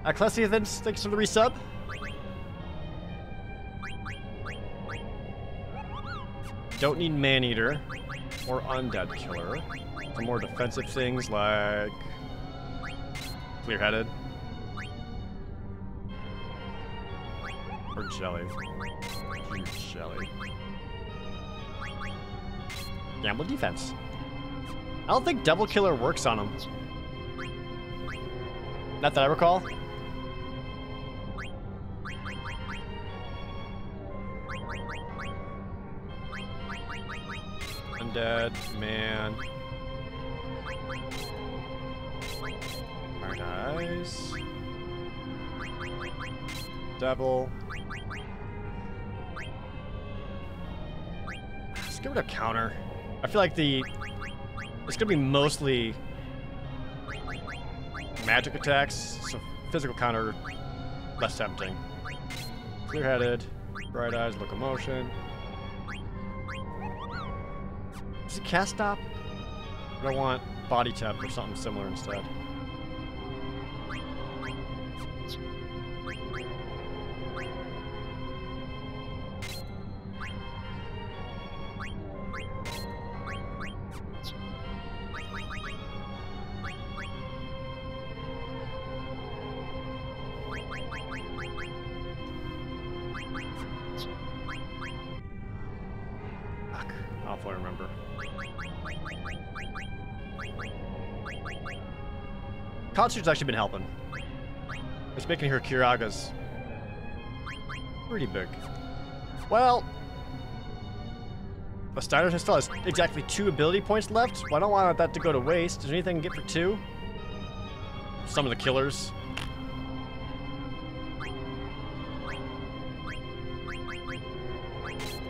Ecclesiastes, thanks for the resub. Don't need Maneater or Undead Killer. For more defensive things like Clear-headed. Or Jelly. Huge Jelly. Gamble defense. I don't think Double Killer works on him. Not that I recall. Undead, man. Hard eyes. Devil. Let's give it a counter. I feel like the it's gonna be mostly magic attacks, so physical counter less tempting. Clear-headed, bright eyes, locomotion. Cast stop? I want body temp or something similar instead. Concert's actually been helping. It's making her Curaga's pretty big. Well, the Steiner still has exactly two ability points left. Well, I don't want that to go to waste. Is there anything I can get for two? Some of the killers.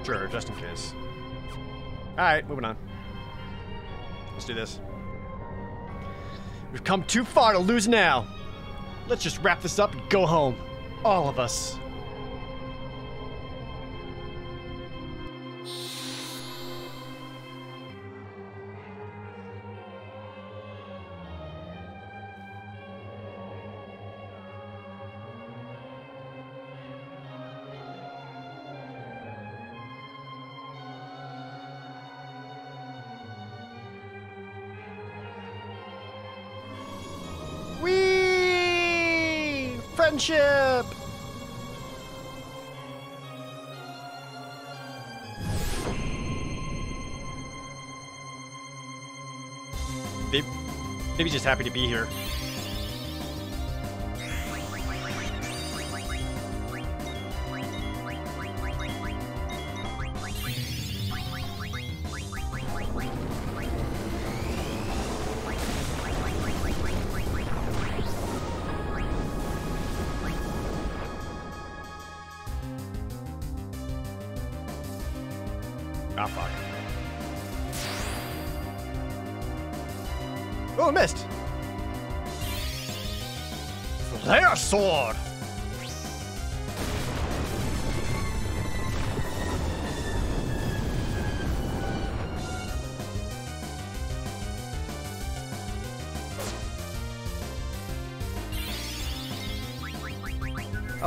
Sure, just in case. Alright, moving on. Let's do this. We've come too far to lose now. Let's just wrap this up and go home. All of us. Friendship! Maybe, maybe just happy to be here.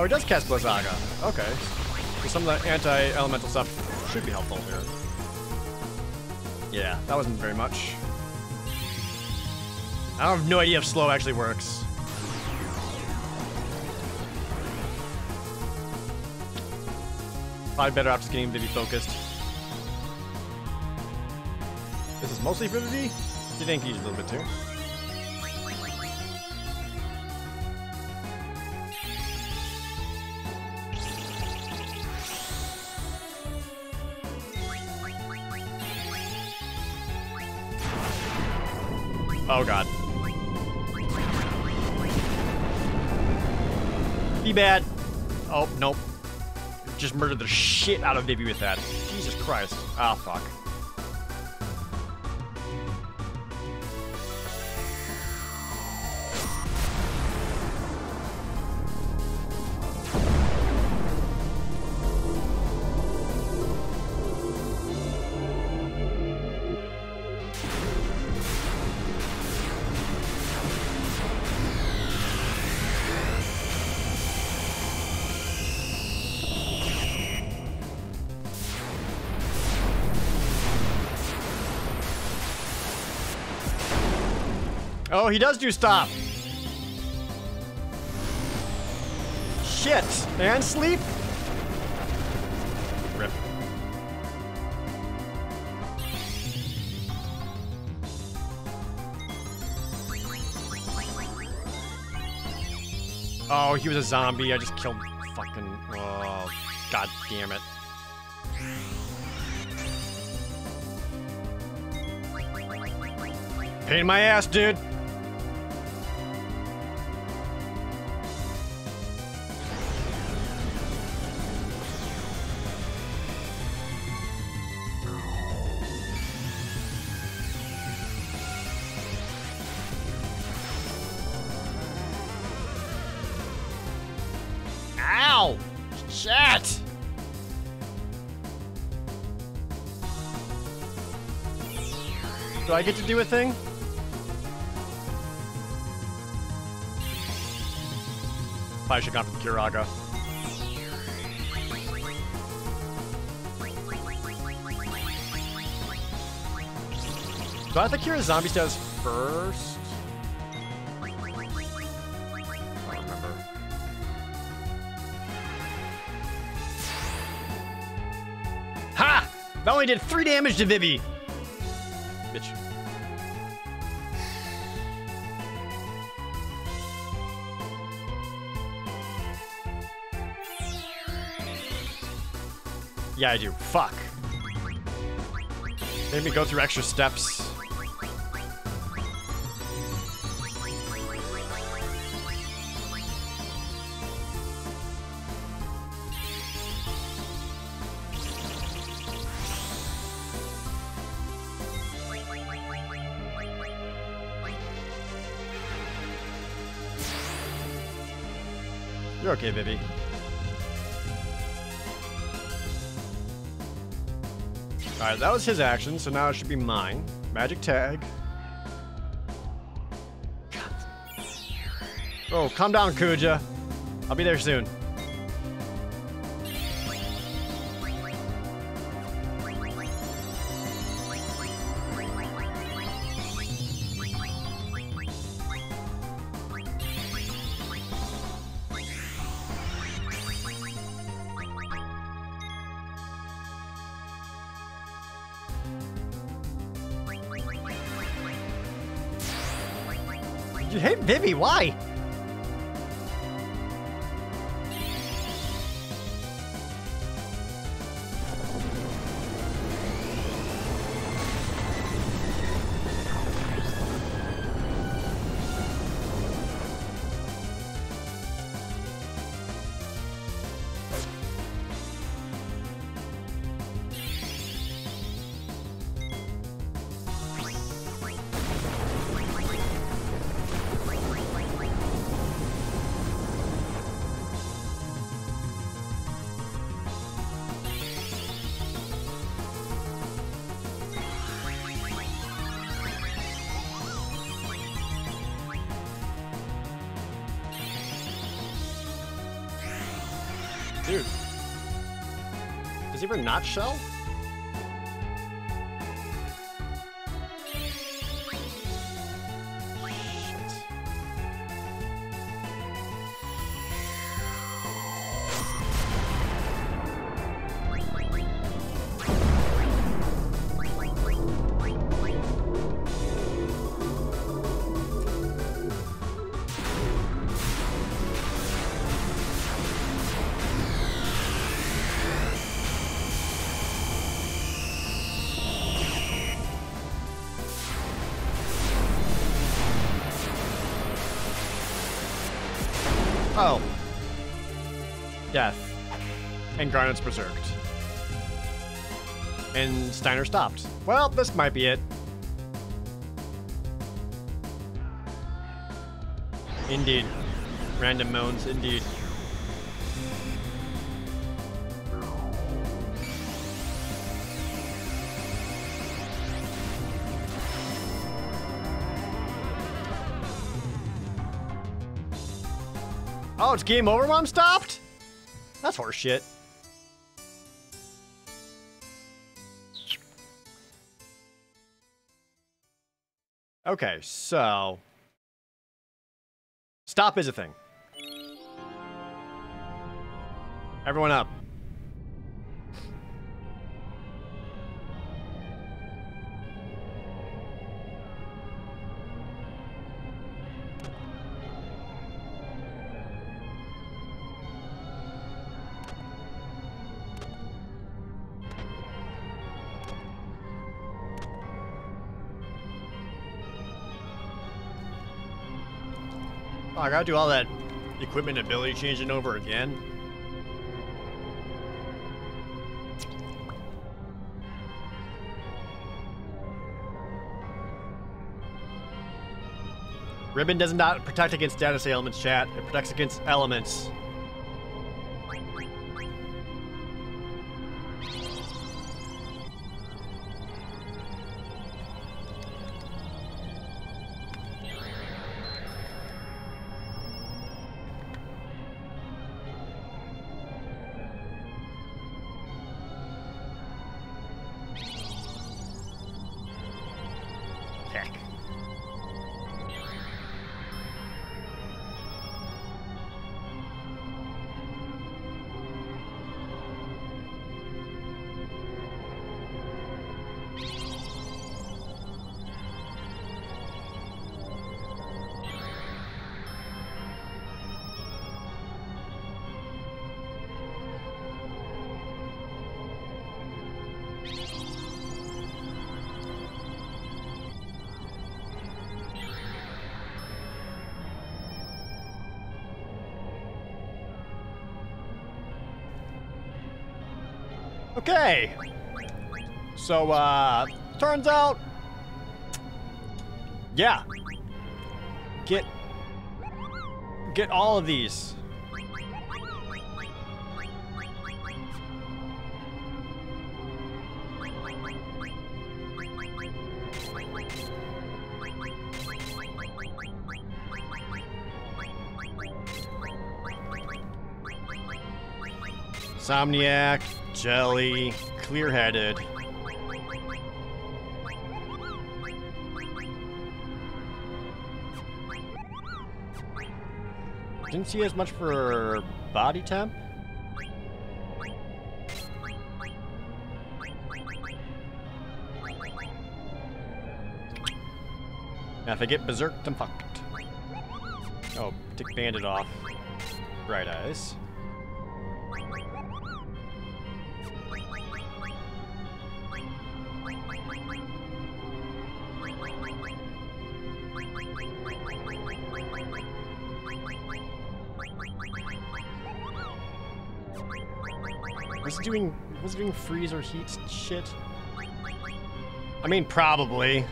He does cast Blizzaga. Okay. So some of the anti-elemental stuff should be helpful here. Yeah, that wasn't very much. I have no idea if slow actually works. Probably better off just getting Vivi focused. This is mostly for Vivi? You think he's a little bit too? Oh god. Be bad. Oh, nope. Just murdered the shit out of Vivi with that. Jesus Christ. Ah, fuck. Oh, he does do stop. Shit. And sleep? Rip. Oh, he was a zombie. I just killed fucking. Oh, god damn it. Pain in my ass, dude. Get to do a thing? Probably should have gone for the Curaga. Do I have the Kira Zombie does first? I remember. Ha! That only did three damage to Vivi. Yeah, I do. Fuck. Made me go through extra steps. You're okay, baby. Alright, that was his action, so now it should be mine. Magic tag. Oh, calm down, Kuja. I'll be there soon. Why? He not shell? Garnet's berserked. And Steiner stopped. Well, this might be it. Indeed. Random moans, indeed. Oh, it's game over I'm stopped? That's horseshit. So... Stop is a thing. Everyone up. I gotta do all that equipment ability changing over again. Ribbon does not protect against status ailments, chat. It protects against elements. Okay. So, uh, turns out, yeah. Get, get all of these. Somniac, Jelly, Clear-Headed. Didn't see as much for body temp. Now if I get berserked, I'm fucked. Oh, take bandit off. Bright eyes. Freeze or heat shit? I mean probably.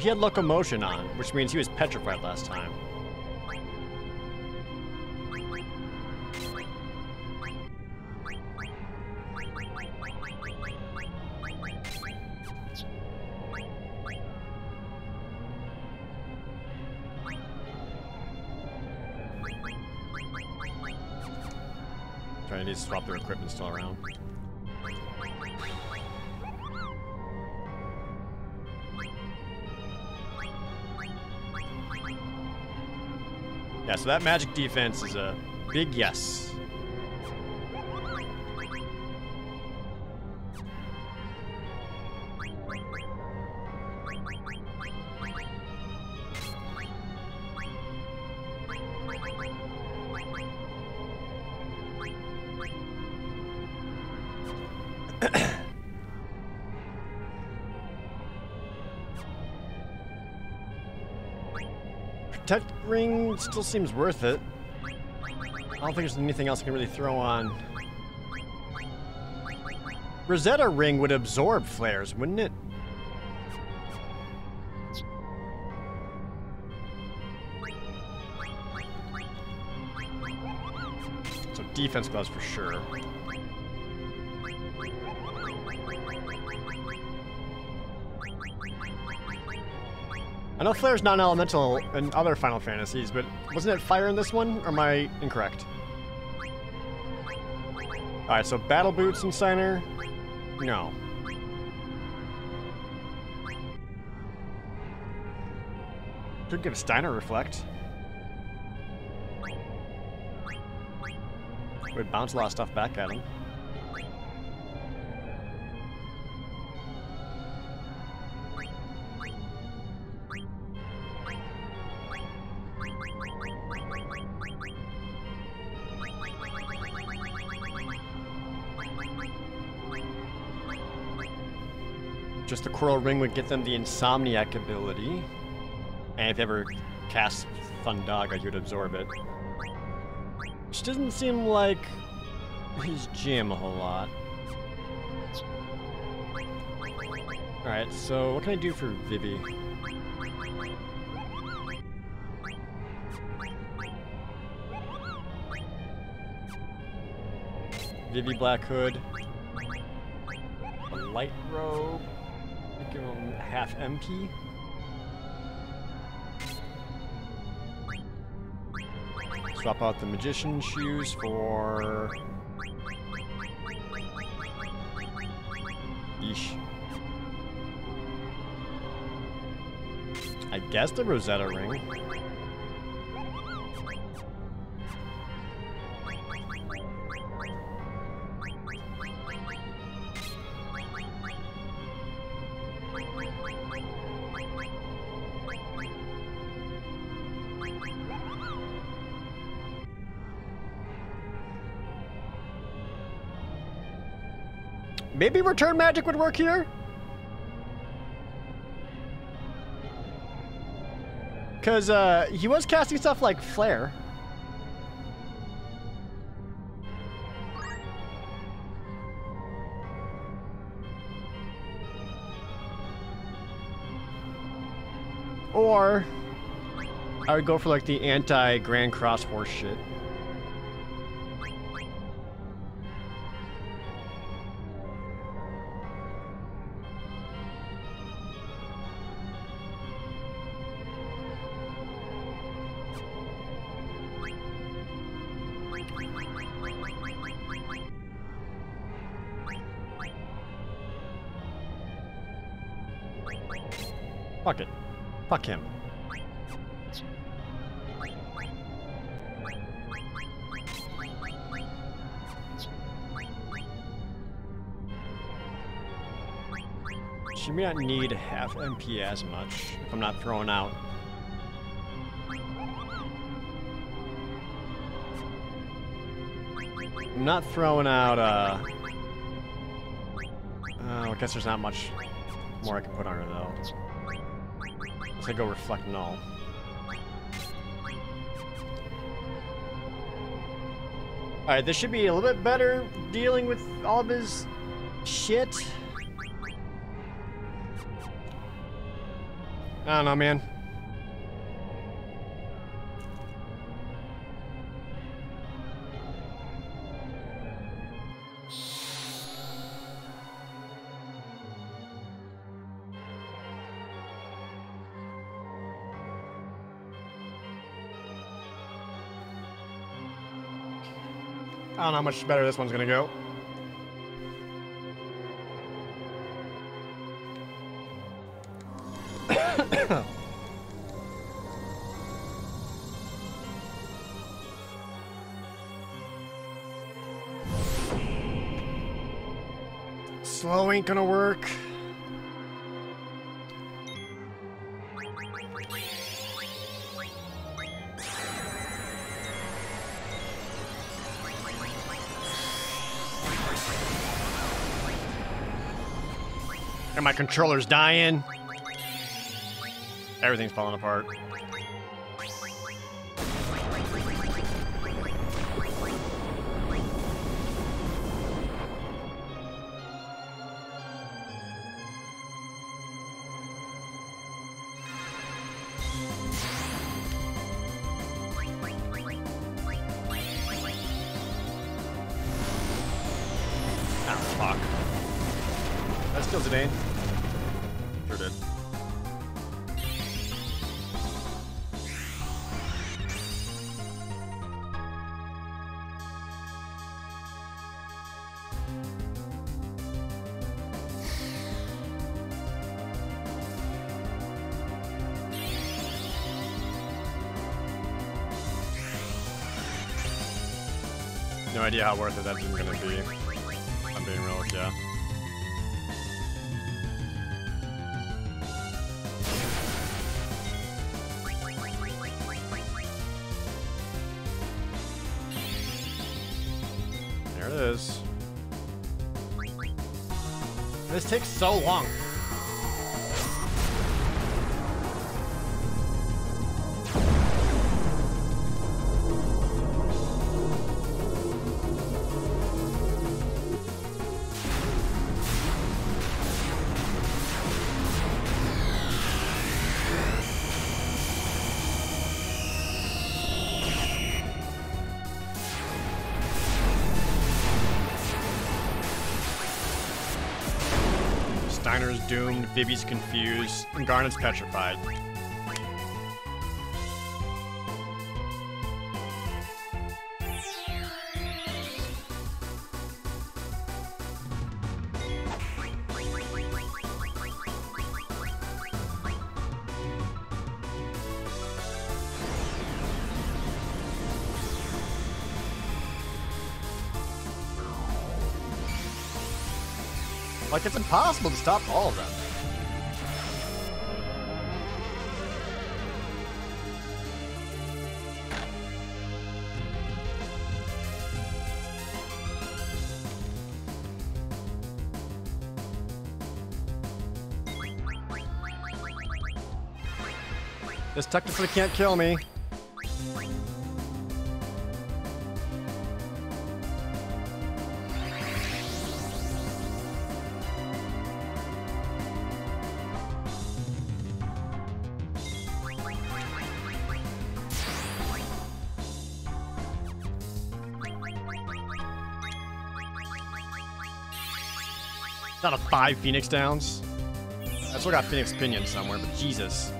He had locomotion on, which means he was petrified last time. That magic defense is a big yes. Ring still seems worth it. I don't think there's anything else I can really throw on. Rosetta ring would absorb flares, wouldn't it? So defense gloves for sure. I know Flare's non-elemental in other Final Fantasies, but wasn't it fire in this one? Or am I incorrect? Alright, so Battle Boots and Signer? No. Could give Steiner Reflect. Would bounce a lot of stuff back at him. Coral Ring would get them the Insomniac ability. And if you ever cast Thundaga, you'd absorb it. Which doesn't seem like his jam a whole lot. Alright, so what can I do for Vivi? Vivi Black Hood. A light robe. Give him half MP. Swap out the magician shoes for. Yeesh. I guess the Rosetta ring. Maybe return magic would work here? Because uh, he was casting stuff like Flare. Or I would go for like the anti Grand Cross horse shit. Fuck him. She may not need half MP as much if I'm not throwing out. I'm not throwing out, uh... uh I guess there's not much more I can put on her, though. I go reflect null. Alright, this should be a little bit better dealing with all of his shit. I don't know, man. How much better this one's gonna go. Slow ain't gonna work. Controller's dying. Everything's falling apart. How worth it that's even gonna be. I'm being real with ya. There it is. This takes so long. Vivi's confused, and Garnet's petrified. Like, it's impossible to stop all of them. Technically can't kill me. Not a five Phoenix Downs. I still got Phoenix Pinion somewhere, but Jesus.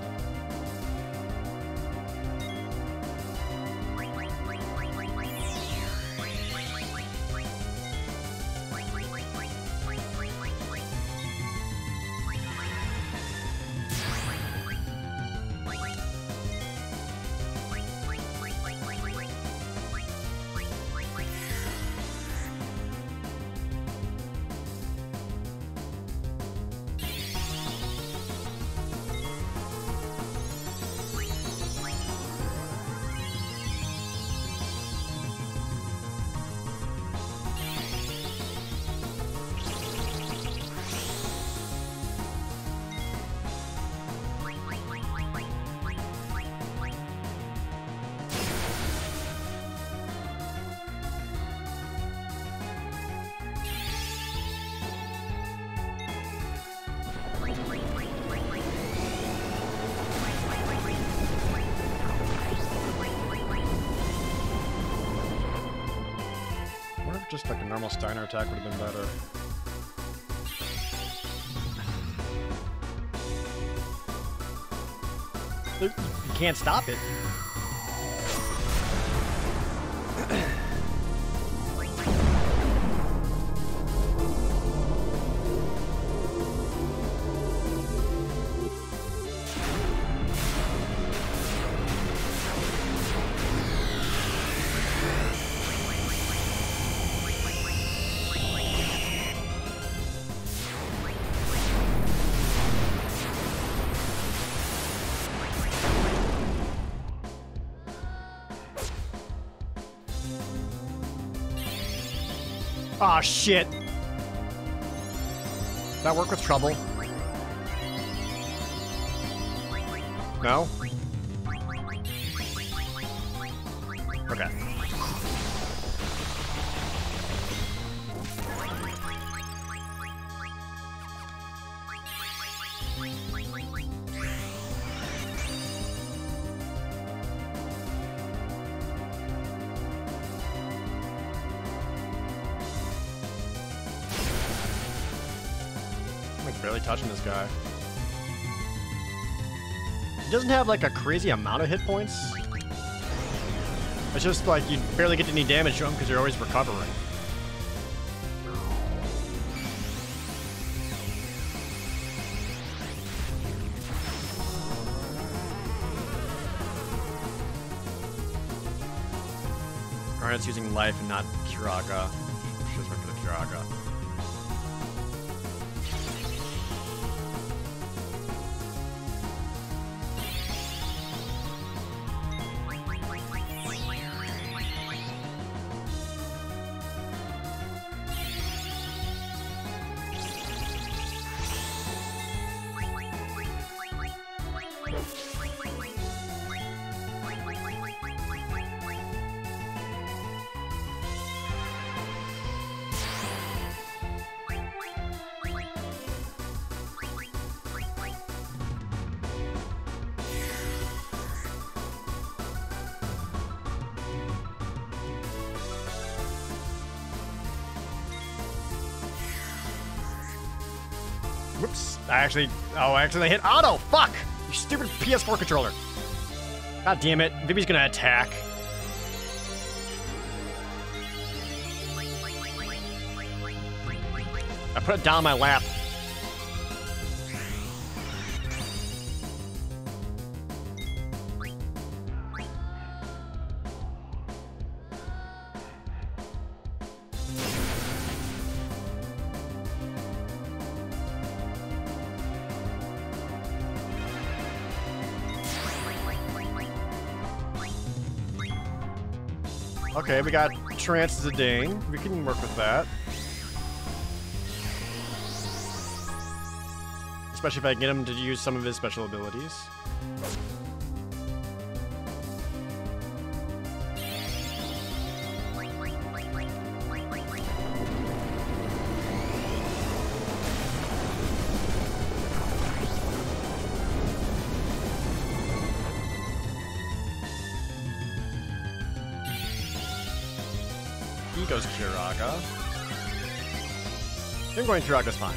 Can't stop it. Aw, shit. That work with trouble? No? Have like a crazy amount of hit points. It's just like you barely get any damage to him because you're always recovering. Garnet's using life and not Curaga. I actually hit auto. Fuck! You stupid PS4 controller. God damn it. Vivi's gonna attack. I put it down my lap. Okay, we got Trance Zidane. We can work with that. Especially if I get him to use some of his special abilities. Going Curaga's fine.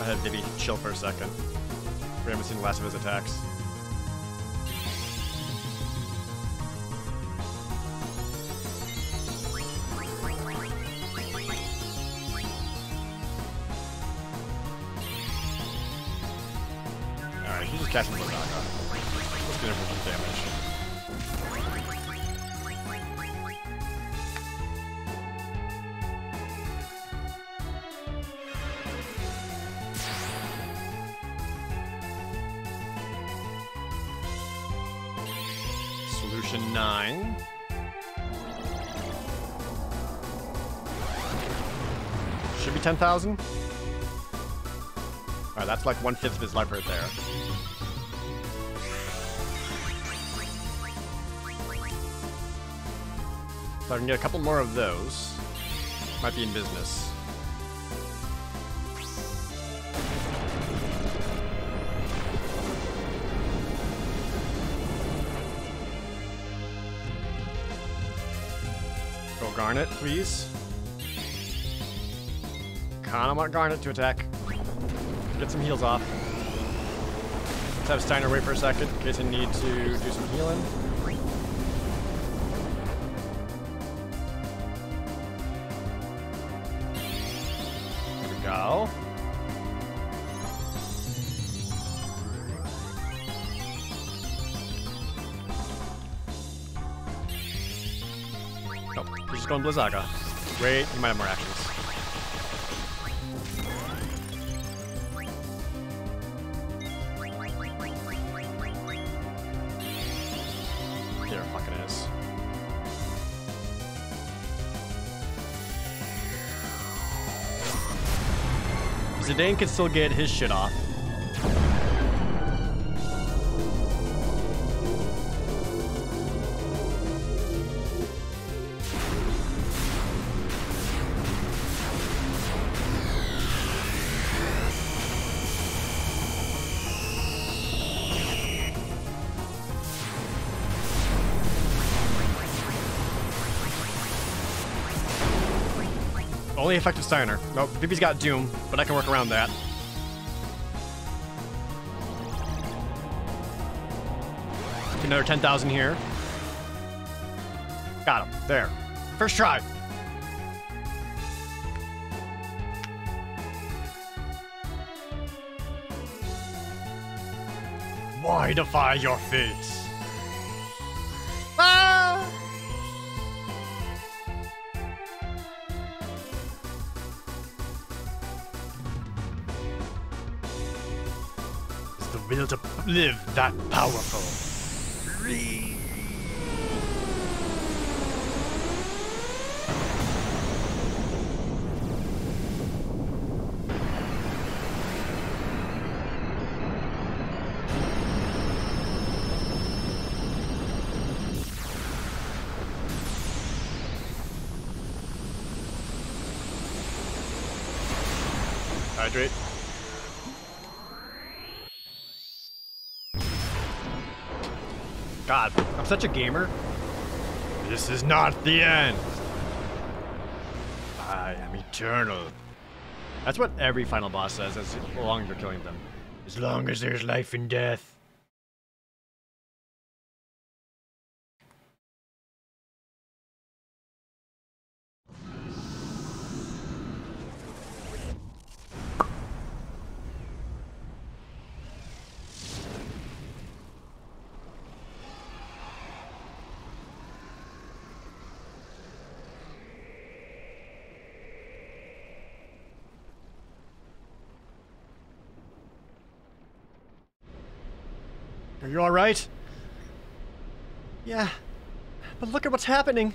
I had Vivi chill for a second. We haven't seen the last of his attacks. Alright, he's just casting Blizzaga. 10,000. Alright, that's like one-fifth of his life right there. So I can get a couple more of those. Might be in business. Go Garnet, please. Kinda want Garnet to attack. Get some heals off. Let's have Steiner wait for a second in case I need to do some healing. There we go. Nope, he's just going Blizzaga. Wait, he might have more Zidane can still get his shit off. Effective Steiner. Nope, Vivi's got Doom, but I can work around that. Another 10,000 here. Got him. There. First try. Why defy your fate? Will to live that powerful? Such a gamer. This is not the end. I am eternal. That's what every final boss says as long as you're killing them. As long as there's life and death. Alright? Yeah, but look at what's happening.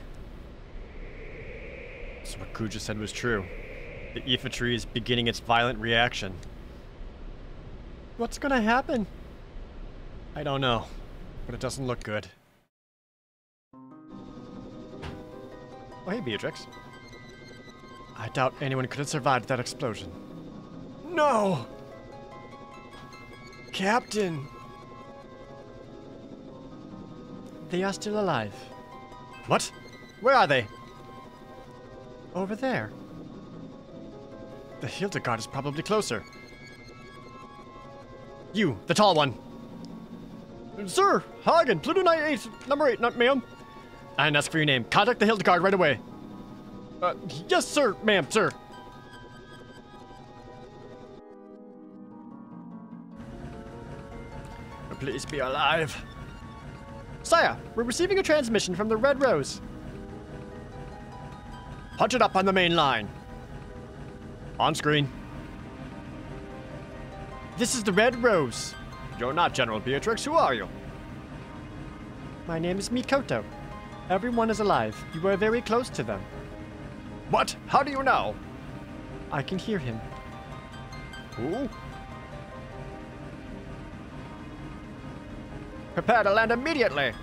So what Kuja said was true. The Iifa tree is beginning its violent reaction. What's gonna happen? I don't know, but it doesn't look good. Oh, hey, Beatrix. I doubt anyone could have survived that explosion. No! Captain. They are still alive. What? Where are they? Over there. The Hilda Garde is probably closer. You, the tall one. Sir, Haagen, Pluto 98, number 8, not ma'am. I didn't ask for your name. Contact the Hilda Garde right away. Uh, yes, sir, ma'am, sir. Please be alive. Sire, we're receiving a transmission from the Red Rose. Punch it up on the main line. On screen. This is the Red Rose. You're not General Beatrix. Who are you? My name is Mikoto. Everyone is alive. You are very close to them. What? How do you know? I can hear him. Who? Prepare to land immediately.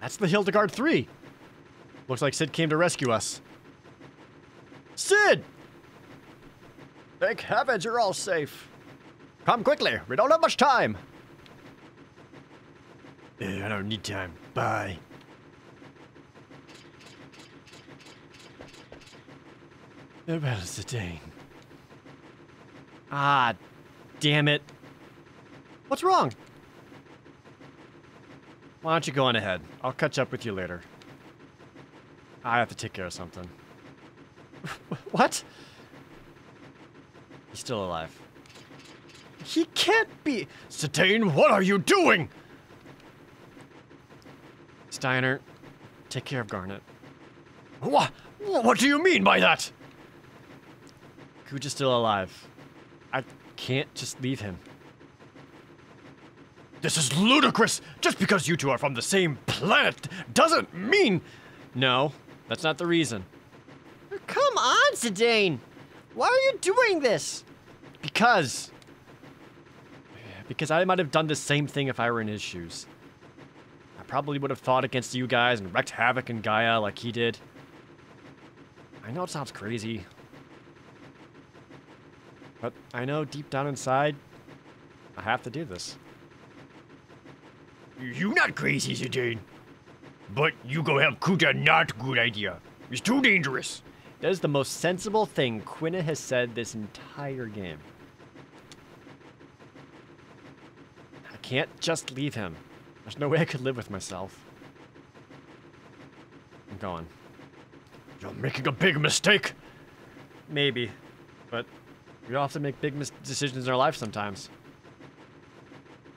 That's the Hilda Garde 3. Looks like Cid came to rescue us. Cid! Thank heavens you're all safe. Come quickly, we don't have much time. Don't need time. Bye. Well, Zidane. Ah, damn it. What's wrong? Why don't you go on ahead? I'll catch up with you later. I have to take care of something. what? He's still alive. He can't be. Zidane, what are you doing? Steiner, take care of Garnet. What? What do you mean by that? Kuja's still alive. I can't just leave him. This is ludicrous! Just because you two are from the same planet doesn't mean. No, that's not the reason. Come on, Zidane! Why are you doing this? Because. Because I might have done the same thing if I were in his shoes. Probably would have fought against you guys and wreaked havoc in Gaia like he did. I know it sounds crazy. But I know deep down inside, I have to do this. You not crazy, Zidane. But you go help Kuja not good idea. It's too dangerous. That is the most sensible thing Quina has said this entire game. I can't just leave him. There's no way I could live with myself. I'm going. You're making a big mistake. Maybe. But we all have to make big mis- decisions in our life sometimes.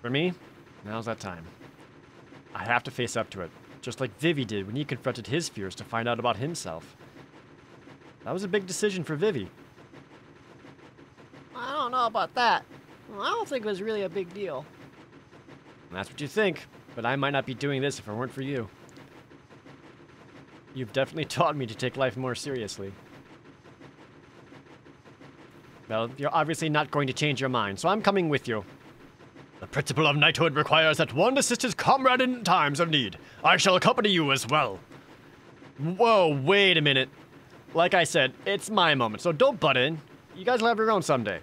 For me, now's that time. I have to face up to it, just like Vivi did when he confronted his fears to find out about himself. That was a big decision for Vivi. I don't know about that. I don't think it was really a big deal. That's what you think, but I might not be doing this if it weren't for you. You've definitely taught me to take life more seriously. Well, you're obviously not going to change your mind, so I'm coming with you. The principle of knighthood requires that one assist his comrade in times of need. I shall accompany you as well. Whoa, wait a minute. Like I said, it's my moment, so don't butt in. You guys will have your own someday.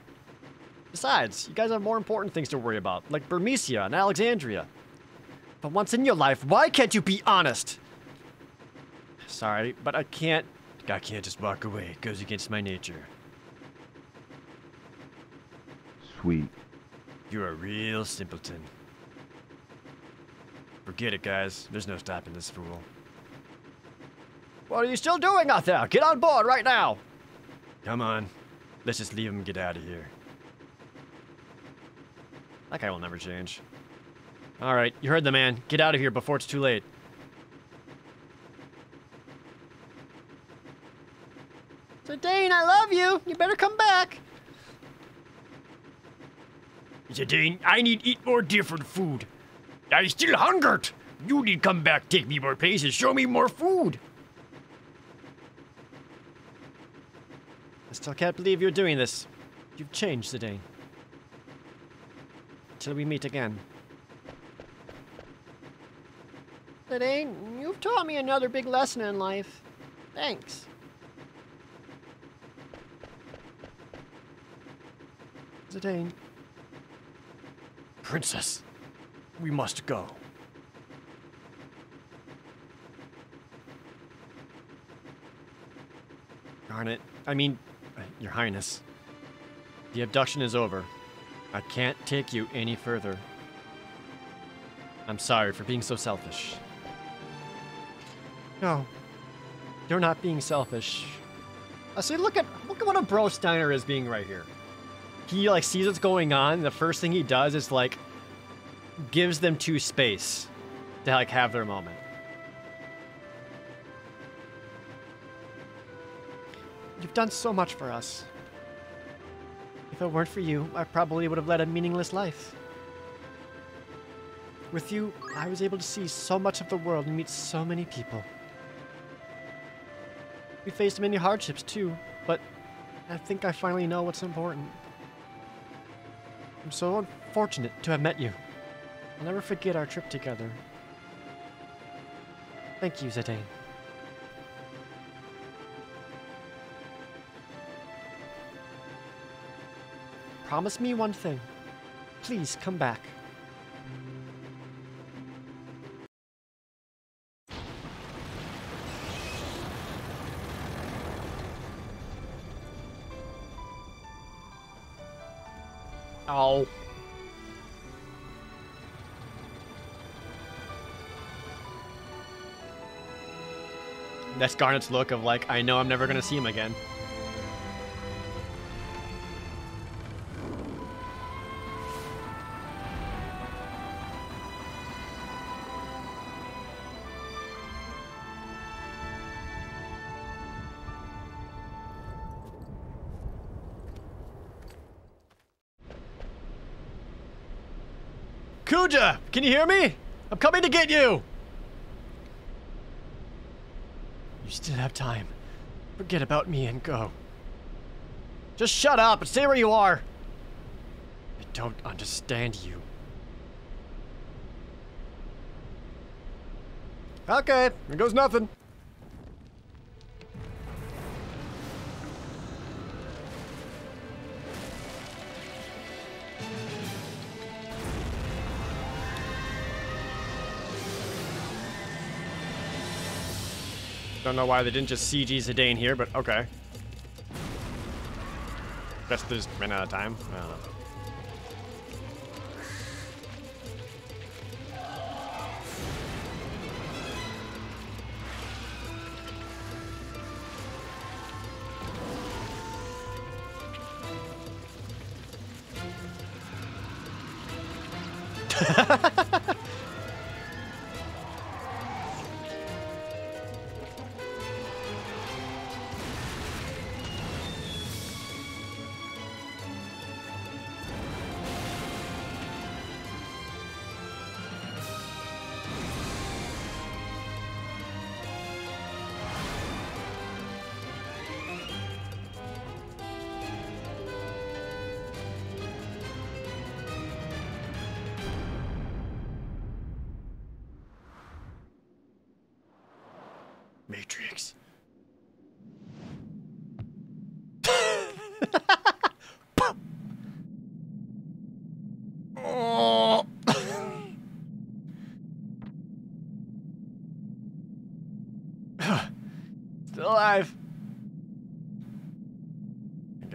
Besides, you guys have more important things to worry about, like Burmecia and Alexandria. But once in your life, why can't you be honest? Sorry, but I can't. I can't just walk away. It goes against my nature. Sweet. You're a real simpleton. Forget it, guys. There's no stopping this fool. What are you still doing out there? Get on board right now! Come on. Let's just leave him and get out of here. That guy will never change. Alright, you heard the man. Get out of here before it's too late. So Zidane, I love you. You better come back. So Zidane, I need eat more different food. I still hungered. You need come back, take me more places, show me more food. I still can't believe you're doing this. You've changed, Zidane. Until we meet again. Zidane, you've taught me another big lesson in life. Thanks. Zidane. Princess, we must go. Garnet, I mean, uh, Your Highness. The abduction is over. I can't take you any further. I'm sorry for being so selfish. No, you're not being selfish. I see. Look at look at what a bro Steiner is being right here. He like sees what's going on. And the first thing he does is like gives them two space to like have their moment. You've done so much for us. If it weren't for you, I probably would have led a meaningless life. With you, I was able to see so much of the world and meet so many people. We faced many hardships too, but I think I finally know what's important. I'm so unfortunate to have met you. I'll never forget our trip together. Thank you, Zidane. Promise me one thing. Please come back. That's Garnet's look of like, I know I'm never gonna see him again. Kuja, can you hear me? I'm coming to get you! You still have time. Forget about me and go. Just shut up and stay where you are! I don't understand you. Okay, here goes nothing. I don't know why they didn't just CG Zidane here, but okay. Guess they just ran out of time.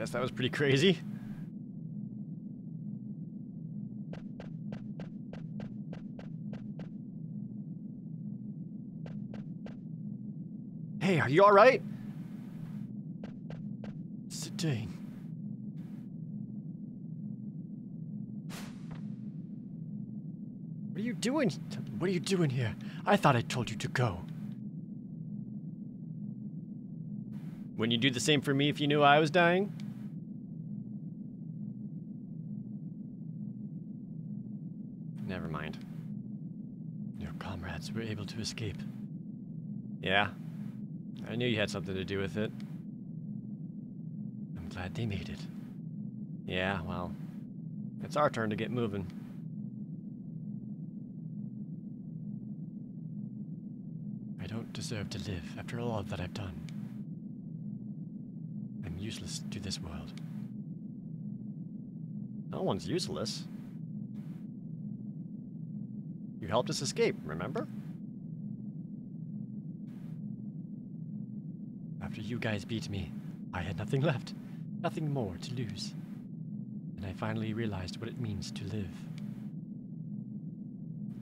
Guess that was pretty crazy. Hey, are you alright? Zidane. What are you doing? What are you doing here? I thought I told you to go. Wouldn't you do the same for me if you knew I was dying? Never mind. Your comrades were able to escape. Yeah, I knew you had something to do with it. I'm glad they made it. Yeah, well, it's our turn to get moving. I don't deserve to live after all that I've done. I'm useless to this world. No one's useless. You helped us escape, remember? After you guys beat me, I had nothing left, nothing more to lose. And I finally realized what it means to live.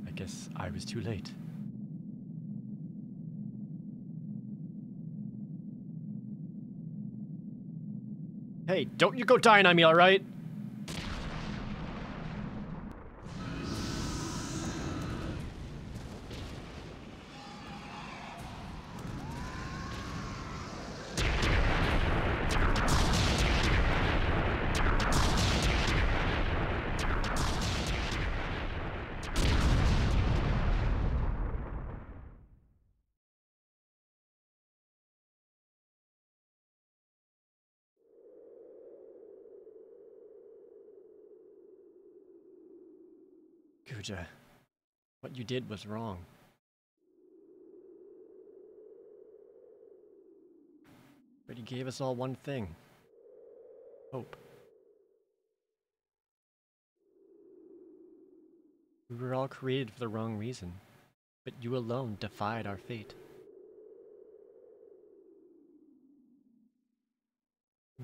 I guess I was too late. Hey, don't you go dying on me, alright? What you did was wrong. But you gave us all one thing hope. We were all created for the wrong reason, but you alone defied our fate.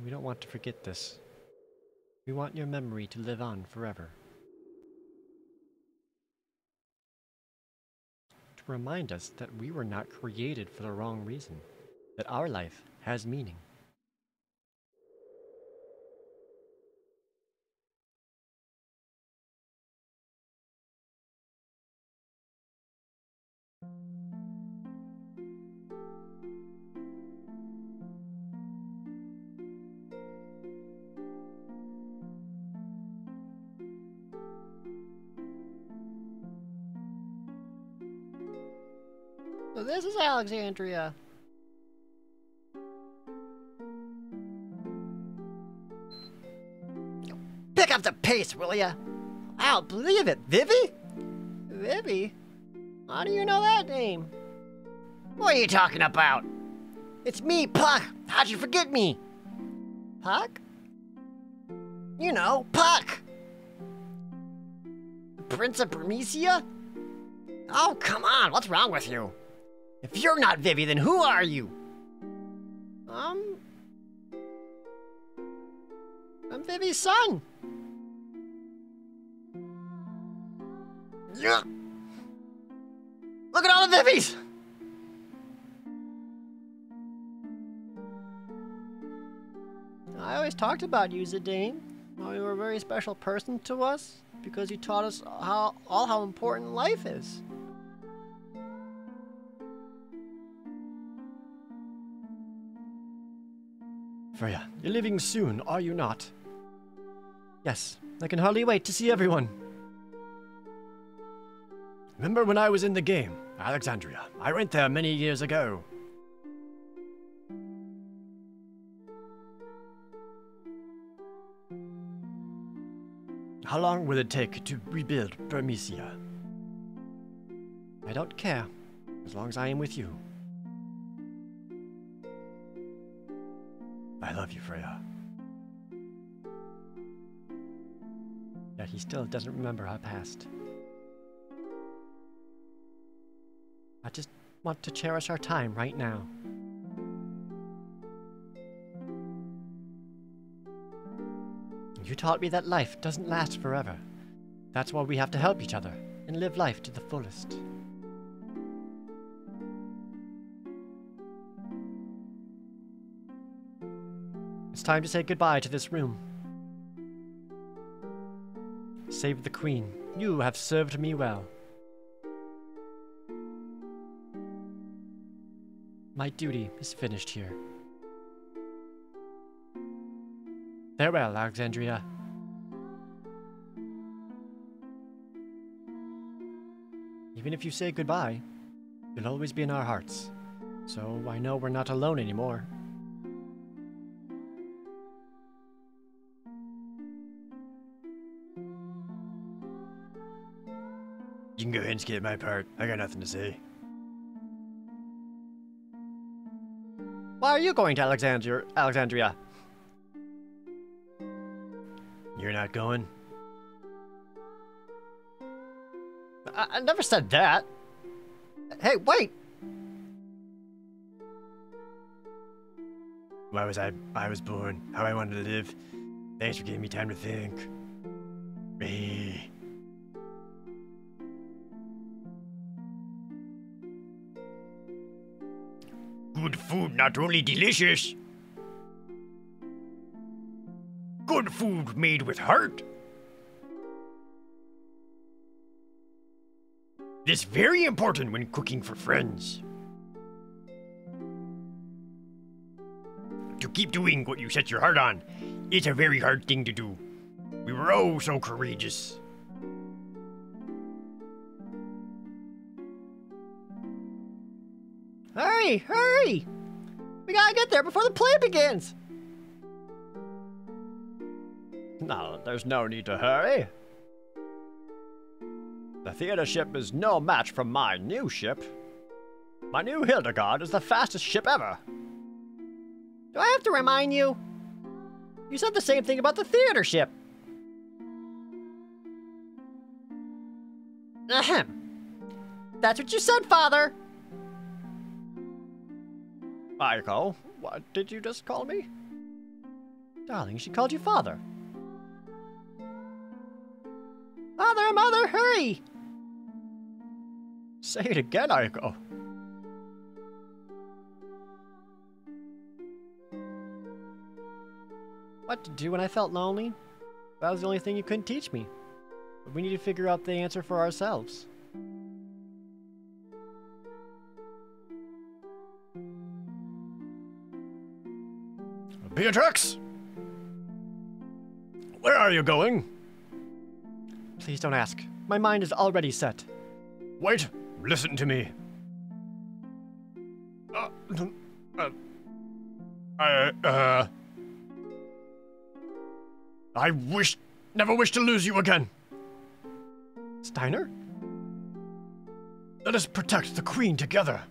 We don't want to forget this. We want your memory to live on forever. Remind us that we were not created for the wrong reason, that our life has meaning. Alexandria. Pick up the pace, will ya? I don't believe it. Vivi? Vivi? How do you know that name? What are you talking about? It's me, Puck. How'd you forget me? Puck? You know, Puck. Prince of Burmecia? Oh, come on. What's wrong with you? If you're not Vivi, then who are you? Um. I'm Vivi's son. Yeah. Look at all the Vivies! I always talked about you, Zidane. How you were a very special person to us because you taught us how all how important life is. Freya, you're leaving soon, are you not? Yes, I can hardly wait to see everyone. Remember when I was in the game, Alexandria? I went there many years ago. How long will it take to rebuild Burmecia? I don't care, as long as I am with you. I love you, Freya. Yet he still doesn't remember our past. I just want to cherish our time right now. You taught me that life doesn't last forever. That's why we have to help each other and live life to the fullest. It's time to say goodbye to this room. Save the Queen. You have served me well. My duty is finished here. Farewell, Alexandria. Even if you say goodbye, you'll always be in our hearts. So I know we're not alone anymore. You can go ahead and skip my part. I got nothing to say. why are you going to Alexandria? Alexandria? You're not going? I, I never said that. Hey, wait! Why was I I was born? How I wanted to live? Thanks for giving me time to think. Me. Good food, not only delicious. Good food made with heart. This very important when cooking for friends. To keep doing what you set your heart on, it's a very hard thing to do. We were oh so courageous. Hurry, hurry! We gotta get there before the play begins! No, there's no need to hurry. The theater ship is no match for my new ship. My new Hilda Garde is the fastest ship ever. Do I have to remind you? You said the same thing about the theater ship. Ahem. That's what you said, Father. Eiko, what did you just call me? Darling, she called you father. Father, mother, hurry! Say it again, Eiko. What to do when I felt lonely? That was the only thing you couldn't teach me. But we need to figure out the answer for ourselves. Beatrix! Where are you going? Please don't ask. My mind is already set. Wait, listen to me. Uh, uh, I, uh. I wish, never wish to lose you again. Steiner? Let us protect the Queen together.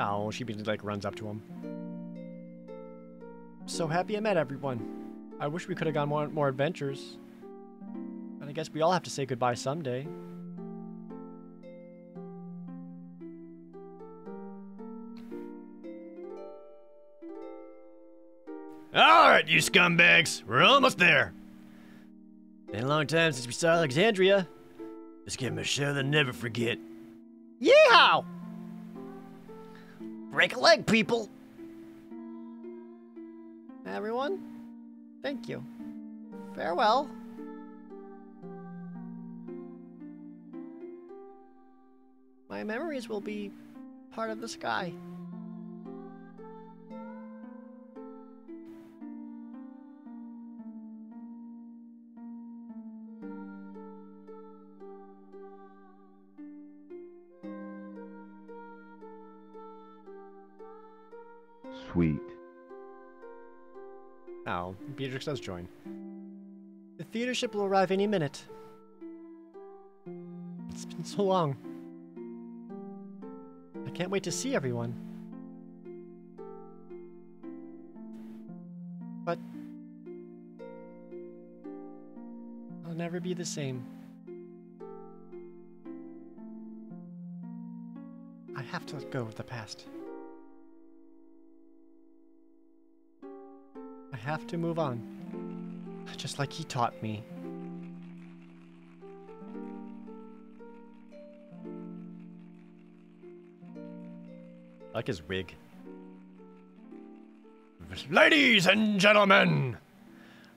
Oh, she like runs up to him. So happy I met everyone. I wish we could have gone more more adventures. But I guess we all have to say goodbye someday. Alright, you scumbags. We're almost there. Been a long time since we saw Alexandria. Let's give him a show they'll never forget. Yeehaw! Break a leg, people. Everyone, thank you. Farewell. My memories will be part of the sky. Beatrix does join. The theater ship will arrive any minute. It's been so long. I can't wait to see everyone. But I'll never be the same. I have to let go of the past. Have to move on. Just like he taught me. I like his wig. Ladies and gentlemen,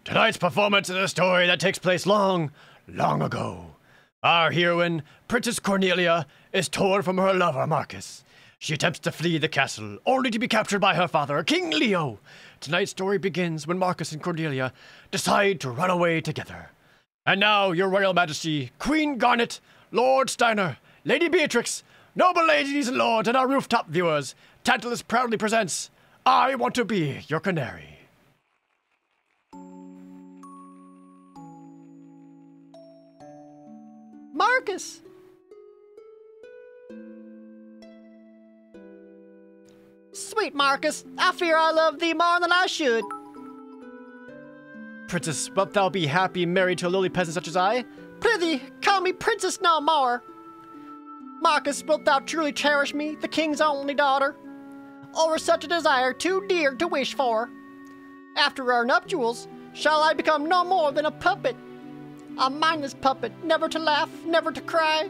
tonight's performance is a story that takes place long, long ago. Our heroine, Princess Cornelia, is torn from her lover, Marcus. She attempts to flee the castle, only to be captured by her father, King Leo. Tonight's story begins when Marcus and Cordelia decide to run away together. And now, Your Royal Majesty, Queen Garnet, Lord Steiner, Lady Beatrix, noble ladies and lords, and our rooftop viewers, Tantalus proudly presents I Want to Be Your Canary. Sweet Marcus, I fear I love thee more than I should. Princess, wilt thou be happy married to a lowly peasant such as I? Prithee, call me princess no more. Marcus, wilt thou truly cherish me, the king's only daughter? Over such a desire too dear to wish for? After our nuptials, shall I become no more than a puppet? A mindless puppet, never to laugh, never to cry?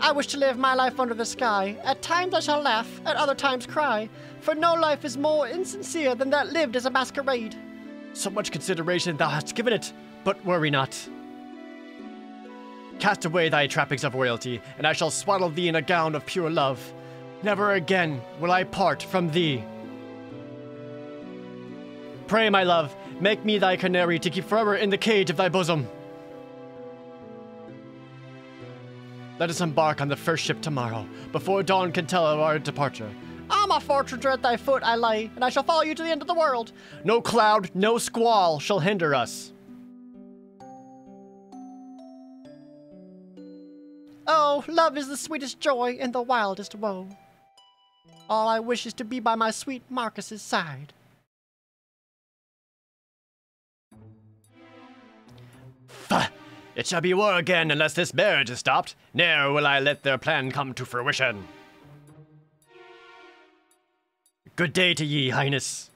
I wish to live my life under the sky. At times I shall laugh, at other times cry, for no life is more insincere than that lived as a masquerade. So much consideration thou hast given it, but worry not. Cast away thy trappings of royalty, and I shall swaddle thee in a gown of pure love. Never again will I part from thee. Pray, my love, make me thy canary to keep forever in the cage of thy bosom. Let us embark on the first ship tomorrow, before dawn can tell of our departure. I'm a are at thy foot I lay, and I shall follow you to the end of the world. No cloud, no squall shall hinder us. Oh, love is the sweetest joy and the wildest woe. All I wish is to be by my sweet Marcus's side. It shall be war again unless this marriage is stopped. Ne'er will I let their plan come to fruition. Good day to ye, Highness.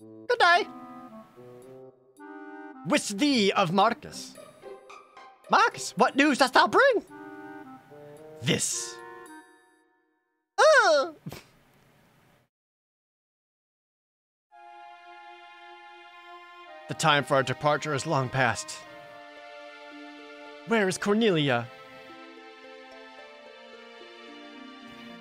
Good day. Wish thee of Marcus. Marcus, what news dost thou bring? This. Ugh. The time for our departure is long past. Where is Cornelia?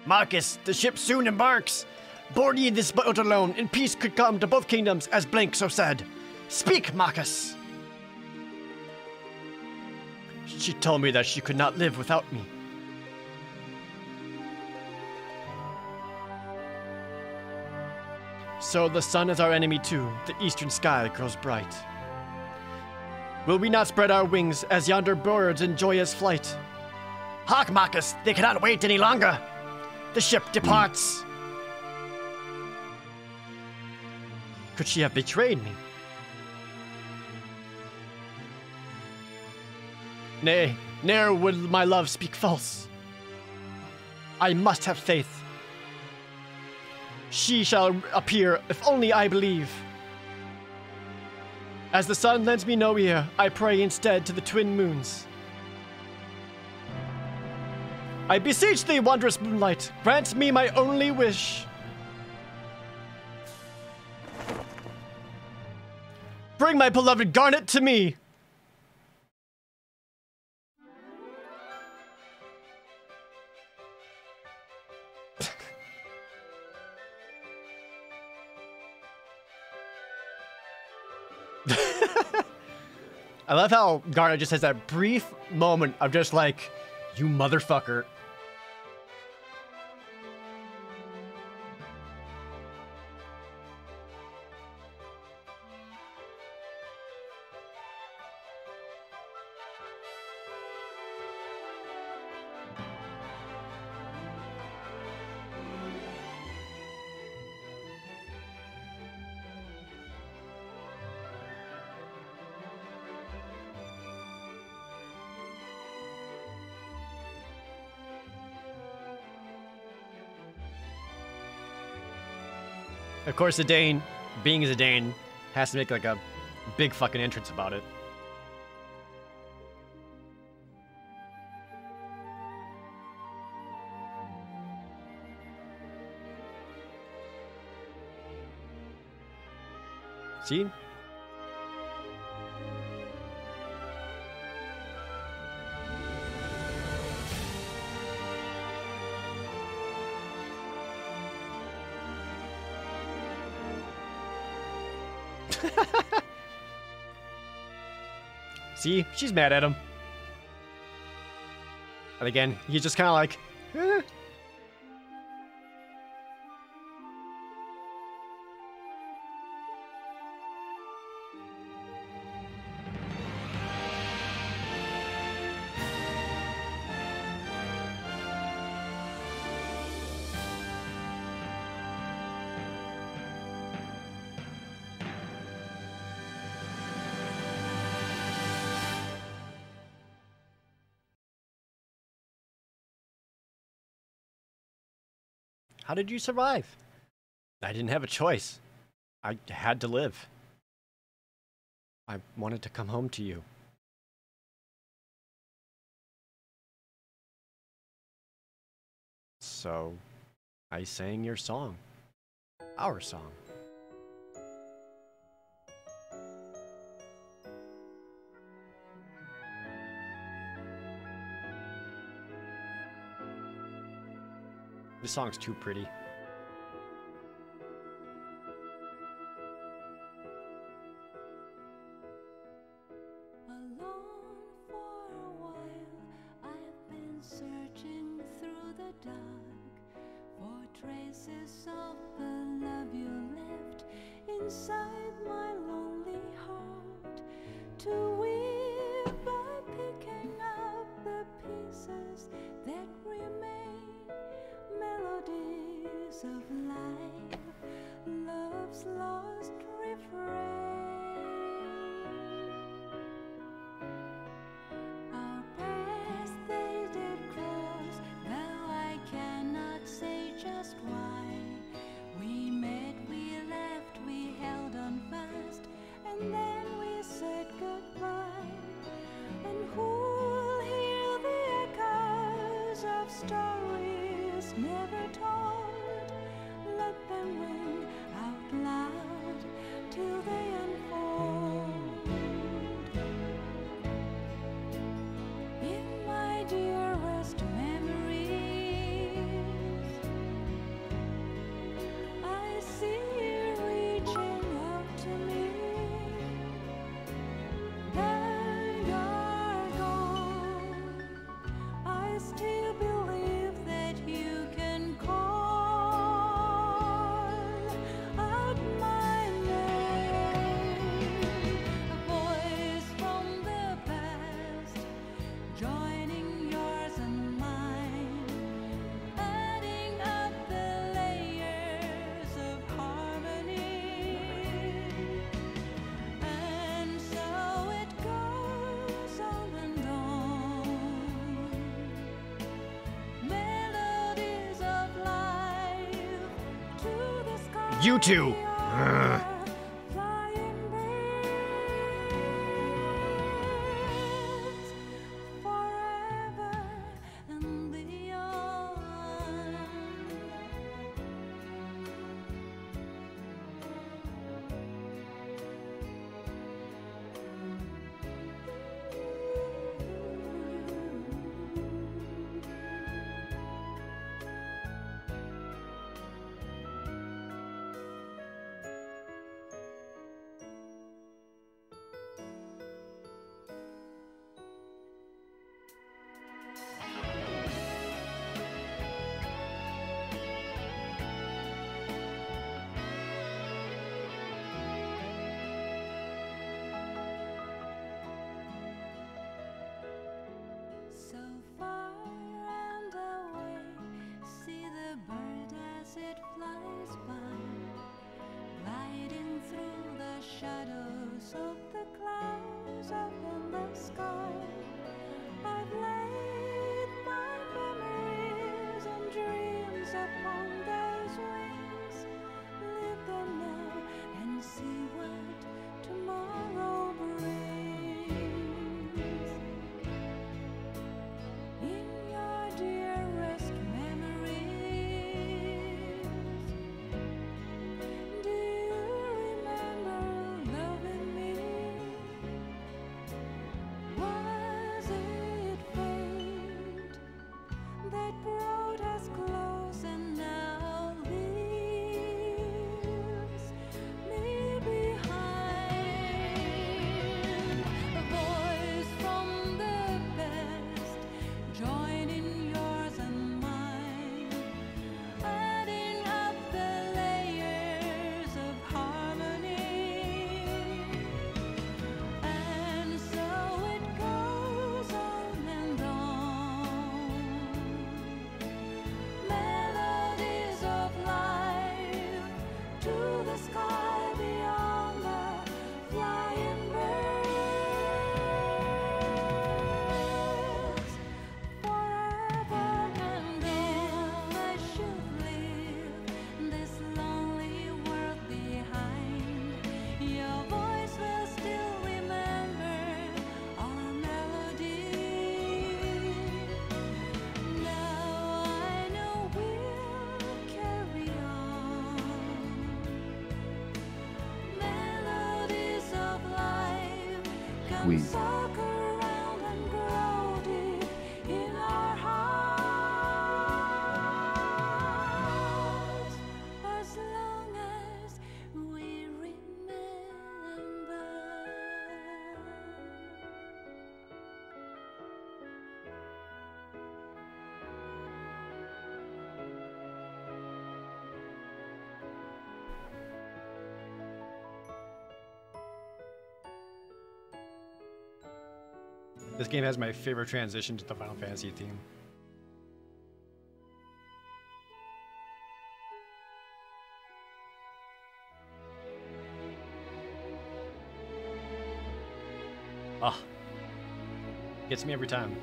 Marcus, the ship soon embarks. Board ye this boat alone, and peace could come to both kingdoms, as Blank so said. Speak, Marcus! She told me that she could not live without me. So the sun is our enemy too, the eastern sky grows bright. Will we not spread our wings as yonder birds in joyous flight? Hark, Marcus, they cannot wait any longer. The ship departs. Could she have betrayed me? Nay, ne'er would my love speak false. I must have faith. She shall appear if only I believe. As the sun lends me no ear, I pray instead to the twin moons. I beseech thee, wondrous moonlight, grant me my only wish. Bring my beloved Garnet to me. I love how Garnet just has that brief moment of just like, you motherfucker. Course, Zidane, being as Zidane, has to make like a big fucking entrance about it. See? See, she's mad at him. And again, he's just kind of like, eh. How did you survive? I didn't have a choice. I had to live. I wanted to come home to you. So, I sang your song. Our song. This song's too pretty. you two. shadows of This game has my favorite transition to the Final Fantasy theme. Ah. Gets me every time.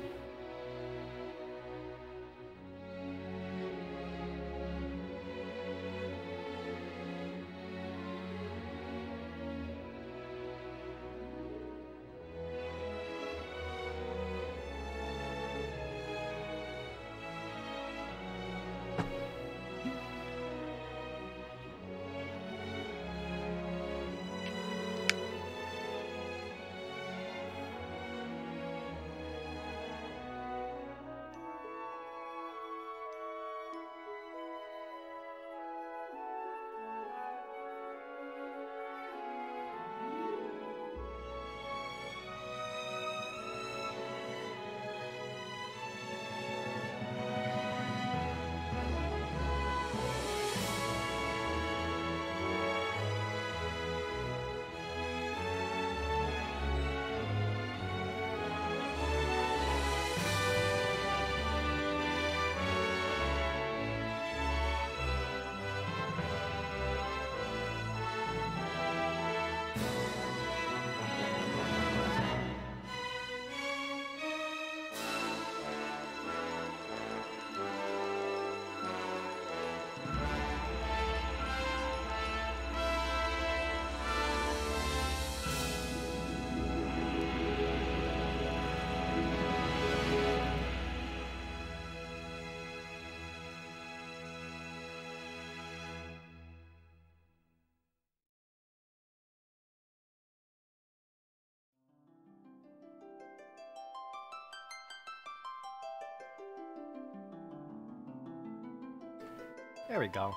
There we go.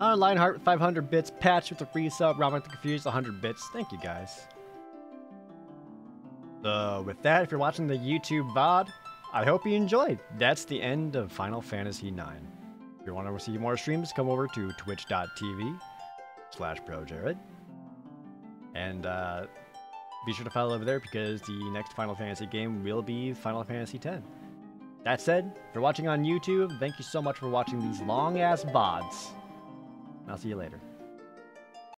Uh, Lionheart, 500 bits. Patch with the free sub. Robert the Confused, 100 bits. Thank you guys. So, with that, if you're watching the YouTube VOD, I hope you enjoyed. That's the end of Final Fantasy IX. If you want to see more streams, come over to twitch.tv slash projared. And uh, be sure to follow over there because the next Final Fantasy game will be Final Fantasy X. That said, if you're watching on YouTube, thank you so much for watching these long ass VODs. I'll see you later.